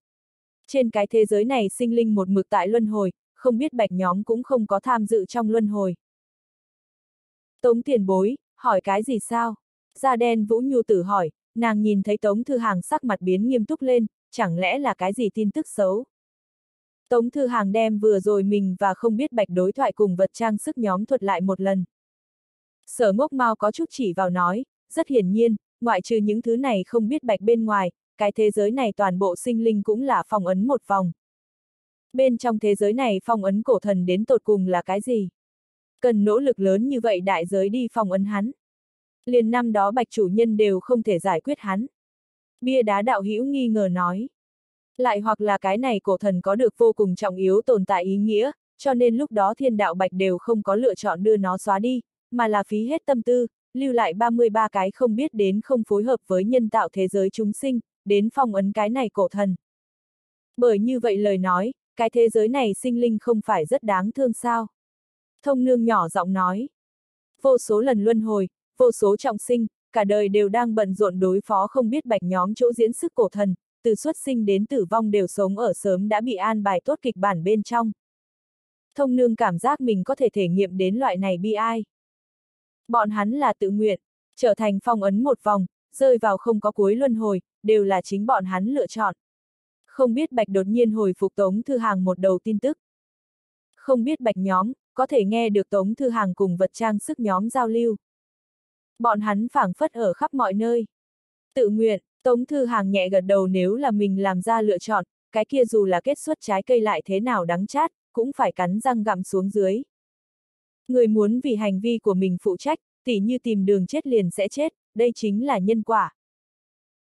Trên cái thế giới này sinh linh một mực tại luân hồi, không biết bạch nhóm cũng không có tham dự trong luân hồi. Tống tiền bối, hỏi cái gì sao? Da đen Vũ Nhu tử hỏi, nàng nhìn thấy Tống Thư Hàng sắc mặt biến nghiêm túc lên, chẳng lẽ là cái gì tin tức xấu? Tống Thư Hàng đem vừa rồi mình và không biết bạch đối thoại cùng vật trang sức nhóm thuật lại một lần. Sở ngốc mau có chút chỉ vào nói, rất hiển nhiên, ngoại trừ những thứ này không biết bạch bên ngoài, cái thế giới này toàn bộ sinh linh cũng là phong ấn một vòng. Bên trong thế giới này phong ấn cổ thần đến tột cùng là cái gì? Cần nỗ lực lớn như vậy đại giới đi phong ấn hắn. Liền năm đó bạch chủ nhân đều không thể giải quyết hắn. Bia đá đạo hữu nghi ngờ nói. Lại hoặc là cái này cổ thần có được vô cùng trọng yếu tồn tại ý nghĩa, cho nên lúc đó thiên đạo bạch đều không có lựa chọn đưa nó xóa đi, mà là phí hết tâm tư, lưu lại 33 cái không biết đến không phối hợp với nhân tạo thế giới chúng sinh, đến phong ấn cái này cổ thần. Bởi như vậy lời nói, cái thế giới này sinh linh không phải rất đáng thương sao? Thông nương nhỏ giọng nói. Vô số lần luân hồi, vô số trọng sinh, cả đời đều đang bận rộn đối phó không biết bạch nhóm chỗ diễn sức cổ thần, từ xuất sinh đến tử vong đều sống ở sớm đã bị an bài tốt kịch bản bên trong. Thông nương cảm giác mình có thể thể nghiệm đến loại này bi ai. Bọn hắn là tự nguyện, trở thành phong ấn một vòng, rơi vào không có cuối luân hồi, đều là chính bọn hắn lựa chọn. Không biết bạch đột nhiên hồi phục Tống Thư Hàng một đầu tin tức. Không biết bạch nhóm, có thể nghe được Tống Thư Hàng cùng vật trang sức nhóm giao lưu. Bọn hắn phảng phất ở khắp mọi nơi. Tự nguyện, Tống Thư Hàng nhẹ gật đầu nếu là mình làm ra lựa chọn, cái kia dù là kết xuất trái cây lại thế nào đắng chát, cũng phải cắn răng gặm xuống dưới. Người muốn vì hành vi của mình phụ trách, tỉ như tìm đường chết liền sẽ chết, đây chính là nhân quả.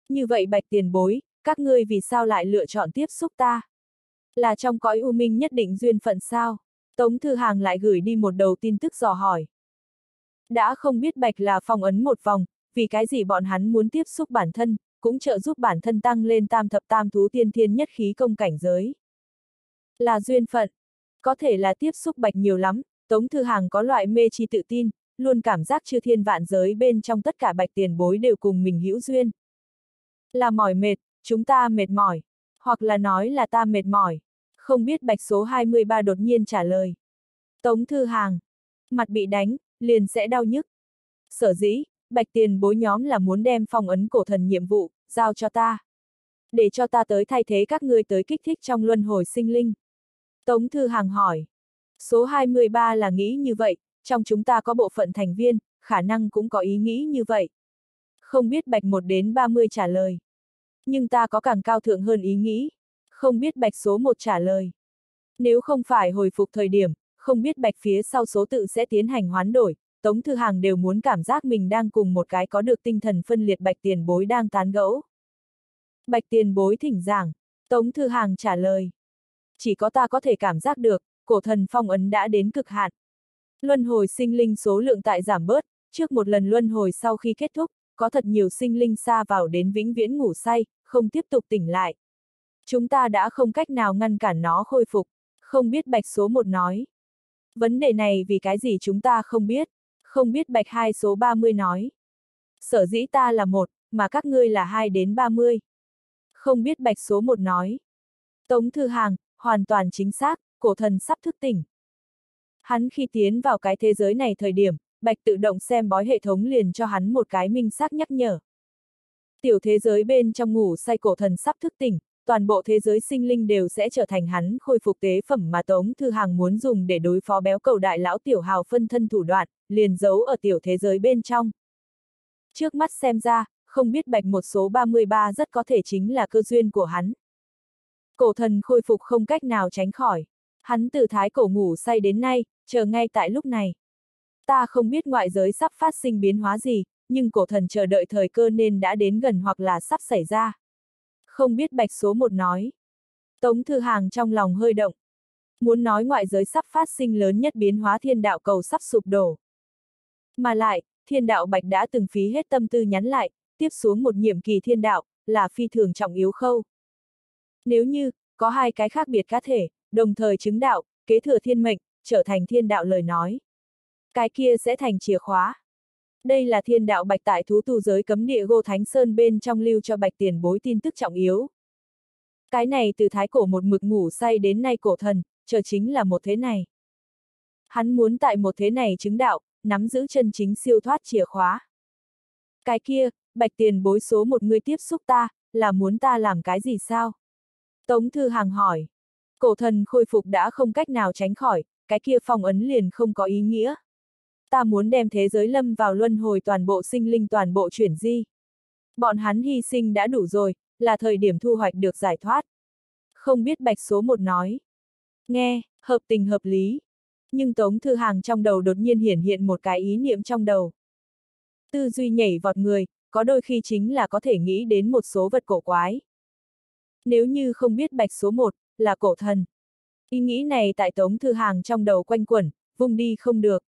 Như vậy bạch tiền bối, các ngươi vì sao lại lựa chọn tiếp xúc ta? Là trong cõi u minh nhất định duyên phận sao? Tống Thư Hàng lại gửi đi một đầu tin tức dò hỏi. Đã không biết bạch là phong ấn một vòng, vì cái gì bọn hắn muốn tiếp xúc bản thân, cũng trợ giúp bản thân tăng lên tam thập tam thú tiên thiên nhất khí công cảnh giới. Là duyên phận. Có thể là tiếp xúc bạch nhiều lắm, Tống Thư Hàng có loại mê chi tự tin, luôn cảm giác chư thiên vạn giới bên trong tất cả bạch tiền bối đều cùng mình hữu duyên. Là mỏi mệt, chúng ta mệt mỏi, hoặc là nói là ta mệt mỏi. Không biết bạch số 23 đột nhiên trả lời. Tống Thư Hàng, mặt bị đánh, liền sẽ đau nhức. Sở dĩ, bạch tiền bối nhóm là muốn đem phong ấn cổ thần nhiệm vụ, giao cho ta. Để cho ta tới thay thế các ngươi tới kích thích trong luân hồi sinh linh. Tống Thư Hàng hỏi. Số 23 là nghĩ như vậy, trong chúng ta có bộ phận thành viên, khả năng cũng có ý nghĩ như vậy. Không biết bạch 1 đến 30 trả lời. Nhưng ta có càng cao thượng hơn ý nghĩ. Không biết bạch số 1 trả lời. Nếu không phải hồi phục thời điểm, không biết bạch phía sau số tự sẽ tiến hành hoán đổi, Tống Thư Hàng đều muốn cảm giác mình đang cùng một cái có được tinh thần phân liệt bạch tiền bối đang tán gẫu. Bạch tiền bối thỉnh giảng, Tống Thư Hàng trả lời. Chỉ có ta có thể cảm giác được, cổ thần phong ấn đã đến cực hạn. Luân hồi sinh linh số lượng tại giảm bớt, trước một lần luân hồi sau khi kết thúc, có thật nhiều sinh linh xa vào đến vĩnh viễn ngủ say, không tiếp tục tỉnh lại. Chúng ta đã không cách nào ngăn cản nó khôi phục, không biết bạch số một nói. Vấn đề này vì cái gì chúng ta không biết, không biết bạch hai số 30 nói. Sở dĩ ta là một, mà các ngươi là hai đến 30. Không biết bạch số một nói. Tống Thư Hàng, hoàn toàn chính xác, cổ thần sắp thức tỉnh. Hắn khi tiến vào cái thế giới này thời điểm, bạch tự động xem bói hệ thống liền cho hắn một cái minh xác nhắc nhở. Tiểu thế giới bên trong ngủ say cổ thần sắp thức tỉnh, toàn bộ thế giới sinh linh đều sẽ trở thành hắn khôi phục tế phẩm mà Tống Thư Hàng muốn dùng để đối phó béo cầu đại lão tiểu hào phân thân thủ đoạn, liền giấu ở tiểu thế giới bên trong. Trước mắt xem ra, không biết bạch một số 33 rất có thể chính là cơ duyên của hắn. Cổ thần khôi phục không cách nào tránh khỏi. Hắn từ thái cổ ngủ say đến nay, chờ ngay tại lúc này. Ta không biết ngoại giới sắp phát sinh biến hóa gì, nhưng cổ thần chờ đợi thời cơ nên đã đến gần hoặc là sắp xảy ra. Không biết bạch số một nói. Tống Thư Hàng trong lòng hơi động. Muốn nói ngoại giới sắp phát sinh lớn nhất biến hóa thiên đạo cầu sắp sụp đổ. Mà lại, thiên đạo bạch đã từng phí hết tâm tư nhắn lại, tiếp xuống một nhiệm kỳ thiên đạo, là phi thường trọng yếu khâu. Nếu như, có hai cái khác biệt cá thể, đồng thời chứng đạo, kế thừa thiên mệnh, trở thành thiên đạo lời nói. Cái kia sẽ thành chìa khóa. Đây là thiên đạo bạch tại thú tu giới cấm địa gô thánh sơn bên trong lưu cho bạch tiền bối tin tức trọng yếu. Cái này từ thái cổ một mực ngủ say đến nay cổ thần, chờ chính là một thế này. Hắn muốn tại một thế này chứng đạo, nắm giữ chân chính siêu thoát chìa khóa. Cái kia, bạch tiền bối số một người tiếp xúc ta, là muốn ta làm cái gì sao? Tống Thư Hàng hỏi. Cổ thần khôi phục đã không cách nào tránh khỏi, cái kia phong ấn liền không có ý nghĩa. Ta muốn đem thế giới lâm vào luân hồi toàn bộ sinh linh toàn bộ chuyển di. Bọn hắn hy sinh đã đủ rồi, là thời điểm thu hoạch được giải thoát. Không biết bạch số một nói. Nghe, hợp tình hợp lý. Nhưng Tống Thư Hàng trong đầu đột nhiên hiển hiện một cái ý niệm trong đầu. Tư duy nhảy vọt người, có đôi khi chính là có thể nghĩ đến một số vật cổ quái. Nếu như không biết bạch số một, là cổ thần. Ý nghĩ này tại Tống Thư Hàng trong đầu quanh quẩn, vùng đi không được.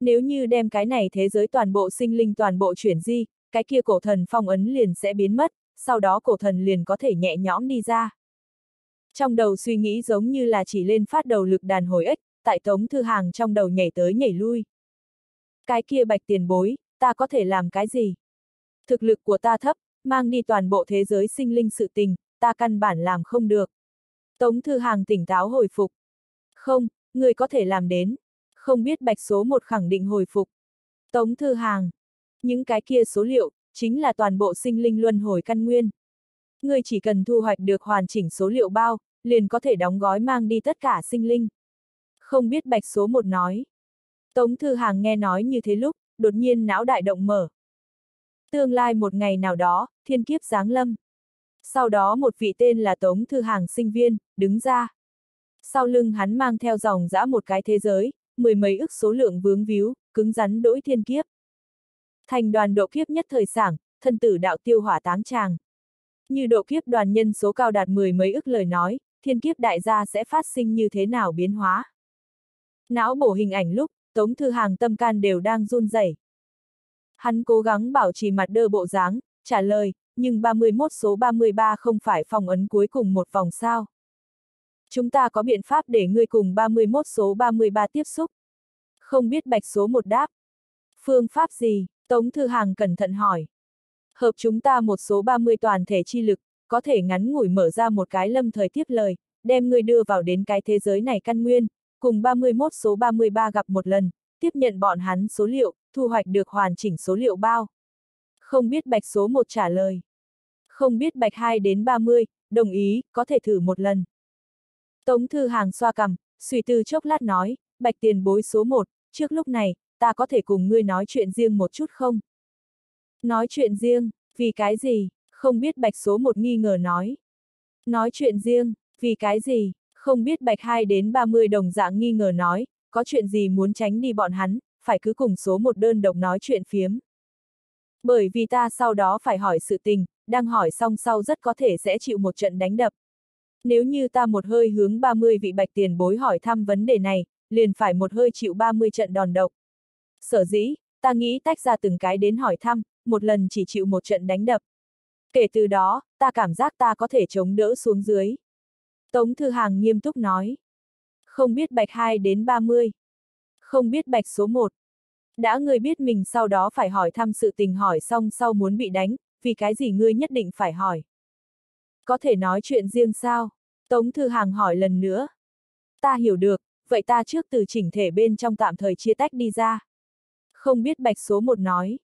Nếu như đem cái này thế giới toàn bộ sinh linh toàn bộ chuyển di, cái kia cổ thần phong ấn liền sẽ biến mất, sau đó cổ thần liền có thể nhẹ nhõm đi ra. Trong đầu suy nghĩ giống như là chỉ lên phát đầu lực đàn hồi ếch, tại Tống Thư Hàng trong đầu nhảy tới nhảy lui. Cái kia bạch tiền bối, ta có thể làm cái gì? Thực lực của ta thấp, mang đi toàn bộ thế giới sinh linh sự tình, ta căn bản làm không được. Tống Thư Hàng tỉnh táo hồi phục. Không, người có thể làm đến. Không biết bạch số một khẳng định hồi phục. Tống Thư Hàng. Những cái kia số liệu, chính là toàn bộ sinh linh luân hồi căn nguyên. Người chỉ cần thu hoạch được hoàn chỉnh số liệu bao, liền có thể đóng gói mang đi tất cả sinh linh. Không biết bạch số một nói. Tống Thư Hàng nghe nói như thế lúc, đột nhiên não đại động mở. Tương lai một ngày nào đó, thiên kiếp giáng lâm. Sau đó một vị tên là Tống Thư Hàng sinh viên, đứng ra. Sau lưng hắn mang theo dòng dã một cái thế giới, mười mấy ức số lượng vướng víu, cứng rắn đỗi thiên kiếp. Thành đoàn độ kiếp nhất thời sảng, thân tử đạo tiêu hỏa táng tràng. Như độ kiếp đoàn nhân số cao đạt mười mấy ức lời nói, thiên kiếp đại gia sẽ phát sinh như thế nào biến hóa. Não bổ hình ảnh lúc, Tống Thư Hàng tâm can đều đang run rẩy. Hắn cố gắng bảo trì mặt đơ bộ dáng, trả lời, nhưng 31 số 33 không phải phòng ấn cuối cùng một vòng sao. Chúng ta có biện pháp để ngươi cùng 31 số 33 tiếp xúc. Không biết bạch số một đáp. Phương pháp gì? Tống Thư Hàng cẩn thận hỏi. Hợp chúng ta một số 30 toàn thể chi lực, có thể ngắn ngủi mở ra một cái lâm thời tiếp lời, đem ngươi đưa vào đến cái thế giới này căn nguyên, cùng 31 số 33 gặp một lần, tiếp nhận bọn hắn số liệu, thu hoạch được hoàn chỉnh số liệu bao. Không biết bạch số 1 trả lời. Không biết bạch 2 đến 30, đồng ý, có thể thử một lần. Tống Thư Hàng xoa cầm, suy tư chốc lát nói, bạch tiền bối số một trước lúc này, ta có thể cùng ngươi nói chuyện riêng một chút không? Nói chuyện riêng, vì cái gì? Không biết bạch số một nghi ngờ nói. Nói chuyện riêng, vì cái gì? Không biết bạch 2 đến 30 đồng dạng nghi ngờ nói, có chuyện gì muốn tránh đi bọn hắn, phải cứ cùng số một đơn độc nói chuyện phiếm. Bởi vì ta sau đó phải hỏi sự tình, đang hỏi xong sau rất có thể sẽ chịu một trận đánh đập. Nếu như ta một hơi hướng 30 vị bạch tiền bối hỏi thăm vấn đề này, liền phải một hơi chịu 30 trận đòn độc. Sở dĩ, ta nghĩ tách ra từng cái đến hỏi thăm, một lần chỉ chịu một trận đánh đập. Kể từ đó, ta cảm giác ta có thể chống đỡ xuống dưới. Tống Thư Hàng nghiêm túc nói. Không biết bạch 2 đến 30. Không biết bạch số 1. Đã ngươi biết mình sau đó phải hỏi thăm sự tình hỏi xong sau muốn bị đánh, vì cái gì ngươi nhất định phải hỏi. Có thể nói chuyện riêng sao? Tống Thư Hàng hỏi lần nữa. Ta hiểu được, vậy ta trước từ chỉnh thể bên trong tạm thời chia tách đi ra. Không biết bạch số một nói.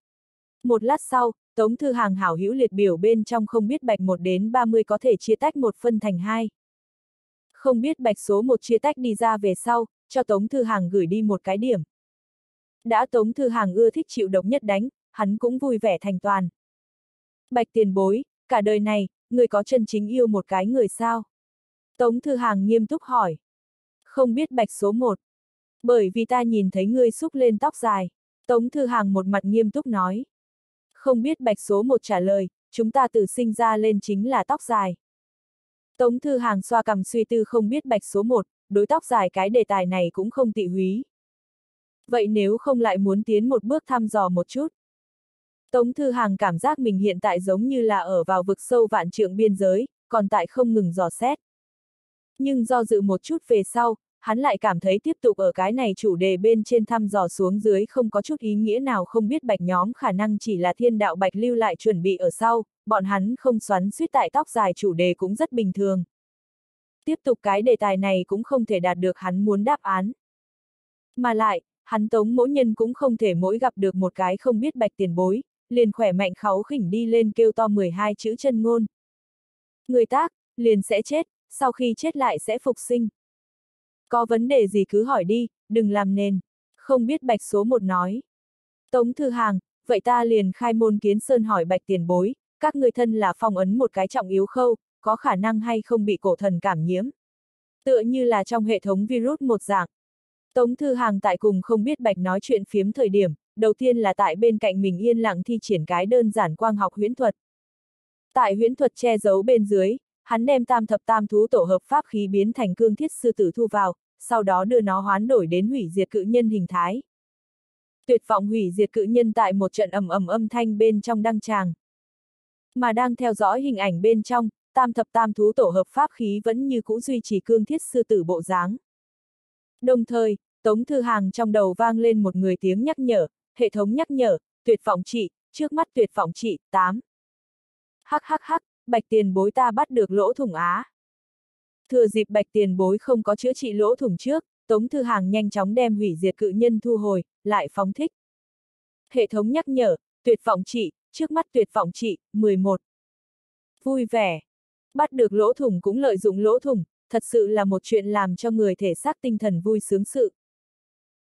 Một lát sau, Tống Thư Hàng hảo hữu liệt biểu bên trong không biết bạch 1 đến 30 có thể chia tách một phân thành hai. Không biết bạch số 1 chia tách đi ra về sau, cho Tống Thư Hàng gửi đi một cái điểm. Đã Tống Thư Hàng ưa thích chịu độc nhất đánh, hắn cũng vui vẻ thành toàn. Bạch tiền bối, cả đời này, người có chân chính yêu một cái người sao? Tống Thư Hàng nghiêm túc hỏi. Không biết bạch số một. Bởi vì ta nhìn thấy ngươi xúc lên tóc dài. Tống Thư Hàng một mặt nghiêm túc nói. Không biết bạch số một trả lời, chúng ta từ sinh ra lên chính là tóc dài. Tống Thư Hàng xoa cầm suy tư không biết bạch số một đối tóc dài cái đề tài này cũng không tị húy. Vậy nếu không lại muốn tiến một bước thăm dò một chút? Tống Thư Hàng cảm giác mình hiện tại giống như là ở vào vực sâu vạn trượng biên giới, còn tại không ngừng dò xét. Nhưng do dự một chút về sau, hắn lại cảm thấy tiếp tục ở cái này chủ đề bên trên thăm dò xuống dưới không có chút ý nghĩa nào không biết bạch nhóm khả năng chỉ là thiên đạo bạch lưu lại chuẩn bị ở sau, bọn hắn không xoắn suýt tại tóc dài chủ đề cũng rất bình thường. Tiếp tục cái đề tài này cũng không thể đạt được hắn muốn đáp án. Mà lại, hắn tống mỗi nhân cũng không thể mỗi gặp được một cái không biết bạch tiền bối, liền khỏe mạnh kháu khỉnh đi lên kêu to 12 chữ chân ngôn. Người tác, liền sẽ chết, sau khi chết lại sẽ phục sinh. Có vấn đề gì cứ hỏi đi, đừng làm nền. Không biết bạch số một nói. Tống Thư Hàng, vậy ta liền khai môn kiến sơn hỏi bạch tiền bối, các người thân là phong ấn một cái trọng yếu khâu, có khả năng hay không bị cổ thần cảm nhiễm. Tựa như là trong hệ thống virus một dạng. Tống Thư Hàng tại cùng không biết bạch nói chuyện phiếm thời điểm, đầu tiên là tại bên cạnh mình yên lặng thi triển cái đơn giản quang học huyễn thuật. Tại huyễn thuật che giấu bên dưới, hắn đem tam thập tam thú tổ hợp pháp khí biến thành cương thiết sư tử thu vào, sau đó đưa nó hoán đổi đến hủy diệt cự nhân hình thái. Tuyệt vọng hủy diệt cự nhân tại một trận ầm ầm âm thanh bên trong đăng tràng. Mà đang theo dõi hình ảnh bên trong, tam thập tam thú tổ hợp pháp khí vẫn như cũ duy trì cương thiết sư tử bộ dáng. Đồng thời, Tống Thư Hàng trong đầu vang lên một người tiếng nhắc nhở, hệ thống nhắc nhở, tuyệt vọng trị, trước mắt tuyệt vọng trị, 8. Hắc hắc hắc, bạch tiền bối ta bắt được lỗ thủng á. Thừa dịp bạch tiền bối không có chữa trị lỗ thủng trước, Tống Thư Hàng nhanh chóng đem hủy diệt cự nhân thu hồi, lại phóng thích. Hệ thống nhắc nhở, tuyệt vọng trị, trước mắt tuyệt vọng trị, 11. Vui vẻ. Bắt được lỗ thủng cũng lợi dụng lỗ thủng, thật sự là một chuyện làm cho người thể xác tinh thần vui sướng sự.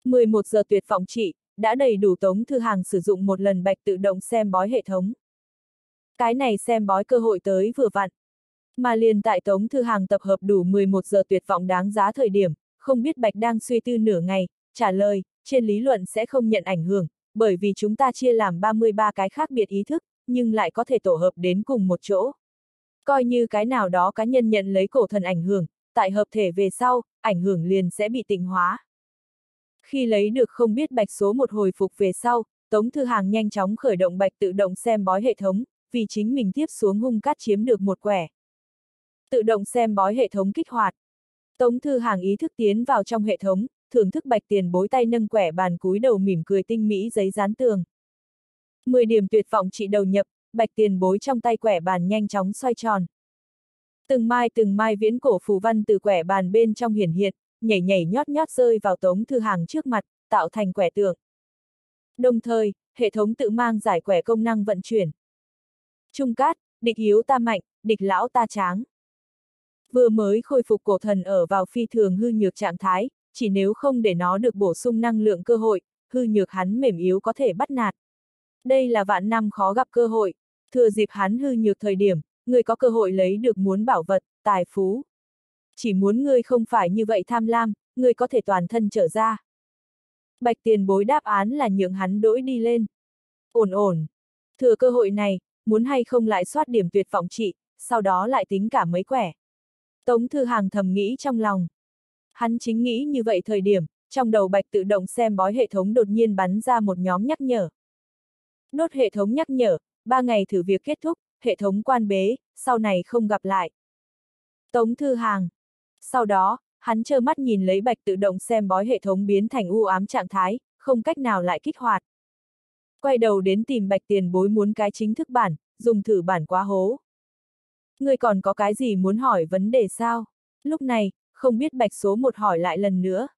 11 giờ tuyệt vọng trị, đã đầy đủ Tống Thư Hàng sử dụng một lần bạch tự động xem bói hệ thống. Cái này xem bói cơ hội tới vừa vặn. Mà liền tại Tống Thư Hàng tập hợp đủ 11 giờ tuyệt vọng đáng giá thời điểm, không biết Bạch đang suy tư nửa ngày, trả lời, trên lý luận sẽ không nhận ảnh hưởng, bởi vì chúng ta chia làm 33 cái khác biệt ý thức, nhưng lại có thể tổ hợp đến cùng một chỗ. Coi như cái nào đó cá nhân nhận lấy cổ thần ảnh hưởng, tại hợp thể về sau, ảnh hưởng liền sẽ bị tịnh hóa. Khi lấy được không biết bạch số một hồi phục về sau, Tống Thư Hàng nhanh chóng khởi động bạch tự động xem bói hệ thống, vì chính mình tiếp xuống hung cát chiếm được một quẻ. Tự động xem bói hệ thống kích hoạt. Tống Thư Hàng ý thức tiến vào trong hệ thống, thưởng thức bạch tiền bối tay nâng quẻ bàn cúi đầu mỉm cười tinh mỹ giấy dán tường. 10 điểm tuyệt vọng trị đầu nhập, bạch tiền bối trong tay quẻ bàn nhanh chóng xoay tròn. Từng mai từng mai viễn cổ phù văn từ quẻ bàn bên trong hiển hiện, nhảy nhảy nhót nhót rơi vào Tống Thư Hàng trước mặt, tạo thành quẻ tượng. Đồng thời, hệ thống tự mang giải quẻ công năng vận chuyển. Trung cát, địch yếu ta mạnh, địch lão ta tráng. Vừa mới khôi phục cổ thần ở vào phi thường hư nhược trạng thái, chỉ nếu không để nó được bổ sung năng lượng cơ hội, hư nhược hắn mềm yếu có thể bắt nạt. Đây là vạn năm khó gặp cơ hội, thừa dịp hắn hư nhược thời điểm, người có cơ hội lấy được muốn bảo vật, tài phú. Chỉ muốn ngươi không phải như vậy tham lam, ngươi có thể toàn thân trở ra. Bạch tiền bối đáp án là nhượng hắn đổi đi lên. Ổn ổn. Thừa cơ hội này, muốn hay không lại soát điểm tuyệt vọng trị, sau đó lại tính cả mấy quẻ. Tống Thư Hàng thầm nghĩ trong lòng. Hắn chính nghĩ như vậy thời điểm, trong đầu bạch tự động xem bói hệ thống đột nhiên bắn ra một nhóm nhắc nhở. Nốt hệ thống nhắc nhở, ba ngày thử việc kết thúc, hệ thống quan bế, sau này không gặp lại. Tống Thư Hàng. Sau đó, hắn trơ mắt nhìn lấy bạch tự động xem bói hệ thống biến thành u ám trạng thái, không cách nào lại kích hoạt. Quay đầu đến tìm bạch tiền bối muốn cái chính thức bản, dùng thử bản quá hố. Người còn có cái gì muốn hỏi vấn đề sao? Lúc này, không biết bạch số một hỏi lại lần nữa.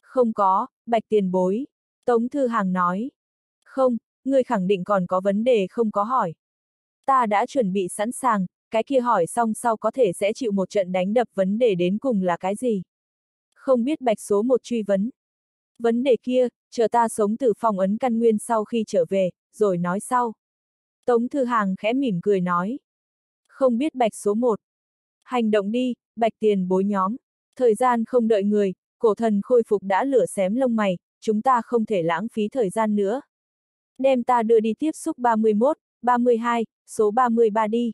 Không có, bạch tiền bối. Tống Thư Hàng nói. Không, người khẳng định còn có vấn đề không có hỏi. Ta đã chuẩn bị sẵn sàng, cái kia hỏi xong sau có thể sẽ chịu một trận đánh đập vấn đề đến cùng là cái gì. Không biết bạch số một truy vấn. Vấn đề kia, chờ ta sống từ phòng ấn căn nguyên sau khi trở về, rồi nói sau. Tống Thư Hàng khẽ mỉm cười nói. Không biết bạch số một. Hành động đi, bạch tiền bối nhóm. Thời gian không đợi người, cổ thần khôi phục đã lửa xém lông mày, chúng ta không thể lãng phí thời gian nữa. Đem ta đưa đi tiếp xúc 31, 32, số 33 đi.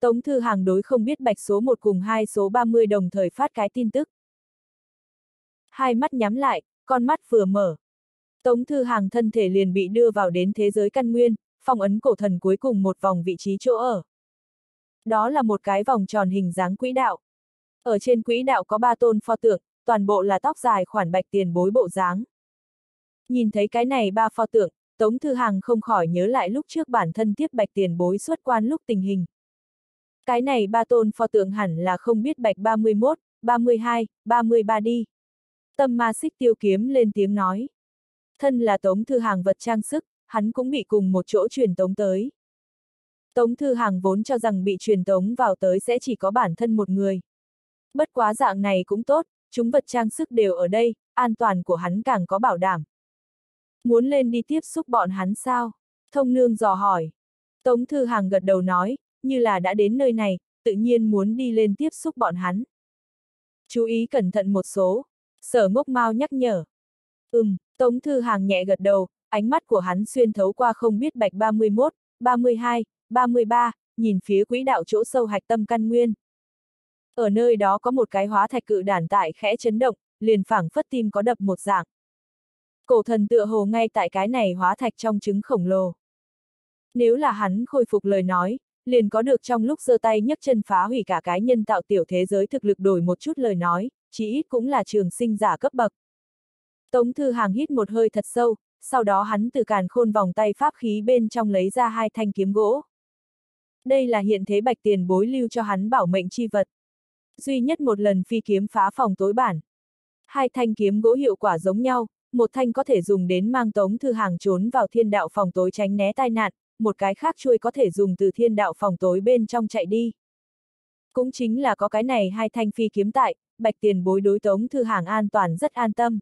Tống Thư Hàng đối không biết bạch số 1 cùng hai số 30 đồng thời phát cái tin tức. Hai mắt nhắm lại, con mắt vừa mở. Tống Thư Hàng thân thể liền bị đưa vào đến thế giới căn nguyên, phong ấn cổ thần cuối cùng một vòng vị trí chỗ ở. Đó là một cái vòng tròn hình dáng quỹ đạo. Ở trên quỹ đạo có ba tôn pho tượng, toàn bộ là tóc dài khoản bạch tiền bối bộ dáng. Nhìn thấy cái này ba pho tượng, Tống Thư Hàng không khỏi nhớ lại lúc trước bản thân tiếp bạch tiền bối xuất quan lúc tình hình. Cái này ba tôn pho tượng hẳn là không biết bạch 31, 32, 33 đi. Tâm ma xích tiêu kiếm lên tiếng nói. Thân là Tống Thư Hàng vật trang sức, hắn cũng bị cùng một chỗ truyền tống tới. Tống Thư Hàng vốn cho rằng bị truyền tống vào tới sẽ chỉ có bản thân một người. Bất quá dạng này cũng tốt, chúng vật trang sức đều ở đây, an toàn của hắn càng có bảo đảm. Muốn lên đi tiếp xúc bọn hắn sao? Thông nương dò hỏi. Tống Thư Hàng gật đầu nói, như là đã đến nơi này, tự nhiên muốn đi lên tiếp xúc bọn hắn. Chú ý cẩn thận một số. Sở ngốc mau nhắc nhở. Ừm, Tống Thư Hàng nhẹ gật đầu, ánh mắt của hắn xuyên thấu qua không biết bạch 31, 32, 33, nhìn phía quỹ đạo chỗ sâu hạch tâm căn nguyên. Ở nơi đó có một cái hóa thạch cự đản tại khẽ chấn động, liền phảng phất tim có đập một dạng. Cổ thần tựa hồ ngay tại cái này hóa thạch trong trứng khổng lồ. Nếu là hắn khôi phục lời nói, liền có được trong lúc giơ tay nhấc chân phá hủy cả cái nhân tạo tiểu thế giới thực lực đổi một chút lời nói, chỉ ít cũng là trường sinh giả cấp bậc. Tống Thư Hàng hít một hơi thật sâu, sau đó hắn từ càn khôn vòng tay pháp khí bên trong lấy ra hai thanh kiếm gỗ. Đây là hiện thế bạch tiền bối lưu cho hắn bảo mệnh chi vật. Duy nhất một lần phi kiếm phá phòng tối bản. Hai thanh kiếm gỗ hiệu quả giống nhau, một thanh có thể dùng đến mang tống thư hàng trốn vào thiên đạo phòng tối tránh né tai nạn, một cái khác chuôi có thể dùng từ thiên đạo phòng tối bên trong chạy đi. Cũng chính là có cái này hai thanh phi kiếm tại, bạch tiền bối đối tống thư hàng an toàn rất an tâm.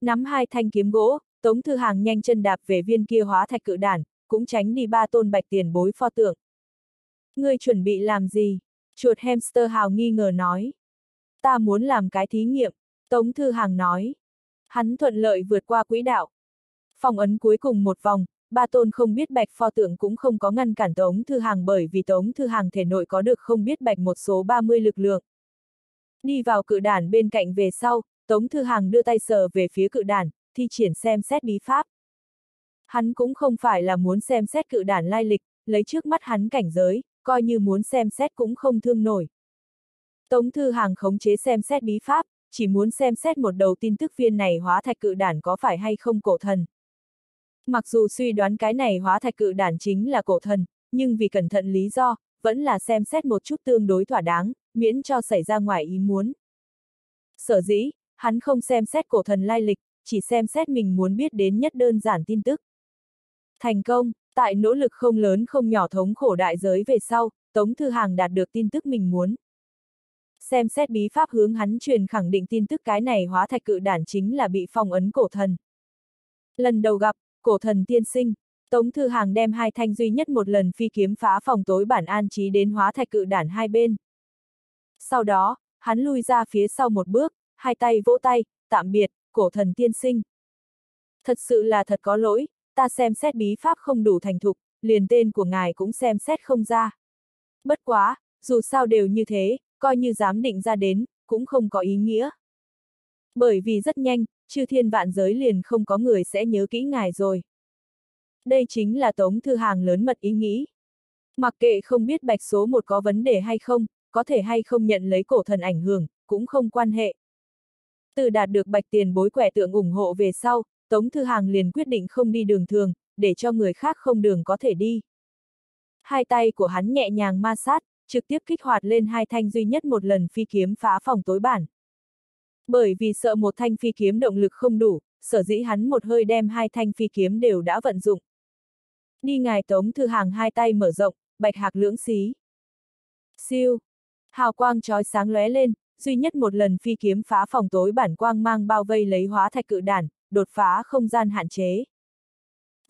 Nắm hai thanh kiếm gỗ, tống thư hàng nhanh chân đạp về viên kia hóa thạch cự đản, cũng tránh đi ba tôn bạch tiền bối pho tượng. Ngươi chuẩn bị làm gì? Chuột hamster hào nghi ngờ nói. Ta muốn làm cái thí nghiệm, Tống Thư Hàng nói. Hắn thuận lợi vượt qua quỹ đạo. Phòng ấn cuối cùng một vòng, ba tôn không biết bạch pho tượng cũng không có ngăn cản Tống Thư Hàng bởi vì Tống Thư Hàng thể nội có được không biết bạch một số 30 lực lượng. Đi vào cự đản bên cạnh về sau, Tống Thư Hàng đưa tay sờ về phía cự đản, thi triển xem xét bí pháp. Hắn cũng không phải là muốn xem xét cự đản lai lịch, lấy trước mắt hắn cảnh giới, coi như muốn xem xét cũng không thương nổi. Tống Thư Hàng khống chế xem xét bí pháp, chỉ muốn xem xét một đầu tin tức viên này hóa thạch cự đản có phải hay không cổ thần. Mặc dù suy đoán cái này hóa thạch cự đản chính là cổ thần, nhưng vì cẩn thận lý do, vẫn là xem xét một chút tương đối thỏa đáng, miễn cho xảy ra ngoài ý muốn. Sở dĩ, hắn không xem xét cổ thần lai lịch, chỉ xem xét mình muốn biết đến nhất đơn giản tin tức. Thành công, tại nỗ lực không lớn không nhỏ thống khổ đại giới về sau, Tống Thư Hàng đạt được tin tức mình muốn. Xem xét bí pháp hướng hắn truyền khẳng định tin tức cái này hóa thạch cự đản chính là bị phong ấn cổ thần. Lần đầu gặp, cổ thần tiên sinh, Tống Thư Hàng đem hai thanh duy nhất một lần phi kiếm phá phòng tối bản an trí đến hóa thạch cự đản hai bên. Sau đó, hắn lui ra phía sau một bước, hai tay vỗ tay, tạm biệt, cổ thần tiên sinh. Thật sự là thật có lỗi, ta xem xét bí pháp không đủ thành thục, liền tên của ngài cũng xem xét không ra. Bất quá, dù sao đều như thế, coi như dám định ra đến, cũng không có ý nghĩa. Bởi vì rất nhanh, chư thiên vạn giới liền không có người sẽ nhớ kỹ ngài rồi. Đây chính là tống thư hàng lớn mật ý nghĩ. Mặc kệ không biết bạch số một có vấn đề hay không, có thể hay không nhận lấy cổ thần ảnh hưởng, cũng không quan hệ. Từ đạt được bạch tiền bối quẻ tượng ủng hộ về sau, Tống Thư Hàng liền quyết định không đi đường thường, để cho người khác không đường có thể đi. Hai tay của hắn nhẹ nhàng ma sát, trực tiếp kích hoạt lên hai thanh duy nhất một lần phi kiếm phá phòng tối bản. Bởi vì sợ một thanh phi kiếm động lực không đủ, sở dĩ hắn một hơi đem hai thanh phi kiếm đều đã vận dụng. Đi ngài Tống Thư Hàng hai tay mở rộng, bạch hạc lưỡng xí. Siêu! Hào quang trói sáng lóe lên, duy nhất một lần phi kiếm phá phòng tối bản quang mang bao vây lấy hóa thạch cự đản, đột phá không gian hạn chế.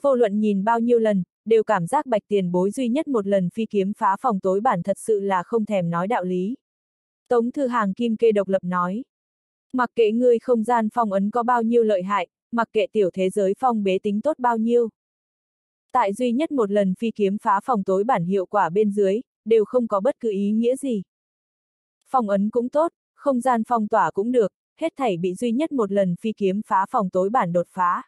Vô luận nhìn bao nhiêu lần, đều cảm giác bạch tiền bối duy nhất một lần phi kiếm phá phòng tối bản thật sự là không thèm nói đạo lý. Tống thư hàng kim kê độc lập nói. Mặc kệ ngươi không gian phong ấn có bao nhiêu lợi hại, mặc kệ tiểu thế giới phong bế tính tốt bao nhiêu. Tại duy nhất một lần phi kiếm phá phòng tối bản hiệu quả bên dưới, đều không có bất cứ ý nghĩa gì. Phong ấn cũng tốt, không gian phong tỏa cũng được, hết thảy bị duy nhất một lần phi kiếm phá phòng tối bản đột phá.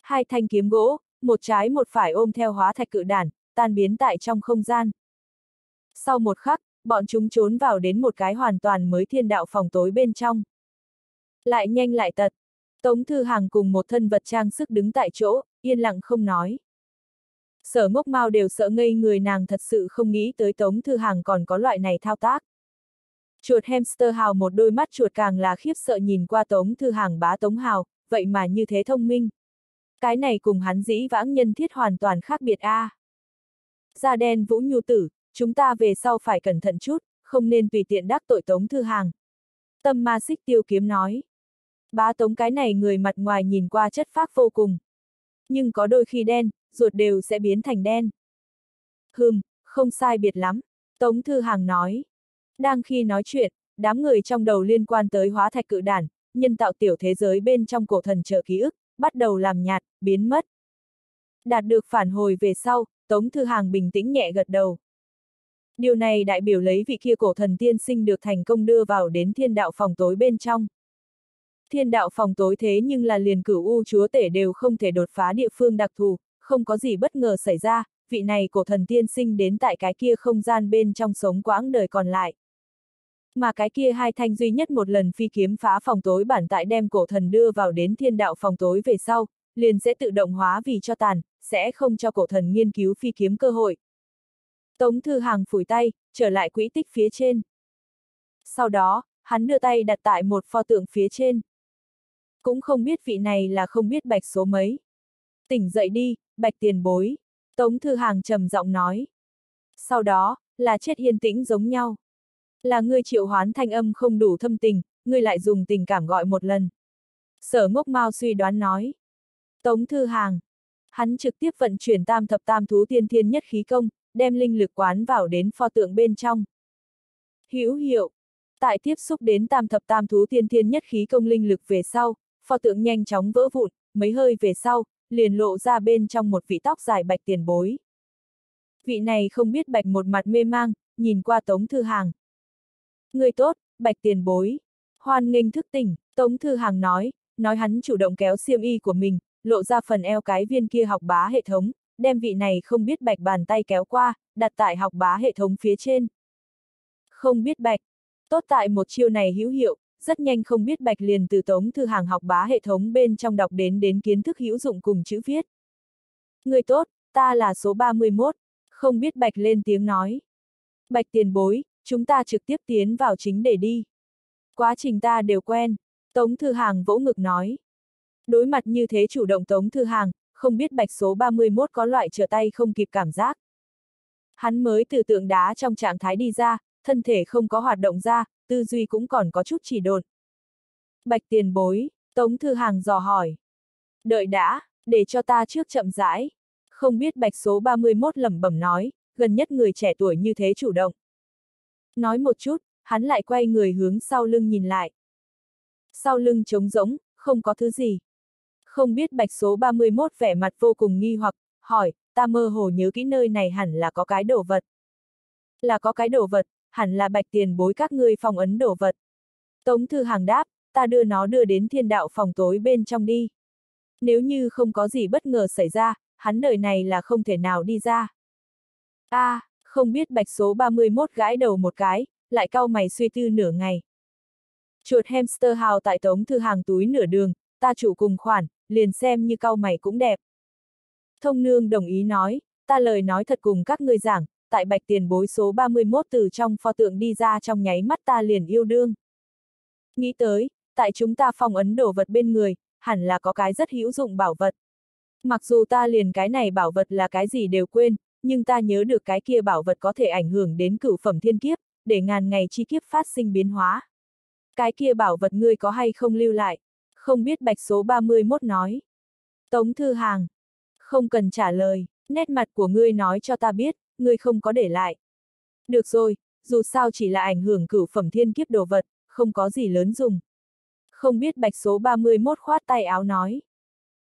Hai thanh kiếm gỗ, một trái một phải ôm theo hóa thạch cự đản, tan biến tại trong không gian. Sau một khắc, bọn chúng trốn vào đến một cái hoàn toàn mới thiên đạo phòng tối bên trong. Lại nhanh lại tật. Tống Thư Hàng cùng một thân vật trang sức đứng tại chỗ, yên lặng không nói. Sở ngốc mau đều sợ ngây người nàng thật sự không nghĩ tới Tống Thư Hàng còn có loại này thao tác. Chuột hamster hào một đôi mắt chuột càng là khiếp sợ nhìn qua Tống Thư Hàng bá Tống Hào, vậy mà như thế thông minh. Cái này cùng hắn dĩ vãng nhân thiết hoàn toàn khác biệt a. À. Da đen Vũ Nhu Tử, chúng ta về sau phải cẩn thận chút, không nên tùy tiện đắc tội Tống Thư Hàng. Tâm ma xích tiêu kiếm nói. Bá Tống cái này người mặt ngoài nhìn qua chất phác vô cùng. Nhưng có đôi khi đen, ruột đều sẽ biến thành đen. Hừm, không sai biệt lắm, Tống Thư Hàng nói. Đang khi nói chuyện, đám người trong đầu liên quan tới hóa thạch cự đản, nhân tạo tiểu thế giới bên trong cổ thần trợ ký ức, bắt đầu làm nhạt, biến mất. Đạt được phản hồi về sau, Tống Thư Hàng bình tĩnh nhẹ gật đầu. Điều này đại biểu lấy vị kia cổ thần tiên sinh được thành công đưa vào đến thiên đạo phòng tối bên trong. Thiên đạo phòng tối thế nhưng là liền cửu u chúa tể đều không thể đột phá địa phương đặc thù, không có gì bất ngờ xảy ra, vị này cổ thần tiên sinh đến tại cái kia không gian bên trong sống quãng đời còn lại. Mà cái kia hai thanh duy nhất một lần phi kiếm phá phòng tối bản tại đem cổ thần đưa vào đến thiên đạo phòng tối về sau, liền sẽ tự động hóa vì cho tàn, sẽ không cho cổ thần nghiên cứu phi kiếm cơ hội. Tống Thư Hàng phủi tay, trở lại quỹ tích phía trên. Sau đó, hắn đưa tay đặt tại một pho tượng phía trên. Cũng không biết vị này là không biết bạch số mấy. Tỉnh dậy đi, bạch tiền bối. Tống Thư Hàng trầm giọng nói. Sau đó, là chết yên tĩnh giống nhau. Là ngươi triệu hoán thanh âm không đủ thâm tình, ngươi lại dùng tình cảm gọi một lần. Sở ngốc mau suy đoán nói. Tống Thư Hàng. Hắn trực tiếp vận chuyển tam thập tam thú tiên thiên nhất khí công, đem linh lực quán vào đến pho tượng bên trong. Hữu hiệu. Tại tiếp xúc đến tam thập tam thú tiên thiên nhất khí công linh lực về sau, pho tượng nhanh chóng vỡ vụn, mấy hơi về sau, liền lộ ra bên trong một vị tóc dài bạch tiền bối. Vị này không biết bạch một mặt mê mang, nhìn qua Tống Thư Hàng. Người tốt, bạch tiền bối. Hoan nghênh thức tỉnh, Tống Thư Hàng nói, nói hắn chủ động kéo xiêm y của mình, lộ ra phần eo cái viên kia học bá hệ thống, đem vị này không biết bạch bàn tay kéo qua, đặt tại học bá hệ thống phía trên. Không biết bạch. Tốt tại một chiêu này hữu hiệu, rất nhanh không biết bạch liền từ tống thư hàng học bá hệ thống bên trong đọc đến đến kiến thức hữu dụng cùng chữ viết. Người tốt, ta là số 31, không biết bạch lên tiếng nói. Bạch tiền bối, chúng ta trực tiếp tiến vào chính để đi. Quá trình ta đều quen, Tống Thư Hàng vỗ ngực nói. Đối mặt như thế chủ động Tống Thư Hàng, không biết bạch số 31 có loại trở tay không kịp cảm giác. Hắn mới từ tượng đá trong trạng thái đi ra, thân thể không có hoạt động ra, tư duy cũng còn có chút chỉ đột. Bạch tiền bối, Tống Thư Hàng dò hỏi. Đợi đã, để cho ta trước chậm rãi. Không biết bạch số 31 lẩm bẩm nói, gần nhất người trẻ tuổi như thế chủ động. Nói một chút, hắn lại quay người hướng sau lưng nhìn lại. Sau lưng trống rỗng, không có thứ gì. Không biết bạch số 31 vẻ mặt vô cùng nghi hoặc, hỏi, ta mơ hồ nhớ kỹ nơi này hẳn là có cái đồ vật. Là có cái đồ vật, hẳn là bạch tiền bối các ngươi phòng ấn đổ vật. Tống thư hàng đáp, ta đưa nó đưa đến thiên đạo phòng tối bên trong đi. Nếu như không có gì bất ngờ xảy ra, hắn đời này là không thể nào đi ra. a à, không biết bạch số 31 gãi đầu một cái, lại cau mày suy tư nửa ngày. Chuột hamster hào tại tống thư hàng túi nửa đường, ta chủ cùng khoản, liền xem như cau mày cũng đẹp. Thông nương đồng ý nói, ta lời nói thật cùng các ngươi giảng, tại bạch tiền bối số 31 từ trong pho tượng đi ra trong nháy mắt ta liền yêu đương. Nghĩ tới, tại chúng ta phong ấn đồ vật bên người, hẳn là có cái rất hữu dụng bảo vật. Mặc dù ta liền cái này bảo vật là cái gì đều quên, nhưng ta nhớ được cái kia bảo vật có thể ảnh hưởng đến cửu phẩm thiên kiếp, để ngàn ngày chi kiếp phát sinh biến hóa. Cái kia bảo vật ngươi có hay không lưu lại? Không biết bạch số 31 nói. Tống Thư Hàng. Không cần trả lời, nét mặt của ngươi nói cho ta biết, ngươi không có để lại. Được rồi, dù sao chỉ là ảnh hưởng cửu phẩm thiên kiếp đồ vật, không có gì lớn dùng. Không biết bạch số 31 khoát tay áo nói.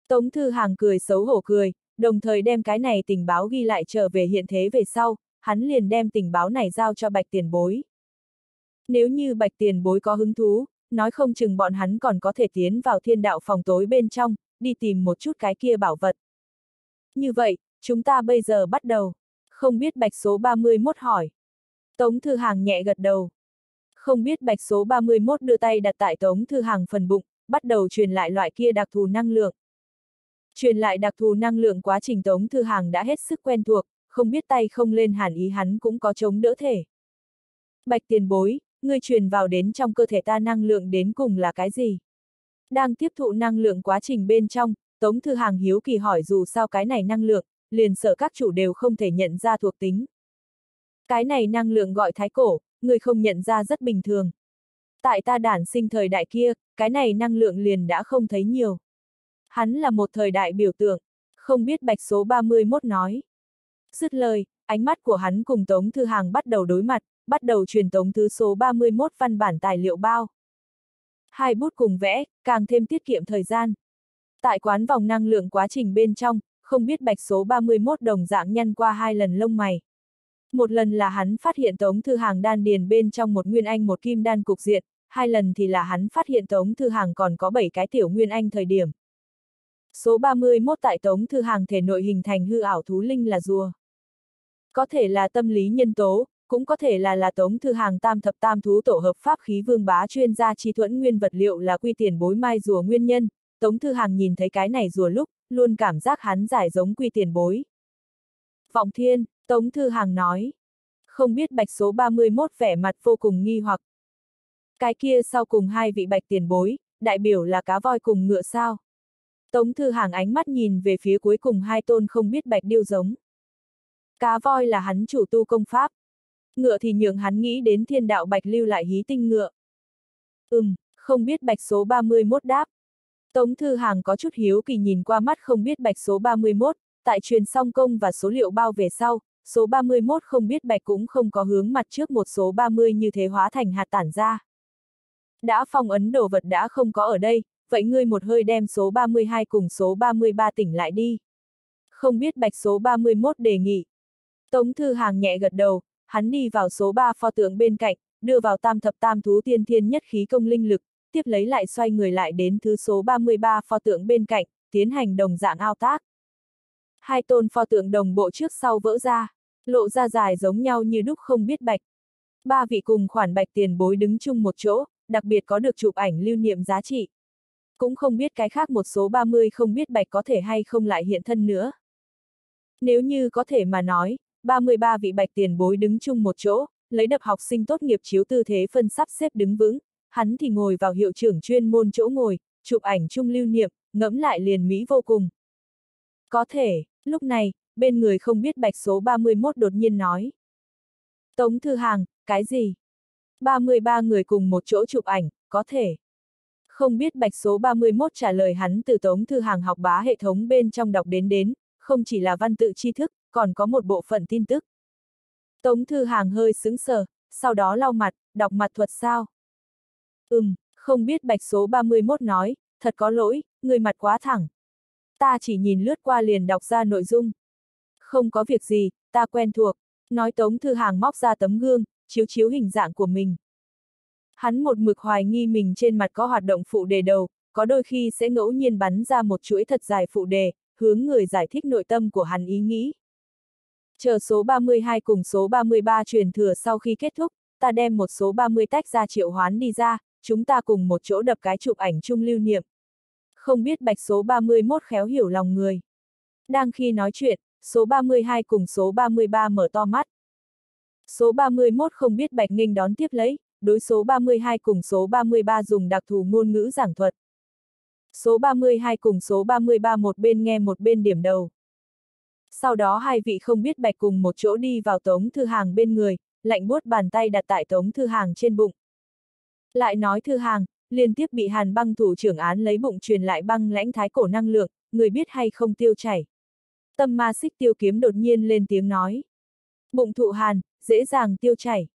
Tống Thư Hàng cười xấu hổ cười, đồng thời đem cái này tình báo ghi lại trở về hiện thế về sau, hắn liền đem tình báo này giao cho bạch tiền bối. Nếu như bạch tiền bối có hứng thú, nói không chừng bọn hắn còn có thể tiến vào thiên đạo phòng tối bên trong, đi tìm một chút cái kia bảo vật. Như vậy, chúng ta bây giờ bắt đầu. Không biết bạch số 31 hỏi. Tống Thư Hàng nhẹ gật đầu. Không biết bạch số 31 đưa tay đặt tại Tống Thư Hàng phần bụng, bắt đầu truyền lại loại kia đặc thù năng lượng. Truyền lại đặc thù năng lượng quá trình Tống Thư Hàng đã hết sức quen thuộc, không biết tay không lên hàn ý hắn cũng có chống đỡ thể. Bạch tiền bối, ngươi truyền vào đến trong cơ thể ta năng lượng đến cùng là cái gì? Đang tiếp thụ năng lượng quá trình bên trong, Tống Thư Hàng hiếu kỳ hỏi dù sao cái này năng lượng, liền sợ các chủ đều không thể nhận ra thuộc tính. Cái này năng lượng gọi thái cổ, người không nhận ra rất bình thường. Tại ta đản sinh thời đại kia, cái này năng lượng liền đã không thấy nhiều. Hắn là một thời đại biểu tượng, không biết bạch số 31 nói. Dứt lời, ánh mắt của hắn cùng Tống Thư Hàng bắt đầu đối mặt, bắt đầu truyền tống thứ số 31 văn bản tài liệu bao. Hai bút cùng vẽ, càng thêm tiết kiệm thời gian. Tại quán vòng năng lượng quá trình bên trong, không biết bạch số 31 đồng dạng nhăn qua hai lần lông mày. Một lần là hắn phát hiện Tống Thư Hàng đan điền bên trong một nguyên anh một kim đan cục diện, hai lần thì là hắn phát hiện Tống Thư Hàng còn có 7 cái tiểu nguyên anh thời điểm. Số 31 tại Tống Thư Hàng thể nội hình thành hư ảo thú linh là rùa. Có thể là tâm lý nhân tố, cũng có thể là là Tống Thư Hàng tam thập tam thú tổ hợp pháp khí vương bá chuyên gia chi thuẫn nguyên vật liệu là quy tiền bối mai rùa nguyên nhân. Tống Thư Hàng nhìn thấy cái này rùa lúc, luôn cảm giác hắn giải giống quy tiền bối. Vọng thiên, Tống Thư Hàng nói. Không biết bạch số 31 vẻ mặt vô cùng nghi hoặc. Cái kia sau cùng hai vị bạch tiền bối, đại biểu là cá voi cùng ngựa sao. Tống Thư Hàng ánh mắt nhìn về phía cuối cùng hai tôn không biết bạch điêu giống. Cá voi là hắn chủ tu công pháp. Ngựa thì nhường hắn nghĩ đến thiên đạo bạch lưu lại hí tinh ngựa. Ừm, không biết bạch số 31 đáp. Tống Thư Hàng có chút hiếu kỳ nhìn qua mắt không biết bạch số 31, tại truyền song công và số liệu bao về sau, số 31 không biết bạch cũng không có hướng mặt trước một số 30 như thế hóa thành hạt tản ra. Đã phong ấn đồ vật đã không có ở đây, vậy ngươi một hơi đem số 32 cùng số 33 tỉnh lại đi. Không biết bạch số 31 đề nghị. Tống Thư Hàng nhẹ gật đầu, hắn đi vào số 3 pho tượng bên cạnh, đưa vào tam thập tam thú tiên thiên nhất khí công linh lực, tiếp lấy lại xoay người lại đến thứ số 33 pho tượng bên cạnh, tiến hành đồng dạng ao tác. Hai tôn pho tượng đồng bộ trước sau vỡ ra, lộ ra dài giống nhau như đúc không biết bạch. Ba vị cùng khoản bạch tiền bối đứng chung một chỗ, đặc biệt có được chụp ảnh lưu niệm giá trị. Cũng không biết cái khác một số 30 không biết bạch có thể hay không lại hiện thân nữa. Nếu như có thể mà nói, 33 vị bạch tiền bối đứng chung một chỗ, lấy đập học sinh tốt nghiệp chiếu tư thế phân sắp xếp đứng vững, hắn thì ngồi vào hiệu trưởng chuyên môn chỗ ngồi, chụp ảnh chung lưu niệm, ngẫm lại liền mỹ vô cùng. Có thể, lúc này, bên người không biết bạch số 31 đột nhiên nói. Tống Thư Hàng, cái gì? 33 người cùng một chỗ chụp ảnh, có thể. Không biết bạch số 31 trả lời hắn từ Tống Thư Hàng học bá hệ thống bên trong đọc đến đến, không chỉ là văn tự tri thức, còn có một bộ phận tin tức. Tống Thư Hàng hơi sững sờ, sau đó lau mặt, đọc mặt thuật sao? Ừm, không biết bạch số 31 nói, thật có lỗi, người mặt quá thẳng. Ta chỉ nhìn lướt qua liền đọc ra nội dung. Không có việc gì, ta quen thuộc, nói Tống Thư Hàng móc ra tấm gương, chiếu chiếu hình dạng của mình. Hắn một mực hoài nghi mình trên mặt có hoạt động phụ đề đầu, có đôi khi sẽ ngẫu nhiên bắn ra một chuỗi thật dài phụ đề, hướng người giải thích nội tâm của hắn ý nghĩ. Chờ số 32 cùng số 33 truyền thừa sau khi kết thúc, ta đem một số 30 tách ra triệu hoán đi ra, chúng ta cùng một chỗ đập cái chụp ảnh chung lưu niệm. Không biết bạch số 31 khéo hiểu lòng người. Đang khi nói chuyện, số 32 cùng số 33 mở to mắt. Số 31 không biết bạch nghinh đón tiếp lấy, đối số 32 cùng số 33 dùng đặc thù ngôn ngữ giảng thuật. Số 32 cùng số 33 một bên nghe một bên điểm đầu. Sau đó hai vị không biết bạch cùng một chỗ đi vào tống thư hàng bên người, lạnh buốt bàn tay đặt tại tống thư hàng trên bụng. Lại nói thư hàng, liên tiếp bị hàn băng thủ trưởng án lấy bụng truyền lại băng lãnh thái cổ năng lượng, người biết hay không tiêu chảy. Tâm ma xích tiêu kiếm đột nhiên lên tiếng nói. Bụng thụ hàn, dễ dàng tiêu chảy.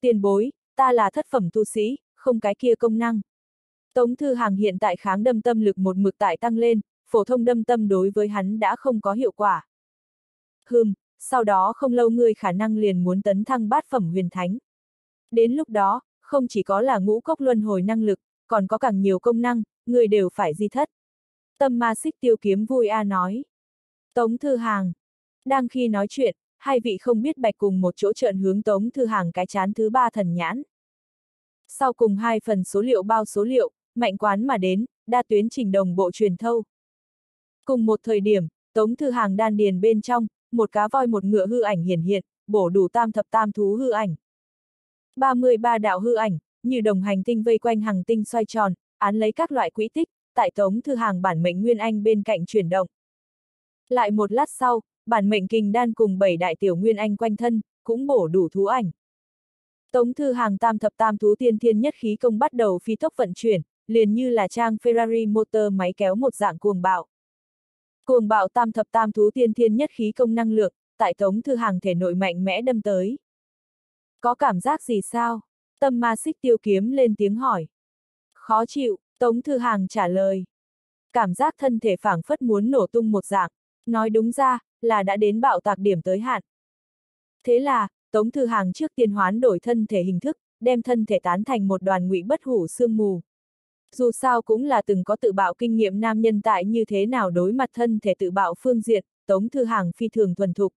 Tiền bối, ta là thất phẩm tu sĩ, không cái kia công năng. Tống Thư Hàng hiện tại kháng đâm tâm lực một mực tại tăng lên, phổ thông đâm tâm đối với hắn đã không có hiệu quả. Hừm, sau đó không lâu ngươi khả năng liền muốn tấn thăng bát phẩm huyền thánh. Đến lúc đó, không chỉ có là ngũ cốc luân hồi năng lực, còn có càng nhiều công năng, người đều phải di thất. Tâm ma xích tiêu kiếm vui a nói. Tống Thư Hàng. Đang khi nói chuyện, hai vị không biết bạch cùng một chỗ trợn hướng Tống Thư Hàng cái chán thứ ba thần nhãn. Sau cùng hai phần số liệu bao số liệu, mạnh quán mà đến, đa tuyến trình đồng bộ truyền thâu. Cùng một thời điểm, Tống Thư Hàng đan điền bên trong, một cá voi một ngựa hư ảnh hiển hiện, bổ đủ tam thập tam thú hư ảnh. 33 đạo hư ảnh, như đồng hành tinh vây quanh hàng tinh xoay tròn, án lấy các loại quỹ tích, tại Tống Thư Hàng bản mệnh Nguyên Anh bên cạnh chuyển động. Lại một lát sau, bản mệnh kình đan cùng bảy đại tiểu Nguyên Anh quanh thân, cũng bổ đủ thú ảnh. Tống Thư Hàng tam thập tam thú tiên thiên nhất khí công bắt đầu phi tốc vận chuyển, liền như là trang Ferrari motor máy kéo một dạng cuồng bạo. Cuồng bạo tam thập tam thú tiên thiên nhất khí công năng lượng, tại Tống Thư Hàng thể nội mạnh mẽ đâm tới. Có cảm giác gì sao? Tâm ma xích tiêu kiếm lên tiếng hỏi. Khó chịu, Tống Thư Hàng trả lời. Cảm giác thân thể phảng phất muốn nổ tung một dạng, Nói đúng ra, là đã đến bạo tạc điểm tới hạn. Thế là, Tống Thư Hàng trước tiên hoán đổi thân thể hình thức, đem thân thể tán thành một đoàn ngụy bất hủ sương mù. Dù sao cũng là từng có tự bạo kinh nghiệm nam nhân tại như thế nào đối mặt thân thể tự bạo phương diện, Tống Thư Hàng phi thường thuần thục.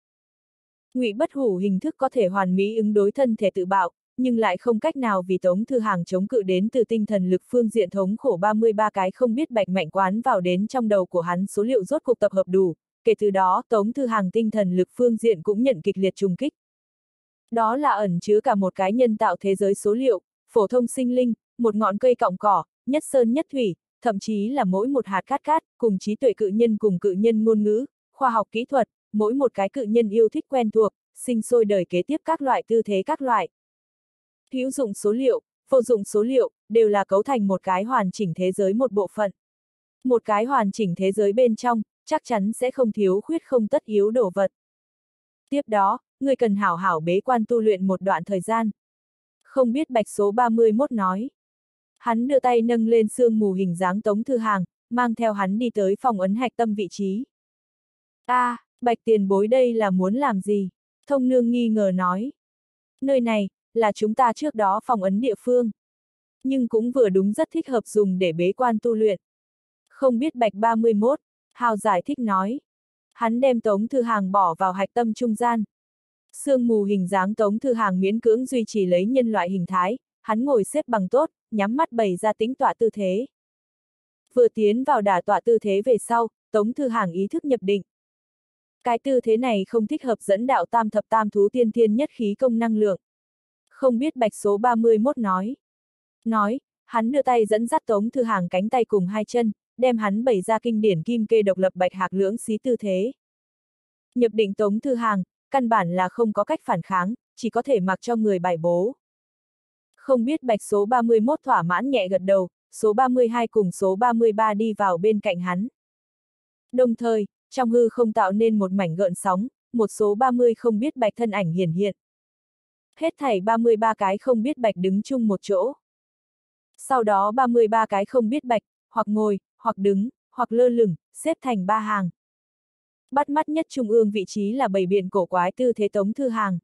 Ngụy bất hủ hình thức có thể hoàn mỹ ứng đối thân thể tự bạo, nhưng lại không cách nào vì Tống Thư Hàng chống cự đến từ tinh thần lực phương diện thống khổ 33 cái không biết bạch mạnh quán vào đến trong đầu của hắn số liệu rốt cuộc tập hợp đủ, kể từ đó Tống Thư Hàng tinh thần lực phương diện cũng nhận kịch liệt trùng kích. Đó là ẩn chứa cả một cái nhân tạo thế giới số liệu, phổ thông sinh linh, một ngọn cây cọng cỏ, nhất sơn nhất thủy, thậm chí là mỗi một hạt cát cát, cùng trí tuệ cự nhân cùng cự nhân ngôn ngữ, khoa học kỹ thuật, mỗi một cái cự nhân yêu thích quen thuộc, sinh sôi đời kế tiếp các loại tư thế các loại. Hữu dụng số liệu, vô dụng số liệu, đều là cấu thành một cái hoàn chỉnh thế giới một bộ phận. Một cái hoàn chỉnh thế giới bên trong, chắc chắn sẽ không thiếu khuyết không tất yếu đồ vật. Tiếp đó, người cần hảo hảo bế quan tu luyện một đoạn thời gian. Không biết bạch số 31 nói. Hắn đưa tay nâng lên xương mù hình dáng tống thư hàng, mang theo hắn đi tới phòng ấn hạch tâm vị trí. a à, bạch tiền bối đây là muốn làm gì? Thông nương nghi ngờ nói. Nơi này, là chúng ta trước đó phòng ấn địa phương. Nhưng cũng vừa đúng rất thích hợp dùng để bế quan tu luyện. Không biết bạch 31, Hào giải thích nói. Hắn đem tống thư hàng bỏ vào hạch tâm trung gian. Sương mù hình dáng tống thư hàng miễn cưỡng duy trì lấy nhân loại hình thái, hắn ngồi xếp bằng tốt, nhắm mắt bày ra tính tọa tư thế. Vừa tiến vào đả tọa tư thế về sau, tống thư hàng ý thức nhập định. Cái tư thế này không thích hợp dẫn đạo tam thập tam thú tiên thiên nhất khí công năng lượng. Không biết bạch số 31 nói. Nói, hắn đưa tay dẫn dắt tống thư hàng cánh tay cùng hai chân, đem hắn bày ra kinh điển kim kê độc lập bạch hạc lưỡng xí tư thế. Nhập định tống thư hàng, căn bản là không có cách phản kháng, chỉ có thể mặc cho người bài bố. Không biết bạch số 31 thỏa mãn nhẹ gật đầu, số 32 cùng số 33 đi vào bên cạnh hắn. Đồng thời, trong hư không tạo nên một mảnh gợn sóng, một số 30 không biết bạch thân ảnh hiển hiện. Hết thảy 33 cái không biết bạch đứng chung một chỗ. Sau đó 33 cái không biết bạch, hoặc ngồi, hoặc đứng, hoặc lơ lửng, xếp thành ba hàng. Bắt mắt nhất trung ương vị trí là bầy biển cổ quái tư thế tống thư hàng.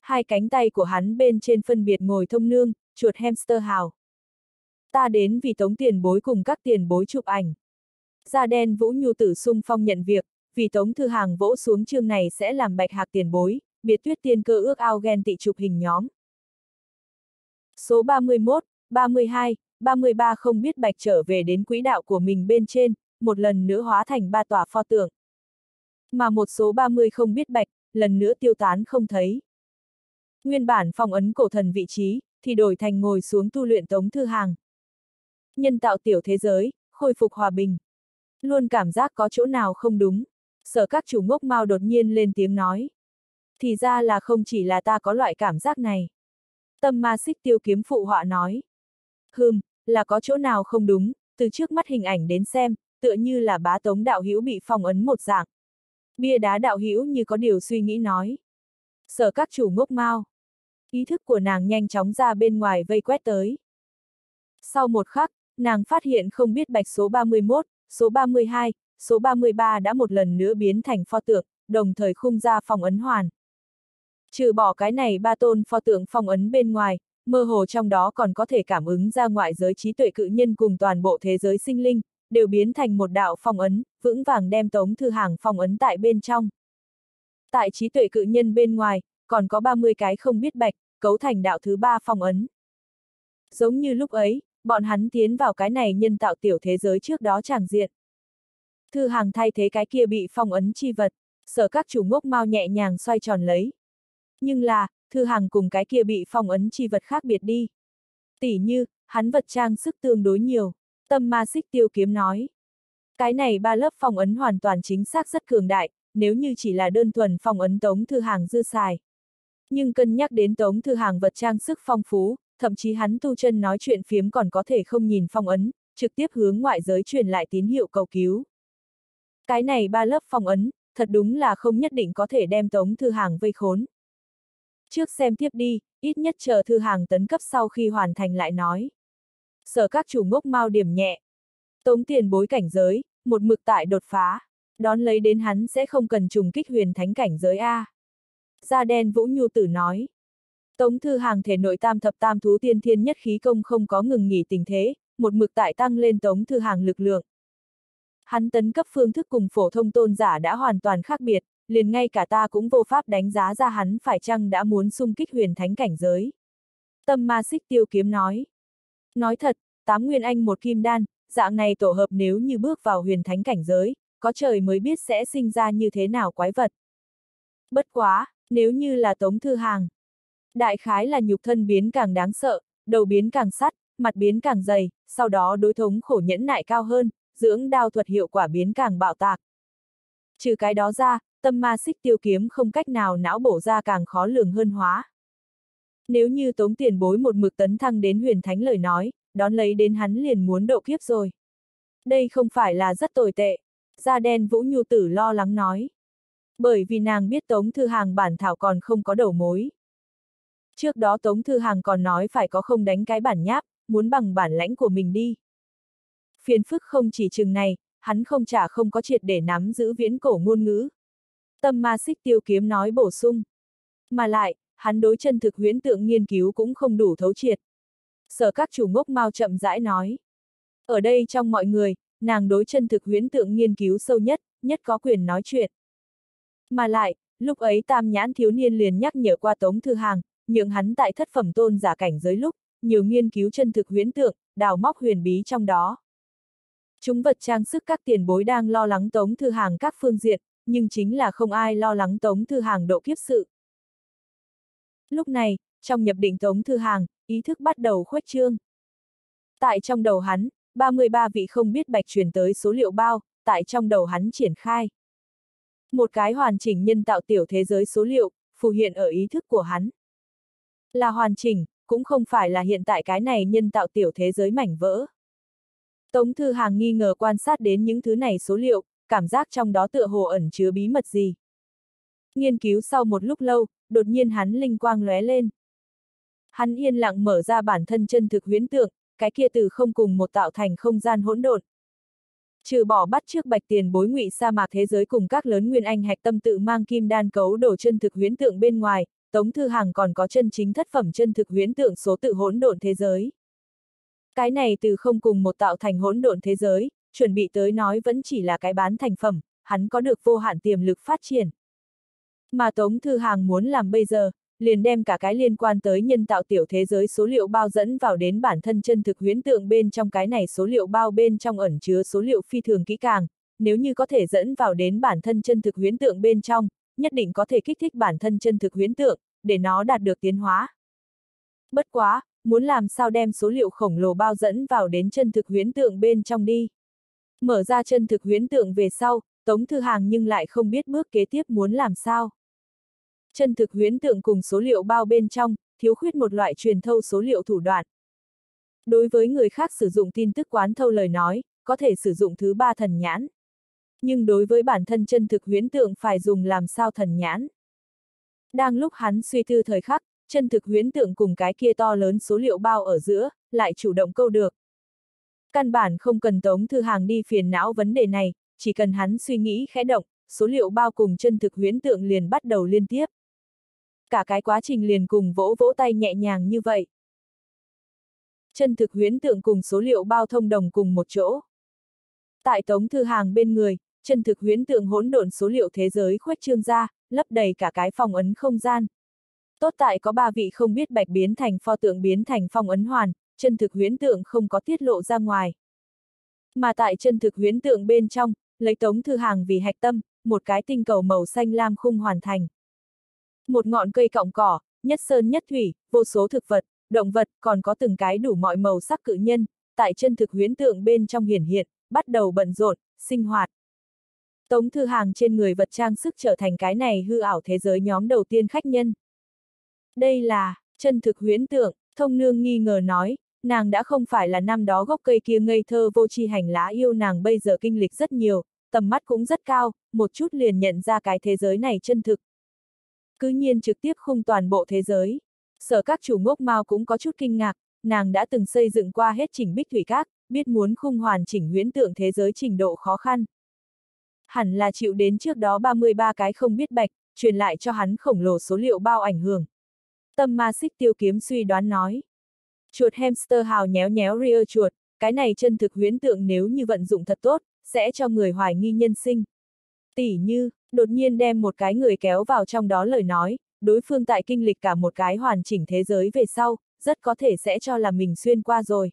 Hai cánh tay của hắn bên trên phân biệt ngồi thông nương, chuột hamster hào. Ta đến vì tống tiền bối cùng các tiền bối chụp ảnh. Da đen Vũ Nhu tử sung phong nhận việc, vì tống thư hàng vỗ xuống chương này sẽ làm bạch hạc tiền bối, biệt tuyết tiên cơ ước ao ghen tị chụp hình nhóm. Số 31, 32, 33 không biết bạch trở về đến quỹ đạo của mình bên trên, một lần nữa hóa thành ba tòa pho tượng. Mà một số 30 không biết bạch, lần nữa tiêu tán không thấy. Nguyên bản phong ấn cổ thần vị trí, thì đổi thành ngồi xuống tu luyện tống thư hàng. Nhân tạo tiểu thế giới, khôi phục hòa bình. Luôn cảm giác có chỗ nào không đúng. Sở các chủ ngốc mau đột nhiên lên tiếng nói. Thì ra là không chỉ là ta có loại cảm giác này. Tâm ma xích tiêu kiếm phụ họa nói. Hừm, là có chỗ nào không đúng, từ trước mắt hình ảnh đến xem, tựa như là bá tống đạo hữu bị phong ấn một dạng. Bia đá đạo hữu như có điều suy nghĩ nói. Sở các chủ ngốc mau. Ý thức của nàng nhanh chóng ra bên ngoài vây quét tới. Sau một khắc, nàng phát hiện không biết bạch số 31, số 32, số 33 đã một lần nữa biến thành pho tượng, đồng thời khung ra phong ấn hoàn. Trừ bỏ cái này ba tôn pho tượng phong ấn bên ngoài, mơ hồ trong đó còn có thể cảm ứng ra ngoại giới trí tuệ cự nhân cùng toàn bộ thế giới sinh linh, đều biến thành một đạo phong ấn, vững vàng đem tống thư hàng phong ấn tại bên trong. Tại trí tuệ cự nhân bên ngoài, còn có 30 cái không biết bạch, cấu thành đạo thứ ba phong ấn. Giống như lúc ấy, bọn hắn tiến vào cái này nhân tạo tiểu thế giới trước đó chẳng diện. Thư hàng thay thế cái kia bị phong ấn chi vật, sở các chủ ngốc mau nhẹ nhàng xoay tròn lấy. Nhưng là, thư hàng cùng cái kia bị phong ấn chi vật khác biệt đi. Tỷ như, hắn vật trang sức tương đối nhiều, tâm ma xích tiêu kiếm nói. Cái này ba lớp phong ấn hoàn toàn chính xác rất cường đại, nếu như chỉ là đơn thuần phong ấn tống thư hàng dư xài. Nhưng cân nhắc đến tống thư hàng vật trang sức phong phú, thậm chí hắn tu chân nói chuyện phiếm còn có thể không nhìn phong ấn, trực tiếp hướng ngoại giới truyền lại tín hiệu cầu cứu. Cái này ba lớp phong ấn, thật đúng là không nhất định có thể đem tống thư hàng vây khốn. Trước xem tiếp đi, ít nhất chờ thư hàng tấn cấp sau khi hoàn thành lại nói. Sở các chủ ngốc mau điểm nhẹ. Tống tiền bối cảnh giới, một mực tại đột phá. Đón lấy đến hắn sẽ không cần trùng kích huyền thánh cảnh giới A. Gia đen Vũ Nhu Tử nói. Tống Thư Hàng thể nội tam thập tam thú tiên thiên nhất khí công không có ngừng nghỉ tình thế, một mực tại tăng lên Tống Thư Hàng lực lượng. Hắn tấn cấp phương thức cùng phổ thông tôn giả đã hoàn toàn khác biệt, liền ngay cả ta cũng vô pháp đánh giá ra hắn phải chăng đã muốn xung kích huyền thánh cảnh giới. Tâm ma xích tiêu kiếm nói. Nói thật, tám nguyên anh một kim đan, dạng này tổ hợp nếu như bước vào huyền thánh cảnh giới, có trời mới biết sẽ sinh ra như thế nào quái vật. Bất quá, nếu như là tống thư hàng. Đại khái là nhục thân biến càng đáng sợ, đầu biến càng sắt, mặt biến càng dày, sau đó đối thống khổ nhẫn nại cao hơn, dưỡng đao thuật hiệu quả biến càng bạo tạc. Trừ cái đó ra, tâm ma xích tiêu kiếm không cách nào não bổ ra càng khó lường hơn hóa. Nếu như tống tiền bối một mực tấn thăng đến huyền thánh lời nói, đón lấy đến hắn liền muốn độ kiếp rồi. Đây không phải là rất tồi tệ. Da đen Vũ Nhu Tử lo lắng nói. Bởi vì nàng biết Tống Thư Hàng bản thảo còn không có đầu mối. Trước đó Tống Thư Hàng còn nói phải có không đánh cái bản nháp, muốn bằng bản lãnh của mình đi. Phiền phức không chỉ chừng này, hắn không trả không có triệt để nắm giữ viễn cổ ngôn ngữ. Tâm ma xích tiêu kiếm nói bổ sung. Mà lại, hắn đối chân thực huyễn tượng nghiên cứu cũng không đủ thấu triệt. Sở các chủ ngốc mau chậm rãi nói. Ở đây trong mọi người, nàng đối chân thực huyễn tượng nghiên cứu sâu nhất, nhất có quyền nói chuyện. Mà lại, lúc ấy tam nhãn thiếu niên liền nhắc nhở qua Tống Thư Hàng, nhượng hắn tại thất phẩm tôn giả cảnh giới lúc, nhiều nghiên cứu chân thực huyễn tượng, đào móc huyền bí trong đó. Chúng vật trang sức các tiền bối đang lo lắng Tống Thư Hàng các phương diện, nhưng chính là không ai lo lắng Tống Thư Hàng độ kiếp sự. Lúc này, trong nhập định Tống Thư Hàng, ý thức bắt đầu khuếch trương. Tại trong đầu hắn, 33 vị không biết bạch truyền tới số liệu bao, tại trong đầu hắn triển khai. Một cái hoàn chỉnh nhân tạo tiểu thế giới số liệu, phù hiện ở ý thức của hắn. Là hoàn chỉnh, cũng không phải là hiện tại cái này nhân tạo tiểu thế giới mảnh vỡ. Tống Thư Hàng nghi ngờ quan sát đến những thứ này số liệu, cảm giác trong đó tựa hồ ẩn chứa bí mật gì. Nghiên cứu sau một lúc lâu, đột nhiên hắn linh quang lóe lên. Hắn yên lặng mở ra bản thân chân thực huyễn tượng, cái kia từ không cùng một tạo thành không gian hỗn độn. Trừ bỏ bắt trước bạch tiền bối ngụy sa mạc thế giới cùng các lớn nguyên anh hạch tâm tự mang kim đan cấu đổ chân thực huyễn tượng bên ngoài, Tống Thư Hàng còn có chân chính thất phẩm chân thực huyễn tượng số tự hỗn độn thế giới. Cái này từ không cùng một tạo thành hỗn độn thế giới, chuẩn bị tới nói vẫn chỉ là cái bán thành phẩm, hắn có được vô hạn tiềm lực phát triển. Mà Tống Thư Hàng muốn làm bây giờ, liền đem cả cái liên quan tới nhân tạo tiểu thế giới số liệu bao dẫn vào đến bản thân chân thực huyễn tượng bên trong cái này số liệu bao bên trong ẩn chứa số liệu phi thường kỹ càng, nếu như có thể dẫn vào đến bản thân chân thực huyễn tượng bên trong, nhất định có thể kích thích bản thân chân thực huyễn tượng, để nó đạt được tiến hóa. Bất quá, muốn làm sao đem số liệu khổng lồ bao dẫn vào đến chân thực huyễn tượng bên trong đi. Mở ra chân thực huyễn tượng về sau, Tống Thư Hàng nhưng lại không biết bước kế tiếp muốn làm sao. Chân thực huyễn tượng cùng số liệu bao bên trong, thiếu khuyết một loại truyền thâu số liệu thủ đoạn. Đối với người khác sử dụng tin tức quán thâu lời nói, có thể sử dụng thứ ba thần nhãn. Nhưng đối với bản thân chân thực huyễn tượng phải dùng làm sao thần nhãn. Đang lúc hắn suy tư thời khắc, chân thực huyễn tượng cùng cái kia to lớn số liệu bao ở giữa, lại chủ động câu được. Căn bản không cần Tống Thư Hàng đi phiền não vấn đề này, chỉ cần hắn suy nghĩ khẽ động, số liệu bao cùng chân thực huyễn tượng liền bắt đầu liên tiếp. Cả cái quá trình liền cùng vỗ vỗ tay nhẹ nhàng như vậy. Chân thực huyễn tượng cùng số liệu bao thông đồng cùng một chỗ. Tại Tống Thư Hàng bên người, chân thực huyễn tượng hỗn độn số liệu thế giới khuếch trương ra, lấp đầy cả cái phòng ấn không gian. Tốt tại có ba vị không biết bạch biến thành pho tượng biến thành phong ấn hoàn, chân thực huyễn tượng không có tiết lộ ra ngoài. Mà tại chân thực huyễn tượng bên trong, lấy tống thư hàng vì hạch tâm, một cái tinh cầu màu xanh lam khung hoàn thành. Một ngọn cây cọng cỏ, nhất sơn nhất thủy, vô số thực vật, động vật, còn có từng cái đủ mọi màu sắc cự nhân, tại chân thực huyễn tượng bên trong hiển hiện, bắt đầu bận rộn, sinh hoạt. Tống Thư Hàng trên người vật trang sức trở thành cái này hư ảo thế giới nhóm đầu tiên khách nhân. Đây là, chân thực huyễn tượng, thông nương nghi ngờ nói, nàng đã không phải là năm đó gốc cây kia ngây thơ vô tri hành lá yêu nàng bây giờ kinh lịch rất nhiều, tầm mắt cũng rất cao, một chút liền nhận ra cái thế giới này chân thực. Cứ nhiên trực tiếp khung toàn bộ thế giới. Sở các chủ ngốc mau cũng có chút kinh ngạc, nàng đã từng xây dựng qua hết chỉnh bích thủy các, biết muốn khung hoàn chỉnh huyễn tượng thế giới trình độ khó khăn. Hẳn là chịu đến trước đó 33 cái không biết bạch, truyền lại cho hắn khổng lồ số liệu bao ảnh hưởng. Tâm ma xích tiêu kiếm suy đoán nói. Chuột hamster hào nhéo nhéo rear chuột, cái này chân thực huyễn tượng nếu như vận dụng thật tốt, sẽ cho người hoài nghi nhân sinh. Tỷ như, đột nhiên đem một cái người kéo vào trong đó lời nói, đối phương tại kinh lịch cả một cái hoàn chỉnh thế giới về sau, rất có thể sẽ cho là mình xuyên qua rồi.